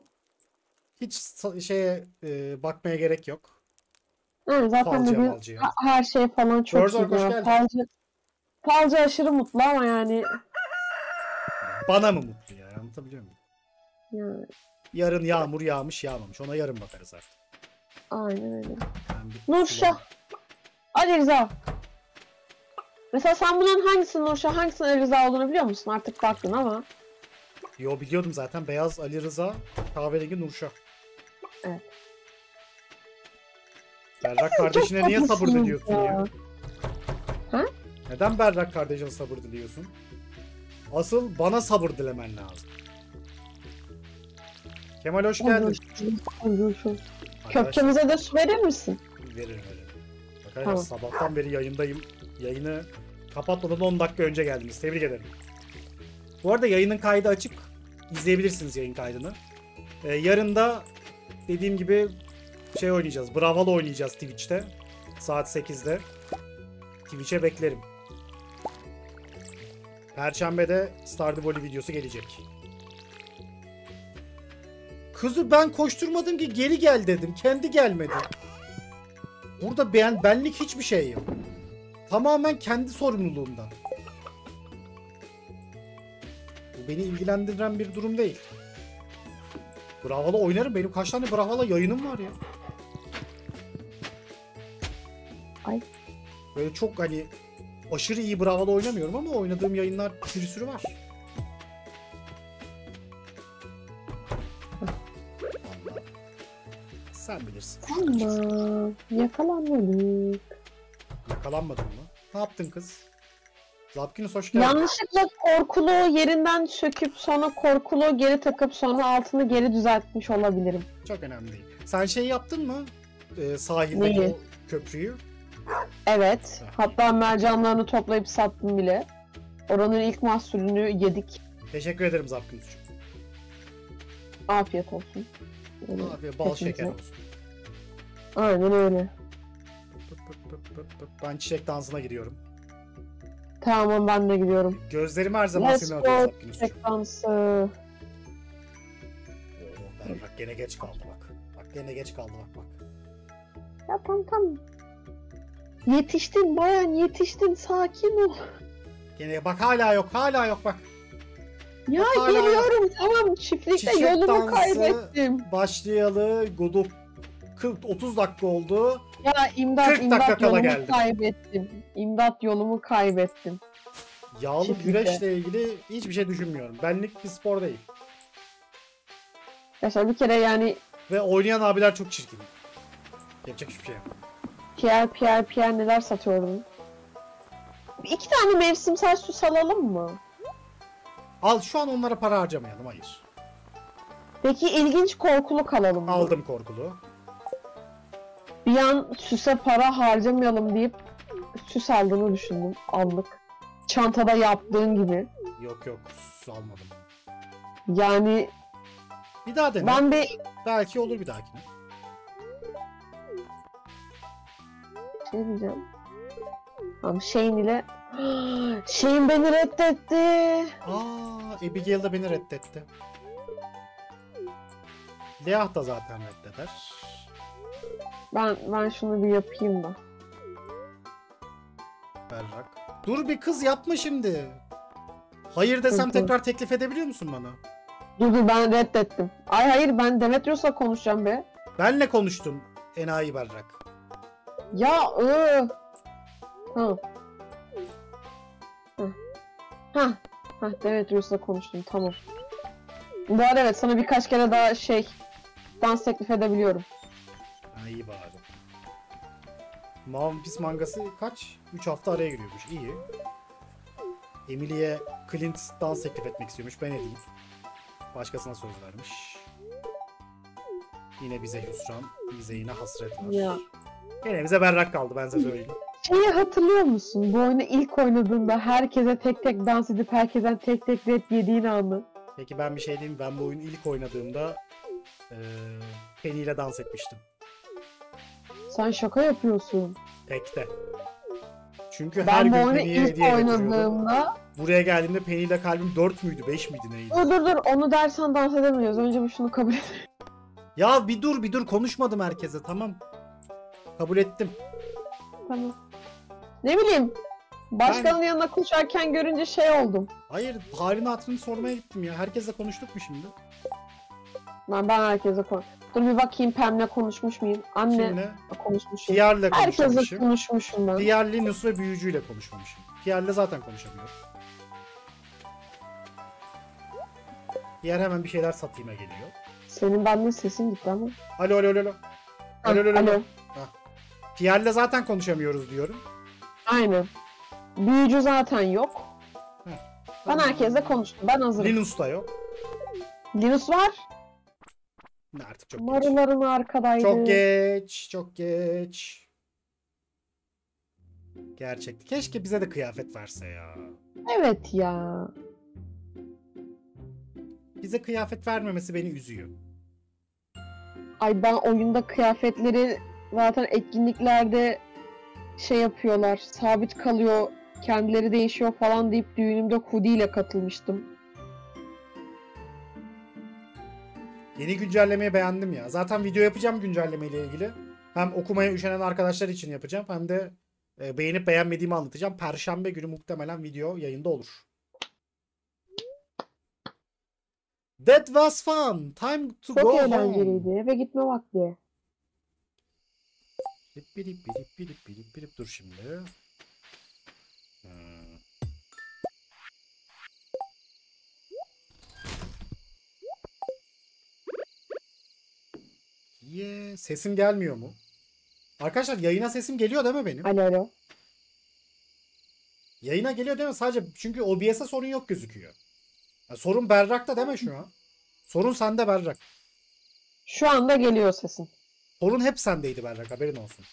Hiç şeye e, bakmaya gerek yok. Yani zaten Falcıya bugün her şey falan çok Gördün, iyi. Falcı, falcı aşırı mutlu ama yani, Bana mı mutlu ya anlatabiliyor muyum? yani Yarın yağmur yağmış yağmamış ona yarın bakarız artık. aynen öyle. Nurşah. Ali Rıza. Mesela sen bunun hangisinin Nurşah hangisinin Ali Rıza olduğunu biliyor musun? Artık baktın ama. Yo biliyordum zaten beyaz Ali Rıza kahverengi Nurşah. Berrak kardeşine niye sabır tatlısınız diliyorsun ya? ya. Neden Berrak kardeşine sabır diliyorsun? Asıl bana sabır dilemen lazım. Kemal hoş geldin. Konuşun. Arkadaş- Köftemize de su verir misin? Veririm veririm. Arkadaşlar Tamam. sabahtan beri yayındayım. Yayını kapatmadan 10 dakika önce geldiniz. Tebrik ederim. Bu arada yayının kaydı açık. İzleyebilirsiniz yayın kaydını. Ee, yarın da dediğim gibi şey oynayacağız. Bravalo oynayacağız Twitch'te. Saat 8'de. Twitch'e beklerim. Perşembe'de Stardew Valley videosu gelecek. Kızı ben koşturmadım ki geri gel dedim. Kendi gelmedi. Burada ben benlik hiçbir şey yok. Tamamen kendi sorumluluğumdan. Bu beni ilgilendiren bir durum değil. Bravalo oynarım. Benim kaç tane Bravalo yayınım var ya. Ay. Böyle çok hani aşırı iyi Bravalo oynamıyorum ama oynadığım yayınlar bir sürü var. Sen bilirsin. Tamam. Yakalanmadık. Yakalanmadın mı? Ne yaptın kız? Zapkinus hoş geldin. Yanlışlıkla korkulu yerinden söküp sonra korkulu geri takıp sonra altını geri düzeltmiş olabilirim. Çok önemli değil. Sen şey yaptın mı? Ee, sahildeki Neyi? o köprüyü. Evet. Hatta mercanlarını toplayıp sattım bile. Oranın ilk mahsulünü yedik. Teşekkür ederim Zapkinus'cum. Afiyet olsun. Abi bal hepimize. şeker olsun. Aynen öyle. Ben çiçek dansına giriyorum. Tamam ben de gidiyorum. Gözlerim her zaman Let's seni go. Zapkinus'cum. Tek dansı. Ben bak gene geç kaldı bak. Bak gene geç kaldı bak bak. Ya tamam tamam. Yetiştin bayan yetiştin sakin ol. Gene bak hala yok hala yok bak. Ya Bak geliyorum tamam çiftlikte Çiçek yolumu kaybettim. Başlayalı Godop 40 30 dakika oldu. Ya imdat 40 dakika imdat kala yolumu geldim. kaybettim. İmdat yolumu kaybettim. Yağlı Çiftlikte. güreşle ilgili hiçbir şey düşünmüyorum. Benlik bir spor değil. Yaşar bir kere yani Ve oynayan abiler çok çirkin. Yapacak hiçbir şey yok. Pierre Pierre Pierre neler satıyordun? İki tane mevsimsel su salalım mı? Al şu an onlara para harcamayalım hayır. Peki ilginç korkulu kalalım mı? Aldım korkulu. Bir an süse para harcamayalım deyip süs aldığını düşündüm. Aldık. Çantada yaptığın gibi. Yok yok sus, almadım. Yani Bir daha dene. ben bir Belki olur bir dahakine. şey diyeceğim. Tamam Shane ile Shane beni reddetti. Aa, Abigail de beni reddetti. Leah da zaten reddeder. Ben ben şunu bir yapayım da. Berrak. Dur bir kız yapma şimdi. Hayır desem hı. tekrar teklif edebiliyor musun bana? Dur dur ben reddettim. Ay hayır ben Demetrios'la konuşacağım be. Benle konuştun enayi Berrak. Ya ıı. Tamam. Hah. Hah. Hah Demetrios'la konuştum tamam. Bu arada evet sana birkaç kere daha şey dans teklif edebiliyorum. Ha, iyi bari. Piece mangası kaç? 3 hafta araya giriyormuş. İyi. Emily'e Clint dans teklif etmek istiyormuş. Ben edeyim. Başkasına söz vermiş. Yine bize hüsran. Bize yine hasret var. Ya. Gene bize berrak kaldı ben size söyleyeyim. Şeyi hatırlıyor musun? Bu oyunu ilk oynadığında herkese tek tek dans edip herkesten tek tek red yediğin anı. Peki ben bir şey diyeyim. Ben bu oyunu ilk oynadığımda eee Penny ile dans etmiştim. Sen şaka yapıyorsun. Tekte. Çünkü her Ben bu gün oyunu ilk hediye götürüyordum. oynadığımda Buraya geldiğimde Penny ile kalbim 4 müydü 5 miydi neydi? dur dur dur onu dersen dans edemiyoruz. Önce bir şunu kabul et. Ya bir dur bir dur konuşmadım herkese tamam. Kabul ettim. tamam. Ne bileyim. Başkanın yanına koşarken görünce şey oldum. Hayır halini hatırını sormaya gittim ya. Herkesle konuştuk mu şimdi? Ben, ben herkese konuş. Dur bir bakayım Pam'le konuşmuş muyum? Anne Kimle? konuşmuşum. Pierre'le Herkesle konuşmuşum ben. Diğer Linus ve büyücüyle konuşmamışım. Pierre'le zaten konuşamıyorum. Diğer hemen bir şeyler satayım'a geliyor. Senin benden sesin gitti ama. Alo alo alo. alo. Ha, Alo alo alo. Pierre'le zaten konuşamıyoruz diyorum. Aynen. Büyücü zaten yok. Ben herkesle konuştum. Ben hazırım. Linus da yok. Linus var. Ne artık çok geç. Marıların arkadaydı. Çok geç. Çok geç. Gerçekti. Keşke bize de kıyafet verse ya. Evet ya. Bize kıyafet vermemesi beni üzüyor. Ay ben oyunda kıyafetleri zaten etkinliklerde şey yapıyorlar. Sabit kalıyor. Kendileri değişiyor falan deyip düğünümde hoodie ile katılmıştım. Yeni güncellemeyi beğendim ya. Zaten video yapacağım güncelleme ile ilgili. Hem okumaya üşenen arkadaşlar için yapacağım hem de e, beğenip beğenmediğimi anlatacağım. Perşembe günü muhtemelen video yayında olur. That was fun. Time to Çok go home. eğlenceliydi. Eve gitme vakti. Bip birip birip birip birip birip. Dur şimdi. Yeah. Sesim gelmiyor mu? Arkadaşlar yayına sesim geliyor değil mi benim? Alo alo. Yayına geliyor değil mi? Sadece çünkü OBS'e sorun yok gözüküyor. Ya sorun Berrak'ta değil mi şu an? Sorun sende Berrak. Şu anda geliyor sesin. Sorun hep sendeydi Berrak haberin olsun.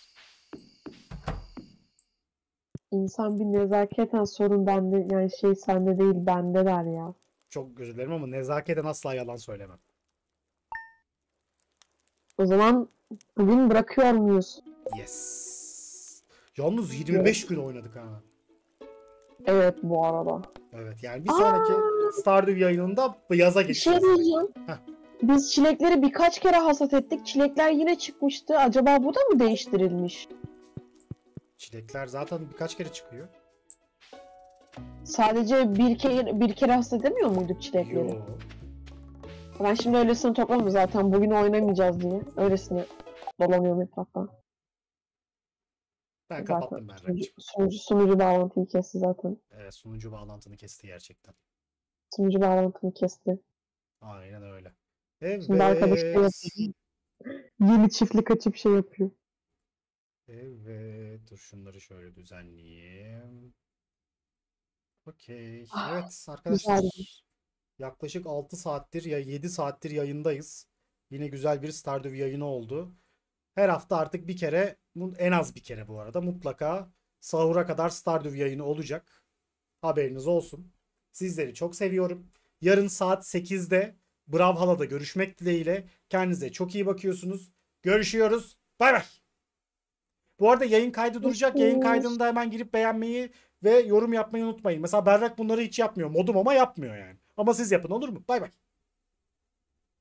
İnsan bir nezaketen sorun bende yani şey sende değil bende der ya. Çok özür dilerim ama nezaketen asla yalan söylemem. O zaman bugün bırakıyor muyuz? Yes. Yalnız 25 gün oynadık ha. Evet bu arada. Evet yani bir sonraki Stardew yayınında yaza şey geçeceğiz. diyeceğim. Heh. Biz çilekleri birkaç kere hasat ettik. Çilekler yine çıkmıştı. Acaba bu da mı değiştirilmiş? Çilekler zaten birkaç kere çıkıyor. Sadece bir kere bir kere hasat edemiyor muyduk çilekleri? Yo. Ben şimdi öylesine toplamıyorum zaten. Bugün oynamayacağız diye. Öylesine dolanıyorum etrafta. Ben Zaten kapattım ben sunucu, Berrak'cığım. sunucu, sunucu bağlantıyı kesti zaten. Evet, sunucu bağlantını kesti gerçekten. Sunucu bağlantını kesti. Aynen öyle. Evet. Şimdi arkadaş şey yapıyor. Yeni çiftlik açıp şey yapıyor. Evet. Dur şunları şöyle düzenleyeyim. Okey. Ah, Evet arkadaşlar. güzeldi. Yaklaşık 6 saattir ya 7 saattir yayındayız. Yine güzel bir Stardew yayını oldu. Her hafta artık bir kere, en az bir kere bu arada mutlaka sahura kadar Stardew yayını olacak. Haberiniz olsun. Sizleri çok seviyorum. Yarın saat 8'de Brawlhalla'da görüşmek dileğiyle. Kendinize çok iyi bakıyorsunuz. Görüşüyoruz. Bay bay. Bu arada yayın kaydı duracak. Yayın kaydında hemen girip beğenmeyi ve yorum yapmayı unutmayın. Mesela Berrak bunları hiç yapmıyor. Modum ama yapmıyor yani. Ama siz yapın olur mu? Bay bay.